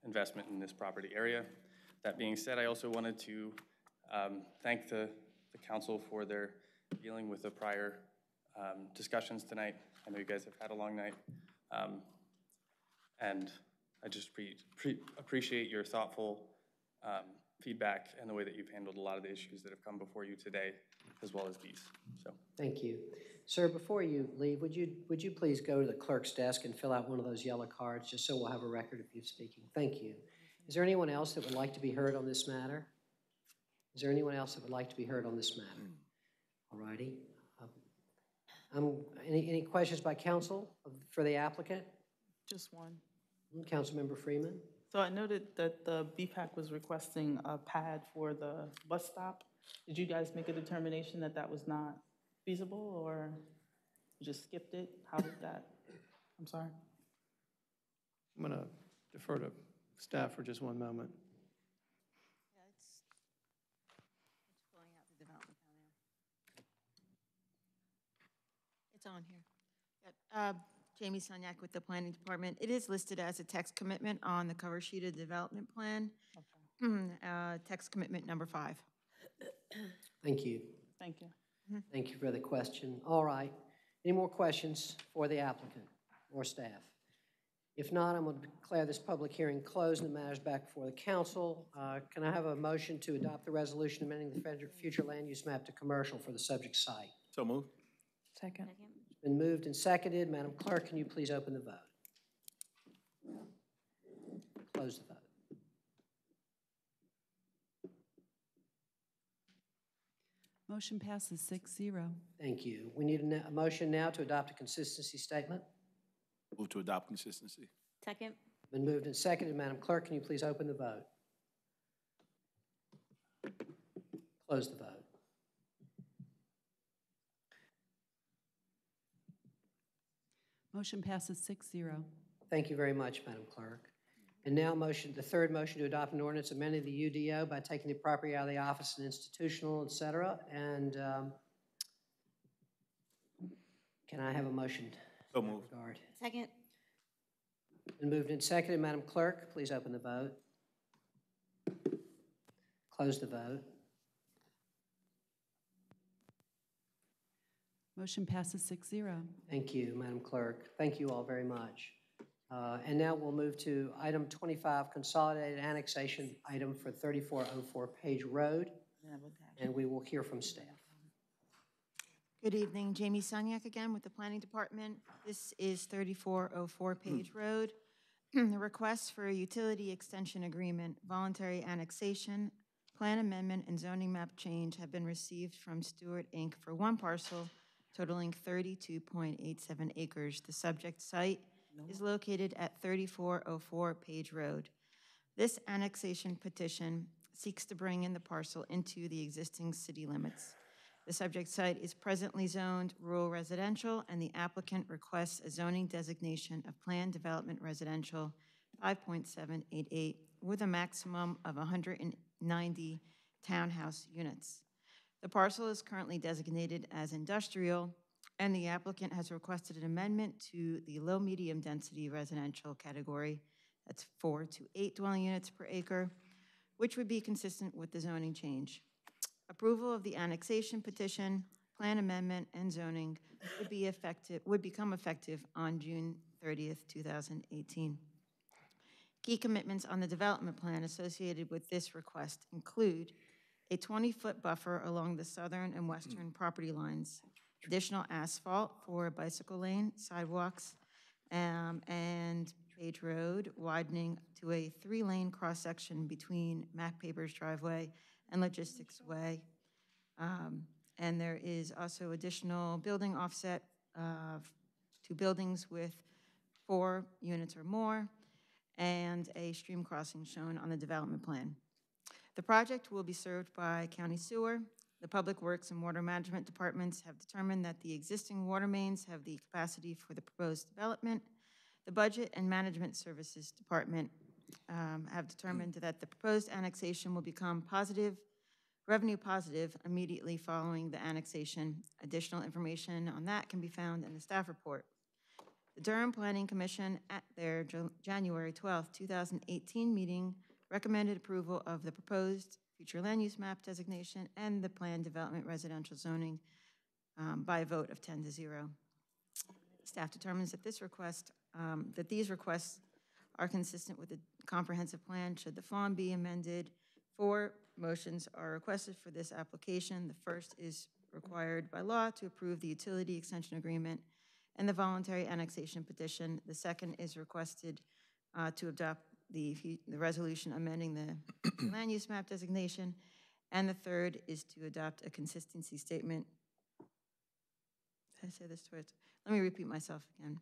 investment in this property area. That being said, I also wanted to um, thank the, the council for their dealing with the prior um, discussions tonight. I know you guys have had a long night. Um, and I just pre, pre, appreciate your thoughtful um, feedback and the way that you've handled a lot of the issues that have come before you today, as well as these. So, Thank you. Sir, before you leave, would you, would you please go to the clerk's desk and fill out one of those yellow cards, just so we'll have a record of you speaking? Thank you. Is there anyone else that would like to be heard on this matter? Is there anyone else that would like to be heard on this matter? All righty. Um, Any, any questions by council for the applicant? Just one. Councilmember Freeman? So I noted that the BPAC was requesting a pad for the bus stop. Did you guys make a determination that that was not feasible, or you just skipped it? How did that, I'm sorry? I'm going to defer to staff for just one moment. It's on here. Yep, uh, Jamie Sunyak with the Planning Department. It is listed as a text commitment on the cover sheet of the development plan. Uh, Text commitment number five. Thank you. Thank you. Thank you for the question. All right. Any more questions for the applicant or staff? If not, I'm going to declare this public hearing closed and the matter is back before the council. Uh, Can I have a motion to adopt the resolution amending the future land use map to commercial for the subject site? So moved. Second. It's been moved and seconded. Madam Clerk, can you please open the vote? Close the vote. Motion passes six zero. Thank you. We need a a motion now to adopt a consistency statement. Move to adopt consistency. Second. Been moved and seconded. Madam Clerk, can you please open the vote? Close the vote. Motion passes six zero. Thank you very much, Madam Clerk. And now motion, the third motion to adopt an ordinance amending the UDO by taking the property out of the office and institutional, et cetera, and um, Can I have a motion? So moved. Regard. Second. Been moved and seconded. Madam Clerk, please open the vote. Close the vote. Motion passes six zero. Thank you, Madam Clerk. Thank you all very much. Uh, And now we'll move to item 25, consolidated annexation item for 3404 Page Road, and we will hear from staff. Good evening, Jamie Sunyak again with the Planning Department. This is 3404 Page Road. The request for a utility extension agreement, voluntary annexation, plan amendment, and zoning map change have been received from Stewart Inc. for one parcel totaling 32.87 acres. The subject site is located at 3404 Page Road. This annexation petition seeks to bring in the parcel into the existing city limits. The subject site is presently zoned rural residential, and the applicant requests a zoning designation of planned development residential 5.788 with a maximum of 190 townhouse units. The parcel is currently designated as industrial, and the applicant has requested an amendment to the low-medium density residential category, that's four to eight dwelling units per acre, which would be consistent with the zoning change. Approval of the annexation petition, plan amendment, and zoning would be effective, would become effective on June 30th, 2018. Key commitments on the development plan associated with this request include a 20-foot buffer along the southern and western property lines, additional asphalt for a bicycle lane, sidewalks, um, and Page Road widening to a three-lane cross-section between Mac Papers driveway and Logistics Way. Um, And there is also additional building offset uh, to buildings with four units or more, and a stream crossing shown on the development plan. The project will be served by county sewer. The Public Works and Water Management Departments have determined that the existing water mains have the capacity for the proposed development. The Budget and Management Services Department um, have determined that the proposed annexation will become positive, revenue positive immediately following the annexation. Additional information on that can be found in the staff report. The Durham Planning Commission, at their January 12, 2018 meeting, recommended approval of the proposed future land use map designation and the planned development residential zoning um, by a vote of 10 to 0. Staff determines that this request, um, that these requests are consistent with the comprehensive plan. Should the FLUM be amended, four motions are requested for this application. The first is required by law to approve the utility extension agreement and the voluntary annexation petition. The second is requested uh, to adopt the, the resolution amending the (clears throat) land use map designation. And the third is to adopt a consistency statement. Did I say this twice? Let me repeat myself again.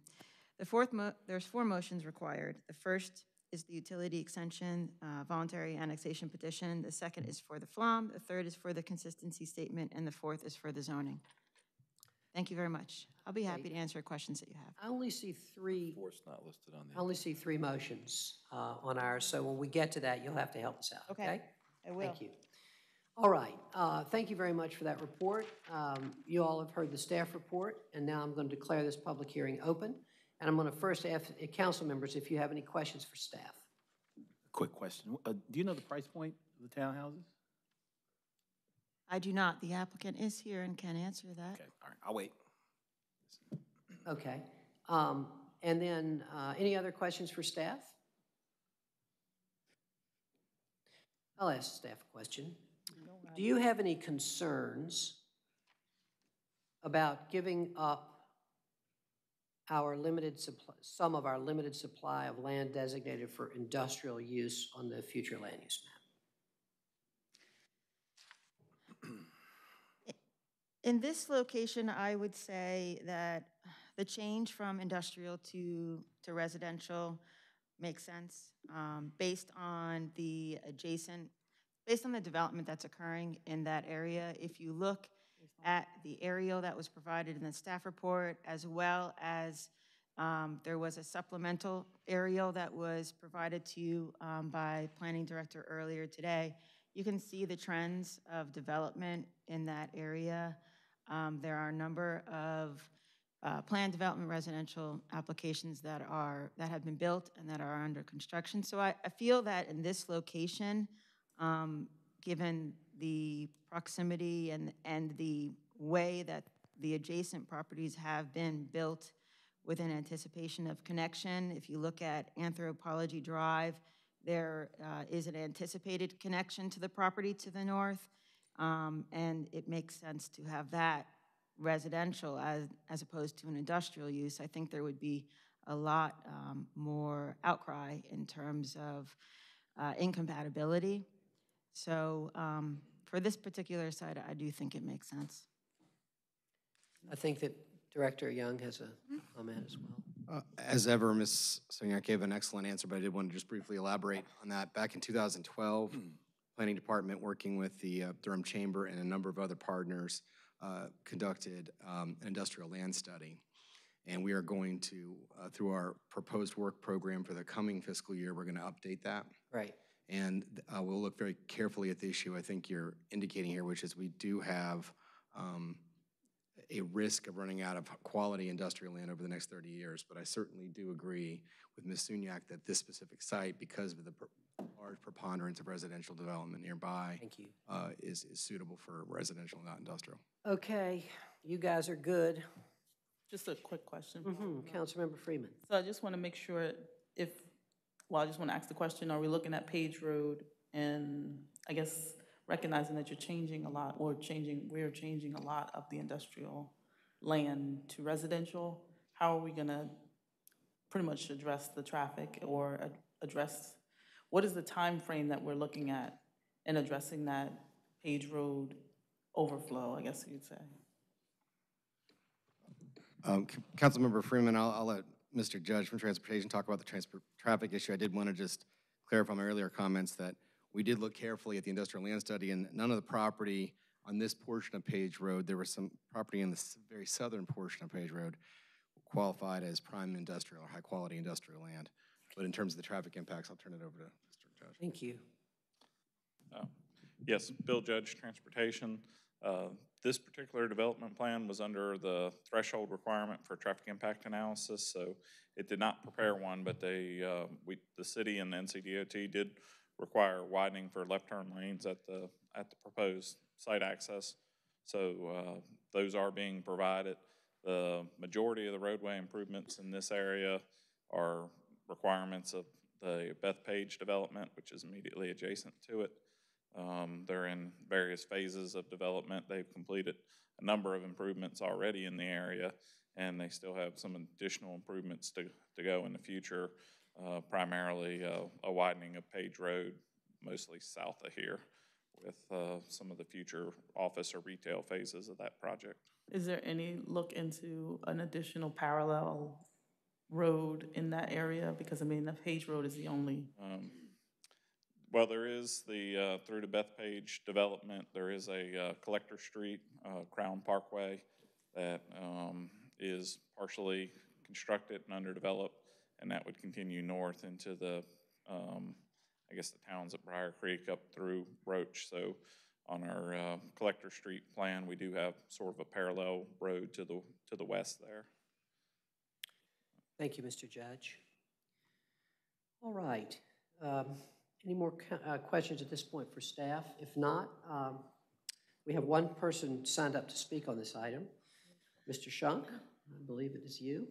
The fourth, mo- there's four motions required. The first is the utility extension, uh, voluntary annexation petition. The second is for the FLUM. The third is for the consistency statement, and the fourth is for the zoning. Thank you very much. I'll be happy to answer questions that you have. I only see three, Four's not listed on I only see three motions uh, on ours, so when we get to that, you'll have to help us out, Okay, okay? I will. Thank you. All right, uh, thank you very much for that report. Um, You all have heard the staff report, and now I'm going to declare this public hearing open. And I'm going to first ask uh, council members if you have any questions for staff. Quick question. Uh, Do you know the price point of the townhouses? I do not. The applicant is here and can answer that. Okay, all right, I'll wait. Okay. Um, And then, uh, any other questions for staff? I'll ask staff a question. Do you have any concerns about giving up our limited supply, some of our limited supply of land designated for industrial use on the future land use map? In this location, I would say that the change from industrial to, to residential makes sense, um, based on the adjacent, based on the development that's occurring in that area. If you look at the aerial that was provided in the staff report, as well as um, there was a supplemental aerial that was provided to you um, by Planning Director earlier today. You can see the trends of development in that area. Um, There are a number of uh, planned development residential applications that are, that have been built and that are under construction. So I, I feel that in this location, um, given the proximity and, and the way that the adjacent properties have been built with an anticipation of connection, if you look at Anthropology Drive, there uh, is an anticipated connection to the property to the north, um, and it makes sense to have that residential as, as opposed to an industrial use. I think there would be a lot um, more outcry in terms of uh, incompatibility. So um, for this particular site, I do think it makes sense. I think that Director Young has a comment as well. Uh, As ever, Ms. Sunyak gave an excellent answer, but I did want to just briefly elaborate on that. Back in 2012, Planning Department, working with the uh, Durham Chamber and a number of other partners, uh, conducted um, an industrial land study. And we are going to, uh, through our proposed work program for the coming fiscal year, we're going to update that. Right. And uh, we'll look very carefully at the issue I think you're indicating here, which is we do have um, a risk of running out of quality industrial land over the next 30 years. But I certainly do agree with Ms. Sunyak that this specific site, because of the large preponderance of residential development nearby, Thank you. uh, is, is suitable for residential, not industrial. Okay, you guys are good. Just a quick question. Mhm, Councilmember Freeman. So I just want to make sure if, well, I just want to ask the question, are we looking at Page Road and I guess recognizing that you're changing a lot, or changing, we're changing a lot of the industrial land to residential? How are we going to pretty much address the traffic or ad- address, what is the time frame that we're looking at in addressing that Page Road overflow, I guess you'd say? Um, Councilmember Freeman, I'll, I'll let Mr. Judge from Transportation talk about the transport, traffic issue. I did want to just clarify my earlier comments that we did look carefully at the industrial land study, and none of the property on this portion of Page Road, there was some property in the very southern portion of Page Road qualified as prime industrial or high-quality industrial land. But in terms of the traffic impacts, I'll turn it over to Mr. Judge. Thank you. Uh, Yes, Bill Judge, Transportation. Uh, This particular development plan was under the threshold requirement for traffic impact analysis, so it did not prepare one, but they, uh, we, the city and the NCDOT did require widening for left turn lanes at the, at the proposed site access. So uh, those are being provided. The majority of the roadway improvements in this area are requirements of the Bethpage development, which is immediately adjacent to it. Um, They're in various phases of development. They've completed a number of improvements already in the area, and they still have some additional improvements to, to go in the future, uh, primarily uh, a widening of Page Road, mostly south of here, with uh, some of the future office or retail phases of that project. Is there any look into an additional parallel road in that area? Because, I mean, the Page Road is the only, Um, Well, there is the, uh, through the Bethpage development, there is a uh, Collector Street, uh, Crown Parkway that um, is partially constructed and underdeveloped, and that would continue north into the, um, I guess, the towns of Brier Creek up through Roach. So on our uh, Collector Street plan, we do have sort of a parallel road to the, to the west there. Thank you, Mr. Judge. All right. Um, Any more uh, questions at this point for staff? If not, um, we have one person signed up to speak on this item. Mr. Shunk, I believe it is you.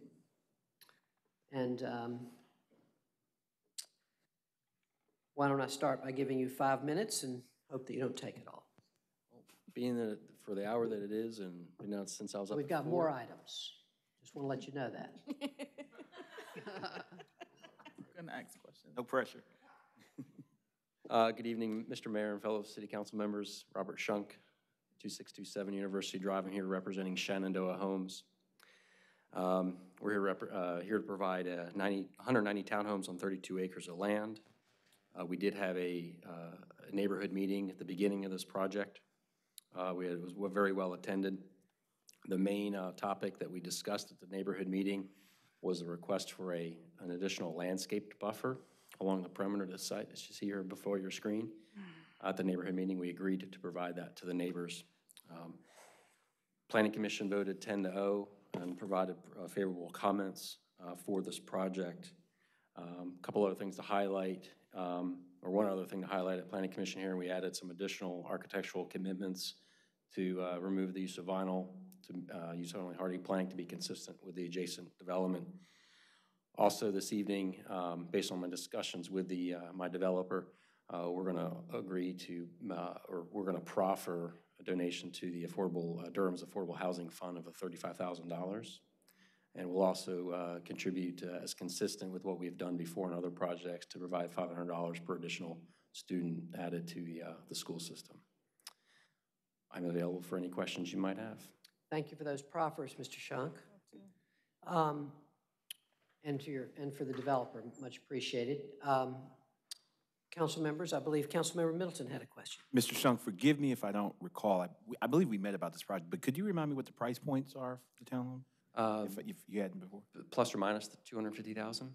And um, why don't I start by giving you five minutes and hope that you don't take it all. Being that, for the hour that it is, and, you know, since I was up We've got more items. Just want to let you know that. (laughs) gonna ask questions. No pressure. (laughs) Uh, Good evening, Mr. Mayor and fellow city council members. Robert Shunk, 2627 University Drive. I'm here representing Shenandoah Homes. Um, We're here rep- uh, here to provide uh, 90 190 townhomes on 32 acres of land. Uh, We did have a uh, a neighborhood meeting at the beginning of this project. Uh, We had, it was very well attended. The main uh, topic that we discussed at the neighborhood meeting was a request for a, an additional landscaped buffer along the perimeter of the site, as you see here before your screen. At the neighborhood meeting, we agreed to provide that to the neighbors. Um, Planning Commission voted 10 to 0 and provided uh, favorable comments uh, for this project. A Couple other things to highlight, um, or one other thing to highlight at Planning Commission here, we added some additional architectural commitments to uh, remove the use of vinyl, to uh, use only HardiePlank to be consistent with the adjacent development. Also, this evening, um, based on my discussions with the, uh, my developer, uh, we're going to agree to, uh, or we're going to proffer a donation to the Affordable, uh, Durham's Affordable Housing Fund of $35,000. And we'll also contribute, as consistent with what we've done before in other projects, to provide $500 per additional student added to the, the school system. I'm available for any questions you might have. Thank you for those proffers, Mr. Shunk. Um, And to your, and for the developer, much appreciated. Um, Council members, I believe Councilmember Middleton had a question. Mr. Shunk, forgive me if I don't recall. I, we- I believe we met about this project, but could you remind me what the price points are for the townhome? Um, If, if you hadn't before? Plus or minus the 250,000?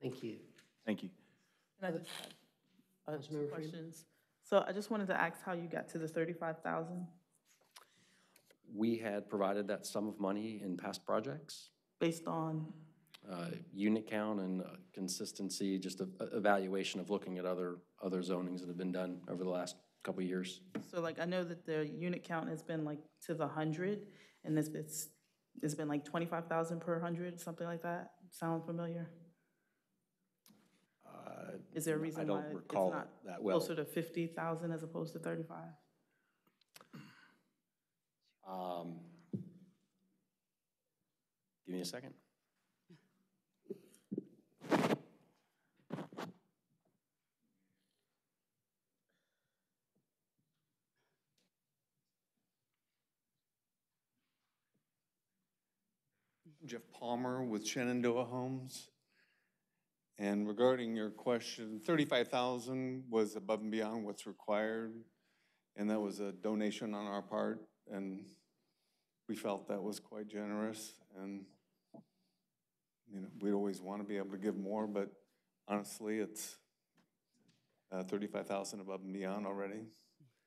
Thank you. Thank you. Can I just add uh, two Councilmember Freeman? questions? So I just wanted to ask how you got to the thirty-five thousand We had provided that sum of money in past projects. based on, uh, unit count and uh, consistency, just a a evaluation of looking at other, other zonings that have been done over the last couple of years. so like, I know that the unit count has been like to the hundred, and it's, it's, it's been like twenty-five thousand per hundred, something like that? Sound familiar? Uh, Is there a reason don't why it's recall not that well. closer to fifty thousand as opposed to thirty-five? Um, Give me a second. Jeff Palmer with Shenandoah Homes. And regarding your question, thirty-five thousand was above and beyond what's required, and that was a donation on our part, and we felt that was quite generous, and, you know, we'd always want to be able to give more, but honestly, it's uh, thirty-five thousand above and beyond already.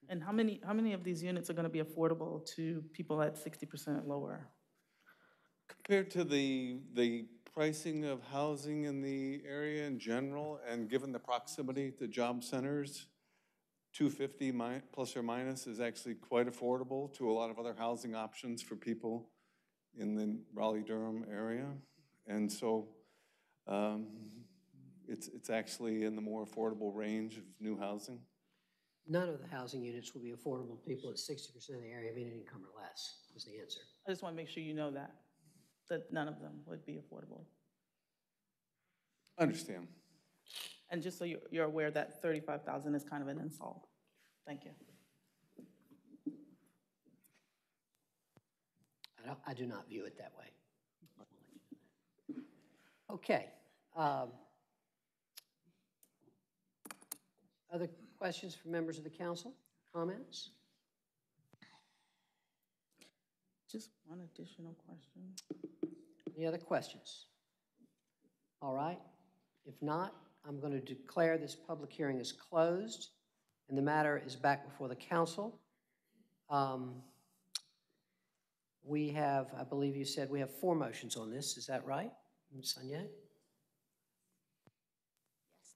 And how many, how many of these units are gonna be affordable to people at sixty percent lower? Compared to the, the pricing of housing in the area in general, and given the proximity to job centers, 250 mi- plus or minus is actually quite affordable to a lot of other housing options for people in the Raleigh-Durham area. And so um, it's, it's actually in the more affordable range of new housing. None of the housing units will be affordable to people at sixty percent of the area median income or less, is the answer. I just wanna make sure you know that, that none of them would be affordable. Understand. And just so you're, you're aware that thirty-five thousand is kind of an insult. Thank you. I don't, I do not view it that way. Okay. um, Other questions from members of the council? Comments? Just one additional question. Any other questions? All right. If not, I'm going to declare this public hearing is closed, and the matter is back before the council. Um, We have, I believe you said we have four motions on this, is that right, Ms. Sunyak? Yes,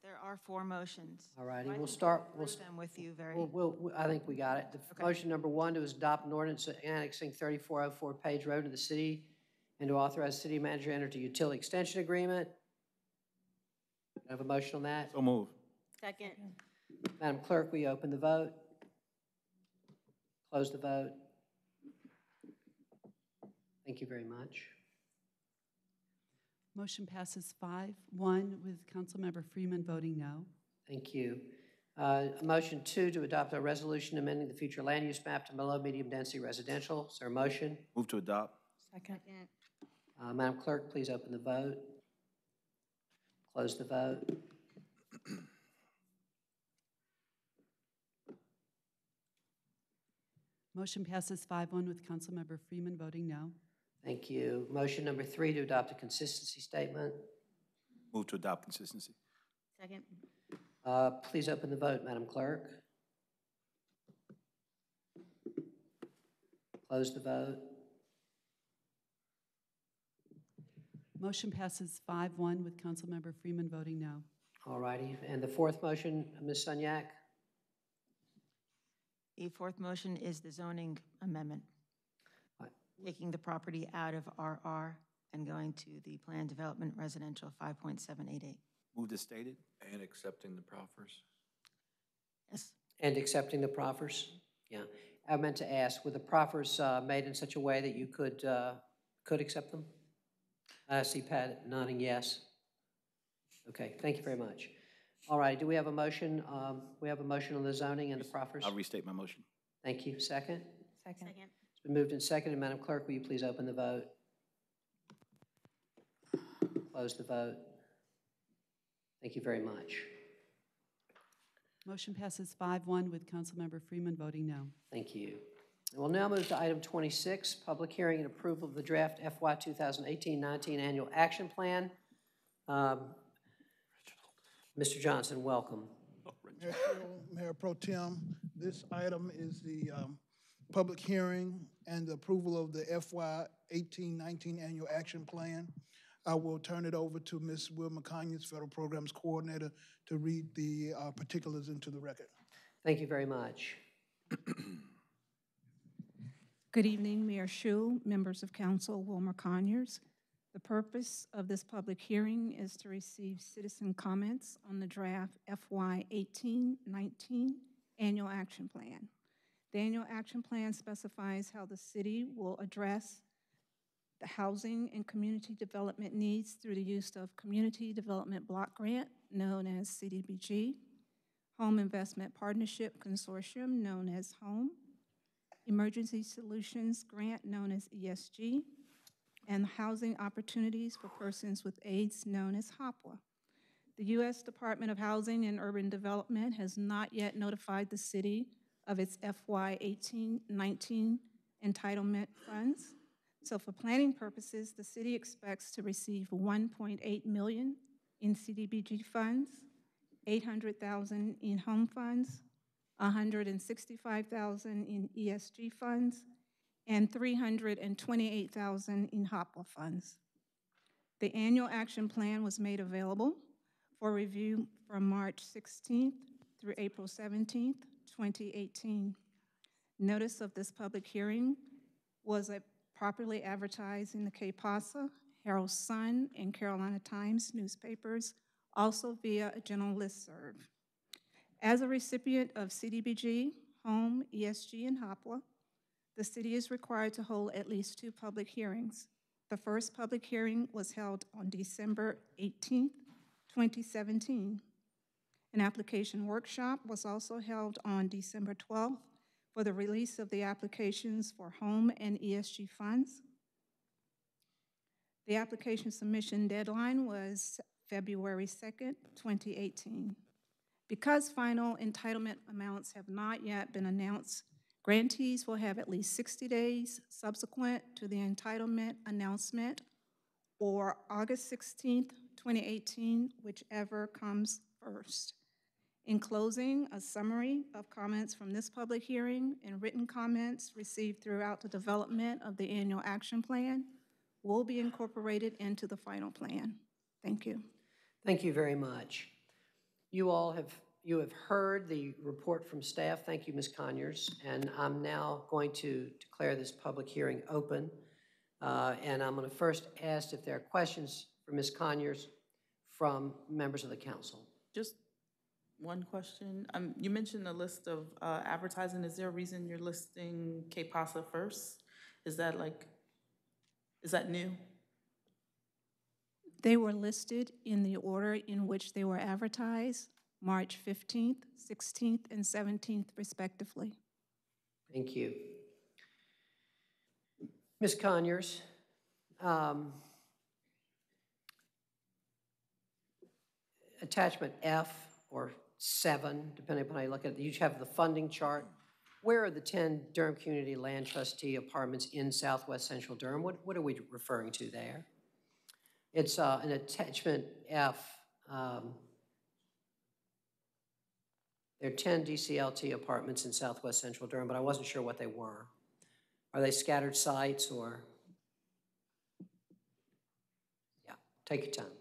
there are four motions. All righty, I we'll start, we'll, them with you very. we'll- we'll, we- I think we got it. The Motion number one to adopt an ordinance annexing 3404 Page Road to the city and to authorize city manager to enter into utility extension agreement. Do I Have a motion on that? So move. Second. Madam Clerk, will you open the vote? Close the vote. Thank you very much. Motion passes five, one, with Councilmember Freeman voting no. Thank you. Uh, Motion two, to adopt a resolution amending the future land use map to below medium density residential. Is there a motion? Move to adopt. Second. Uh, Madam Clerk, please open the vote. Close the vote. Motion passes five, one, with Councilmember Freeman voting no. Thank you. Motion number three, to adopt a consistency statement. Move to adopt consistency. Second. Uh, Please open the vote, Madam Clerk. Close the vote. Motion passes 5-1 with Councilmember Freeman voting no. All righty. And the fourth motion, Ms. Sunyak? The fourth motion is the zoning amendment. Taking the property out of RR and going to the Planned Development Residential 5.788. Move as stated. And accepting the proffers. Yes. And accepting the proffers? Yeah. I meant to ask, were the proffers uh, made in such a way that you could, uh, could accept them? I see Pat nodding yes. Okay, thank you very much. All right, do we have a motion? Um, We have a motion on the zoning and the proffers? I'll restate my motion. Thank you. Second? Second. It's been moved and seconded. Madam Clerk, will you please open the vote? Close the vote. Thank you very much. Motion passes 5-1 with Councilmember Freeman voting no. Thank you. We'll now move to item 26, public hearing and approval of the draft FY 2018-19 Annual Action Plan. Um, Mr. Johnson, welcome. Mayor Mayor Pro Tem, this item is the um, public hearing and the approval of the FY 18-19 Annual Action Plan. I will turn it over to Ms. Wilma Conyers, Federal Programs Coordinator, to read the uh, particulars into the record. Thank you very much. Good evening, Mayor Schewel, members of council, Wilmer Conyers. The purpose of this public hearing is to receive citizen comments on the draft FY 18-19 Annual Action Plan. The Annual Action Plan specifies how the city will address the housing and community development needs through the use of Community Development Block Grant, known as CDBG, Home Investment Partnership Consortium, known as HOME, Emergency Solutions Grant, known as ESG, and Housing Opportunities for Persons with AIDS, known as HOPWA. The U.S. Department of Housing and Urban Development has not yet notified the city of its FY 18-19 entitlement funds. So for planning purposes, the city expects to receive 1.8 million in CDBG funds, 800,000 in home funds, 165,000 in ESG funds, and 328,000 in HOPWA funds. The annual action plan was made available for review from March 16th through April 17th, 2018. Notice of this public hearing was properly advertised in the Qué Pasa, Herald Sun, and Carolina Times newspapers, also via a general listserv. As a recipient of CDBG, Home, ESG, and HOPWA, the city is required to hold at least two public hearings. The first public hearing was held on December 18, 2017. An application workshop was also held on December 12th for the release of the applications for home and ESG funds. The application submission deadline was February 2nd, 2018. Because final entitlement amounts have not yet been announced, grantees will have at least 60 days subsequent to the entitlement announcement or August 16th, 2018, whichever comes first. In closing, a summary of comments from this public hearing and written comments received throughout the development of the annual action plan will be incorporated into the final plan. Thank you. Thank you very much. You all have, you have heard the report from staff. Thank you, Ms. Conyers. And I'm now going to declare this public hearing open. Uh, And I'm going to first ask if there are questions for Ms. Conyers from members of the council. Just one question. Um, you mentioned a list of uh, advertising. Is there a reason you're listing Qué Pasa first? Is that like, is that new? They were listed in the order in which they were advertised, March 15th, 16th, and 17th respectively. Thank you. Ms. Conyers, um, attachment F or seven, depending upon how you look at it, you have the funding chart. Where are the 10 Durham Community Land Trustee apartments in southwest central Durham? What, what are we referring to there? It's uh, an attachment F. Um, there are 10 DCLT apartments in southwest central Durham, but I wasn't sure what they were. Are they scattered sites or? Yeah. Take your time.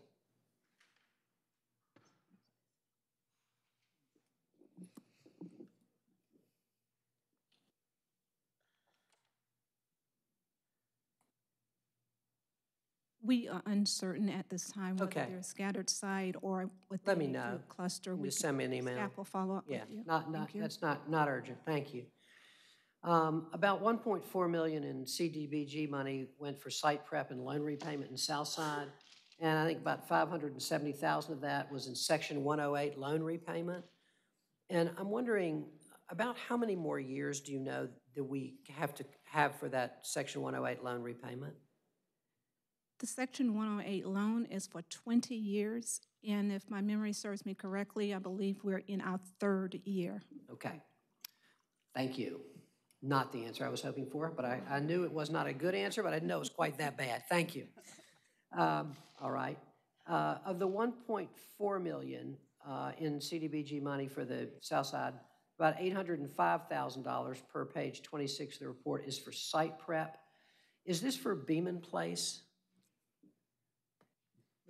We are uncertain at this time whether Okay. they're a scattered site or Let within me a know. cluster. We Just can- send me an email. Staff will follow up with Yeah, you. not, not, Thank you. that's not, not urgent, thank you. Um, About 1.4 million in CDBG money went for site prep and loan repayment in Southside. And I think about 570,000 of that was in Section 108 loan repayment. And I'm wondering, about how many more years do you know that we have to have for that Section 108 loan repayment? The Section 108 loan is for 20 years, and if my memory serves me correctly, I believe we're in our third year. Okay. Thank you. Not the answer I was hoping for, but I, I knew it was not a good answer, but I didn't know it was quite that bad. Thank you. Um, All right. Uh, Of the 1.4 million uh, in CDBG money for the South Side, about $805,000 per page 26 of the report is for site prep. Is this for Beaman Place?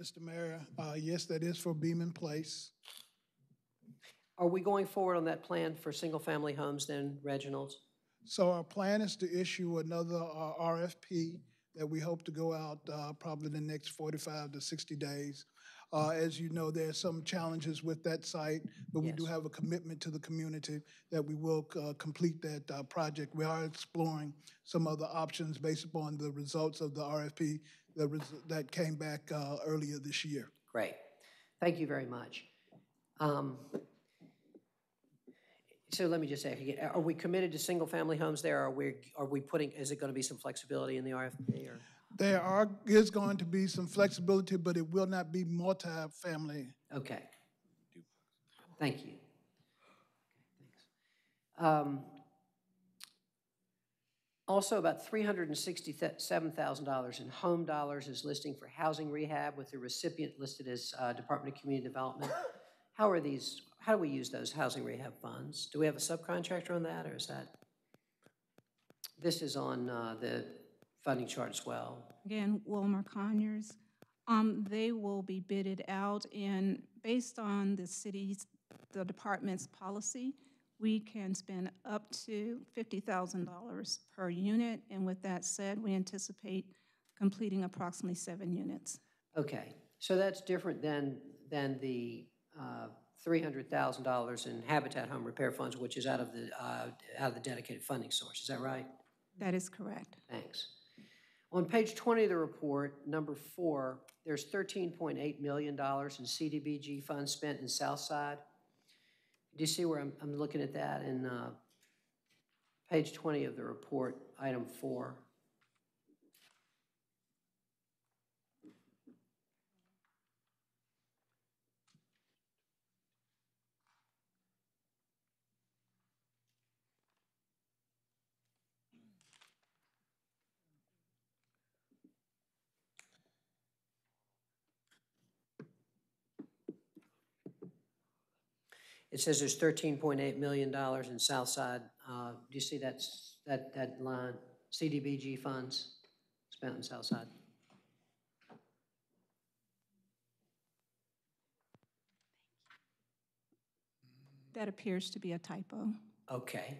Mr. Mayor, uh, yes, that is for Beeman Place. Are we going forward on that plan for single-family homes then, Reginald? So our plan is to issue another uh, RFP that we hope to go out uh, probably the next 45 to 60 days. Uh, As you know, there are some challenges with that site, but we do have a commitment to the community that we will uh, complete that uh, project. We are exploring some other options based upon the results of the RFP that res- that came back uh, earlier this year. Great. Thank you very much. Um, So let me just say, again, are we committed to single-family homes there? Are we, are we putting, is it going to be some flexibility in the RFP or? There are, is going to be some flexibility, but it will not be multi-family. Okay. Thank you. Um, Also, about $367,000 in home dollars is listing for housing rehab with the recipient listed as uh, Department of Community Development. (laughs) How are these, how do we use those housing rehab funds? Do we have a subcontractor on that, or is that? This is on uh, the funding chart as well. Again, Wilmer Conyers. Um, They will be bidded out, and based on the city's, the department's policy, we can spend up to $50,000 per unit, and with that said, we anticipate completing approximately seven units. Okay, so that's different than, than the uh, $300,000 in Habitat Home Repair Funds, which is out of the, uh, out of the dedicated funding source, is that right? That is correct. Thanks. On page 20 of the report, number four, there's $13.8 million in CDBG funds spent in Southside. Do you see where I'm, I'm looking at that in uh, page 20 of the report, item four? It says there's $13.8 million in Southside. Uh, Do you see that's, that, that line, CDBG funds spent in Southside? That appears to be a typo. Okay.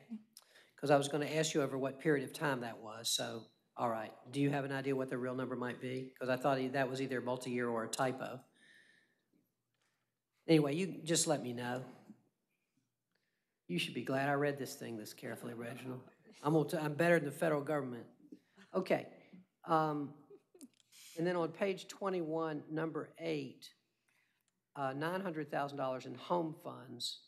Because I was going to ask you over what period of time that was, so, all right. Do you have an idea what the real number might be? Because I thought that was either multi-year or a typo. Anyway, you just let me know. You should be glad I read this thing this carefully, Reginald. I'm, gonna t- I'm better than the federal government. Okay. um, And then on page 21, number eight, uh, $900,000 in home funds.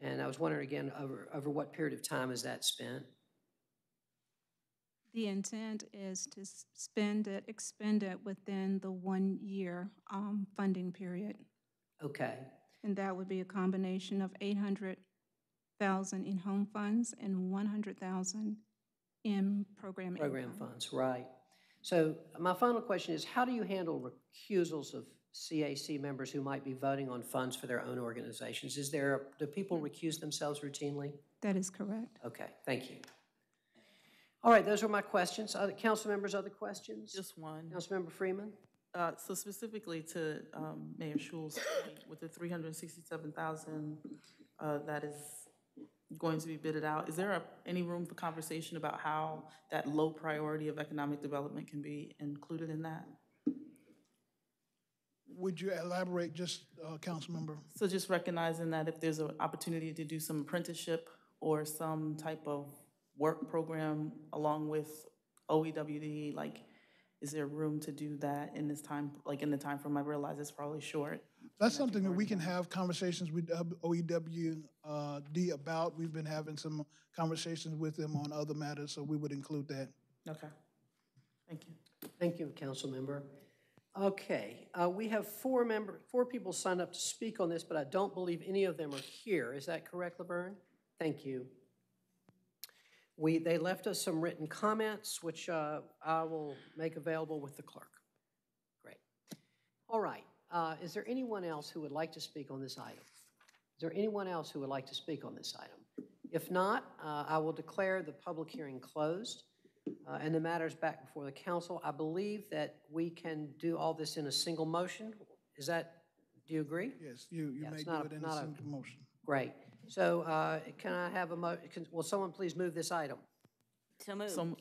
And I was wondering again, over, over what period of time is that spent? The intent is to spend it, expend it within the one-year um, funding period. Okay, And that would be a combination of 800,000 in home funds and 100,000 in program program income. funds, right. So my final question is, how do you handle recusals of CAC members who might be voting on funds for their own organizations? Is there, do people recuse themselves routinely? That is correct. Okay, thank you. All right, those were my questions. Other council members, other questions? Just one. Councilmember Freeman? Uh, So specifically to um, Mayor Schewel's point, with the 367,000 uh, that is going to be bidded out, is there a- any room for conversation about how that low priority of economic development can be included in that? Would you elaborate just, uh, Councilmember? So just recognizing that if there's an opportunity to do some apprenticeship or some type of work program along with OEWD, like, is there room to do that in this time, like in the time frame? I realize it's probably short. That's something that we can have conversations with OEWD uh, about. We've been having some conversations with them on other matters, so we would include that. Okay, thank you. Thank you, council member. Okay, uh, we have four member, four people signed up to speak on this, but I don't believe any of them are here. Is that correct, Laverne? Thank you. We, they left us some written comments, which uh, I will make available with the clerk. Great. All right, uh, is there anyone else who would like to speak on this item? Is there anyone else who would like to speak on this item? If not, uh, I will declare the public hearing closed uh, and the matter is back before the council. I believe that we can do all this in a single motion. Is that, do you agree? Yes, you, you Yeah, may do a- it in a not a- single motion. Great. So uh, can I have a mo, can, will someone please move this item? So moved. So,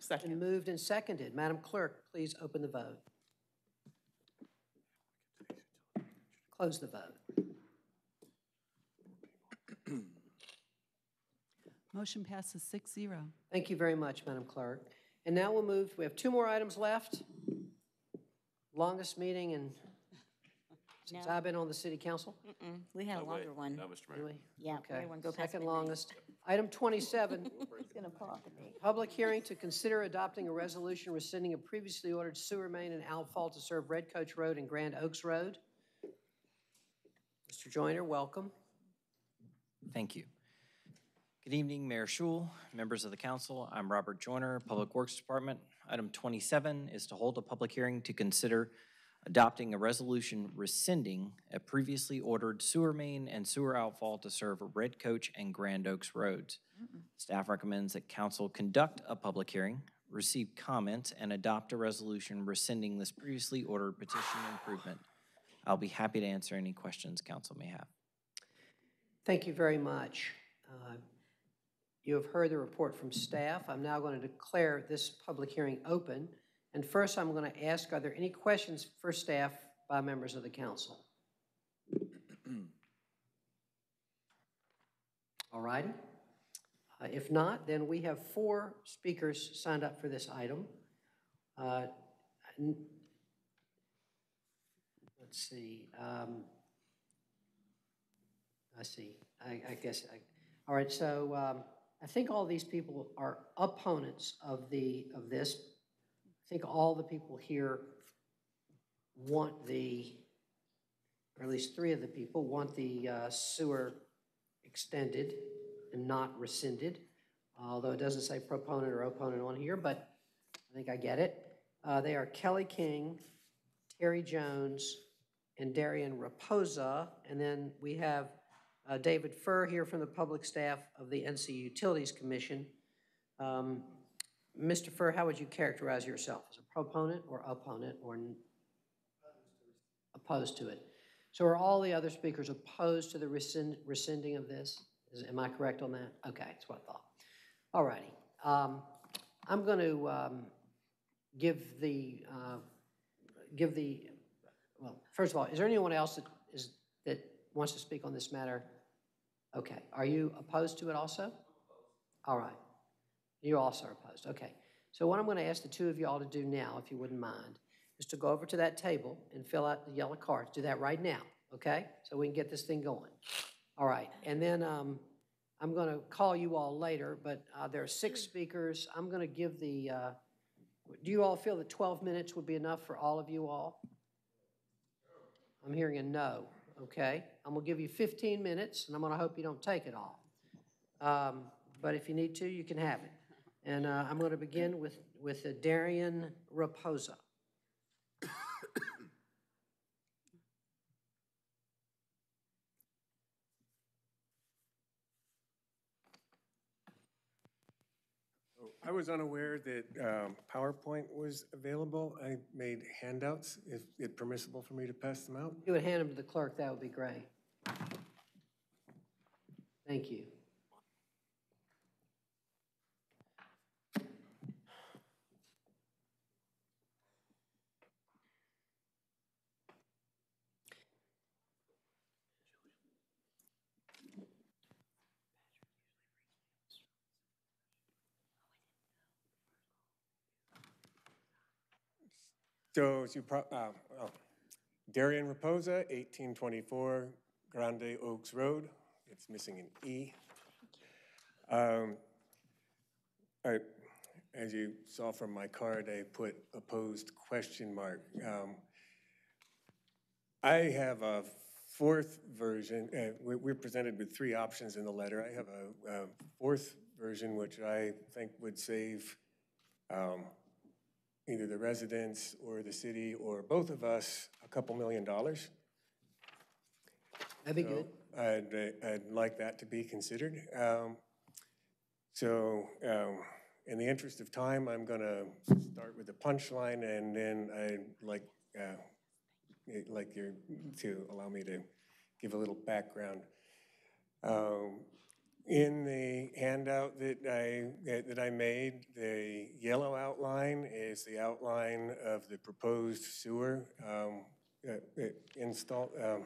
second. Moved and seconded. Madam Clerk, please open the vote. Close the vote. Motion passes six zero. Thank you very much, Madam Clerk. And now we'll move, we have two more items left. Longest meeting in, since No. I've been on the city council. Mm-mm, We had a longer one. No, Mr. Mayor. Really? Yeah, Okay. everyone go past Second midnight. longest. Item 27, (laughs) He's gonna pull off the date. Public hearing to consider adopting a resolution rescinding a previously ordered sewer main and outfall to serve Red Coach Road and Grand Oaks Road. Mr. Joyner, welcome. Thank you. Good evening, Mayor Schewel, members of the council. I'm Robert Joyner, Public Works Department. Item 27 is to hold a public hearing to consider adopting a resolution rescinding a previously ordered sewer main and sewer outfall to serve Red Coach and Grand Oaks roads. Staff recommends that council conduct a public hearing, receive comments, and adopt a resolution rescinding this previously ordered petition improvement. I'll be happy to answer any questions council may have. Thank you very much. Uh, You have heard the report from staff. I'm now going to declare this public hearing open. And first, I'm going to ask, are there any questions for staff by members of the council? (clears throat) All righty. Uh, If not, then we have four speakers signed up for this item. Uh, Let's see. um, I see. I, I guess, I, all right, so um, I think all these people are opponents of the, of this. I think all the people here want the, or at least three of the people want the uh, sewer extended and not rescinded, although it doesn't say proponent or opponent on here, but I think I get it. Uh, They are Kelly King, Terry Jones, and Darian Raposa. And then we have uh, David Furr here from the public staff of the NC Utilities Commission. Um, Mr. Furr, how would you characterize yourself? As a proponent or opponent or opposed to it? So are all the other speakers opposed to the rescind- rescinding of this? Is, am I correct on that? Okay, that's what I thought. All righty. Um, I'm going to um, give the, uh, give the, well, first of all, is there anyone else that is, that wants to speak on this matter? Okay. Are you opposed to it also? All right. You also are opposed. Okay. So what I'm going to ask the two of you all to do now, if you wouldn't mind, is to go over to that table and fill out the yellow cards. Do that right now, okay? So we can get this thing going. All right. And then um, I'm going to call you all later, but uh, there are six speakers. I'm going to give the, uh, do you all feel that 12 minutes would be enough for all of you all? I'm hearing a no, okay? I'm gonna give you 15 minutes, and I'm gonna hope you don't take it all. Um, But if you need to, you can have it. And uh, I'm gonna begin with, with uh, Darian Raposa. I was unaware that um, PowerPoint was available. I made handouts. Is it permissible for me to pass them out? You would hand them to the clerk, that would be great. Thank you. So, you, pro- uh, Darian Raposa, 1824 Grande Oaks Road. It's missing an E. Um, I, as you saw from my card, I put opposed question mark. Um, I have a fourth version. Uh, we- we're presented with three options in the letter. I have a, a fourth version, which I think would save um, either the residents or the city or both of us a couple million dollars. That'd be So good. I'd, I'd like that to be considered. Um, So um, in the interest of time, I'm going to start with the punchline and then I'd like, uh, like you to allow me to give a little background. Um, in the handout that I, that I made, the yellow outline is the outline of the proposed sewer um, uh, uh, install, um,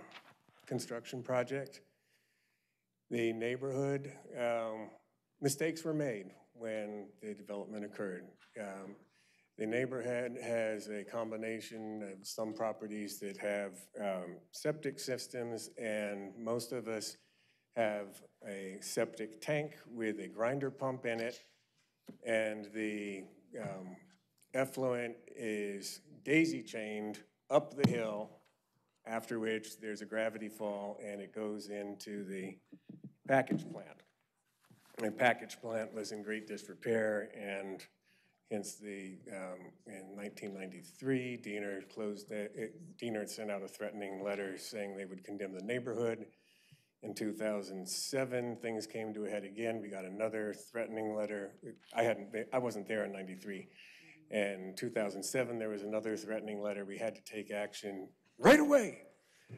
construction project. The neighborhood, um, mistakes were made when the development occurred. Um, The neighborhood has a combination of some properties that have um, septic systems, and most of us have a septic tank with a grinder pump in it, and the um, effluent is daisy-chained up the hill, after which there's a gravity fall, and it goes into the package plant. The package plant was in great disrepair, and hence the, um, in 1993, Diener closed, the- it- Diener sent out a threatening letter saying they would condemn the neighborhood. In 2007, things came to a head again. We got another threatening letter. I hadn't, I wasn't there in 93. And 2007, there was another threatening letter. We had to take action right away,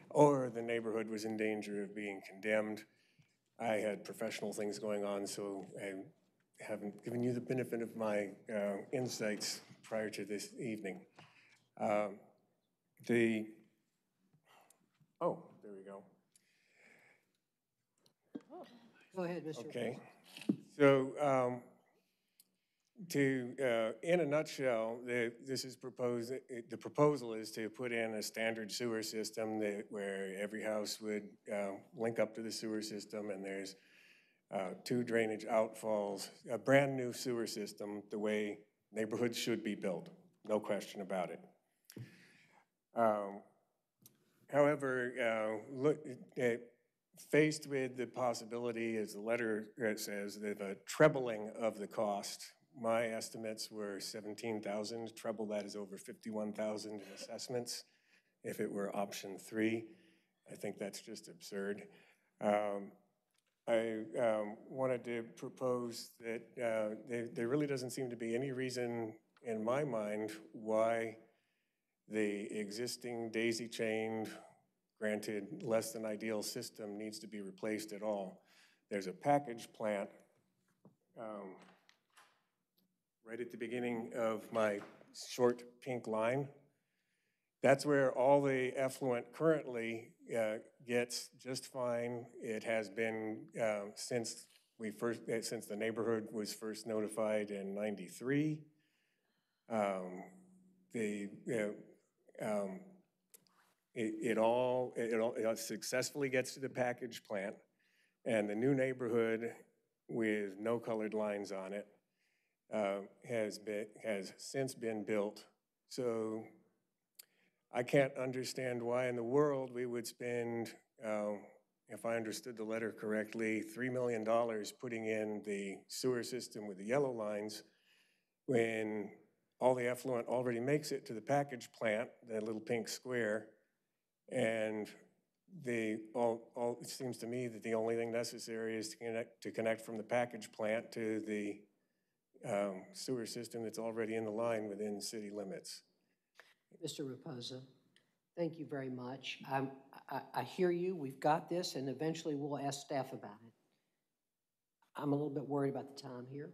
or the neighborhood was in danger of being condemned. I had professional things going on, so I haven't given you the benefit of my uh, insights prior to this evening. Um, The, oh, there we go. Go ahead, Mr. Okay. So, um, to, uh, in a nutshell, the, this is proposed, the proposal is to put in a standard sewer system that, where every house would, uh, link up to the sewer system, and there's, uh, two drainage outfalls, a brand-new sewer system, the way neighborhoods should be built, no question about it. Um, However, uh, look, uh, faced with the possibility, as the letter uh, says, of a trebling of the cost, my estimates were 17,000. Treble that is over 51,000 in assessments if it were option three. I think that's just absurd. Um, I um, wanted to propose that uh, there, there really doesn't seem to be any reason in my mind why the existing daisy-chained, granted less than ideal system needs to be replaced at all. There's a package plant um, right at the beginning of my short pink line. That's where all the effluent currently uh, gets just fine. It has been um, since we first, uh, since the neighborhood was first notified in 93. Um, The, uh, um, it, it all, it all it successfully gets to the package plant, and the new neighborhood with no colored lines on it uh, has been, has since been built. So I can't understand why in the world we would spend, um, if I understood the letter correctly, $3 million putting in the sewer system with the yellow lines when all the effluent already makes it to the package plant, that little pink square, and the, all, all, it seems to me that the only thing necessary is to connect, to connect from the package plant to the um, sewer system that's already in the line within city limits. Mr. Raposa, thank you very much. I, I hear you, we've got this, and eventually we'll ask staff about it. I'm a little bit worried about the time here,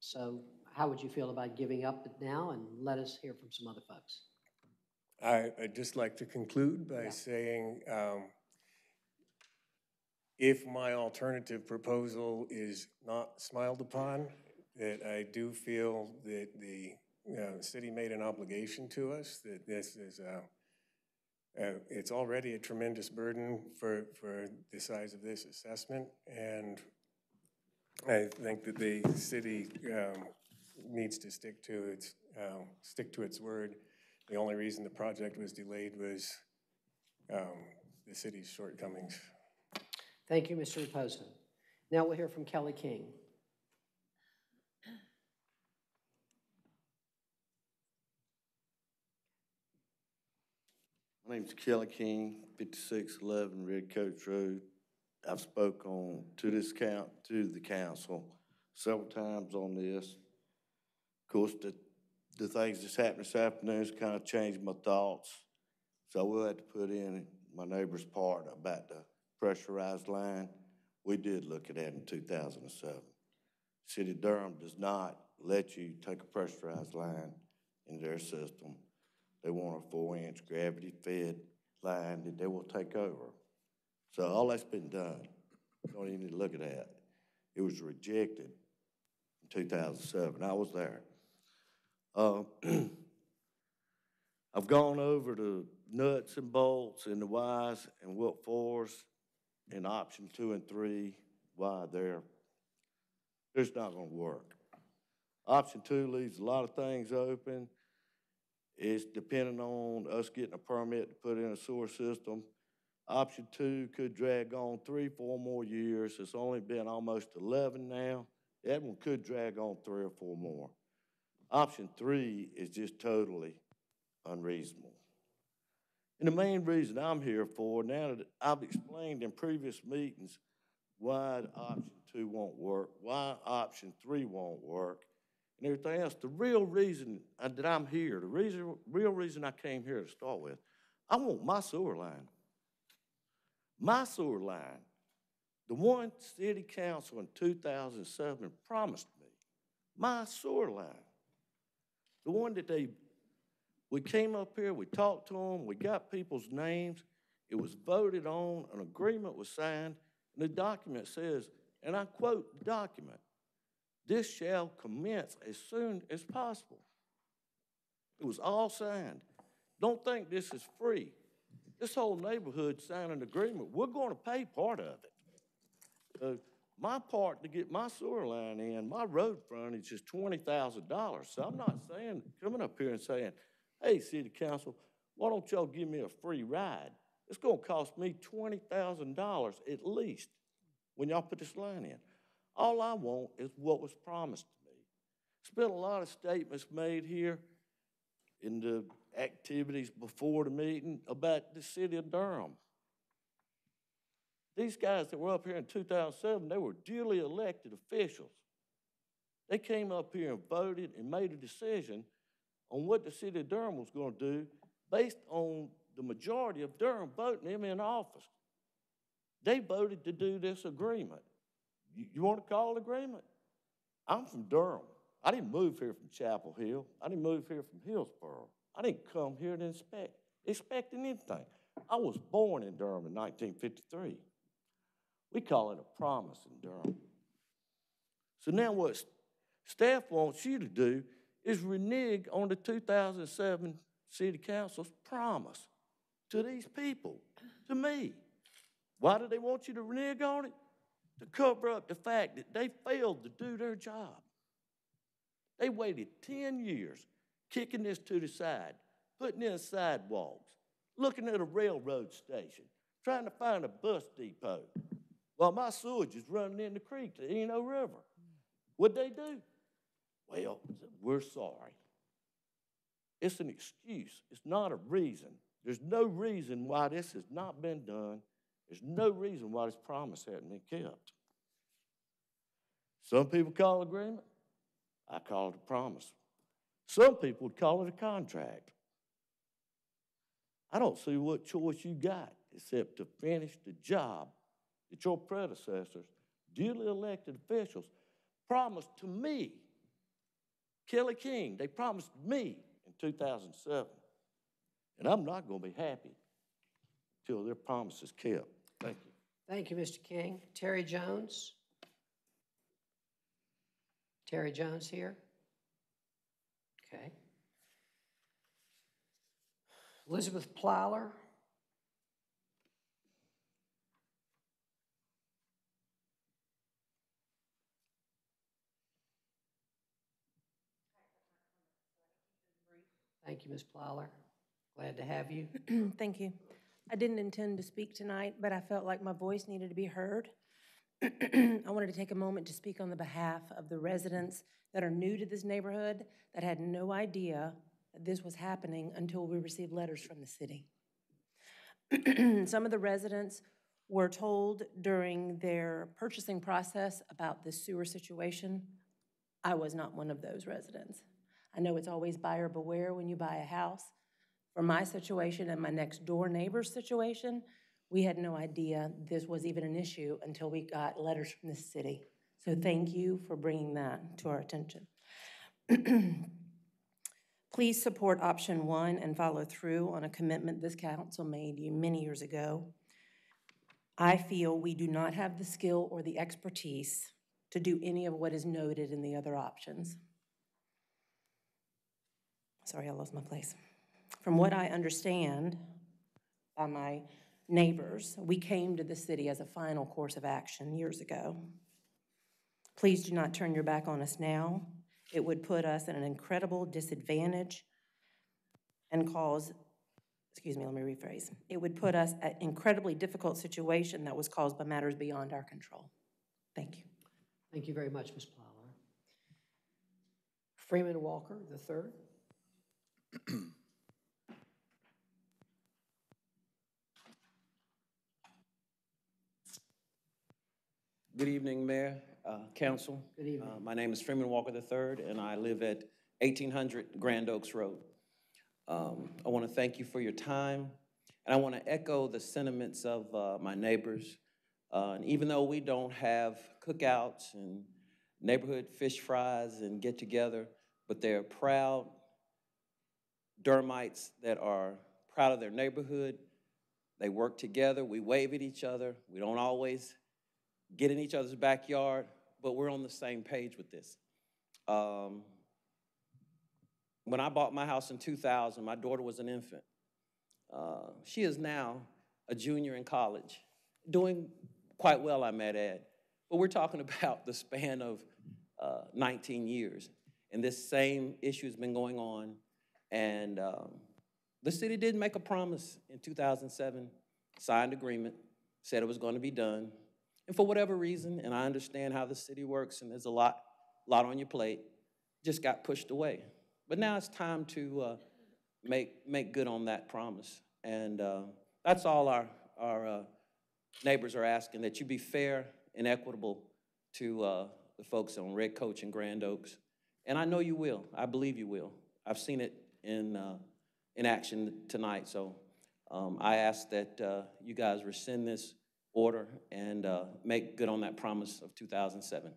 so how would you feel about giving up now and let us hear from some other folks? I, I'd just like to conclude by saying, um, if my alternative proposal is not smiled upon, that I do feel that the, uh, city made an obligation to us, that this is, uh, uh, it's already a tremendous burden for, for the size of this assessment, and I think that the city, um, needs to stick to its, um, stick to its word. The only reason the project was delayed was, um, the city's shortcomings. Thank you, Mr. Raposa. Now we'll hear from Kelly King. My name's Kelly King, fifty-six eleven Red Coach Road. I've spoke on, to this count, to the council several times on this. Of course, the, the things that's happened this afternoon's kind of changed my thoughts. So I will have to put in my neighbor's part about the pressurized line. We did look at that in two thousand and seven. City of Durham does not let you take a pressurized line in their system. They want a four-inch gravity-fed line that they will take over. So all that's been done. Don't even need to look at that. It was rejected in two thousand seven. I was there. Uh, (clears throat) I've gone over the nuts and bolts and the whys and what fors and option two and three, why they're, it's not gonna work. Option two leaves a lot of things open. It's depending on us getting a permit to put in a sewer system. Option two could drag on three, four more years. It's only been almost eleven now. That one could drag on three or four more. Option three is just totally unreasonable. And the main reason I'm here for, now that I've explained in previous meetings why option two won't work, why option three won't work, and everything else, the real reason that I'm here, the reason, real reason I came here to start with, I want my sewer line. My sewer line, the one city council in 2007 promised me, my sewer line, the one that they we came up here, we talked to them, we got people's names. It was voted on, an agreement was signed, and the document says, and I quote the document, this shall commence as soon as possible. It was all signed. Don't think this is free. This whole neighborhood signed an agreement. We're going to pay part of it. My part to get my sewer line in, my road frontage is twenty thousand dollars. So I'm not saying, coming up here and saying, hey, city council, why don't y'all give me a free ride? It's gonna cost me twenty thousand dollars at least when y'all put this line in. All I want is what was promised to me. There's been a lot of statements made here in the activities before the meeting about the city of Durham. These guys that were up here in 2007, they were duly elected officials. They came up here and voted and made a decision on what the city of Durham was going to do based on the majority of Durham voting him in office. They voted to do this agreement. You, you want to call it agreement? I'm from Durham. I didn't move here from Chapel Hill. I didn't move here from Hillsborough. I didn't come here to inspect, expecting anything. I was born in Durham in 1953. We call it a promise in Durham. So now what staff wants you to do is renege on the 2007 City Council's promise to these people, to me. Why do they want you to renege on it? To cover up the fact that they failed to do their job. They waited 10 years kicking this to the side, putting in sidewalks, looking at a railroad station, trying to find a bus depot, while my sewage is running in the creek, the Eno River. What'd they do? Well, we're sorry. It's an excuse. It's not a reason. There's no reason why this has not been done. There's no reason why this promise hasn't been kept. Some people call agreement. I call it a promise. Some people would call it a contract. I don't see what choice you got except to finish the job that your predecessors, duly elected officials, promised to me. Kelly King, they promised me in 2007. And I'm not going to be happy till their promise is kept. Thank you. Thank you, Mr. King. Terry Jones? Terry Jones here? Okay. Elizabeth Plyler? Thank you, Ms. Plyler. Glad to have you. (clears throat) Thank you. I didn't intend to speak tonight, but I felt like my voice needed to be heard. (clears throat) I wanted to take a moment to speak on the behalf of the residents that are new to this neighborhood that had no idea that this was happening until we received letters from the city. (clears throat) Some of the residents were told during their purchasing process about the sewer situation. I was not one of those residents. I know it's always buyer beware when you buy a house. For my situation and my next door neighbor's situation, we had no idea this was even an issue until we got letters from the city. So thank you for bringing that to our attention. (clears throat) Please support option one and follow through on a commitment this council made you many years ago. I feel we do not have the skill or the expertise to do any of what is noted in the other options. Sorry, I lost my place. From what I understand by my neighbors, we came to the city as a final course of action years ago. Please do not turn your back on us now. It would put us at an incredible disadvantage and cause, excuse me, let me rephrase. It would put us at an incredibly difficult situation that was caused by matters beyond our control. Thank you. Thank you very much, Ms. Plyler. Freeman Walker, the third. (clears throat) Good evening, Mayor, uh, Council. Good evening. Uh, My name is Freeman Walker III, and I live at 1800 Grand Oaks Road. Um, I want to thank you for your time, and I want to echo the sentiments of uh, my neighbors. Uh, And even though we don't have cookouts and neighborhood fish fries and get-together, but they're proud Durhamites that are proud of their neighborhood. They work together. We wave at each other. We don't always get in each other's backyard, but we're on the same page with this. Um, when I bought my house in 2000, my daughter was an infant. Uh, she is now a junior in college, doing quite well, I might add. But we're talking (laughs) about the span of uh, 19 years. And this same issue has been going on. And um, the city did make a promise in 2007, signed agreement, said it was going to be done. And for whatever reason, and I understand how the city works, and there's a lot, lot on your plate, just got pushed away. But now it's time to uh, make, make good on that promise. And uh, that's all our, our uh, neighbors are asking, that you be fair and equitable to uh, the folks on Red Coach and Grand Oaks. And I know you will. I believe you will. I've seen it in, uh, in action tonight. So um, I ask that uh, you guys rescind this order and uh, make good on that promise of 2007.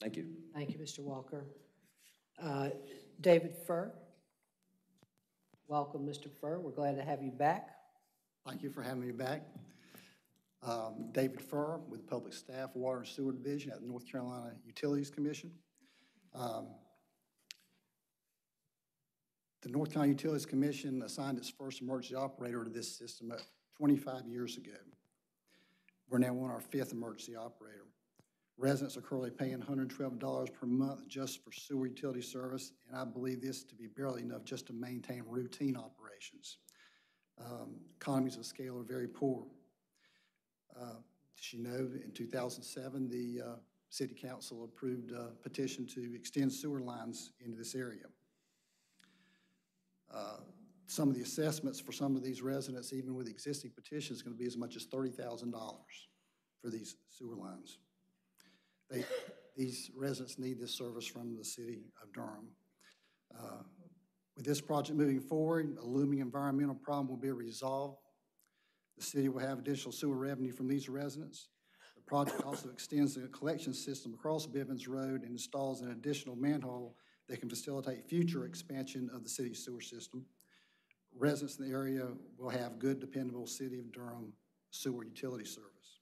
Thank you. Thank you, Mr. Walker. Uh, David Furr. Welcome, Mr. Furr. We're glad to have you back. Thank you for having me back. Um, David Furr with Public Staff Water and Sewer Division at the North Carolina Utilities Commission. Um, The North County Utilities Commission assigned its first emergency operator to this system uh, 25 years ago. We're now on our fifth emergency operator. Residents are currently paying $112 per month just for sewer utility service, and I believe this to be barely enough just to maintain routine operations. Um, Economies of scale are very poor. Uh, As you know, in 2007, the uh, City Council approved a petition to extend sewer lines into this area. Uh, Some of the assessments for some of these residents, even with existing petitions, is going to be as much as $30,000 for these sewer lines. They, These residents need this service from the city of Durham. Uh, With this project moving forward, a looming environmental problem will be resolved. The city will have additional sewer revenue from these residents. The project also extends the collection system across Bivens Road and installs an additional manhole that can facilitate future expansion of the city's sewer system. Residents in the area will have good, dependable City of Durham sewer utility service.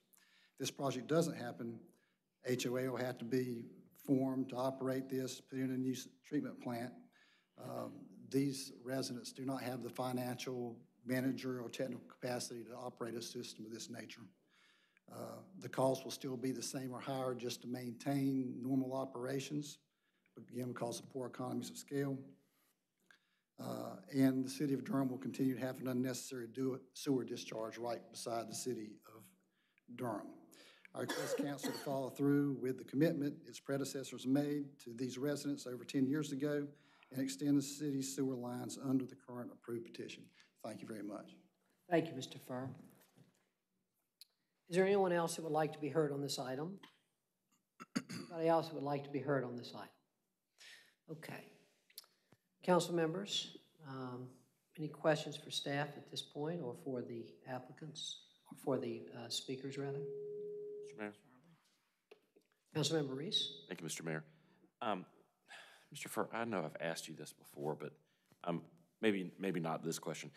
If this project doesn't happen, HOA will have to be formed to operate this, put in a new treatment plant. Um, These residents do not have the financial, managerial, or technical capacity to operate a system of this nature. Uh, The cost will still be the same or higher just to maintain normal operations, again, because of poor economies of scale. Uh, And the city of Durham will continue to have an unnecessary do- sewer discharge right beside the city of Durham. I request council to follow through with the commitment its predecessors made to these residents over 10 years ago and extend the city's sewer lines under the current approved petition. Thank you very much. Thank you, Mr. Furr. Is there anyone else that would like to be heard on this item? Anybody else that would like to be heard on this item? Okay. Council members, um, any questions for staff at this point, or for the applicants, or for the uh, speakers, rather? Mr. Mayor? Councilmember Reece? Thank you, Mr. Mayor. Um, Mr. Furr, I know I've asked you this before, but um, maybe, maybe not this question.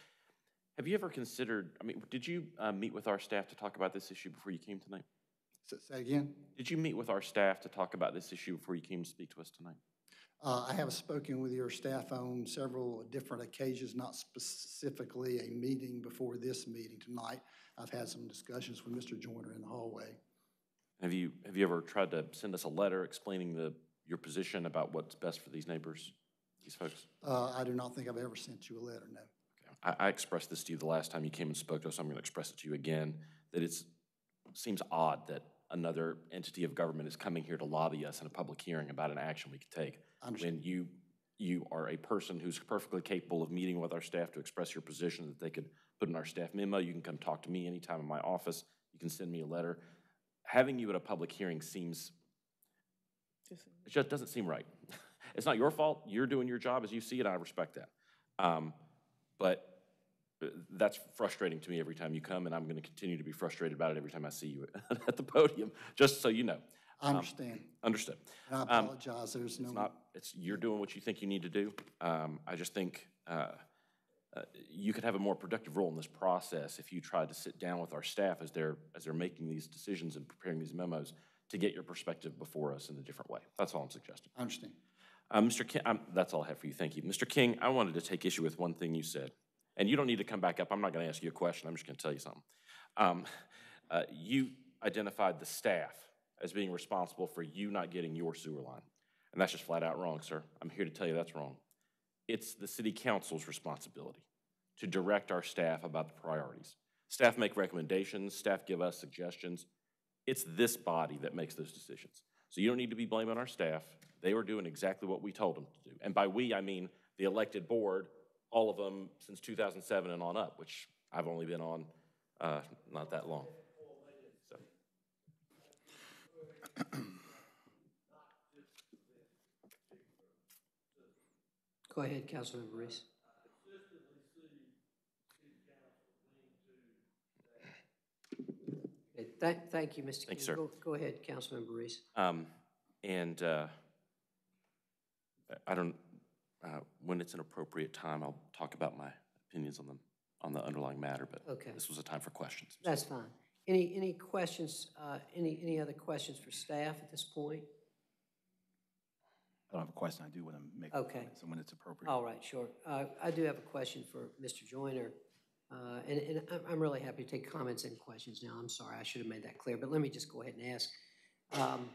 Have you ever considered, I mean, did you uh, meet with our staff to talk about this issue before you came tonight? Say say again? Did you meet with our staff to talk about this issue before you came to speak to us tonight? Uh, I have spoken with your staff on several different occasions, not specifically a meeting before this meeting tonight. I've had some discussions with Mr. Joyner in the hallway. Have you, have you ever tried to send us a letter explaining the, your position about what's best for these neighbors, these folks? Uh, I do not think I've ever sent you a letter, no. I, I expressed this to you the last time you came and spoke to us, I'm going to express it to you again, that it's, seems odd that another entity of government is coming here to lobby us in a public hearing about an action we could take. When you, you are a person who's perfectly capable of meeting with our staff to express your position that they could put in our staff memo, you can come talk to me anytime in my office, you can send me a letter. Having you at a public hearing seems, it just doesn't seem right. (laughs) It's not your fault, you're doing your job as you see it, I respect that. Um, But uh, that's frustrating to me every time you come, and I'm going to continue to be frustrated about it every time I see you (laughs) at the podium, just so you know. I Um, understand. Understood. And I Um, apologize, there's no. It's not, it's, you're doing what you think you need to do. Um, I just think uh, uh, you could have a more productive role in this process if you tried to sit down with our staff as they're, as they're making these decisions and preparing these memos to get your perspective before us in a different way. That's all I'm suggesting. I understand. Uh, Mr. King, um, that's all I have for you. Thank you. Mr. King, I wanted to take issue with one thing you said. And you don't need to come back up. I'm not going to ask you a question. I'm just going to tell you something. Um, uh, you identified the staff as being responsible for you not getting your sewer line. And that's just flat out wrong, sir. I'm here to tell you that's wrong. It's the city council's responsibility to direct our staff about the priorities. Staff make recommendations, staff give us suggestions. It's this body that makes those decisions. So you don't need to be blaming our staff. They were doing exactly what we told them to do. And by we, I mean the elected board, all of them since 2007 and on up, which I've only been on uh, not that long. So. (clears throat) Go ahead, Councilmember Reece. (clears throat) Okay, Thank, thank you, Mr. Thank you, sir. Go- Go ahead, Councilmember Reece. Um, and uh, I don't, uh, when it's an appropriate time, I'll talk about my opinions on the, on the underlying matter, but Okay. this was a time for questions. That's fine. Any, any questions, uh, any, any other questions for staff at this point? I don't have a question, I do want to make Okay. comments when it's appropriate. All right, sure. Uh, I do have a question for Mr. Joyner. Uh, And, and I'm- really happy to take comments and questions now. I'm sorry, I should have made that clear, but let me just go ahead and ask. Um,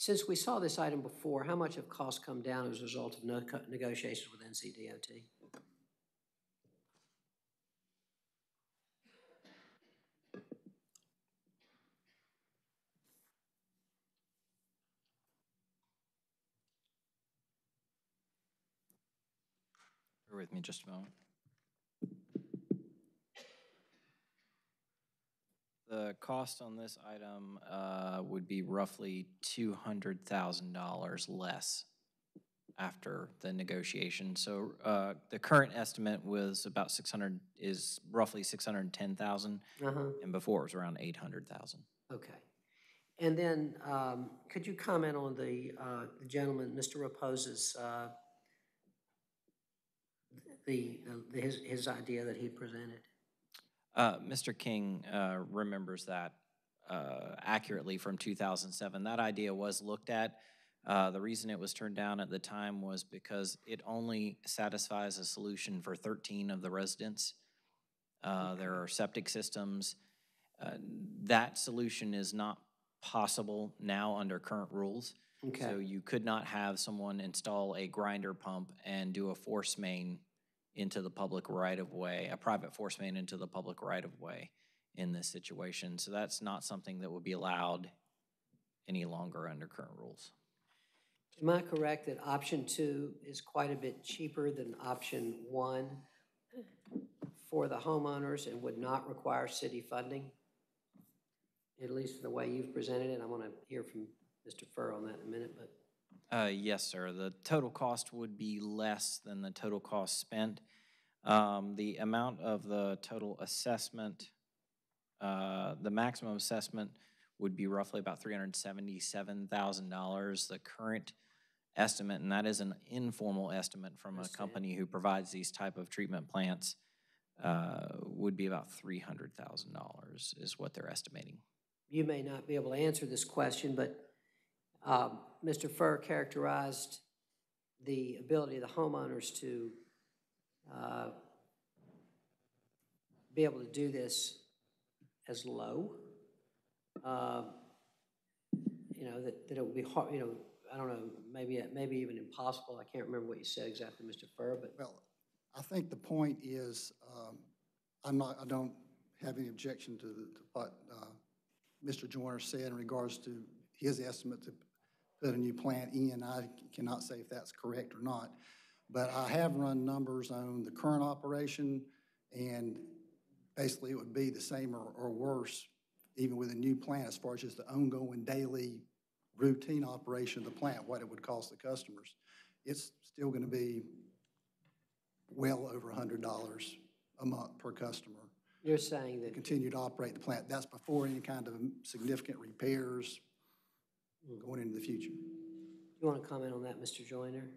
Since we saw this item before, how much have costs come down as a result of no- negotiations with NCDOT? Bear with me just a moment. The cost on this item uh, would be roughly $200,000 less after the negotiation. So uh, the current estimate was about 600, is roughly 610,000, Uh-huh. and before it was around 800,000. Okay. And then, um, could you comment on the uh, the gentleman, Mr. Raposa's, uh, the, the- his, his idea that he presented? Uh, Mr. King uh, remembers that uh, accurately from 2007. That idea was looked at. Uh, The reason it was turned down at the time was because it only satisfies a solution for 13 of the residents. Uh, There are septic systems. Uh, That solution is not possible now under current rules. Okay. So you could not have someone install a grinder pump and do a force main into the public right-of-way, a private force main into the public right-of-way in this situation. So that's not something that would be allowed any longer under current rules. Am I correct that option two is quite a bit cheaper than option one for the homeowners and would not require city funding? At least the way you've presented it. I want to hear from Mr. Furr on that in a minute, but Uh, yes, sir. The total cost would be less than the total cost spent. Um, the amount of the total assessment, uh, the maximum assessment would be roughly about three hundred and seventy-seven thousand dollars. The current estimate, and that is an informal estimate from a company who provides these type of treatment plants, uh, would be about three hundred thousand dollars is what they're estimating. you may not be able to answer this question, but um, Mr. Furr characterized the ability of the homeowners to uh, be able to do this as low. Uh, You know, that, that it would be hard, you know, I don't know, maybe, maybe even impossible. I can't remember what you said exactly, Mr. Furr, but Well, I think the point is, um, I'm not, I don't have any objection to, the- to what uh, Mr. Joyner said in regards to his estimate to put a new plant in. I cannot say if that's correct or not. But I have run numbers on the current operation, and basically it would be the same or, or worse, even with a new plant, as far as just the ongoing daily routine operation of the plant, what it would cost the customers. It's still gonna be well over hundred dollars a month per customer. you're saying to that, continue to operate the plant. That's before any kind of significant repairs going into the future. you want to comment on that, Mr. Joyner?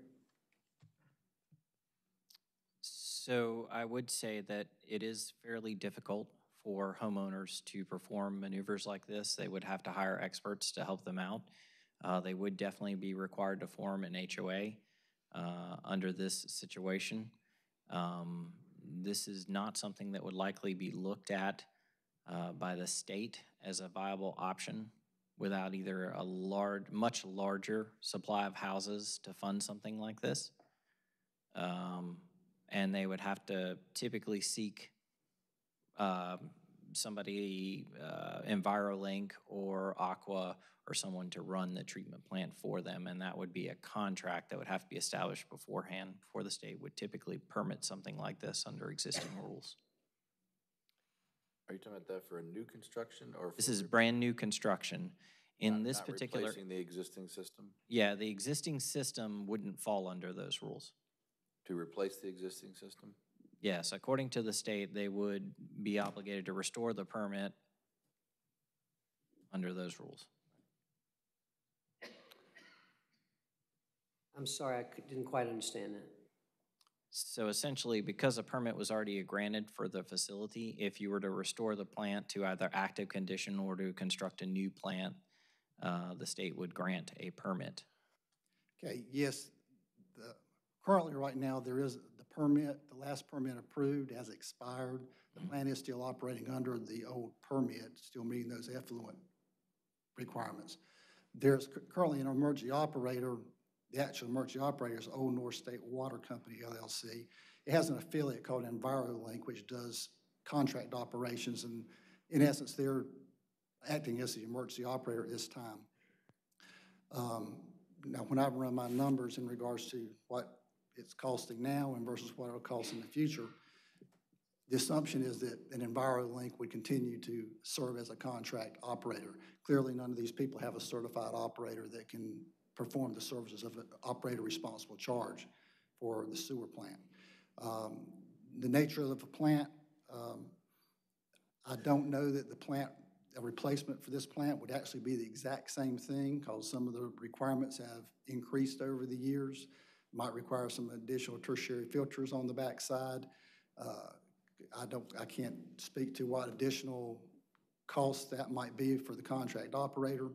So I would say that it is fairly difficult for homeowners to perform maneuvers like this. They would have to hire experts to help them out. Uh, They would definitely be required to form an HOA uh, under this situation. Um, This is not something that would likely be looked at uh, by the state as a viable option without either a large, much larger supply of houses to fund something like this. Um, and they would have to typically seek um, somebody, uh, EnviroLink or Aqua or someone to run the treatment plant for them, and that would be a contract that would have to be established beforehand before the state would typically permit something like this under existing rules. Are you talking about that for a new construction or? This is brand-new construction. In not- this not particular, Replacing the existing system? yeah, the existing system wouldn't fall under those rules. To replace the existing system? Yes, according to the state, they would be obligated to restore the permit under those rules. I'm sorry, I cou- didn't quite understand that. So essentially, because a permit was already granted for the facility, if you were to restore the plant to either active condition or to construct a new plant, uh, the state would grant a permit. Okay, yes, the, currently, right now, there is the permit, the last permit approved has expired. The plant is still operating under the old permit, still meeting those effluent requirements. There's currently an emergency operator, the actual emergency operator is Old North State Water Company LLC. It has an affiliate called EnviroLink, which does contract operations, and in essence, they're acting as the emergency operator at this time. Um, Now, when I run my numbers in regards to what it's costing now and versus what it'll cost in the future, The assumption is that an EnviroLink would continue to serve as a contract operator. Clearly, none of these people have a certified operator that can perform the services of an operator responsible charge for the sewer plant. Um, The nature of the plant, um, I don't know that the plant, a replacement for this plant would actually be the exact same thing because some of the requirements have increased over the years. Might require some additional tertiary filters on the backside. Uh, I don't, I can't speak to what additional costs that might be for the contract operator.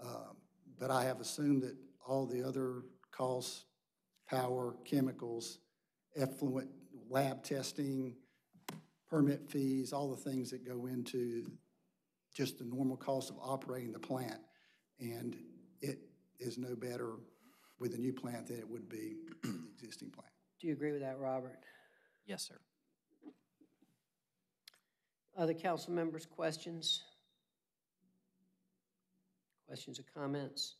Um, But I have assumed that all the other costs, power, chemicals, effluent, lab testing, permit fees, all the things that go into just the normal cost of operating the plant. And it is no better with the new plant than it would be with the existing plant. Do you agree with that, Robert? Yes, sir. Other council members, questions? Questions or comments?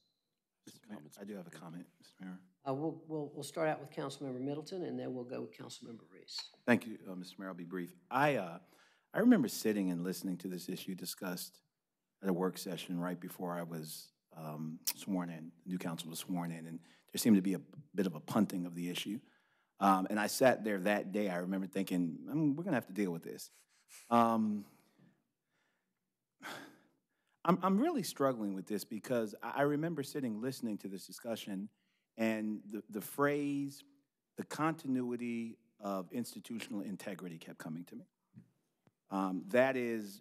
I do have a comment, Mr. Mayor. Uh, We'll, we'll, we'll start out with Councilmember Middleton, and then we'll go with Councilmember Reece. Thank you, uh, Mr. Mayor. I'll be brief. I, uh, I remember sitting and listening to this issue discussed at a work session right before I was um, sworn in, new council was sworn in, and there seemed to be a bit of a punting of the issue. Um, And I sat there that day, I remember thinking, "Mm, we're going to have to deal with this. Um, I'm, I'm really struggling with this because I remember sitting, listening to this discussion, and the, the phrase, the continuity of institutional integrity kept coming to me. Um, that is,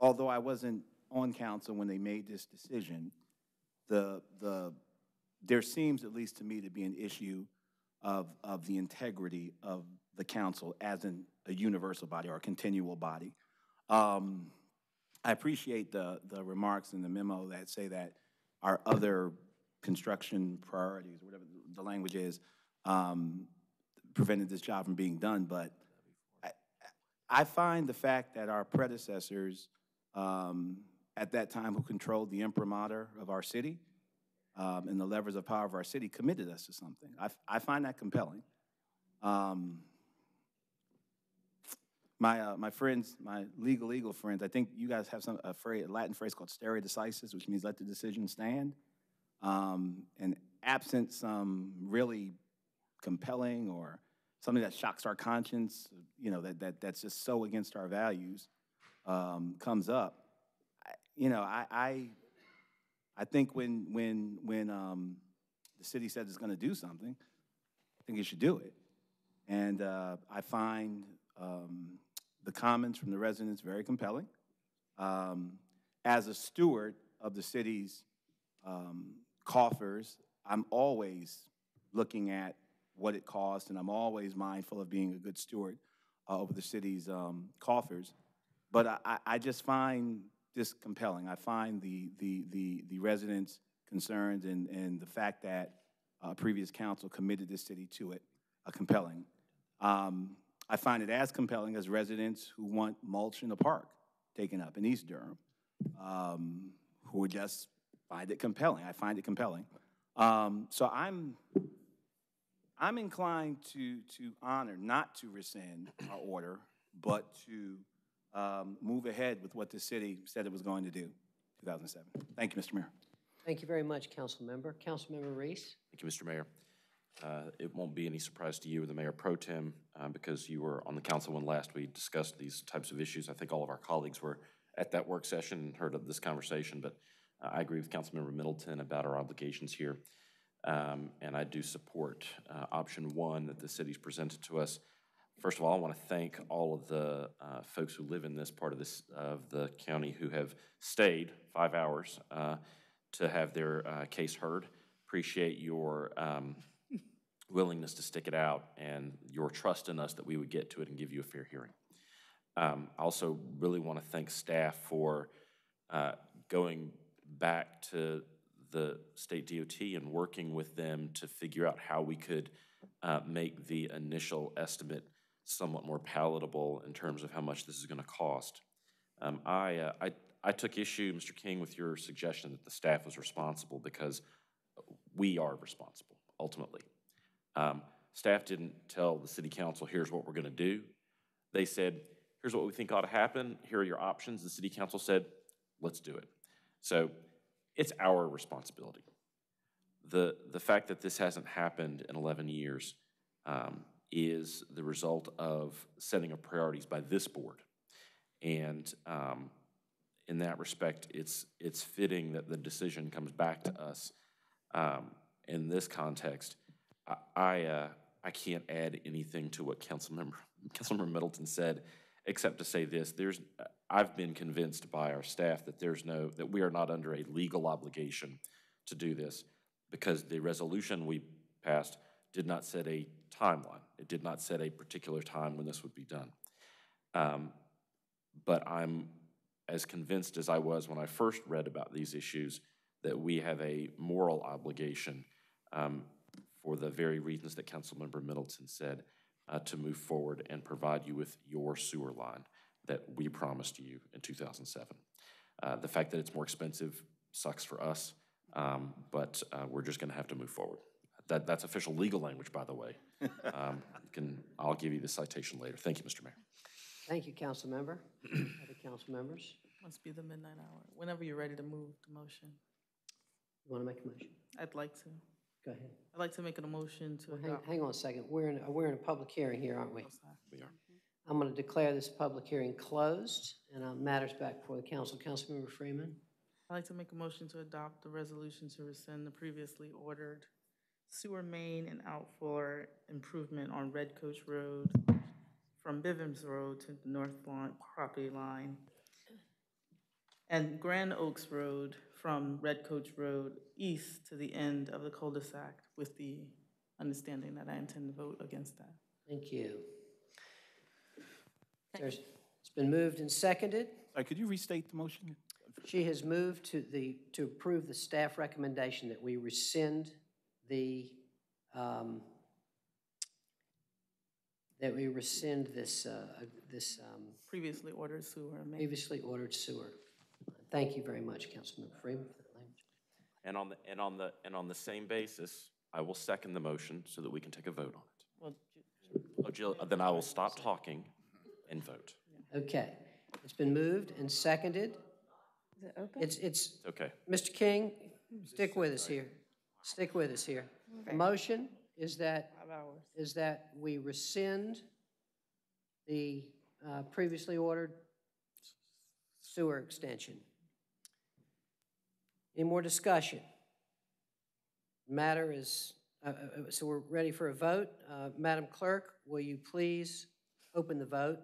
although I wasn't on council when they made this decision, the, the, there seems, at least to me, to be an issue of, of the integrity of the council as an, a universal body or a continual body. Um, I appreciate the, the remarks in the memo that say that our other construction priorities, whatever the language is, um, prevented this job from being done, but I, I find the fact that our predecessors um, at that time who controlled the imprimatur of our city um, and the levers of power of our city committed us to something. I, I find that compelling. My, uh, my friends, my legal legal friends, I think you guys have some a phrase, a Latin phrase called stare decisis, which means let the decision stand. Um, and absent some really compelling or something that shocks our conscience, you know, that, that that's just so against our values, um, comes up. I, you know, I, I, I think when when when um, the city says it's going to do something, I think it should do it. And uh, I find um, the comments from the residents very compelling. Um, as a steward of the city's um, coffers, I'm always looking at what it costs, and I'm always mindful of being a good steward uh, over the city's um, coffers. But I- I, just find this compelling. I find the, the, the, the residents' concerns and, and the fact that uh, previous council committed this city to it uh, compelling. Um, I find it as compelling as residents who want mulch in the park taken up in East Durham, um, who would just find it compelling. I find it compelling. Um, so I'm, I'm inclined to, to honor, not to rescind our order, but to um, move ahead with what the city said it was going to do, 2007. Thank you, Mr. Mayor. Thank you very much, Council Member. Council Member Reece? Thank you, Mr. Mayor. Uh, It won't be any surprise to you or the Mayor Pro Tem, uh, because you were on the council when last we discussed these types of issues. I think all of our colleagues were at that work session and heard of this conversation, but uh, I agree with Councilmember Middleton about our obligations here. Um, And I do support uh, option one that the city's presented to us. First of all, I want to thank all of the uh, folks who live in this part of this, of the county who have stayed five hours uh, to have their case heard. Appreciate your um, willingness to stick it out and your trust in us that we would get to it and give you a fair hearing. Um, I also really want to thank staff for uh, going back to the state DOT and working with them to figure out how we could uh, make the initial estimate somewhat more palatable in terms of how much this is going to cost. Um, I, uh, I, I took issue, Mr. King, with your suggestion that the staff was responsible because we are responsible, ultimately. Um, staff didn't tell the city council, here's what we're going to do. They said, here's what we think ought to happen, here are your options. The city council said, let's do it. So it's our responsibility. The, the fact that this hasn't happened in 11 years um, is the result of setting of priorities by this board. And um, in that respect, it's, it's fitting that the decision comes back to us. Um, in this context, I, I, uh, I can't add anything to what Councilmember, (laughs) Councilmember Middleton said, except to say this, there's, I've been convinced by our staff that there's no, that we are not under a legal obligation to do this because the resolution we passed did not set a timeline. It did not set a particular time when this would be done. Um, but I'm as convinced as I was when I first read about these issues that we have a moral obligation um, for the very reasons that Councilmember Middleton said uh, to move forward and provide you with your sewer line that we promised you in 2007. Uh, the fact that it's more expensive sucks for us, um, but uh, we're just going to have to move forward. That, that's official legal language, by the way. (laughs) Um, can, I'll give you the citation later. Thank you, Mr. Mayor. Thank you, council member. (clears throat) Other council members? Must be the midnight hour. Whenever you're ready to move the motion. You want to make a motion? I'd like to. Go ahead. I'd like to make a motion to Well, hang, adopt. hang on a second. We're in, we're in a public hearing here, aren't we? We are. I'm going to declare this public hearing closed, and uh, matters back before the council. Councilmember Freeman? I'd like to make a motion to adopt the resolution to rescind the previously ordered sewer main and outfall improvement on Red Coach Road from Bivens Road to the north line, property line, and Grand Oaks Road from Red Coach Road east to the end of the cul-de-sac with the understanding that I intend to vote against that. Thank you. There's, it's been moved and seconded. Sorry, could you restate the motion? She has moved to the, to approve the staff recommendation that we rescind the, um, that we rescind this, uh, this um, Previously ordered sewer main. previously ordered sewer. Thank you very much, Councilmember Freeman, for that language. And on the, and on the, and on the same basis, I will second the motion so that we can take a vote on it. Well, Oh, Jill, then I will stop talking and vote. Okay, it's been moved and seconded. Is it open? It's, it's, Okay. Mr. King, stick with us here. Stick with us here. The motion is that, Five hours. is that we rescind the uh, previously ordered sewer extension. Any more discussion? Matter is, uh, uh, uh, so we're ready for a vote. Uh, Madam Clerk, will you please open the vote?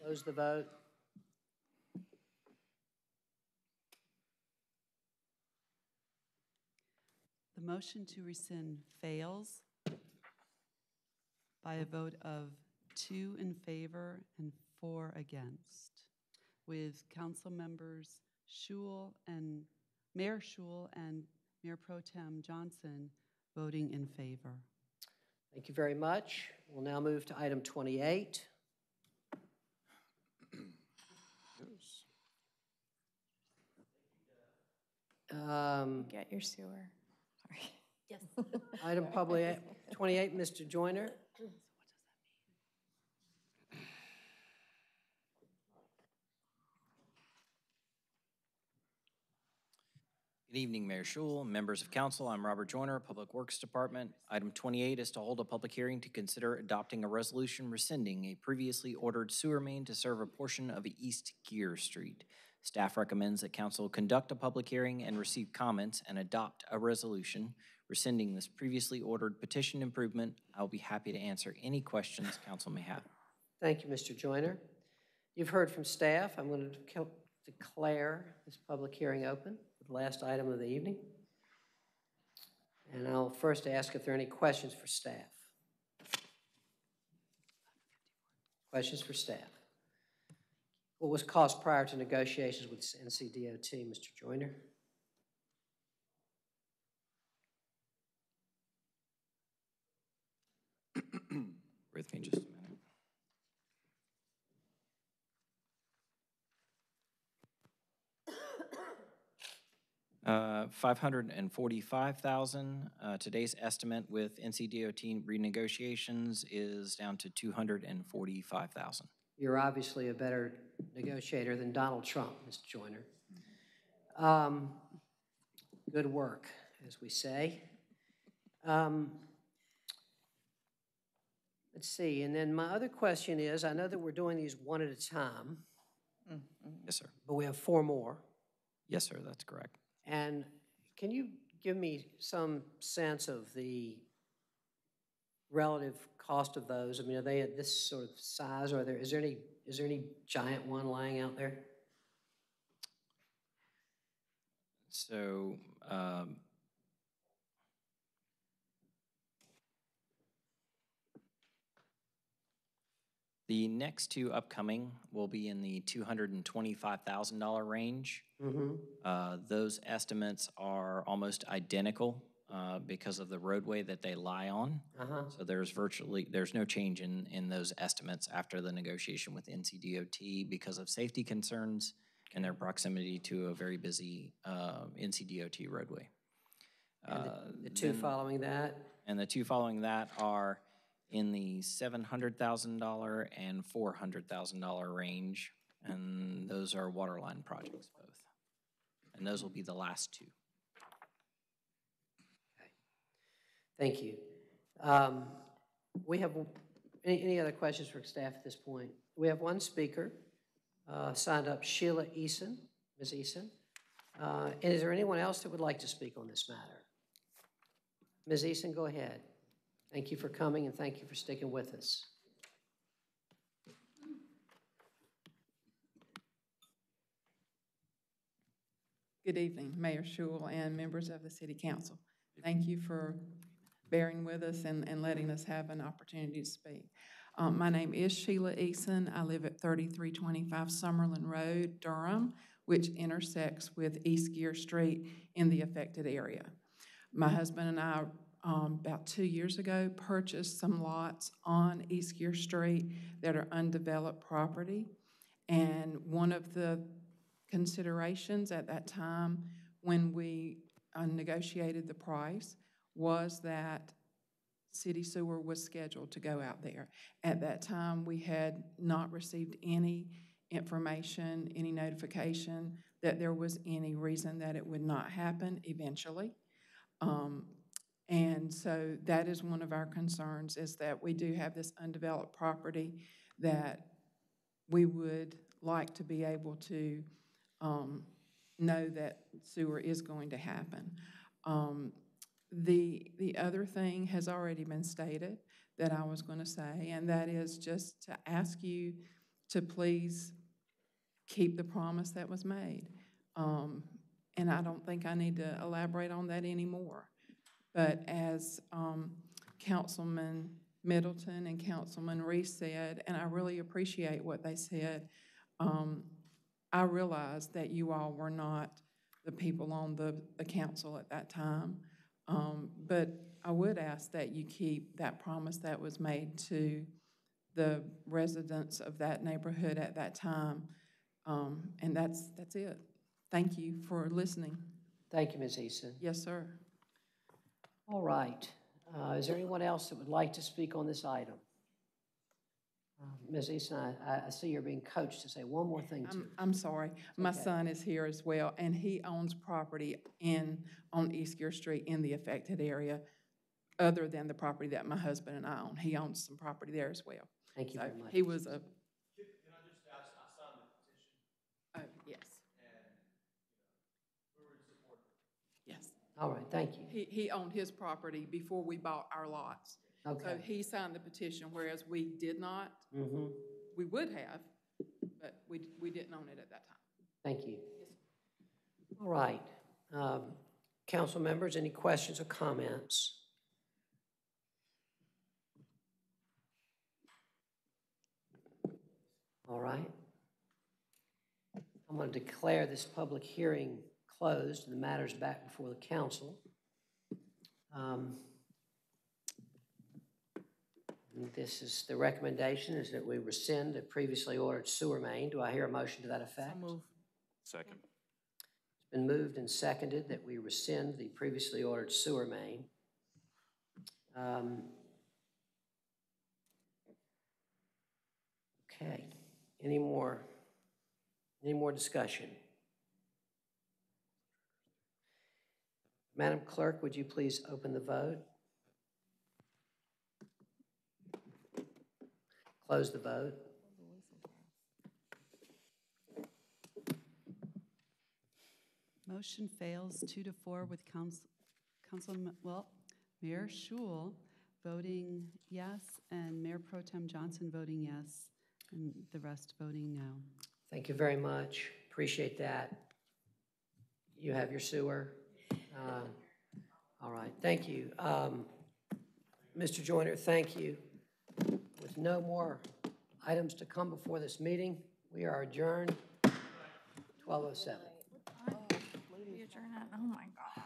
Close the vote. The motion to rescind fails by a vote of two in favor and four against, with council members Schewel and, Mayor Schewel and Mayor Pro Tem Johnson voting in favor. Thank you very much. We'll now move to item 28. Um, Get your sewer. Sorry. Yes. Item (laughs) probably 28, Mr. Joyner. Good evening, Mayor Schewel, members of council. I'm Robert Joyner, Public Works Department. Item 28 is to hold a public hearing to consider adopting a resolution rescinding a previously ordered sewer main to serve a portion of East Greer Street. Staff recommends that council conduct a public hearing and receive comments and adopt a resolution rescinding this previously ordered petition improvement. I'll be happy to answer any questions council may have. Thank you, Mr. Joyner. You've heard from staff. I'm going to declare this public hearing open, last item of the evening. And I'll first ask if there are any questions for staff. Questions for staff? What was cost prior to negotiations with NCDOT, Mr. Joyner? With me just a minute. Uh, 545,000. Uh, Today's estimate with NCDOT renegotiations is down to 245,000. You're obviously a better negotiator than Donald Trump, Mr. Joyner. Um, Good work, as we say. Um, Let's see, and then my other question is, I know that we're doing these one at a time, Yes, sir. but we have four more. Yes, sir, that's correct. And can you give me some sense of the relative cost of those? I mean, are they at this sort of size, or there, is there any, is there any giant one lying out there? So um, the next two upcoming will be in the $225,000 range. Mm-hmm. Uh, Those estimates are almost identical uh, because of the roadway that they lie on. Uh-huh. So there's virtually, there's no change in, in those estimates after the negotiation with NCDOT because of safety concerns and their proximity to a very busy uh, NCDOT roadway. And the- Uh, the two then- following that? And the two following that are in the $700,000 and $400,000 range, and those are waterline projects. And those will be the last two. Okay. Thank you. Um, We have, any, any other questions for staff at this point? We have one speaker, uh, signed up Sheila Eason, Ms. Eason. Uh, And is there anyone else that would like to speak on this matter? Ms. Eason, go ahead. Thank you for coming and thank you for sticking with us. Good evening, Mayor Schewel and members of the City Council. Thank you for bearing with us and, and letting us have an opportunity to speak. Um, my name is Sheila Eason. I live at 3325 Summerlin Road, Durham, which intersects with East Greer Street in the affected area. My husband and I, um, about two years ago, purchased some lots on East Greer Street that are undeveloped property. And one of the considerations at that time when we uh, negotiated the price was that city sewer was scheduled to go out there. At that time, we had not received any information, any notification that there was any reason that it would not happen eventually. Um, and so that is one of our concerns is that we do have this undeveloped property that we would like to be able to um, know that sewer is going to happen. Um, the, the other thing has already been stated that I was going to say, and that is just to ask you to please keep the promise that was made. Um, and I don't think I need to elaborate on that anymore. But as um, Councilman Middleton and Councilman Reece said, and I really appreciate what they said, um, I realize that you all were not the people on the, the council at that time. Um, but I would ask that you keep that promise that was made to the residents of that neighborhood at that time. Um, and that's, that's it. Thank you for listening. Thank you, Ms. Eason. Yes, sir. All right. Uh, Is there anyone else that would like to speak on this item? Uh, Ms. Eason, I- I see you're being coached to say one more thing too. I'm, I'm sorry. My okay. son is here as well, and he owns property in, on East Greer Street in the affected area, other than the property that my husband and I own. He owns some property there as well. Thank you So very much. He was a. Can, can I just ask? I signed the petition. Oh, yes. Yes. All right, thank you. He, he owned his property before we bought our lots. So Okay. he signed the petition, whereas we did not. Mhm. We would have, but we, we didn't own it at that time. Thank you. All right. Um, Council members, any questions or comments? All right. I'm going to declare this public hearing closed and the matters back before the council. Um, This is, the recommendation is that we rescind the previously ordered sewer main. Do I hear a motion to that effect? Move, Second. It's Been moved and seconded that we rescind the previously ordered sewer main. Um, Okay, any more, any more discussion? Madam Clerk, would you please open the vote? Close the vote. Motion fails two to four with council, Councilman, well, Mayor Schewel voting yes, and Mayor Pro Tem Johnson voting yes, and the rest voting no. Thank you very much. Appreciate that. You have your sewer? Um, All right, thank you. Um, Mr. Joyner, thank you. With no more items to come before this meeting, we are adjourned 1207. Oh, my God.